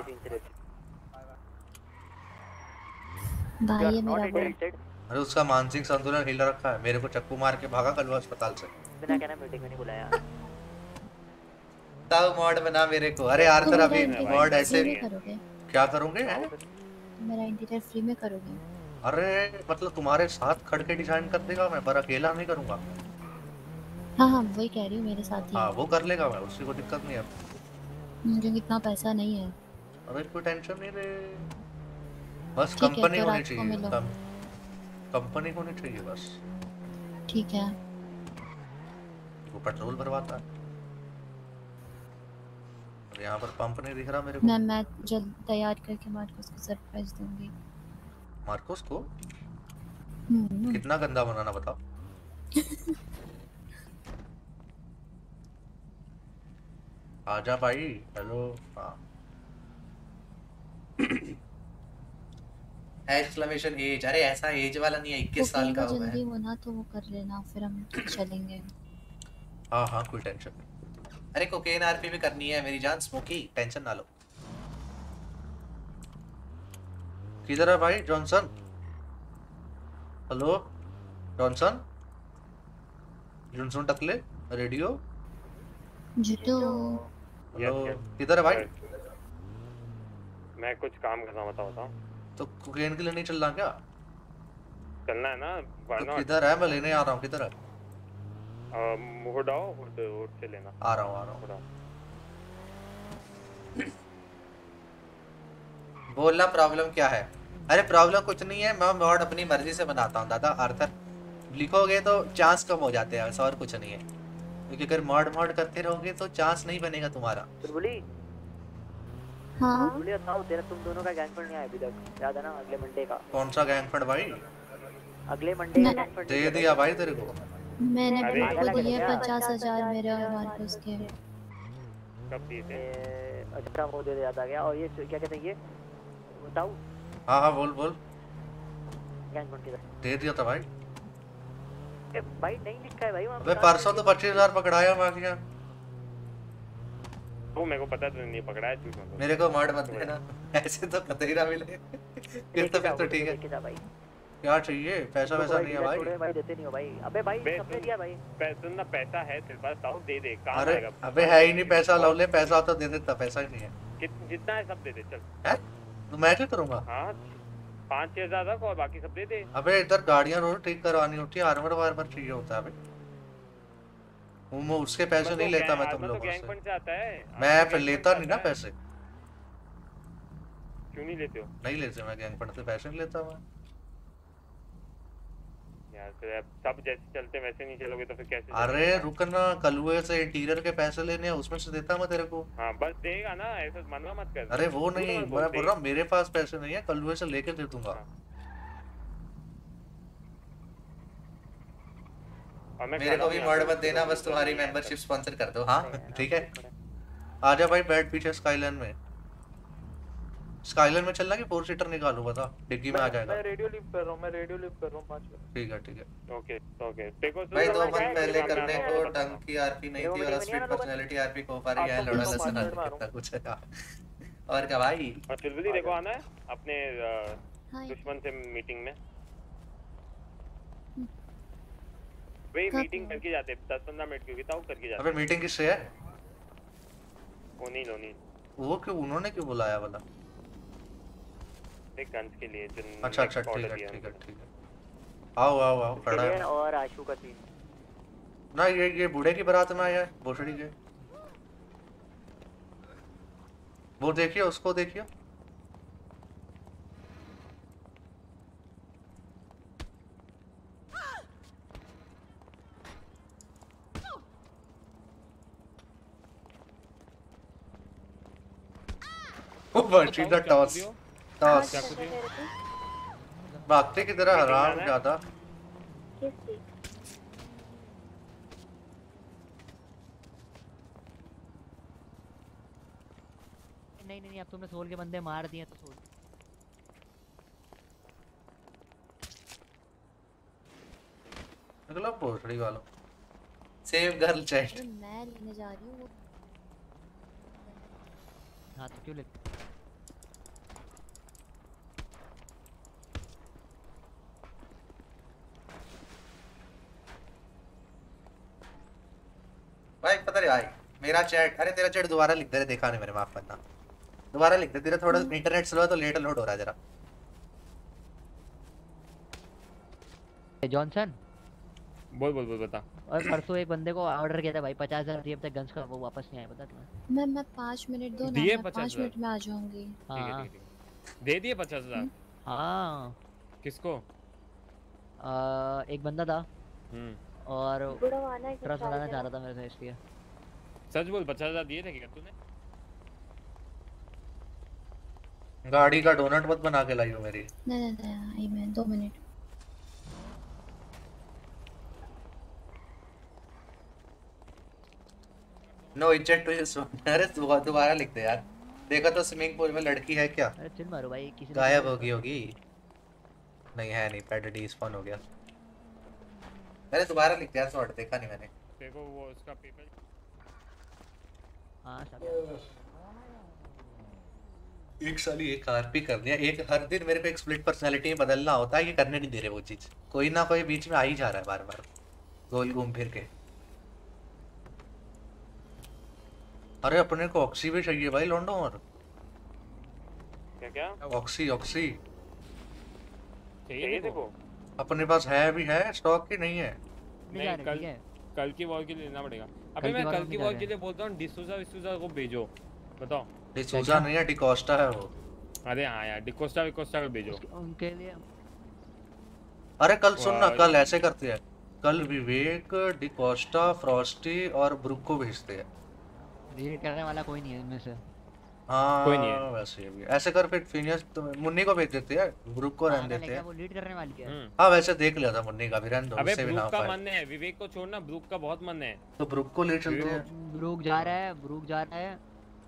भाई ये मेरा अरे उसका मानसिक संतुलन हिला रखा है। मेरे को चक्कू मार के भागा कल वो अस्पताल से। बिना कहना मीटिंग में नहीं बुलाया। तब मॉड बना मेरे को। अरे यार तेरा अभी मॉड ऐसे क्या करोगे? मेरा इंटीरियर फ्री में करोगे? अरे मतलब तुम्हारे साथ खड़ के डिज़ाइन कर देगा मैं पर अकेला नहीं करूँगा। हाँ हाँ वही कह रही हूँ मेरे साथ ही हाँ। वो कर लेगा मैं उसकी कोई दिक्कत नहीं है। मुझे इतना पैसा नहीं है। अरे कोई टेंशन नहीं रे। बस कंपनी तो होनी चाहिए। कंपनी होनी चाहिए बस। ठीक है। वो पेट्रोल भरवाता है। और यहाँ पर पंप नहीं दिख रहा मेरे को। मैं मैं जल्द तैयार करके मार्कोस को सरप्राइज़ दूँगी। मार्कोस को? हम्म। कितना गंदा बनाना बताओ। आजा भाई हेलो। हाँ। एक्सक्लेमेशन एज अरे ऐसा एज वाला नहीं है 21 साल का कोकेन हुआ है जल्दी होना तो वो कर लेना फिर हम चलेंगे। हाँ हाँ कोई टेंशन नहीं। अरे कोकेन आरपी भी करनी है मेरी जान स्मोकी टेंशन ना लो। किधर है भाई? जॉनसन हेलो जॉनसन जॉनसन टकले रेडियो जिट्टू हेलो किधर है भाई? मैं कुछ काम कर रहा हूँ बताओ बताओ। तो कोकेन के लिए नहीं चल रहा क्या? चलना है ना why तो किधर है? मैं लेने आ रहा हूँ किधर है? हुड आओ हुड हुड से लेना। आ रहा हूँ आ रहा हूँ। बोलना प्रॉब्लम क्या है? अरे प्रॉब्लम कुछ नहीं है मैं मॉड अपनी मर्ज़ी से बनाता हूँ दादा आर्थर। लिखोगे तो चांस कम हो जाते हैं ऐसा और कुछ नहीं है। क्योंकि अगर मॉड मॉड करते रहोगे तो चांस नहीं बनेगा तुम्हारा। चुलबुली हाँ। बताओ तेरा तुम दोनों का गैंग फंड नहीं आया अभी तक। याद है ना अगले मंडे का? कौन सा गैंग फंड भाई? अगले मंडे का गैंग फंड दे दिया भाई तेरे को। मैंने अरे, दिए पचास हज़ार मेरे और मार्कोस के कब दिए थे? अच्छा वो दे दे याद आ गया। और ये क्या कहते हैं ये? बताओ। हाँ हाँ बोल बोल। गैंग फंड किधर? दे दिया था भाई। भाई नहीं लिखा है भाई वहाँ परसों तो पच्चीस हज़ार पकड़ाया माफिया वो मेरे को पता है तूने नहीं पकड़ा है झूठ मत मेरे को मॉड मत देना। ऐसे तो कतई ना मिले। फिर तो फिर तो ठीक है क्या चाहिए पैसा वैसा नहीं है भाई। भाई देते नहीं हो भाई। अबे भाई सबने दिया भाई। पै- सुन ना पैसा है तेरे पास ताऊ दे दे काम अरे आएगा। अबे है ही नहीं पैसा लो ले पैसा तो दे देता पैसा ही नहीं है। जितना है सब दे दे चल। हैं? तो मैं क्या करूँगा? हाँ पाँच छह हज़ार और बाकी सब दे दे। अबे इधर गाड़ियाँ रोड ठीक करवानी होती है आर्मर वार्मर चाहिए होता है अबे वो उसके पैसे नहीं तो लेता मैं तुम तो लोगों से। है। मैं फिर लेता नहीं ना पैसे। क्यों नहीं लेते हो? नहीं लेते मैं गैंग फंड से पैसे नहीं लेता मैं। यार अब सब जैसे चलते वैसे नहीं चलोगे तो फिर कैसे अरे रुकना कलुए से इंटीरियर के पैसे लेने हैं उसमें से देता मैं तेरे को। हाँ बस देगा ना ऐसा मना मत कर। अरे वो नहीं तो मैं बोल रहा हूँ मेरे पास पैसे नहीं है कलुए से लेके दे दूँगा। और मेरे को भी पे। मत देना बस तुम्हारी मेंबरशिप स्पॉन्सर कर दो हाँ? ठीक है? आजा भाई बैठ पीछे स्काईलाइन में। स्काईलाइन में चलना कि फोर सीटर निकालू बता डिग्गी में आ जाएगा। मैं रेडियो लिफ्ट कर रहा हूँ मैं रेडियो लिफ्ट कर रहा हूँ पाँच मिनट ठीक है ठीक है। ओके ओके देखो भाई दो मंथ पहले करने को मैं की आरपी नहीं थी और स्ट्रीट तो पर्सनालिटी आरपी को पा रही है लड़ा लसन आ कितना कुछ है और क्या भाई? और चुलबुली देखो आना है अपने दुश्मन से मीटिंग में। वे मीटिंग करके जाते दस पंद्रह मिनट की करके जाते अबे मीटिंग किससे है? ओनील ओनील वो क्यों उन्होंने क्यों बुलाया वाला? एक गन्स के लिए जिन अच्छा अच्छा ठीक है ठीक है ठीक है। आओ आओ आओ खड़ा है। और आशु का सीन ना ये ये बूढ़े की बारात में आया है भोसड़ी के। वो देखिए उसको देखिए। वो बर्चीदा टॉस टॉस भागते की तरह हराम ज़्यादा। नहीं नहीं नहीं अब तुमने सोल के बंदे मार दिए तो सोल। अगला पोटड़ी वाला। सेव गर्ल चैट मैं लेने जा रही हूँ। हाँ तो क्यों ले भाई पता नहीं भाई मेरा चैट अरे तेरा चैट दोबारा लिख दे रहे देखा नहीं मैंने माफ़ करना। दोबारा लिख दे तेरा थोड़ा इंटरनेट स्लो है तो लेट लोड हो रहा है जरा। जॉनसन बोल बोल बोल बता। और परसों एक बंदे को ऑर्डर किया था भाई पचास हज़ार दिए अब तक गन्स का वो वापस नहीं आया पता तुम्हें? मैं मैं पाँच मिनट दो ना दिए पाँच मिनट में आ जाऊँगी। हाँ। दे दिए पचास हज़ार। हाँ। किसको? आ, एक बंदा था। हम्म। और बुढ़वाना ट्रस्ट बनाना चाह रहा था मेरे से इसलिए। सच बोल पचास हज़ार दिए थे क्या तूने? गाड़ी का डोनट मत बना के लाई हो मेरी। नहीं नहीं नहीं आई मैं दो मिनट। नो इजेक्ट टू हिज अरे दोबारा लिख दे यार। देखा तो स्विमिंग पूल में लड़की है क्या? अरे चिल मारो भाई किसी गायब तो- होगी होगी। नहीं है नहीं पैड डिस्पॉन हो गया। अरे दोबारा लिख दे यार शॉर्ट देखा नहीं मैंने। देखो वो उसका पेपर हाँ एक साल ही एक आरपी कर दिया। एक हर दिन मेरे को एक स्प्लिट पर्सनालिटी बदलना होता है ये करने नहीं दे रहे वो चीज़। कोई ना कोई बीच में आ ही जा रहा है बार बार गोल घूम फिर के। अरे अपने को ऑक्सी भी चाहिए भाई लोंडो और। क्या क्या ऑक्सी ऑक्सी चाहिए देखो। अपने पास है भी है स्टॉक की नहीं है। नहीं जा नहीं रहे, कल है? कल की वॉर के लिए लेना पड़ेगा। अबे मैं कल की वॉर के लिए बोलता हूँ डिसूजा विसूजा को भेजो बताओ। डिसूजा नहीं है डिकोस्टा है वो। अरे हाँ यार डिकोस्टा विकोस्टा को भेजो। उनके लिए। अरे कल सुन ना कल ऐसे करते हैं। कल विवेक डिकोस्टा फ्रॉस्टी और ब्रुक को भेजते हैं। रीड करने वाला कोई नहीं है इनमें से। हाँ कोई नहीं है। वैसे भी ऐसे कर फिर फिनियस तो मुन्नी को भेज देते हैं ब्रुक को रहने देते हैं। वो लीड करने वाली है हाँ वैसे देख लिया था मुन्नी का भी रहने दो अबे ब्रूक हो का मन है विवेक को छोड़ना ब्रूक का बहुत मन है। तो ब्रुक को ले चलते हैं। ब्रूक जा रहा है ब्रूक जा रहा है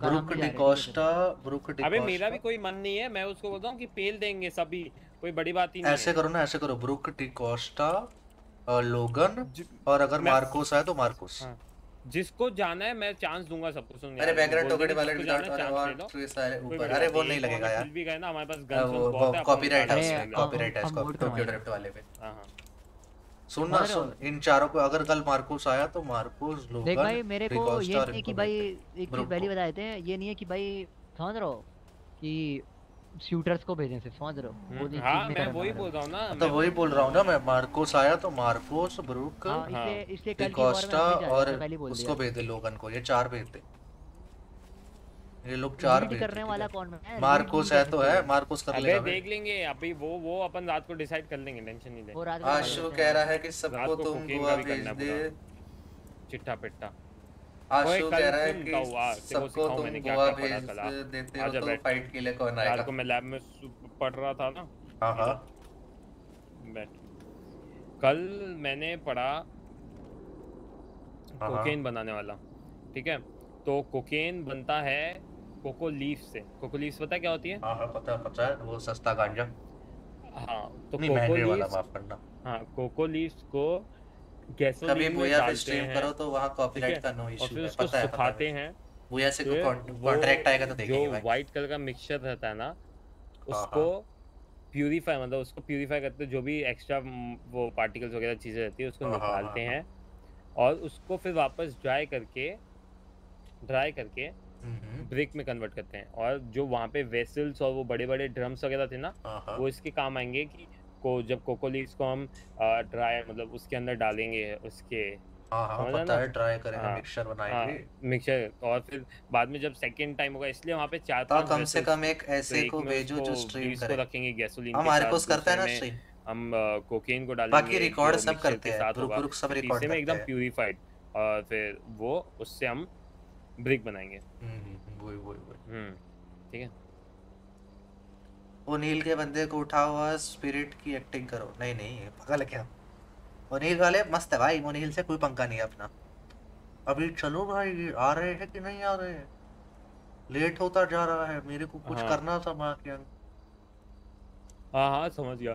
ब्रुक है, डिकोस्टा अबे मेरा भी कोई मन नहीं है मैं उसको बोलता हूँ कि पेल देंगे सभी कोई बड़ी बात ही नहीं ऐसे करो ना ऐसे करो ब्रुक डिकोस्टा और लोगन और अगर मार्कोस आए तो मार्कोस हाँ। जिसको जाना है मैं चांस दूँगा सबको सुन अरे बैकग्राउंड देंगे वाले विदाउट और। ट्रू सारे ऊपर। अरे वो नहीं लगेगा यार। भी गए ना हमारे पास गन्स बहुत है कॉपीराइट है उसमें कॉपीराइट है इसको टोक्यो ड्रिफ्ट वाले पे हाँ हाँ। सुन ना? सुन इन चारों को अगर कल मार्कोस आया तो मार्कोस लोगन देख भाई मेरे को ये नहीं है कि भाई। एक चीज़ पहले बता देते हैं ये नहीं है कि भाई समझ रहे हो कि शूटर्स को भेजें सिर्फ़ समझ रहे हो? नहीं हाँ मैं वही बोल रहा हूँ ना तो वही बोल रहा हूँ ना मैं मार्कोस आया तो मार्कोस ब्रुक हाँ इसलिए इसलिए कल की वॉर में डिकोस्टा हम नहीं जा रहे, और ही उसको भेज दे लोगन को ये चार भेज दे। ये लोग चार भेज करने वाला कौन है? मार्कोस है तो है मार्कोस कर अबे लेगा भाई। देख लेंगे अभी वो वो अपन रात को डिसाइड कर लेंगे टेंशन नहीं ले। आशु कह रहा है कि सबको तुम गोवा भेज दे। चिट्ठा पिट्टा आशु कह कल रहा है कि सबको तुम गोवा भेज देते हो तो फाइट के लिए कौन आएगा? को मैं लैब में पढ़ रहा था ना। हाँ हाँ। बैठ। कल मैंने पढ़ा। कोकेन बनाने वाला ठीक है? तो कोकेन बनता है कोको लीफ से। कोको लीफ पता है क्या होती है? हाँ हाँ पता पता है। वो सस्ता गांजा। हाँ तो कोको करना। हाँ कोको लीव्स को कभी गैसोलीन पे स्ट्रीम करो तो वहाँ कॉपीराइट का नो और इशू है उसको पता है सुखाते हैं। भूया से कॉन्ट्रैक्ट आएगा तो देखेंगे जो भाई। व्हाइट कलर का मिक्सचर रहता है ना हाँ, उसको प्यूरिफाई मतलब उसको प्यूरिफाई करते जो भी एक्स्ट्रा वो पार्टिकल्स वगैरह चीज़ें रहती है उसको हाँ, हाँ, निकालते हाँ, हैं। और उसको फिर वापस ड्राई करके ड्राई करके हम्म, ब्रिक में कन्वर्ट करते हैं। और जो वहाँ पे वेसल्स और वो बड़े बड़े ड्रम्स वगैरह थे ना हाँ, हाँ। वो इसके काम आएँगे कि को जब कोको लीव्स को हम ड्राई मतलब उसके अंदर डालेंगे उसके। हाँ हाँ? है ड्राई करेंगे मिक्सचर बनाएँगे। मिक्सचर और फिर बाद में जब सेकंड टाइम होगा इसलिए वहाँ पे चार तो पाँच कम से कम एक ऐसे को भेजो जो स्ट्रीम करे। रखेंगे गैसोलीन हमारे साथ, करता है ना स्ट्रीम हम कोकेन को डालेंगे बाकी record सब करते हैं, साथ ग्रुप सब record तीसरे एकदम प्यूरिफाइड और फिर वो उससे हम ब्रिक बनाएँगे। हम्म, हम्म, वही वही वही। हम्म ठीक है? ओनील के बंदे को उठा हुआ स्पिरिट की एक्टिंग करो। नहीं नहीं पागल क्या? ओनील वाले मस्त है भाई ओनील से कोई पंगा नहीं है अपना। अभी चलो भाई आ रहे हैं कि नहीं आ रहे हैं? लेट होता जा रहा है मेरे को कुछ हाँ। करना था माँ के हाँ हाँ समझ गया।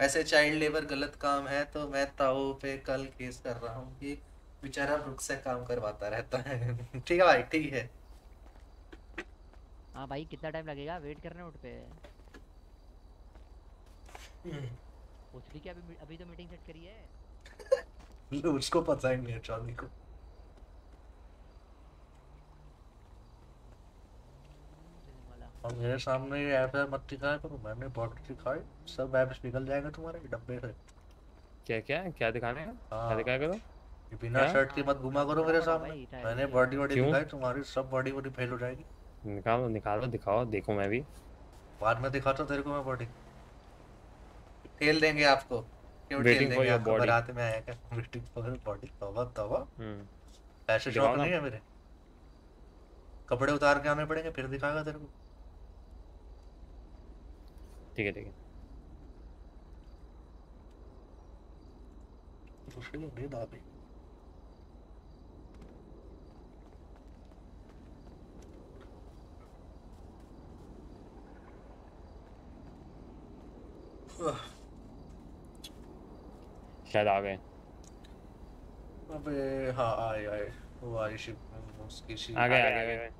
ऐसे चाइल्ड लेबर गलत काम है तो मैं ताऊ पे कल केस कर रहा हूँ कि बेचारा रुक से काम करवाता रहता है। ठीक है भाई ठीक है। हाँ भाई कितना टाइम लगेगा? वेट करने उठ पे। पूछ ली क्या अभी अभी तो मीटिंग सेट करी है? उसको पता ही नहीं है जॉनी को। और मेरे सामने ये ऐप है मत दिखाया करो। मैंने बहुत दिखाई। सब ऐप्स निकल जाएगा तुम्हारे डब्बे से। क्या क्या? क्या दिखाने हैं? क्या हाँ। दिखाया करो? बिना शर्ट के मत घुमा करो मेरे सामने। मैंने बॉडी वॉडी क्यों? दिखाई तुम्हारी सब बॉडी वॉडी फेल हो जाएगी। निकालो निकालो दिखाओ देखो मैं भी। बाद में दिखाता तेरे को मैं बॉडी टेल देंगे आपको। क्यों टेल Waiting for देंगे आपको? बारात में आया क्या? वेटिंग फॉर बॉडी तौबा तौबा हम्म। ऐसे शौक नहीं है मेरे। कपड़े उतार के आने पड़ेंगे फिर दिखाएगा तेरे को। ठीक है ठीक है। दूसरे को दे दाबे। शायद आ गए अबे हाँ आए आए। वो आई शिप उसकी शिप। आ गए आ गए, आ गए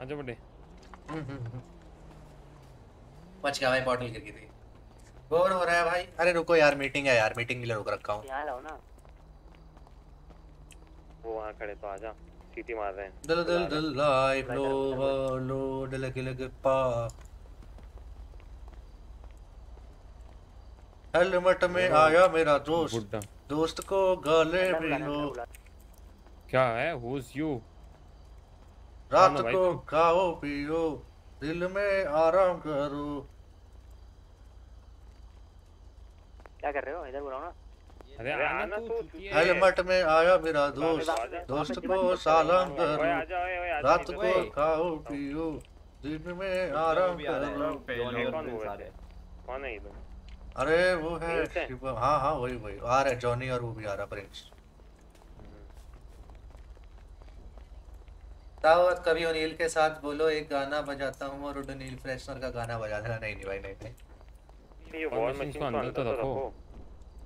आजा बड़े बच गया भाई बॉटल गिर गई थी। बोर हो रहा है भाई। अरे रुको यार मीटिंग है यार मीटिंग के लिए रुक रखा हूँ। यहाँ लाओ ना। वो वहाँ खड़े तो आजा सीटी मार रहे हैं। दिल दिल दिल लाइफ लो लो दिल के लगे पा हेलमेट में आया मेरा दोस्त। दोस्त को गले भी लो क्या है? हुज यू रात को खाओ पियो। दिल में आराम करो। क्या कर रहे हो? इधर बुलाओ ना। अरे आना तू हेलमेट में आया मेरा दोस्त। दोस्त को सलाम करो। रात को खाओ पियो। दिन में आराम करो। कौन है ये अरे वो है है? हाँ हाँ वही वही आ रहा है जॉनी और वो भी आ रहा है प्रिंस दावत कभी ओनील के साथ बोलो एक गाना बजाता हूँ और ओनील फ्रेशनर का गाना बजा देना नहीं नहीं भाई नहीं नहीं ये वॉर मशीन अंदर तो रखो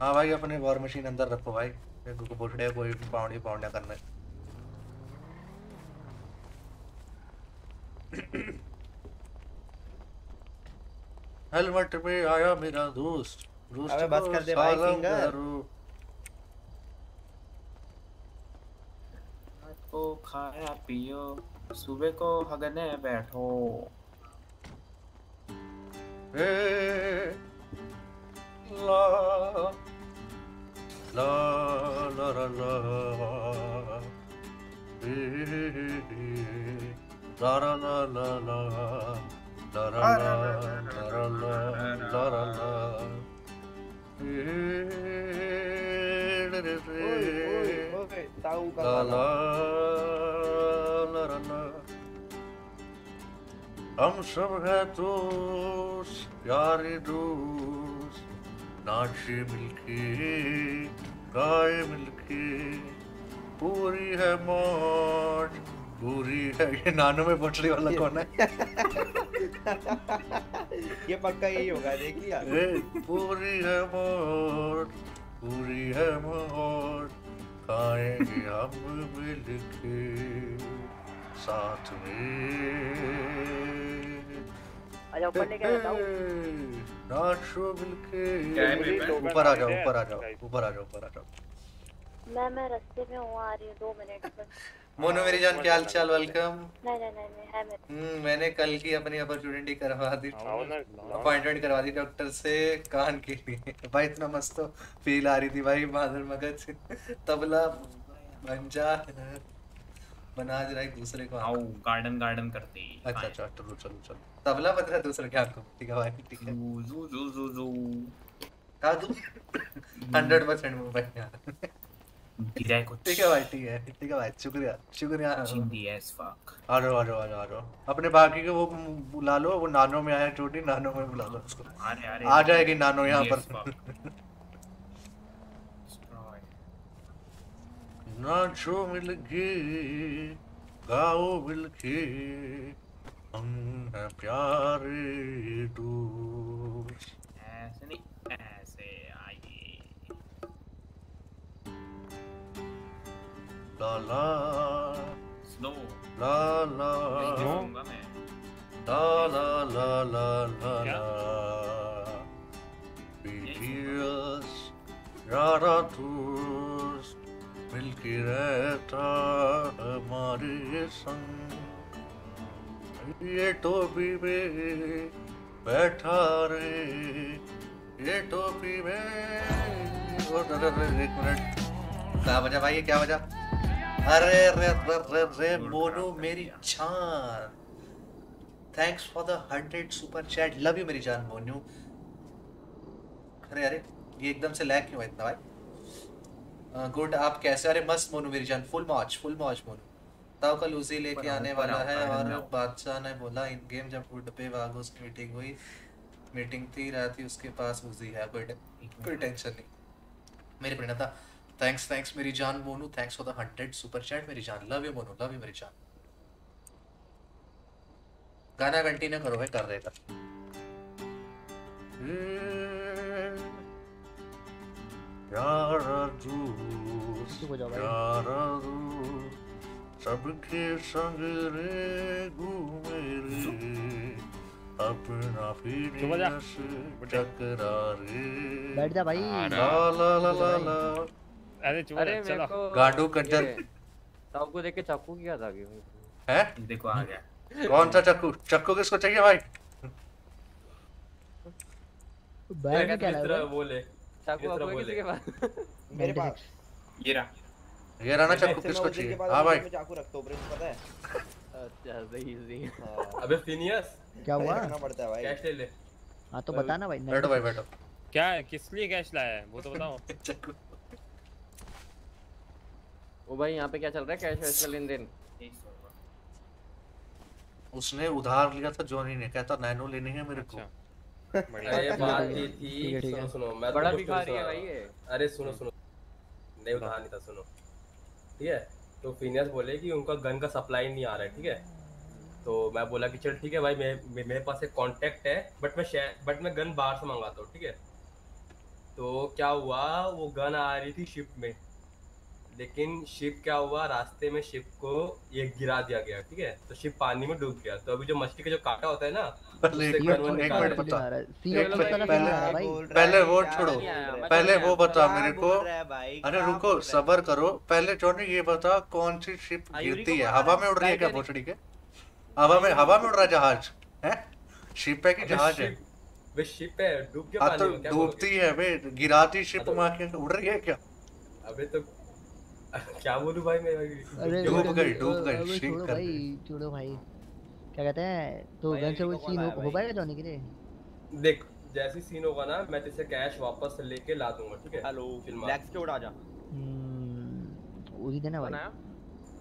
हाँ भाई अपने वॉर मशीन अंदर रखो भाई बुढ़े कोई पाउंडी पाउंडा करना है हेलमेट में आया मेरा दोस्त। दोस्त अबे बस कर दे भाई। रात को खाया पियो। सुबह को हगने बैठो। ए, ला ला ला ला ला। ए, ला ला ला ला। हम सब है तो यारे दोस्त नाचे मिलके गाए मिलके पूरी है मौज पूरी है ये नानों में पोटली वाला कौन है? ये पक्का यही होगा देख लिया पूरी है मौज पूरी है मौज खाएँगे हम मिलके साथ में। अच्छा ऊपर लेके आ जाओ नाचो मिलके? ऊपर आ जाओ ऊपर आ जाओ ऊपर आ जाओ ऊपर आ जाओ। मैं मैं रास्ते में हूँ आ रही हूँ दो मिनट बस। मोनू मेरी जान क्या हाल चाल वेलकम नहीं नहीं नहीं नहीं है मेरे। हम्म मैंने कल की अपनी अपॉर्चुनिटी करवा दी। अपॉइंटमेंट करवा दी डॉक्टर से कान के लिए। भाई इतना मस्त तो फील आ रही थी भाई माधुर मगज तबला पंजा बना जरा एक दूसरे को आओ गार्डन गार्डन करते अच्छा अच्छा चलो चलो चलो। तबला बज रहा है दूसरे के आँख को ठीक है भाई ठीक है। जू जू जू जू का तू 100% में बैठ गया गिरा है कुछ ठीक है भाई ठीक है ठीक है भाई शुक्रिया। शुक्रिया चिंदी एज फक आ जाओ आ जाओ अपने बाकी के वो बुला लो वो नानो में आया छोटी नानो में बुला लो उसको। अरे अरे आ जाएगी नानो यहाँ पर। नाचो मिलके गाओ मिलके हम हैं प्यारे दोस्त। ला ला स्लो ला ला कहूँगा मैं ला ला ला ला ला ला BTS यारा दोस्त मिलके रहता हमारे संग। ये टोपी में बैठा रे। ये टोपी में ओ, अरे, अरे, एक मिनट। क्या वजह भाई? ये क्या बजा? अरे रे रे रे रे मोनू मेरी जान। Thanks for the hundred super chat love you मेरी जान मोनू अरे अरे ये एकदम से लैग क्यों है इतना भाई? गुड आप कैसे? अरे मस्त मोनू मेरी जान। फुल मौज फुल मौज मोनू ताऊ कल उसी लेके आने वाला है और बादशाह ने बोला इन गेम जब वुड पे वागोस की मीटिंग हुई। मीटिंग थी रात ही उसके पास उजी है। कोई कोई टेंशन नहीं। मेरी प्रणता थैंक्स थैंक्स मेरी जान Monu. Thanks for the hundred super chat मेरी जान. Love you Monu. Love you मेरी जान. गाना कंटिन्यू करो भाई कर दोस्त सबके संग रे घूमे अपना जा। फिर टकरा रे. बैठ जा भाई. ला ला ला ला. अरे चुप अरे को गांडू कंजर सबको देख के चाकू किया था कि है? देखो आ गया। कौन सा चक्कू चक्कू किसको चाहिए भाई? में क्या लगा? बोले। चाकू आपको किसी के पास? मेरे पास। ये रहा। ये रहा ना से किसको के चाहिए? हाँ भाई। मैं चाकू रखता हूँ प्रिंस पता है? अच्छा सही सही। हाँ, अबे फिनियस क्या हुआ? रखना पड़ता है भाई। कैश ले ले। हाँ तो बता ना भाई बैठो भाई बैठो। क्या है किस लिए कैश लाया है? वो तो बताओ। ओ भाई यहाँ पे क्या चल रहा है? कैश वैश का लेन देन उसने उधार लिया था जॉनी ने कहता नैनो लेनी है मेरे को। अरे बात ये थी। सुनो सुनो मैं बड़ा तुमको भिखारी है भाई ये। अरे सुनो सुनो। नहीं उधार नहीं था सुनो। ठीक है? तो फिनियस बोले कि उनका गन का सप्लाई नहीं आ रहा है ठीक है? तो मैं बोला कि चल ठीक है भाई मैं मे- मेरे पास एक कांटेक्ट है बट मैं बट मैं गन बाहर से मंगाता हूँ ठीक है? तो क्या हुआ? वो गन आ रही थी शिप में। लेकिन शिप क्या हुआ? रास्ते में शिप को ये गिरा दिया गया ठीक है? तो शिप पानी में डूब गया। तो अभी जो मछली का जो कांटा होता है ना पहले वो हैं। वो छोड़ो। पहले वो बता मेरे को। अरे रुको सबर करो। पहले जॉनी ये बता कौन सी शिप गिरती है? हवा में उड़ रही है क्या भोसड़ी के? हवा में हवा में उड़ रहा जहाज़? है? शिप है कि जहाज़ है? शिप- वे शिप है डूब के हाँ तो? डूबती है बे गिराती शिप में आके उड़ रही है क्या? अबे तो क्या बोलूँ भाई मैं? अरे डूब अरे, डूब ठीक छोड़ो कर भाई छोड़ो भाई। क्या कहते हैं? तो गन से वो सीन हो हो पाएगा जॉनी के लिए? देख जैसे सीन होगा ना मैं तेरे कैश वापस लेके ला दूँगा ठीक है? हेलो फ़िल्म ब्लैक्स के उड़ा जा। हम्म, उसी देना भाई।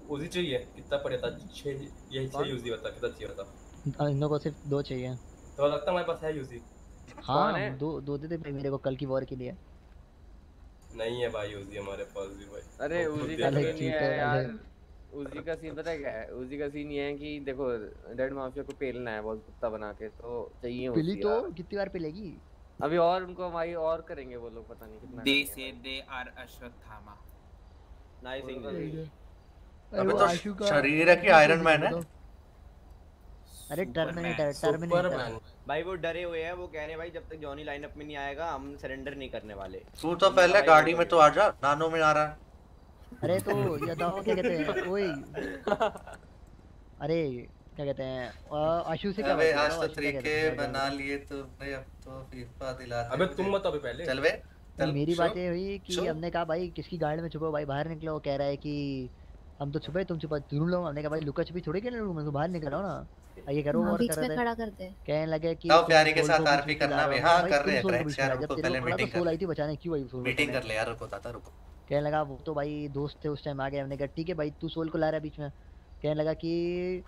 उसी चाहिए कितना पड़े था? छह यही छह यूजी बता कितना चाहिए बता। इन लोगों को सिर्फ़ दो चाहिए। तो लगता है हमारे पास है यूजी। हाँ दो दो दे दे भाई मेरे को कल की वॉर के लिए। नहीं है भाई यूजी हमारे पास भी भाई। अरे उजी का सीन ये है यार। उजी का सीन पता है क्या है? उजी का सीन ये है कि देखो रेड माफिया को पेलना है बहुत कुत्ता बना के तो चाहिए पिली उजी तो कितनी बार पिलेगी? अभी और उनको हमारी और करेंगे वो लोग पता नहीं कितना दे से दे आर अश्वत्थामा नाइस अरे अबे तो शरीर है कि आयरन मैन है? अरे टर्मिनेटर टर्मिनेटर भाई वो डरे हुए हैं वो कह रहे हैं भाई जब तक जॉनी लाइनअप में नहीं आएगा हम सरेंडर नहीं करने वाले। तू तो पहले गाड़ी में तो आ जा नानो में आ रहा है। अरे तो ये बताओ क्या कहते हैं ओए। अरे क्या कहते हैं आशु से क्या अबे आज तो तरीके बना लिए तुमने अब तो फीफा दिला अबे तुम मत अभी पहले। चल बे तो मेरी बात ये हुई कि हमने कहा भाई किसकी गाड़ी में छुपो भाई बाहर निकलो वो कह रहा है कि हम तो छुपे तुम छुपा ढूंढ लो हमने कहा भाई लुका छुपी थोड़ी खेलने रूम में तो बाहर निकल आओ ना। आ, ये करो हाँ, और कर रहे खड़ा कहने लगे कि तुम प्यारी के साथ आरपी करना रहे हो। हाँ कर रहे हैं को क्रैक्स यार रुको पहले मीटिंग तो सोल कर आई थी बचाने क्यों आई सोल मीटिंग कर ले यार रुको। दादा रुको कहने लगा वो तो भाई दोस्त थे उस टाइम आ गए हमने कहा ठीक है भाई तू सोल को ला रहा है बीच में। कहने लगा कि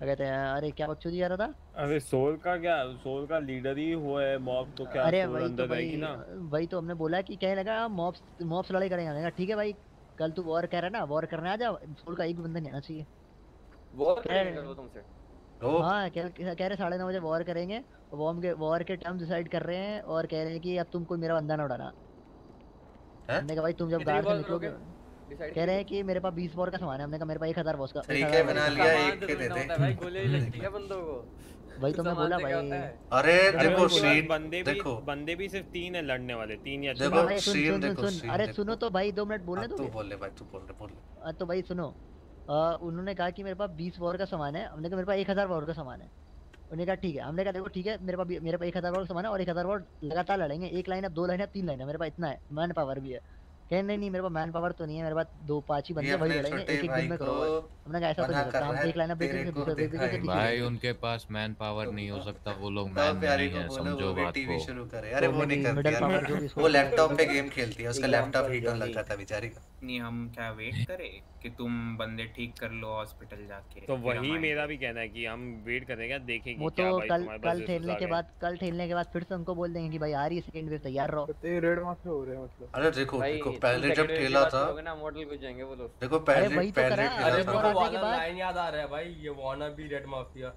कहते हैं अरे क्या बकचोदी जा रहा था अरे सोल का क्या सोल का लीडर ही हुआ है मॉब तो क्या अरे वही तो भाई वही तो हमने बोला कि कहने लगा मॉब्स मॉब्स लड़ाई करेंगे। ठीक है भाई कल तू वॉर कह रहा ना वॉर करने आ जा सोल का एक भी बंदा नहीं आना चाहिए। वॉर कह करेंगे रहे- करो तुमसे हाँ कह कह रहे साढ़े नौ बजे वॉर करेंगे वॉर के वॉर के टर्म डिसाइड कर रहे हैं और कह रहे हैं कि अब तुम कोई मेरा बंदा ना उड़ाना। हमने कहा भाई तुम जब गार्ड से निकलोगे कह रहे हैं कि मेरे पास बीस वॉर का सामान है हमने कहा मेरे पास एक हज़ार वॉर का तरीके हज़ार बना लिया एक के दे दे। भाई गोली लगती है बंदों को। वही तो मैं बोला भाई। अरे देखो सीन बंदे भी देखो। बंदे भी सिर्फ़ तीन है लड़ने वाले तीन या देखो, सीन देखो, सुन। अरे सुनो तो भाई दो मिनट बोलने दो तू बोल ले भाई तू बोल ले बोल ले। हाँ, तो भाई सुनो उन्होंने कहा कि मेरे पास बीस वॉर का सामान है। हमने कहा मेरे पास एक हज़ार वॉर का सामान है। उन्होंने कहा ठीक है। हमने कहा देखो ठीक है मेरे पास मेरे पास एक हज़ार वॉर का सामान है और एक हज़ार वॉर लगातार लड़ेंगे। एक लाइन है दो लाइन है तीन लाइन है मेरे पास इतना है। मैन पावर भी है। नहीं नहीं मेरे पास मैन पावर तो नहीं है मेरे पास दो पाँच ही बंदे हैं, वही लड़ेंगे एक एक दिन में करो हमने कहा ऐसा तो नहीं सकता हम एक लाइन तेरे ब्रेक को दूसरे ब्रेक दिखाई भाई उनके पास मैन पावर नहीं हो सकता वो लोग तो मैन प्यारी नहीं है समझो बात टीवी को। शुरू करे। अरे तो वो नहीं करती यार। वो लैपटॉप पे गेम खेलती है उसका लैपटॉप हीट होने लग जाता बेचारी का। नहीं हम क्या वेट करें कि तुम बंदे ठीक कर लो हॉस्पिटल जाके तो वही मेरा भी कहना है कि हम वेट करेंगे देखेंगे वो क्या तो भाई कल कल खेलने के बाद कल खेलने के बाद फिर से उनको बोल देंगे कि भाई आ रही है सेकंड वेव तैयार रहो। तो रेड माफिया हो रहे हैं मतलब। अरे देखो देखो पहले जब खेला ठेला था ना मॉडल को जाएँगे वो लोग। देखो अरे पहले तो पहले अरे वाला लाइन याद आ रहा है भाई ये वाना भी रेड माफिया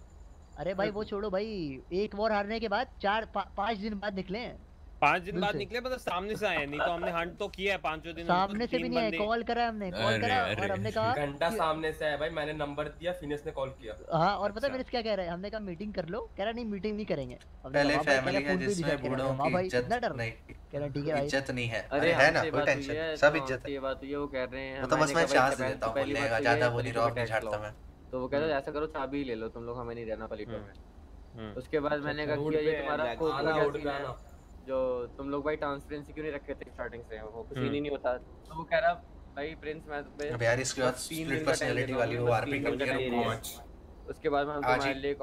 अरे भाई वो छोड़ो भाई एक वॉर हारने के बाद चार पाँच दिन बाद निकले हैं। पाँच दिन बाद निकले मतलब सामने से आए नहीं तो हमने हंट तो किया है पाँचों दिन सामने से भी नहीं आए कॉल करा हमने कॉल करा और हमने कहा घंटा सामने से है भाई मैंने नंबर दिया फिनिश ने कॉल किया। हाँ और पता अच्छा। है मेरे क्या कह रहा है? हमने कहा मीटिंग कर लो। कह रहा नहीं मीटिंग नहीं करेंगे। पहले कहा, "वाह भाई, फैमिली है पे जिसमें बूढ़ों की इज़्ज़त नहीं। कह रहा ठीक है भाई। इज़्ज़त नहीं है। अरे है ना कोई टेंशन सब इज़्ज़त है। ये बात है वो कह रहे हैं वो तो बस मैं चांस देता हूँ बोलने का तो ज़्यादा है, वो नहीं तो टैक्स मैं। तो वो कहता है ऐसा करो चाबी ले लो तुम लोग हमें नहीं रहना पलीटो में हम्म। उसके बाद मैंने कहा कि ये तुम्हारा black जो तुम लोग भाई ट्रांसपेरेंसी क्यों नहीं रखे थे स्टार्टिंग से? वो कुछ हम्म। ही नहीं होता। तो वो कह रहा भाई प्रिंस मैं मैं अब यार इसके बाद स्प्लिट पर्सनालिटी वाली वो आरपी कर का दिया दिया। उसके बाद में हम तुम्हारे लिए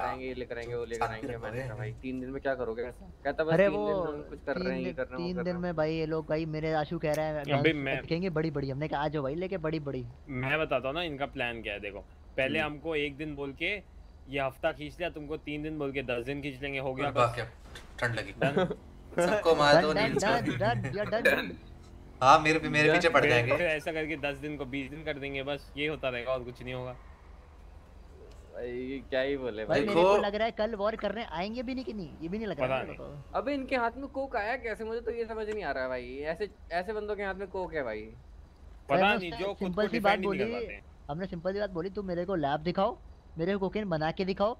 आएँगे ये लेकर आएँगे वो लेकर सात आएँगे मैंने कहा भाई तीन दिन में क्या करोगे ऐसा? कहता बस अरे वो दिन में कुछ कर रहे हैं कर रहे हैं तीन दिन में भाई ये लोग भाई मेरे आशु कह रहे हैं। guns मैं- अटकेंगे बड़ी बड़ी हमने कहा आ जाओ भाई लेके बड़ी बड़ी। मैं बताता हूँ ना इनका प्लान क्या है देखो। पहले हम्म। हमको एक दिन बोल के ये हफ़्ता खींच लिया तुमको तीन दिन बोल के दस दिन खींच लेंगे हो गया ठंड लगी। सबको मार दो नील हाँ मेरे पे मेरे पीछे पड़ जाएँगे। ऐसा करके दस दिन को बीस दिन कर देंगे बस ये होता रहेगा और कुछ नहीं होगा। भाई क्या ही बोले भाई मेरे को लग रहा है कल वॉर करने आएँगे भी नहीं कि नहीं? ये भी नहीं लग रहा है अबे इनके हाथ में कोक आया कैसे? मुझे तो ये समझ नहीं आ रहा भाई। ऐसे ऐसे बंदों के हाथ में कोक है भाई। पता नहीं जो सिंपल सी बात बोली हमने सिंपल सी बात बोली तुम मेरे को लैब दिखाओ मेरे को कोकेन बना के दिखाओ।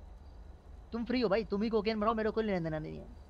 तुम फ्री हो भाई तुम ही कोकेन बनाओ मेरे को लेना देना नहीं है।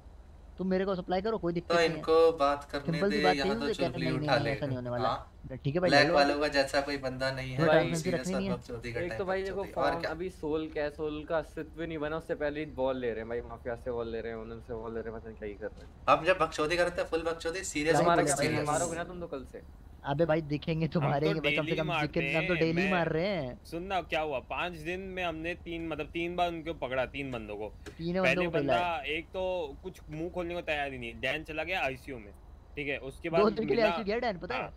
तुम मेरे को सप्लाई करो कोई दिक्कत तो नहीं है। इनको बात करने सिंपल दे बात यहाँ तो चुगली नहीं उठा नहीं ले ऐसा नहीं होने वाला। हाँ। ठीक है भाई ब्लैक वालों का जैसा कोई बंदा नहीं है भाई, सीरियस रखनी नहीं है। का एक तो भाई देखो और फॉर्म अभी सोल क्या सोल का अस्तित्व नहीं बना उससे पहले ही बॉल ले रहे हैं भाई माफिया से बॉल ले रहे हैं उनसे बॉल ले रहे हैं पता नहीं क्या ही कर रहे हैं। अब जब बकचोदी करते हैं फुल बकचोदी सीरियस। मारोगे ना तुम तो कल से। अबे भाई दिखेंगे तो हम तो मारेंगे कम से कम चिकन हम तो डेली मार रहे हैं। सुनना क्या हुआ? पाँच दिन में हमने तीन मतलब तीन बार उनको पकड़ा तीन बंदों को। तीनों पहले बंदों को बंदा एक तो कुछ मुँह खोलने को तैयार ही नहीं डैन चला गया आईसीयू में ठीक है? उसके दो बाद दिन के लिए मिला ऐसे गया डैन पता है? हाँ,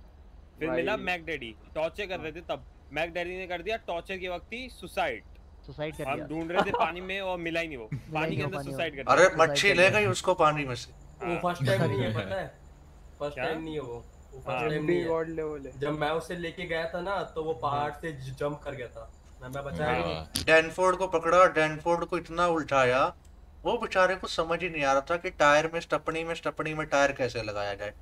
फिर मिला मैक डैडी टॉर्चर कर रहे थे तब। मैक डैडी ने कर दिया टॉर्चर के वक्त ही सुसाइड। सुसाइड कर हम ढूंढ रहे थे पानी में और मिला ही नहीं वो। पानी के अंदर सुसाइड कर अरे मच्छी ले गई उसको पानी में से। वो हाँ। फ़र्स्ट टाइम नहीं है पता है? फ़र्स्ट टाइम नहीं है वो। वो हाँ। जब मैं उसे लेके गया था ना तो वो पहाड़ से जंप कर गया था। मैं मैं बचाया ही डैनफोर्ड को पकड़ा डैनफोर्ड को इतना उल्टाया वो बेचारे को समझ ही नहीं आ रहा था कि टायर में स्टपनी में स्टपनी में टायर कैसे लगाया जाए।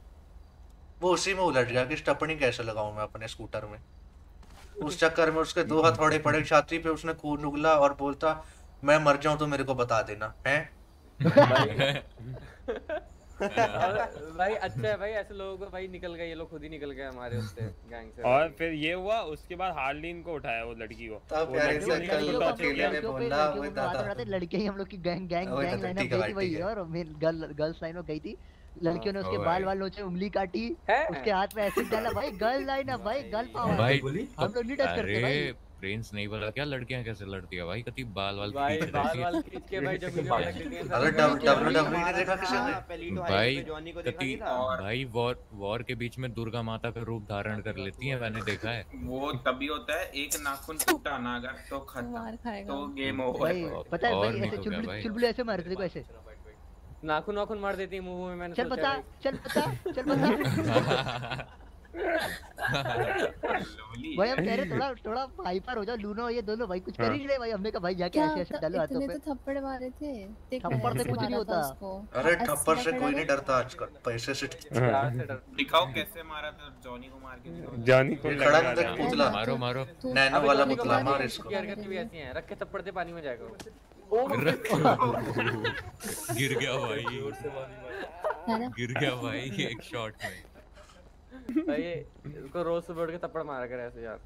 वो उसी में उलझ गया कि स्टपनी कैसे लगाऊँ मैं अपने स्कूटर में। उस चक्कर में उसके दो हथौड़े पड़े छाती पे उसने खून उगला और बोलता मैं मर जाऊँ तो मेरे को बता देना है? भाई अच्छा है भाई ऐसे लोगों को भाई निकल गए ये लोग खुद ही निकल गए हमारे उससे गैंग से। और फिर ये हुआ उसके बाद हार्लिन को उठाया वो लड़की को। तब वो प्यारे से कल लोग अकेले में बोला लड़कियों वो बात दादा। लड़के ही हम लोग की गैंग गैंग गैंग तो ठीक है गई थी वही और मेल गर्ल गर्ल्स लाइन में गई थी। लड़कियों ने उसके ओ बाल। वाल नोचे उंगली काटी उसके हाथ में एसिड डाला भाई गर्ल लाइन है भाई गर्ल पावर भाई हम लोग नहीं टच करते भाई। प्रिंस नहीं पता क्या लड़कियाँ कैसे लड़ती है भाई? कति बाल वाल भाई खींच बाल वाल खींच के भाई जब अरे सब डब्ल्यू वीडियो डब्ल्यू ने देखा किसी ने? भाई जॉनी को देखा कति था? भाई वॉर वॉर के बीच में दुर्गा माता का रूप धारण कर लेती है मैंने देखा है। वो तभी होता है एक नाखून टूटा ना अगर तो खत्म तो गेम ओवर भाई पता है भाई ऐसे तो क्या चुलबुली चुलबुली ऐसे मारते देखो ऐसे? नाखून नाखून मार देती है मुँह में मैंने चल भाई। चल बता चल बता। भाई हम कह रहे थोड़ा थोड़ा हाइपर हो जाओ लूनो ये दोनों भाई कुछ कर ही नहीं भाई हमने कहा भाई जाके ऐसे ऐसे डालो हाथों इतने पे। तो थप्पड़ मारे थे। थप्पड़ से कुछ नहीं होता। अरे ठप्पर से कोई नहीं डरता आजकल पैसे से दिखाओ कैसे मारा था जॉनी को मार के जॉनी को खड़ा नहीं पुतला मारो मारो। नैनो वाला पुतला मार इसको। हरकतें भी ऐसी हैं। रख के थप्पड़ दे पानी में जाएगा गिर गया भाई। गिर गया भाई एक शॉट में। भाई ये उसको रोज सुबह उठ के थप्पड़ मारा कर ऐसे यार।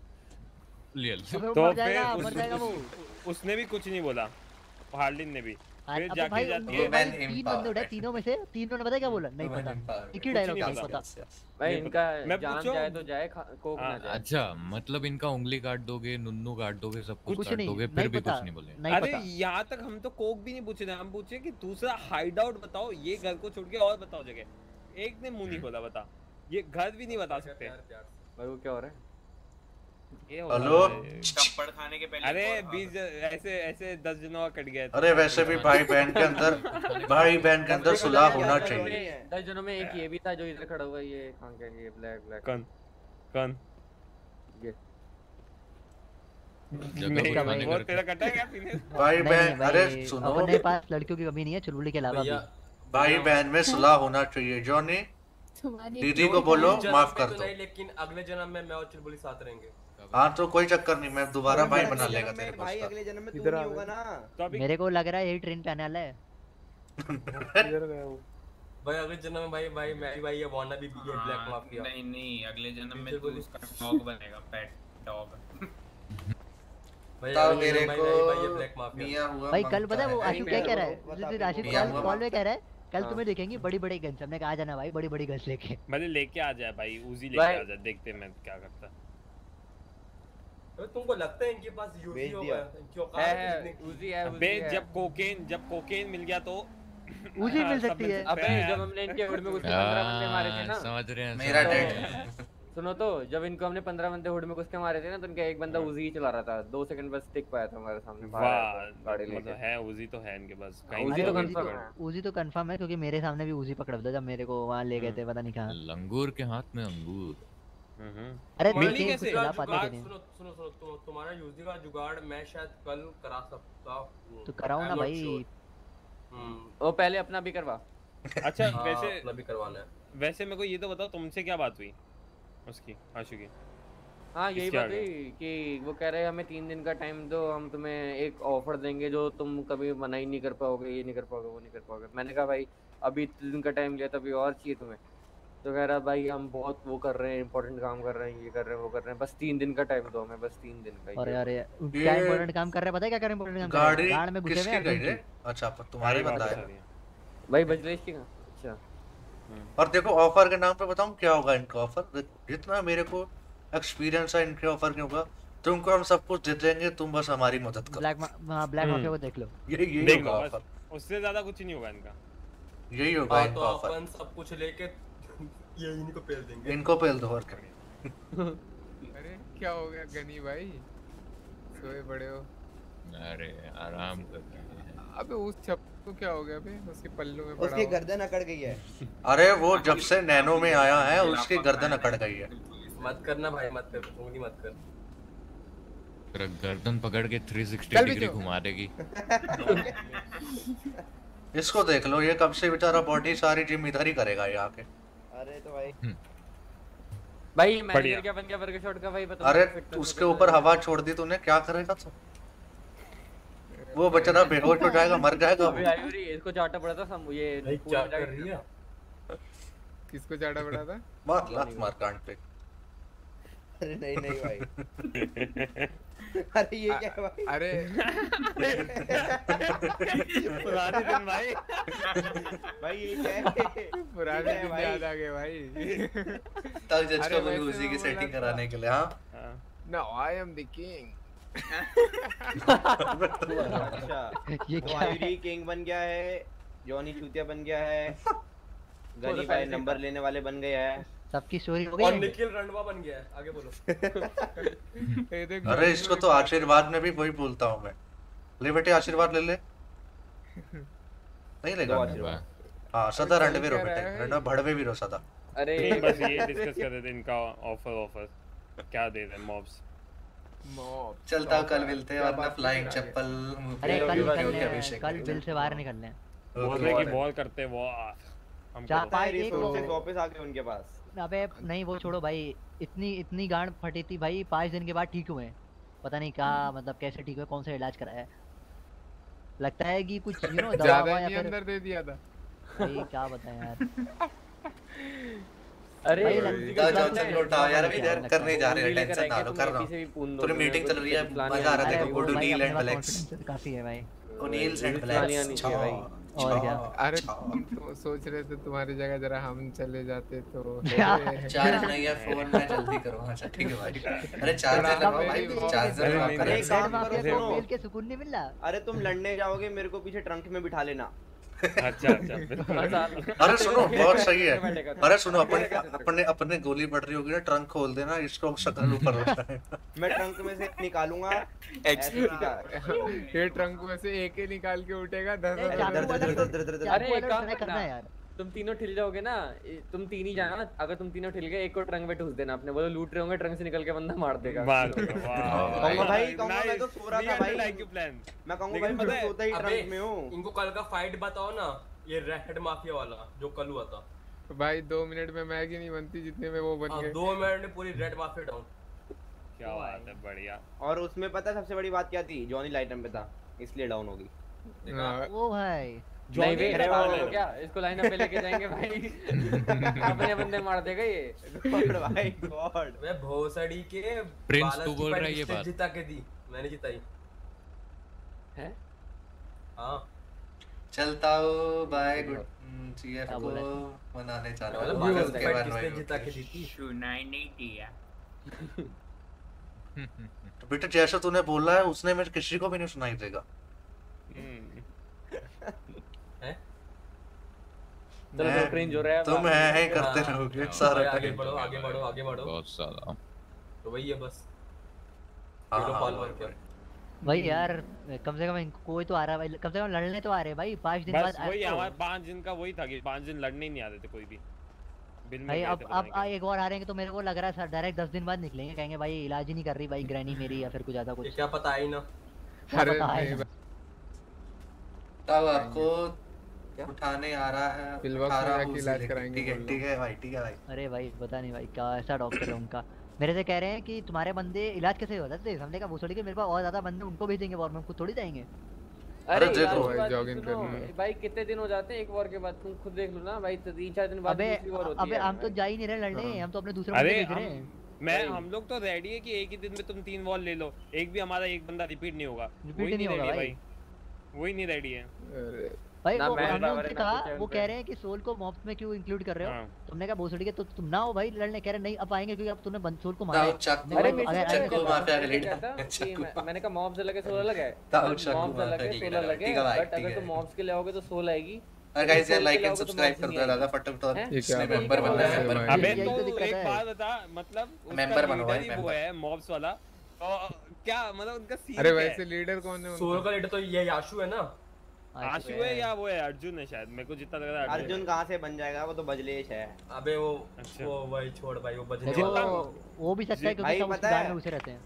ले अबे वो तो फिर उस, उस, उसने भी कुछ नहीं बोला। हार्लिन ने भी। फिर जाके जाती है भाई तीन बंदे तीनों में से तीनों ने पता क्या बोला? नहीं पता। एक ही डायलॉग नहीं पता। भाई इनका जान जाए तो जाए कोक ना जाए। अच्छा मतलब इनका उंगली काट दोगे नुन्नू काट दोगे सब कुछ काट नहीं, दोगे फिर भी कुछ नहीं बोले। अरे यहाँ तक हम तो कोक भी नहीं पूछ रहे हम पूछे कि दूसरा हाइड आउट बताओ ये घर को छोड़ के और बताओ जगह। एक ने मुँह नहीं खोला बता। ये घर भी नहीं बता सकते। भाई वो क्या हो रहा है? हेलो? थप्पड़ खाने के पहले अरे बीस ऐसे ऐसे दस जनों का कट गया अरे वैसे भी भाई बहन के अंदर भाई बहन के अंदर सुलह होना चाहिए। दस जनों में एक ये भी था जो इधर खड़ा हुआ ये कहाँ का है? ये ब्लैक ब्लैक कौन? कौन? ये। क्या भाई बहन अरे सुनो। अपने पास लड़कियों की कमी नहीं है चुलबुली के अलावा भी। भाई बहन में सुलह होना चाहिए। जॉनी दीदी को बोलो माफ़ कर तो दो। लेकिन अगले जन्म में मैं और चुलबुली साथ रहेंगे। हाँ तो कोई चक्कर नहीं मैं दोबारा भाई बना लेगा तेरे को भाई अगले जन्म में तू नहीं होगा ना। तो मेरे को लग रहा है यही ट्रेन पे आने वाला है। इधर गया वो भाई अगले जन्म में भाई भाई मैं भाई ये वाना भी ये ब्लैक माफिया नहीं नहीं अगले जन्म में तू उसका डॉग बनेगा पेट डॉग भाई मेरे को भाई ये ब्लैक माफिया मियाँ हुआ भाई कल पता है वो। आशिफ क्या कह रहा है? हुआ कॉल में कह रहा है। कल हाँ। तुम्हें देखेंगे बड़ी बड़ी गन्स हमने कहा जाना भाई बड़ी बड़ी गन्स लेके। भले लेके आ जाए भाई उजी लेके आ जाए। देखते हैं मैं क्या करता। तुमको लगता है इनके पास यूजी होगा? क्यों इनकी है है है? उजी है उजी है। जब कोकेन जब कोकेन मिल गया तो उजी हाँ, मिल सकती है। अबे जब हमने इनके हेड में कुछ 15 बंदे मारे थे हाँ, ना। समझ रहे हैं मेरा डेड हैं। सुनो तो जब इनको हमने पंद्रह बंदे हुड में घुस के मारे थे ना तो इनका एक बंदा उजी ही चला रहा था। दो सेकंड बस टिक पाया था हमारे सामने गाड़ी मतलब लेके। है उजी तो है इनके पास हाँ, कहीं उजी तो पकड़। है। उजी तो कंफर्म है क्योंकि मेरे सामने भी उजी पकड़ दिया जब मेरे को वहाँ ले गए थे पता नहीं कहाँ। लंगूर के हाथ में अंगूर। हम्म। अरे मिली कैसे? सुनो सुनो सुनो तुम तुम्हारा यूजी का जुगाड़ मैं शायद कल करा सकता हूँ। तो कराओ ना भाई. हम्म, वो पहले अपना भी करवा। अच्छा हाँ, वैसे अपना भी करवाना है। वैसे मेरे को ये तो बताओ तुमसे क्या बात हुई? उसकी आशु की। हाँ यही बात? हुई कि वो कह रहे हैं हमें तीन दिन का टाइम दो हम तुम्हें एक ऑफ़र देंगे जो तुम कभी मना ही नहीं कर पाओगे ये नहीं कर पाओगे वो नहीं कर पाओगे। मैंने कहा भाई अभी इतने दिन का टाइम लिया तो अभी और चाहिए तुम्हें? तो कह रहा भाई हम बहुत वो कर रहे हैं इंपॉर्टेंट काम कर रहे हैं ये कर रहे हैं वो कर रहे हैं बस तीन दिन का टाइम दो हमें बस तीन दिन का अरे अरे क्या इंपॉर्टेंट काम कर रहे हैं पता है क्या कर रहे हैं इंपॉर्टेंट काम? हैं में घुसे हुए हैं अच्छा तुम्हारे बंदा है आ है। भाई बजलेश की का अच्छा और देखो ऑफ़र के नाम पे बताऊँ क्या होगा इनका ऑफ़र जितना मेरे को एक्सपीरियंस है इनके ऑफ़र के होगा तुमको हम सब कुछ दे देंगे तुम बस हमारी मदद करो। ब्लैक हाँ ब्लैक हम्म। माफिया को देख लो। यही यही होगा ऑफ़र उससे ज़्यादा कुछ नहीं होगा इनका। यही होगा हाँ, तो इनका ऑफ़र अपन सब कुछ लेके ये इनको पेल देंगे। इनको पेल दो और क्या। अरे क्या हो गया गनी भाई? सोए बड़े हो। अरे आराम कर अबे उस छप को क्या हो गया बे उसके पल्लू में उसकी गर्दन अकड़ गई है। अरे वो जब से नैनो में आया है उसकी गर्दन अकड़ गई है। मत करना भाई मत कर उंगली मत कर। तेरा गर्दन पकड़ के 360 डिग्री तो। घुमा देगी। इसको देख लो ये कब से बेचारा बॉडी सारी जिम इधर ही करेगा ये आके अरे तो भाई। भाई बढ़िया। मैनेजर क्या बन गया? बर्गर शॉट का भाई बता अरे उसके ऊपर हवा छोड़ दी तूने क्या करेगा तू? वो बेचारा बेहोश हो जाएगा मर जाएगा अभी। आई रही इसको चाटा पड़ा था सम ये क्या कर रही है? किसको चाटा पड़ा था? मार लात मार कांड पे। अरे नहीं नहीं भाई। अरे ये क्या है भाई अरे। पुराने दिन भाई। भाई ये क्या है? पुराने दिन याद आ गए भाई। तक जज को उसी की सेटिंग कराने के लिए हाँ? हाँ। No I am the king अच्छा। ये क्या आईडी किंग बन गया है जॉनी चूतिया बन गया है गनी भाई नंबर लेने वाले बन गए हैं। सबकी स्टोरी हो गई? और निखिल रणवा बन गया है आगे बोलो। अरे इसको तो आशीर्वाद में भी वही बोलता हूँ मैं। ले बेटे आशीर्वाद ले ले। नहीं लेगा? हाँ सदा रणवे रो बेटे है? रणवे भड़वे भी रो सदा। अरे बस ये डिस्कस कर रहे थे इनका ऑफ़र ऑफ़र क्या दे रहे मॉब्स मॉब चलता कल मिलते हैं वरना फ्लाइंग चप्पल अरे कल निकलने कल बिल से बाहर निकलने हैं। बोल रहे कि वॉर करते वॉर हम। पाए एक वो वापस आ गए उनके पास। अबे नहीं वो छोड़ो भाई इतनी इतनी गांड फटी थी भाई पाँच दिन के बाद ठीक हुए पता नहीं कहा मतलब कैसे ठीक हुए कौन सा इलाज कराया है। लगता है कि कुछ यू नो दवा या फिर अंदर दे दिया था। भाई क्या बताएँ यार। अरे जाओ है- यार अभी यार करने जा रहे हैं टेंशन ना लो कर। रहा हूँ दो, पूरी मीटिंग चल रही है मज़ा आ रहा है देखो गुड नील एंड ब्लैक्स काफ़ी है भाई। ओनील्स एंड ब्लैक्स भाई। और क्या? अरे तो सोच रहे थे तुम्हारी जगह जरा हम चले जाते तो। चार्ज नहीं है फ़ोन में जल्दी करो। अच्छा ठीक है भाई। अरे चार्जर लगाओ भाई चार्जर अरे लगाओ करें। काम करो, सुनो। खेल के सुकून नहीं मिल रहा। अरे तुम लड़ने जाओगे मेरे को पीछे ट्रंक में बिठा लेना। अच्छा अच्छा अरे सुनो बहुत सही है। अरे सुनो अपने अपने अपने गोली बढ़ रही होगी ना ट्रंक खोल देना इसको शक्ल ऊपर होता है मैं ट्रंक में से निकालूँगा। ये ट्रंक में से एक ही निकाल के उठेगा तो- अरे एक काम करना। यार। तुम तीनों ठिल जाओगे ना तुम तीन ही जाना अगर तुम तीनों ठिल गए एक को ट्रंक में ठूस देना अपने वो लूट रहे होंगे ट्रंक से निकल के बंदा मार देगा। मार कहूँगा भाई कहूँगा मैं तो सो रहा था भाई। लाइक यू प्लान मैं कहूँगा भाई मैं तो सोता ही ट्रंक में हूँ। इनको कल का फाइट बताओ ना ये रेड माफिया वाला जो कल हुआ था। भाई दो मिनट में मैगी नहीं बनती जितने में वो बन हाँ, गए। दो मिनट में पूरी रेड माफिया डाउन क्या बात है बढ़िया। और उसमें पता है सबसे बड़ी बात क्या थी? जॉनी लाइटम पे था इसलिए डाउन होगी। हाँ। ओ भाई। नहीं वे क्या इसको लाइन पे लेके जाएँगे भाई? अपने बंदे मार देगा ये? गॉड भाई गॉड। मैं भोसड़ी के प्रिंस, तू बोल रहा है ये बात? जिता के दी? मैंने जिताई। हैं? हाँ। चलता हूँ बाय गुड क्या को मनाने जा रहा हूँ। की बाद किसने भाई जिता के दी थी? सुनाई नहीं दिया बेटा जैसा तूने बोला है उसने मेरे किसी को भी नहीं सुनाई देगा। चलो तो ट्रेन जो रहा है तुम है है। करते हाँ, रहोगे हाँ, सारा आगे बढ़ो आगे बढ़ो आगे बढ़ो। बहुत सारा तो वही है बस। हाँ, हाँ, कॉल हाँ, भाई यार कम से कम इनको कोई तो आ रहा भाई। कम से कम लड़ने तो आ रहे भाई। पाँच दिन बाद वही आज तो- हमारे पाँच दिन का वही था कि पाँच दिन लड़ने ही नहीं आते थे कोई भी। भाई अब अब एक और आ रहे हैं तो मेरे को लग रहा है सर डायरेक्ट दस दिन बाद निकलेंगे। कहेंगे भाई इलाज ही नहीं कर रही भाई ग्रैनी मेरी या फिर कुछ ज़्यादा कुछ। क्या पता आई ना। अरे है तब आपको उठाने आ रहा है में हूँ ठीक है ठीक है भाई ठीक है भाई। अरे भाई पता नहीं भाई क्या ऐसा डॉक्टर है उनका। मेरे से कह रहे हैं कि तुम्हारे बंदे इलाज कैसे है हमने कहा वो थोड़ी कि मेरे पास और ज़्यादा बंदे उनको भेजेंगे और हम खुद थोड़ी जाएँगे। अरे देखो, बात जॉगिंग करनी भाई कितने दिन हो जाते हैं एक वॉर के बाद? तुम खुद देख लो ना भाई तो तीन चार दिन बाद अबे दूसरी वॉर होती अबे हम तो जा ही नहीं रहे लड़ने हम तो अपने दूसरे बंदे भेज रहे हैं। मैं हम लोग तो रेडी है कि एक ही दिन में तुम तीन वॉल ले लो एक भी हमारा एक बंदा रिपीट नहीं होगा। ही नहीं होगा भाई। वही नहीं रेडी है। अरे। भाई वो मैं हमने उनसे कहा वो कह रहे हैं कि सोल को मॉब्स में क्यों इंक्लूड कर रहे हो? हाँ। तुमने कहा बोसड़ी के तो तुम ना हो भाई लड़ने कह रहे नहीं अब आएँगे क्योंकि अब तुमने बंद सोल को मारा है। अरे चक्कू माफिया मैं- मैंने कहा मॉब्स अलग है सोल अलग है? मॉब्स अलग है सोल है अलग ठीक है? है भाई बट अगर तुम मॉब्स के ले आओगे तो सोल आएगी। और गाइस यार लाइक एंड सब्सक्राइब कर दो दादा फटाफट हैं? क्या इसमें मेंबर है? बनना है। मेंबर अबे है तो तो एक बात बता मतलब मेंबर बनो भाई, मेंबर। है मॉब्स वाला। तो क्या मतलब उनका सीन अरे वैसे लीडर कौन है? सोल का लीडर तो ये याशु है ना आशु है। या वो है अर्जुन है शायद? मेरे को जितना लग रहा है। अर्जुन कहाँ से बन जाएगा? वो तो बजलेश है। अबे वो अच्छा। वो भाई छोड़ भाई वो बजलेश वो, वो भी सच्चा है क्योंकि सब पता है? में उसे रहते हैं।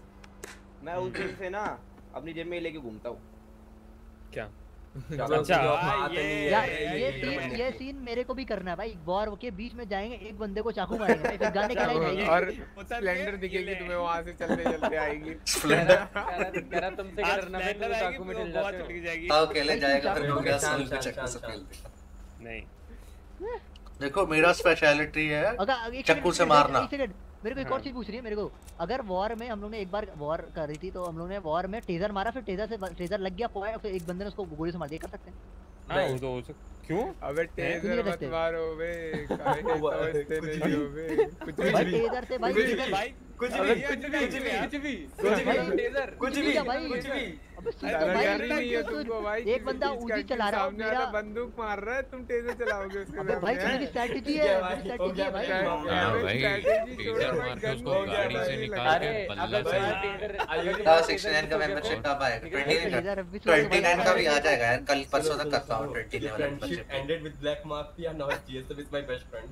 मैं उस दिन से ना अपनी जेब में लेके घूमता हूँ। क्या? अच्छा, ये- यार सीन ये सीन मेरे को भी करना है भाई वॉर के बीच में जाएँगे एक बंदे को चाकू मारेंगे फिर गाने की लाइन आएगी। और स्प्लेंडर दिखेगी तुम्हें वहाँ से चलते चलते आएगी। स्प्लेंडर कह रहा कह रहा तुमसे क्या आज डरना भाई तुम चाकू में जाते हो जाएगी। ताऊ अकेले जाएगा फिर हो गया शांत, सोल पे शांत, चक्कू से नहीं। देखो मेरा स्पेशलिटी है चक्कू से मारना। मेरे को एक और हाँ। चीज़ पूछ रही है मेरे को अगर वॉर में हम लोग ने एक बार वॉर कर रही थी तो हम लोग ने वॉर में टेजर मारा फिर टेजर से टेजर लग गया पोया फिर एक बंदे ने उसको गोली से मार दिया कर सकते हैं? हाँ वो तो क्यों? अबे टेजर मत मारो बे कुछ भी। कुछ भाई भी टेजर से भाई कुछ भी। कुछ भी कुछ भी कुछ भी कुछ भी कुछ भी कुछ भी। तो है एक बंदा उजी चला रहा है वाला मेरा बंदूक मार रहा है तुम टेजर चलाओगे उसके अबे भाई मेरी स्ट्रैटेजी है है हो स्ट्रैटेजी है भाई, भाई हाँ भाई टेजर मार के उसको गाड़ी से निकाल के बल्ला से अगर हाँ तुम्हारा सिक्सटी टेलर नाइन का हो मेंबरशिप तो कब आएगा ठीक है, ट्वेंटी टेलर नाइन अभी सुनो ट्वेंटी नाइन का भी आ जाएगा यार कल परसों तक करता हूँ सुनो। Twenty The nine friendship membership ended with black mafia now GSF is my best friend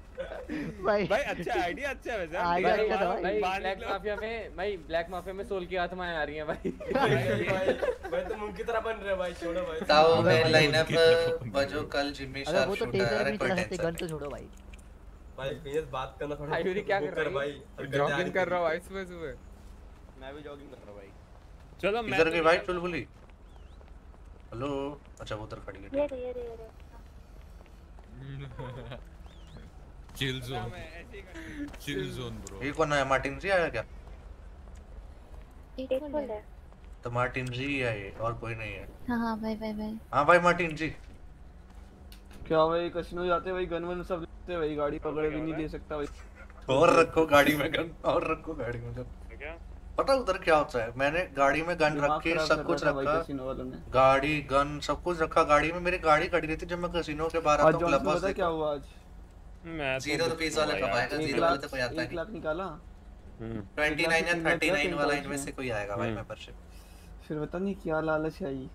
भाई। भाई अच्छा आइडिया अच्छा है वैसे आइडिया भाई, अच्छा था भाई, भाई ब्लैक माफिया में भाई ब्लैक माफिया में सोल की आत्माएँ आ रही हैं भाई। भाई भाई भाई तुम उनकी तरह बन रहे भाई छोड़ो भाई। ताऊ अबे में भाई, लाइनअप बजो कल जिम्मी अबे वो तो टेजर भी चला सकते गन तो छोड़ो भाई। भाई फिनिश बात करना थोड़ा आयुरी क्या कर रही है? भाई जॉगिंग कर रहा हूँ। भाई सुबह सुबह। मैं भी जॉगिंग कर रहा हूँ भाई। चलो मैं इधर तो की भाई निकल- चुलबुली हेलो? अच्छा वो उधर खड़ी है। ये रे ये रे ये रे। Chill zone chill zone bro ये कौन है मार्टिन जी आया क्या एक है है तो मार्टिन जी ही है ये और कोई नहीं है हाँ हाँ भाई भाई भाई हाँ भाई मार्टिन जी क्या भाई कसिनो जाते भाई गन वन सब लेते भाई गाड़ी पकड़ भी नहीं दे सकता भाई। और रखो गाड़ी में गन और रखो गाड़ी में गन। क्या? पता उधर क्या होता है? मैंने गाड़ी में गन रखी सब कुछ था रखा। कसिनो वालों ने। गाड़ी गन सब कुछ रखा। गाड़ी में मेरी गाड़ी खड़ी रहती जब मैं कसिनो के बाहर आता हूँ को क्या हुआ आज? ज़ीरो रुपीस वाला कब आएगा ज़ीरो वाले तो कोई आता नहीं। एक लाख निकाला। हम्म। ट्वेंटी नाइन या थर्टी नाइन वाला इनमें से कोई आएगा भाई हम्म। मेंबरशिप फिर पता नहीं क्या लालच आई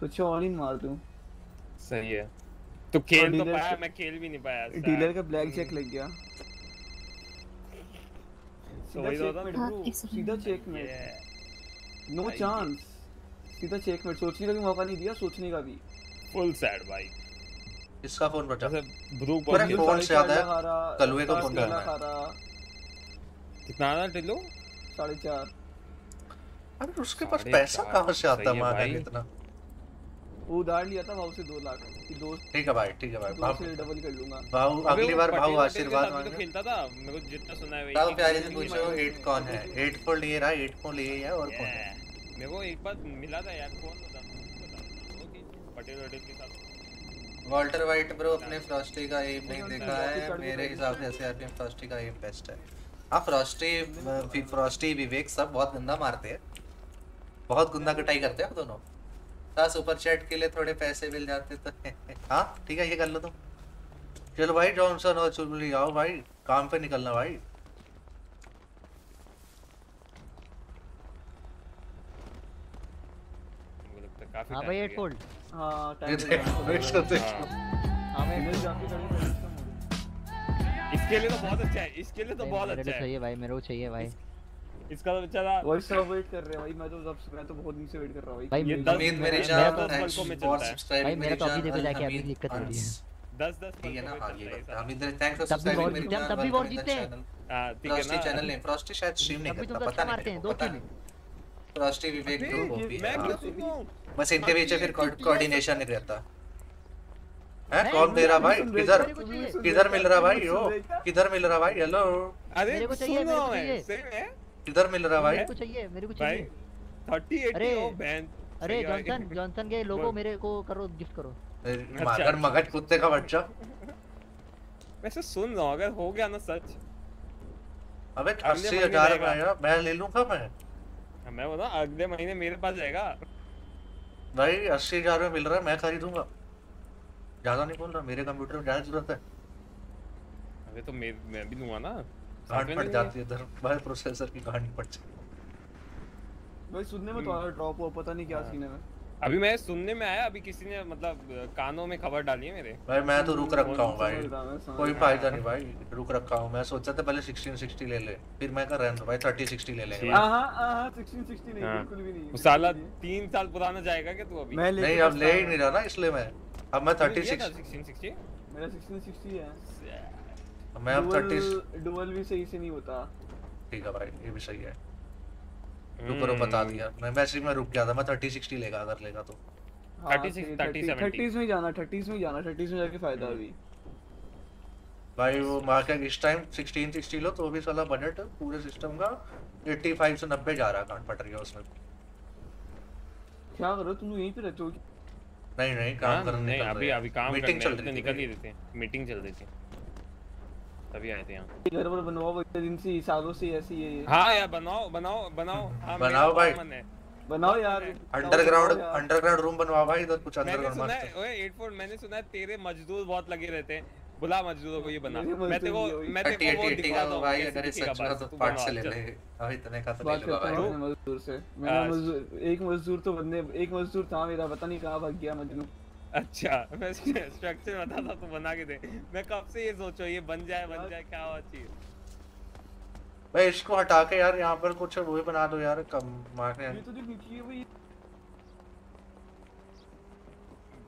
सोचो ऑन इन मार दूँ। सही है। तो खेल तो पाया मैं खेल भी नहीं पाया डीलर का ब्लैक चेक लग गया। तो वही तो हाँ, सीधा चेक में नो चांस सीधा चेक में सोचने का भी मौका नहीं दिया सोचने का भी। फुल सैड भाई। इसका फ़ोन बचा। ब्रूक बॉडी फ़ोन से आता है रहा, कलुए का फ़ोन करना है। रहा कितना आना टिल्लू? साढ़े चार। अबे उसके पास पैसा कहाँ से आता है? मांगा इतना वो उधार लिया था भाव से दो लाख। कि दो ठीक है भाई ठीक है भाई। भाव से डबल कर लूँगा। भाव अगली बार भाव आशीर्वाद तो मांगे। खेलता था। मेरे को जितना सुना है वही। प्यारे से पूछो। एट कौन है? एट फोल्ड ये रहा? एट फोल्ड ये है और कौन है? मेरे को एक बार मिला था यार कौन था पटेल वटेल के साथ। वॉल्टर वाइट ब्रो अपने फ्रॉस्टी का एम नहीं देखा है। मेरे हिसाब से एसआरपी फ्रॉस्टी का एम बेस्ट है। हाँ फ्रॉस्टी फ्रॉस्टी विवेक सब बहुत गंदा मारते हैं। बहुत गंदा कटाई करते हैं आप दोनों। हाँ सुपर चैट के लिए थोड़े पैसे मिल जाते तो। हाँ ठीक है ये कर लो तुम। चलो भाई जॉनसन और चुलबुली आओ भाई। काम पे निकलना भाई। मुझे लगता है काफ़ी हाँ भाई एट फोल्ड हाँ हाँ। हाँ इसका लिए तो बहुत अच्छा है इसके लिए तो बहुत अच्छा है। चाहिए भाई मेरे को चाहिए भाई। इसका तो बेचारा वही सब वेट कर रहे हैं भाई मैं तो जब मैं तो बहुत दिन से वेट कर रहा हूँ भाई। ये उम्मीद मेरी तो थैंक्स फॉर चलता। सब्सक्राइबिंग भाई मेरा तो अभी देखो जाके अभी दिक्कत हो रही है। अंस दस दस ठीक है ना बता हमीद थैंक्स फॉर जान तब भी वेलकम वॉर जीते। हैं। हाँ, ठीक है फ्रॉस्टी ना। चैनल नहीं फ्रॉस्टी शायद स्ट्रीम नहीं भी तो करता पता नहीं दो पता फ्रॉस्टी विवेक ग्रुप मैं है रहा हूँ? बस इनके पीछे फिर कोऑर्डिनेशन नहीं रहता। है? कौन दे रहा भाई? किधर भी किधर मिल रहा भाई? भी ओ। किधर मिल रहा भाई? हेलो। अरे मेरे को चाहिए, मेरे को चाहिए। किधर मिल रहा भाई? मेरे को चाहिए मेरे को चाहिए। 30 80 अरे, ओ बहन अरे। जॉनसन जॉनसन के लोगो मेरे को करो गिफ्ट करो। मगर मगज कुत्ते का बच्चा। वैसे सुन लो अगर हो गया ना सच। अबे अगले अस्सी महीने हज़ार जाएगा। का यार मैं ले लूँगा मैं। मैं बोला अगले महीने मेरे पास जाएगा। भाई अस्सी हज़ार में मिल रहा है मैं खरीदूँगा। ज़्यादा नहीं बोल रहा मेरे कंप्यूटर में ज़्यादा ज़रूरत है। अरे तो मैं मैं भी लूँगा ना। साथ गांड पड़ जाती है। इधर भाई प्रोसेसर की गांड पड़ जाती है। भाई सुनने में तो आ रहा ड्रॉप हुआ पता नहीं क्या सीन है। अभी मैं सुनने में आया अभी किसी ने मतलब कानों में खबर डाली है मेरे। भाई मैं तो रुक रखा हूँ भाई। कोई फ़ायदा नहीं भाई। रुक रखा हूँ। मैं सोचा था पहले 1660 ले ले फिर मैं कर रहा हूँ भाई 3060 ले लेंगे। हाँ हाँ हाँ 16 16 नहीं। बिल्कुल भी नहीं साला तीन साल पुराना जाएगा क्या तू अभी? नहीं अब ले ही नहीं रहा ना इसलिए मैं। अब मैं तूने लिया 36 था 1660 मेरा 16 60 है। मैं अब 30 डुअल भी सही से नहीं होता। ठीक है भाई ये भी सही है। रुक करो बता दिया। मैं वैसे ही मैं रुक गया था। मैं 3060 लेगा अगर लेगा तो। हाँ, 36, 30, 30 30 में ही जाना 30 में ही जाना 30 में जाके फ़ायदा अभी। भाई वो मार्केट इस टाइम 1660 लो तो भी साला बजट पूरे सिस्टम का 85 से 90 जा रहा है काट पट रही है उसमें। क्या करो तुम यहीं पे रहते हो? नहीं नहीं काम हाँ, करने नहीं अभी अभी काम मीटिंग करने चल हैं, तो निकल ही देते हैं मीटिंग चल रही थी। तभी आए थे यहाँ। घर पर बनवाओ इतने दिन से सालों से ऐसी है ये। हाँ यार बनाओ बनाओ बनाओ। हाँ, बनाओ भाई। मन है। बनाओ यार। अंडरग्राउंड अंडरग्राउंड रूम बनवाओ भाई इधर कुछ मैंने अंडरग्राउंड सुना मस्त है ओए एटफोर्ड मैंने सुना है तेरे मजदूर बहुत लगे रहते हैं। बुला मजदूरों को ये बना। मैं तेरे को मैं तेरे को वो दिखा दूँ भाई अगर दिखेगा सच में तो पार्ट से ले ले अब इतने का तो ले लूँगा भाई। मजदूर से। मेरा हाँ। मजदूर एक मजदूर तो बंदे एक मजदूर था मेरा पता नहीं कहाँ भाग गया मजनू। अच्छा मैं स्ट्रक्चर बता था तू बना के दे। मैं कब से ये सोचो ये बन जाए बन जाए क्या होना चाहिए भाई इसको हटा के यार यहाँ पर कुछ वो ही बना दो यार कम मारने ये तो जो नीचे है भाई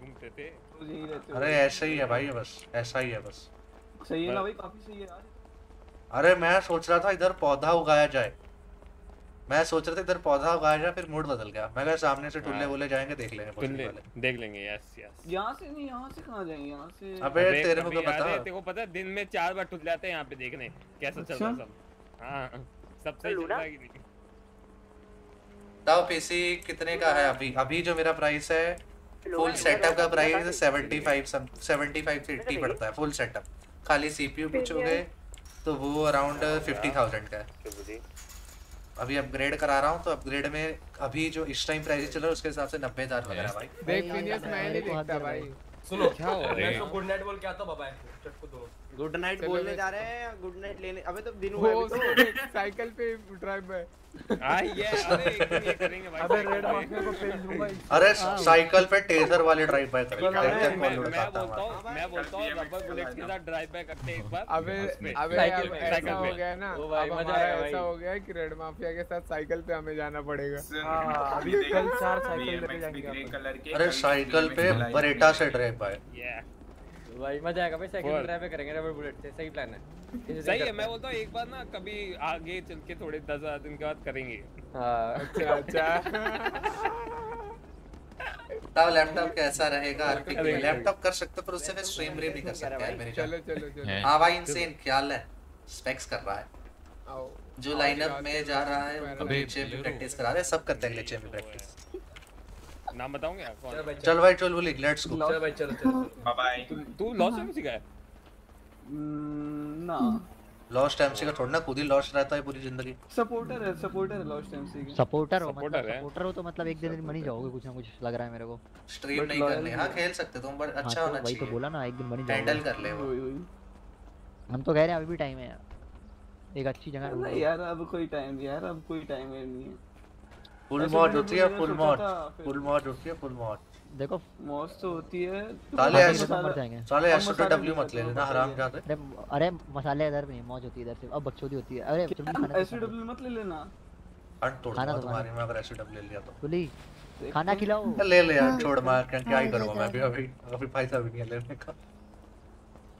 घूमते थे। हो अरे ऐसा ही है भाई बस ऐसा ही है बस। सही है ना भाई काफ़ी सही है यार। अरे मैं सोच रहा था इधर पौधा उगाया जाए। मैं सोच रहा था इधर पौधा उगाया जाए फिर मूड बदल गया। मैं कहा सामने से टुल्ले हाँ। वुल्ले जाएँगे देख लेंगे टुल्ले देख लेंगे यस यस यहाँ से नहीं यहाँ से कहाँ जाएँगे? यहाँ से अबे तेरे को क्या पता? तेरे को पता है दिन में चार बार टुट जाते हैं यहाँ पे देखने कैसा चल रहा है अच्छा। सब? हाँ सब सही चल रहा है कि नहीं? बताओ पीसी कितने का है अभी? अभी जो मेरा प्राइस है फुल सेटअप का प्राइस 75 सम 75 से 80 पड़ता है फुल सेटअप खाली सीपीयू पूछोगे तो वो अराउंड 50000 का है। अभी अपग्रेड करा रहा हूँ तो अपग्रेड में अभी जो इस टाइम प्राइस चल रहा है उसके हिसाब से नब्बे हज़ार भाई। देख फिनियस मैं नहीं देखता भाई। सुनो। क्या हो रहा है? मैं तो गुड नाइट बोल के आता बाबा चटको दो गुड नाइट बोलने जा रहे हैं गुड नाइट लेने अबे तो दिन हुआ है तो। साइकिल पे ड्राइव बाय हाँ ये अरे एक दिन ये करेंगे भाई अबे रेड माफिया को पेज दूँगा अरे साइकिल पे टेजर वाले ड्राइव बाय करेंगे मैं हैं मैं बोलता है हूँ मैं। बोलता हूँ रबर बुलेट के साथ ड्राइव बाय करते हैं एक बार। अबे अबे साइकिल ऐसा हो गया ना अब मज़ा हमारा ऐसा हो गया है कि रेड माफिया के साथ साइकिल पे हमें जाना पड़ेगा। हाँ, अभी कल देख, चार साइकिल लेके जाएँगे ग्रे अपन। कलर के अरे साइकिल पे बरेटा से ड्राइव बाय. भाई मज़ा आएगा भाई साइकिल ड्राइव पे करेंगे रबर बुलेट से सही प्लान है। सही है मैं बोलता हूँ एक बार ना कभी आगे चल के थोड़े दस हज़ार दिन के बाद करेंगे। हाँ। अच्छा अच्छा। बताओ लैपटॉप कैसा रहेगा? आरपी अरे, लैपटॉप कर सकते पर उससे फिर स्ट्रीम रे भी कर सकते हैं मेरे चलो चलो चलो। हाँ। भाई इनसेन ख्याल है। स्पेक्स कर रहा है। आओ। जो लाइनअप में जा रहा है वो नीचे भी प्रैक्टिस करा रहे हैं सब करते हैं नीचे भी प्रैक्टिस नाम बताऊँगा यार चल कौन भाई चल भाई चल बोली लेट्स गो चल भाई चलो चलो। बाय बाय तू तू लॉस में सीखा है हम्म, ना। लॉस्ट एमसी का थोड़ा ना खुद ही लॉस्ट रहता है पूरी ज़िंदगी। सपोर्टर है सपोर्टर है लॉस्ट टाइम से सपोर्टर हो मतलब है। सपोर्टर हो तो मतलब एक दिन बन ही जाओगे कुछ ना कुछ लग रहा है मेरे को। स्ट्रीम नहीं करनी। हाँ है। खेल सकते तुम बट अच्छा हाँ, होना तो वही तो बोला ना एक दिन बन ही जाओगे। हैंडल कर ले हम तो कह रहे हैं अभी भी टाइम है यार। एक अच्छी जगह नहीं यार अब कोई टाइम यार अब कोई टाइम नहीं है। फुल मॉड होती है फुल मॉड फुल मॉड होती है फुल मॉड देखो मौज तो होती है। तो साले ऐसे मसाला- मर जाएँगे। साले ऐसे तो डब्ल्यू नहीं मत ले लेना हराम। जाते। अरे अरे मसाले इधर नहीं मौज होती है इधर से। अब बकचोदी होती है। अरे चुल्ली खाना तो ऐसे डब्ल्यू मत ले लेना। अंत तोड़ खाना दूँगा तो तुम्हारी अगर ऐसे डब्ल्यू ले लिया तो। चुल्ली खाना खिलाओ। ले ले यार छोड़ मार क्या क्या ही हाँ, करूँगा मैं अभी अभी अभी पैसा भी नहीं है लेने का।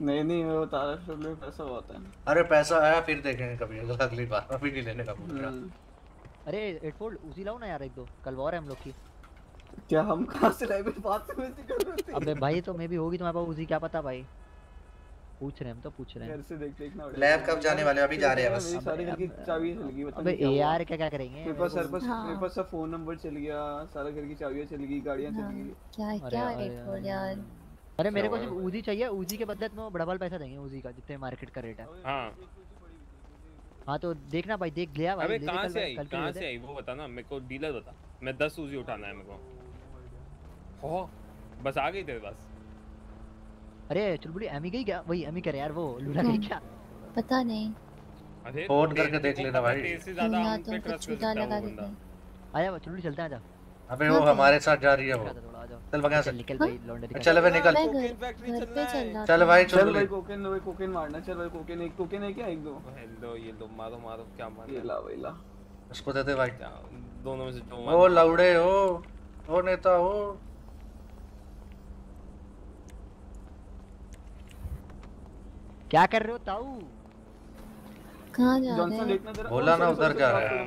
नहीं नहीं वो तारा डब्ल्यू में पैसा होता है। अरे पैसा आया फिर देखेंगे कभी अगली बार अभी नहीं लेने का मूड मेरा हम्म, अरे हेडफोन उसी लाओ ना यार एक दो। कल वॉर है हम लोग की। क्या हम कहाँ से लाइव में बात कर रहे कर रहे थे। अबे भाई तो मे भी होगी तुम्हारे पास उसी क्या पता भाई? पूछ रहे हैं हम तो पूछ रहे हैं। घर से देख देखना पड़ेगा। लैब कब जाने वाले हो? अभी जा रहे हैं बस। सारी घर की चाबी चल गई पता अबे क्या यार क्या क्या करेंगे? मेरे पास सर पास हाँ। मेरे पास सब फ़ोन नंबर चल गया सारा घर की चाबियाँ चल गई गाड़ियाँ चल हाँ, गई। क्या क्या वेट यार। अरे मेरे को सिर्फ़ उजी चाहिए। उजी के बदले तुम्हें डबल पैसा देंगे उजी का जितने मार्केट का रेट है। हाँ। हाँ तो देखना भाई देख लिया भाई अबे कहाँ से आई? कहाँ से आई? वो बता ना मेरे को डीलर बता। मैं दस उजी उठाना है मेरे को। हो? बस आ गई तेरे पास? अरे चुलबुली एमी गई क्या? वही एमी करे यार वो लूला गई क्या? पता नहीं। अरे फ़ोन करके देख लेना भाई। तेरे से ज़्यादा हम तो पे उनको कर सकता है लगा बंदा। आजा चुलबुली चलते हैं आजा। अबे वो हमारे साथ जा रही है वो। चल बगा चल से। निकल? भाई लॉन्ड्री चल अबे निकल। घर पे चल चल भाई चल चल भाई। कोकेन भाई कोकेन मारना चल भाई कोकेन एक कोकेन है क्या? एक दो। हेलो ये लो मारो मारो क्या मारो ये ला भाई ला। उसको देते भाई। दोनों में से जो ओ लौड़े हो ओ नेता हो क्या कर रहे हो ताऊ? कहाँ जा रहे हैं? बोला ना उधर जा रहा है।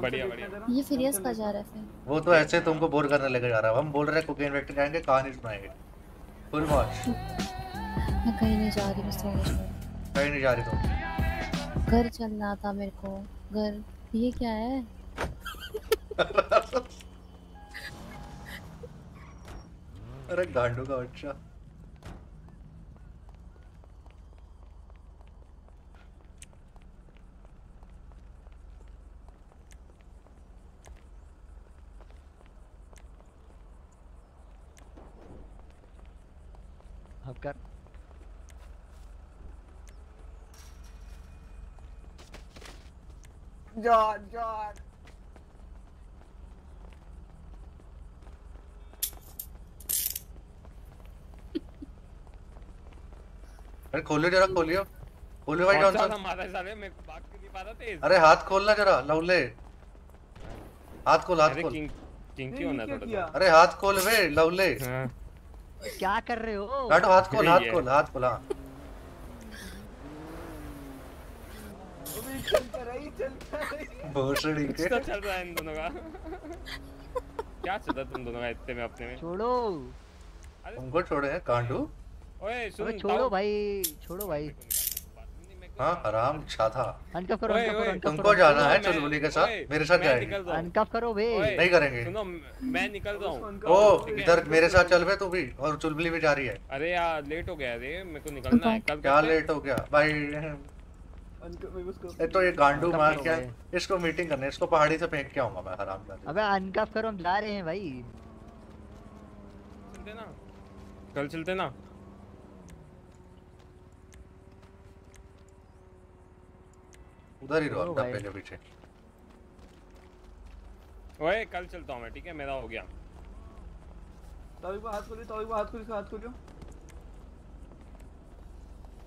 बढ़िया, बढ़िया। ये फिरियस जॉनसन का जा रहा है। फिर वो तो ऐसे तुमको बोर करने लेके जा रहा है। हम बोल रहे हैं कोकेन वेक्टर जाएँगे कहानी सुनाएँगे। फुल मौज मैं कहीं नहीं जा रही थोड़ा कहीं नहीं जा रही तुम। घर चलना था मेरे को। घर ये क्या है? अरे गांडू का बच्चा। कर जॉन जॉन अरे खोलो जरा खोलियो। खोलियो भाई कौन सा? जॉनसन था मारा साले मैं भाग क्यों नहीं पा रहा तेज। अरे हाथ खोलना जरा लवले हाथ खोल हाथ अरे खोल। किंग किंग क्यों होना थोड़ा अरे हाथ खोल बे लवले क्या कर रहे हो? काटो हाथ खोल हाथ को खोल हाथ खोल हाँ। भोसड़ी के। चल रहा है इन दोनों का। क्या चल रहा है तुम दोनों का इतने में अपने में? छोड़ो। तुमको छोड़े हैं कांडू ओए सुन छोड़ो भाई छोड़ो भाई। हाँ हराम छाता अनकफ करो अनकफ करो तुमको जाना है चुलबुली के साथ मेरे साथ जाएँगे। रहा। अनकफ करो बे नहीं करेंगे। सुनो मैं निकल रहा हूँ ओ इधर मेरे साथ चल बे तू भी और चुलबुली भी जा रही है। अरे यार लेट हो गया रे मेरे को निकलना है कल क्या लेट हो। गया? भाई तो ये गांडू मार क्या? इसको मीटिंग करने इसको पहाड़ी से फेंक के आऊँगा मैं हराम कर अबे अनकफ करो हम जा रहे हैं भाई। चलते ना। कल चलते ना। उधर ही रहो अंकल पहले पीछे। ओए कल चलता हूँ मैं ठीक है? मेरा हो गया। तावी को हाथ खोलियो तावी को हाथ खोलियो हाथ खोलियो।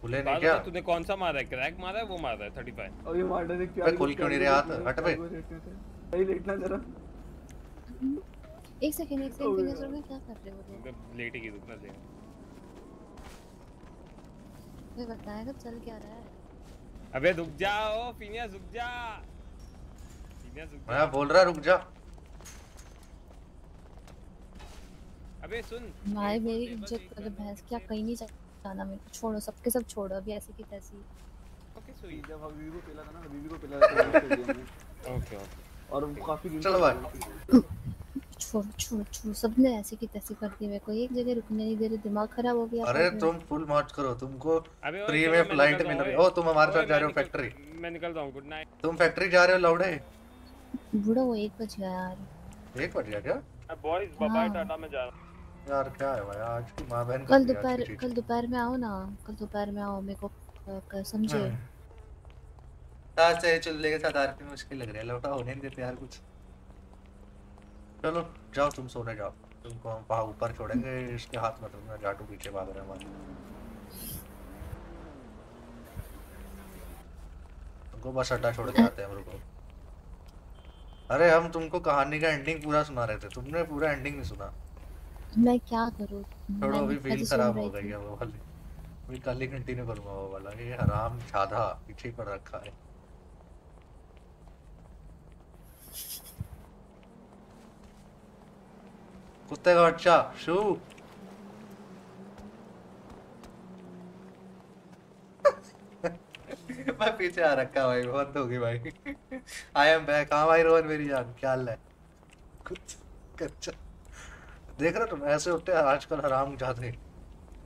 खुले नहीं क्या? तूने कौन सा मारा है? क्रैक मारा है वो मारा है 35 और ये मार दे बे, खोल क्यों नहीं रहे हाथ? हट बे। भाई लेटना जरा। एक सेकंड एक सेकंड फिनिश में क्या कर रहे हो क्योंकि लेट ही रुकना चाहिए। कोई बताएगा चल क्या रहा है? अबे रुक जाओ फिनियस रुक जा फिनियस रुक जा मैं बोल रहा रुक जा। अबे सुन। भाई मेरी इज़्ज़त कर भैंस क्या कहीं नहीं जाना मेरे को? छोड़ो सबके सब छोड़ो अभी ऐसी की तैसी। ओके सुई जब हबीबी को पिला था ना हबीबी को पिला था तो। Okay okay. और काफ़ी दिन चलो तक- छोड़ो छोड़ो छोड़ो सबने ऐसी की तैसी कर दी मेरे को। एक जगह रुकने नहीं दे रहे दिमाग खराब हो गया। अरे तुम फुल मौज करो तुमको फ्री में फ़्लाइट मिल रही हूँ, ओ तुम हमारे साथ जा रहे हो फैक्ट्री मैं निकल रहा हूँ गुड नाइट तुम फैक्ट्री जा रहे हो लौड़े? बूढ़ा वो एक बज गया यार। एक बज गया क्या? बॉयज़ बाय हाँ। टाटा में जा रहा हूँ। यार क्या है भाई आज की माँ बहन कल है दोपहर कल दोपहर में आओ ना कल दोपहर में आओ मेरे को समझे। आज से चुल्ले के साथ आरपी मुश्किल लग रहा है लौटा होने नहीं देते यार कुछ। चलो जाओ तुम सोने जाओ। तुमको हम वहाँ ऊपर छोड़ेंगे इसके हाथ में तुमने जाटू पीछे भाग रहे हमारे। तुमको बस अड्डा छोड़ के आते हैं हम रुको। अरे हम तुमको कहानी का एंडिंग पूरा सुना रहे थे। तुमने पूरा एंडिंग नहीं सुना। मैं क्या करूँ? छोड़ो अभी फील खराब हो गई है वो वाली। अभी कल ही कंटिन्यू करूँगा वो वाला। ये हराम छाधा पीछे पड़ रखा है। कुत्ते का बच्चा, शू। मैं पीछे आ रखा भाई, बहुत होगी भाई। आई एम बैक हाँ भाई, रोहन मेरी जान, क्या हाल है? कुछ कच्चा। देख रहे तुम, ऐसे हैं, आजकल हराम जाते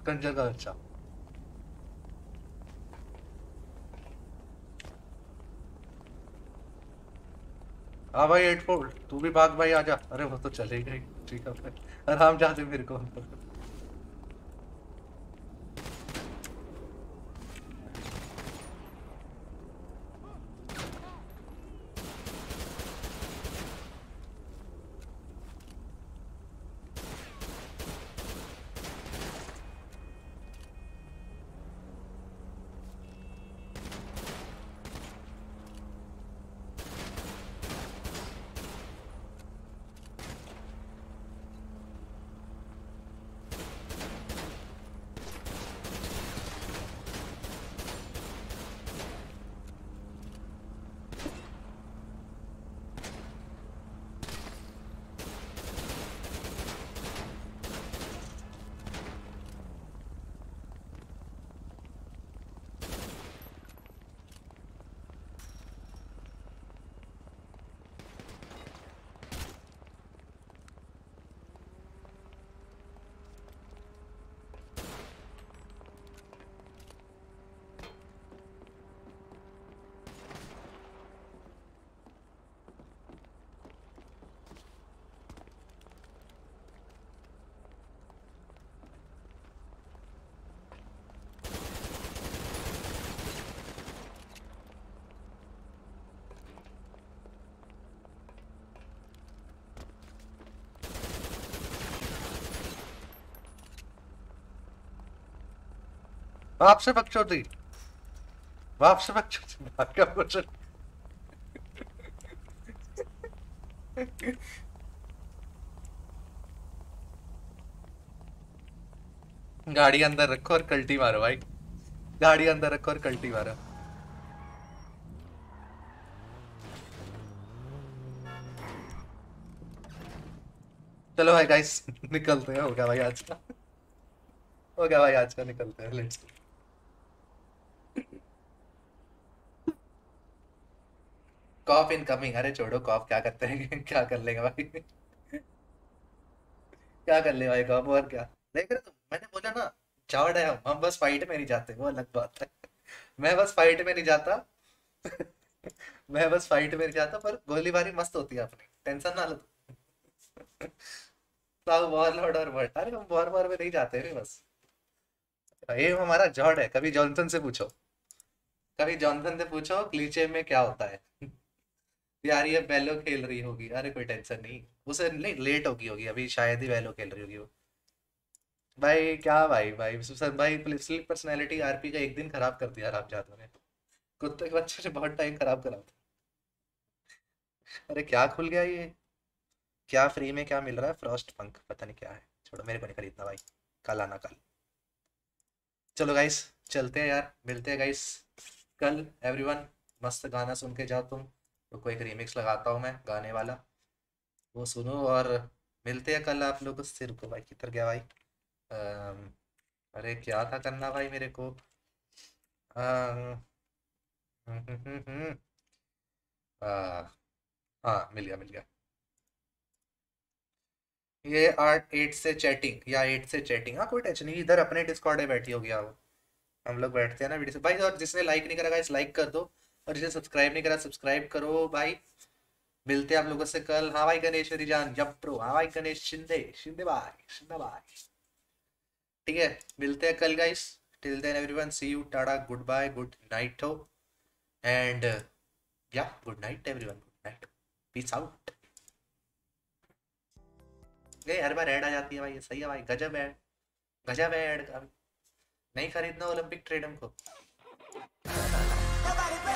कंजर का बच्चा। हाँ भाई एट फोर तू भी भाग भाई, आजा। अरे, वो तो चले गई ठीक है आराम जाते मेरे को बाप से बकचोदी बाप से बकचोदी बाप क्या कुछ गाड़ी अंदर रखो और कल्टी मारो भाई। गाड़ी अंदर रखो और कल्टी मारो। चलो भाई गाइस निकलते हैं। हो गया भाई आज का। हो गया भाई आज का, निकलते हैं। लेट्स कॉफ इनकमिंग अरे छोड़ो कॉफ क्या करते हैं? क्या कर लेंगे भाई? क्या कर ले भाई कॉफ और क्या? देख रहे तुम मैंने बोला ना चौड़ है हम बस फाइट में नहीं जाते, वो अलग बात है। मैं बस फाइट में नहीं जाता। मैं बस फाइट में नहीं जाता, पर गोलीबारी मस्त होती है अपनी। टेंशन ना लो वॉरलॉर्ड और वर्ड अरे हम वॉर वॉर में नहीं जाते रे बस। ये हमारा जॉड है, कभी जॉनसन से पूछो। कभी जॉनसन से पूछो, क्लीचे में क्या होता है। यार ये वेलो खेल रही होगी। अरे कोई टेंशन नहीं। उसे नहीं लेट होगी होगी। अभी शायद ही वेलो खेल रही होगी वो। भाई, क्या भाई भाई सुसन भाई स्लीप पर्सनैलिटी आरपी का एक दिन खराब कर दिया राम जादव ने। कुत्ते के बच्चे ने बहुत टाइम खराब करा था। अरे क्या खुल गया ये? क्या फ्री में क्या मिल रहा है? फ्रॉस्ट पंख पता नहीं क्या है। छोड़ो, मेरे को नहीं खरीदना भाई। कल आना, कल। चलो गाइस चलते हैं यार। मिलते हैं गाइस कल एवरीवन मस्त गाना सुन के जाओ तुम। रुको एक रीमिक्स लगाता हूँ मैं गाने वाला। वो सुनो और मिलते हैं कल आप लोगों से। रुको भाई किधर गया भाई? अम, अरे क्या था करना भाई मेरे को? हम्म, हम्म, हम्म, आ, हाँ मिल गया मिल गया। ये आठ एट से चैटिंग या एट से चैटिंग हाँ कोई टेंशन नहीं इधर अपने डिस्कॉर्ड में बैठी होगी आप हम लोग बैठते हैं ना वीडियो से। भाई और जिसने लाइक नहीं करा इस लाइक कर दो। और जिसने सब्सक्राइब नहीं करा सब्सक्राइब करो भाई। मिलते हैं आप लोगों से कल। हाँ भाई गणेश रिजान जब प्रो हाँ भाई गणेश, शिंदे शिंदे भाई शिंदे भाई। ठीक है, मिलते हैं कल guys till then everyone see you tata good bye good night हो एंड या good night everyone good night peace out ये हर बार ऐड आ जाती है भाई सही है भाई। गजब है गजब ऐड नहीं खरीदना ओलंपिक ट्रेड हमको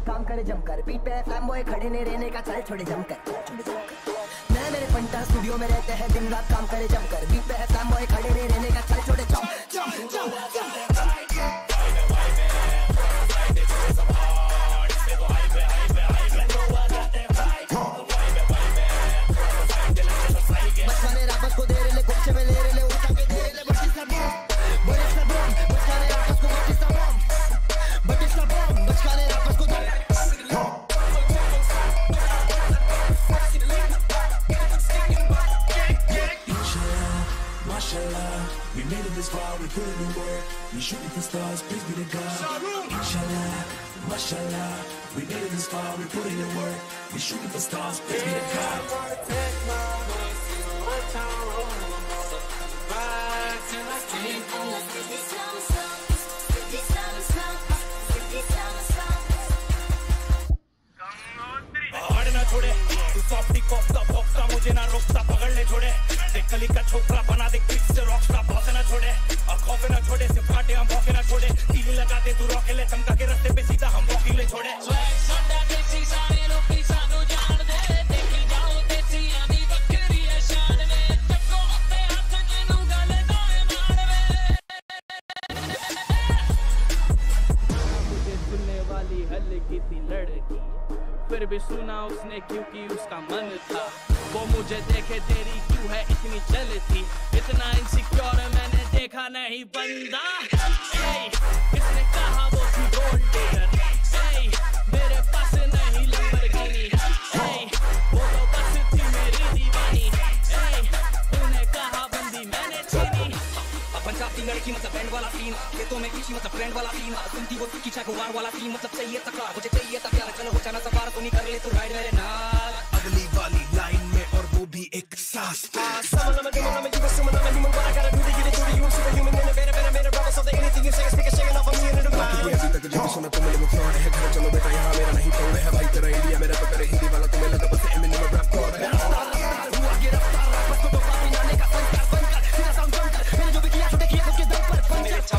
रात काम करे जमकर बीट पे एफएम बॉय खड़े ने रहने का चल छोड़े जमकर मैं मेरे पंटा स्टूडियो में रहते हैं, दिन रात काम करे जमकर बीट पे एफएम बॉय खड़े ने रहने का चल छोड़े जम जम जम। we made it this far, we put in the work, we shooting for stars, please be the God. Inshallah, mashallah, we made it this far, we put in the work, we shooting for stars, please be the God. हाड़ ना छोड़े तू सॉफ्टी कोफ्ता भोक्ता मुझे ना रोकता पकड़ ले छोड़े देख कली का छोकरा बना दे किस से रॉकस्टार भौंक ना छोड़े? और खौफे ना छोड़े से फाटे हम भौके ना छोड़े। टीवी लगाते तू रॉके ले, चमका के रास्ते पे सीधा हम वॉकिंग ले छोड़े। फिर भी सुना उसने क्योंकि उसका मन था। वो मुझे देखे, तेरी क्यों है इतनी चलती इतना इनसिक्योर मैंने देखा नहीं बंदा। किसने कहा वो थी गोल्ड की लड़की मतलब बैंड वाला सीन खेतों में पीछे मतलब ब्रांड वाला सीन सुनती वो तुक्की छा घुमार वाला सीन मतलब चाहिए तकरार मुझे चाहिए तकरार चलो हो जाना सवार तो नहीं कर ले तू राइड मेरे नाल। अगली वाली लाइन में और वो भी एक सांस समझ ना मैं ना मैं जीवन समझ ना मैं ह्यूमन कर दूँगी गिरे जोड़ी ह्यूमन से ह्यूमन मेरे बेरे मेरे brothers of the anything you say speak a shaking of a in the mind तक जो सुना तो मेरे मुख्य आने हैं। घर चलो बेटा यहाँ मेरा नहीं तोड़ है। भाई तेरा एरिया मेरा तो हिंदी वाला तो You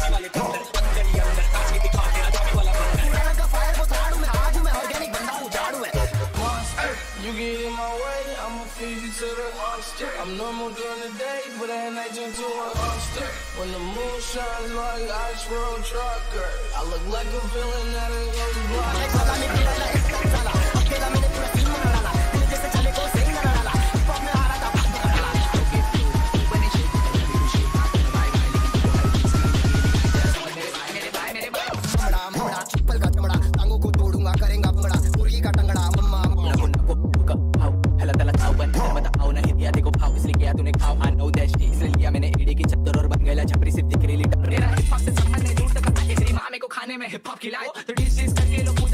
get my way, I'ma feed you to the monster. I'm normal during the day, but at night turn to a monster. When the moon shines like ice road trucker, I look like a villain that it goes block. और छपरी सिर्फ़ दिख रही मेरा हिप हॉप से संबंध है दूर तक है रीमा मेरे को खाने में हिप हॉप खिलाओ तो करके लोग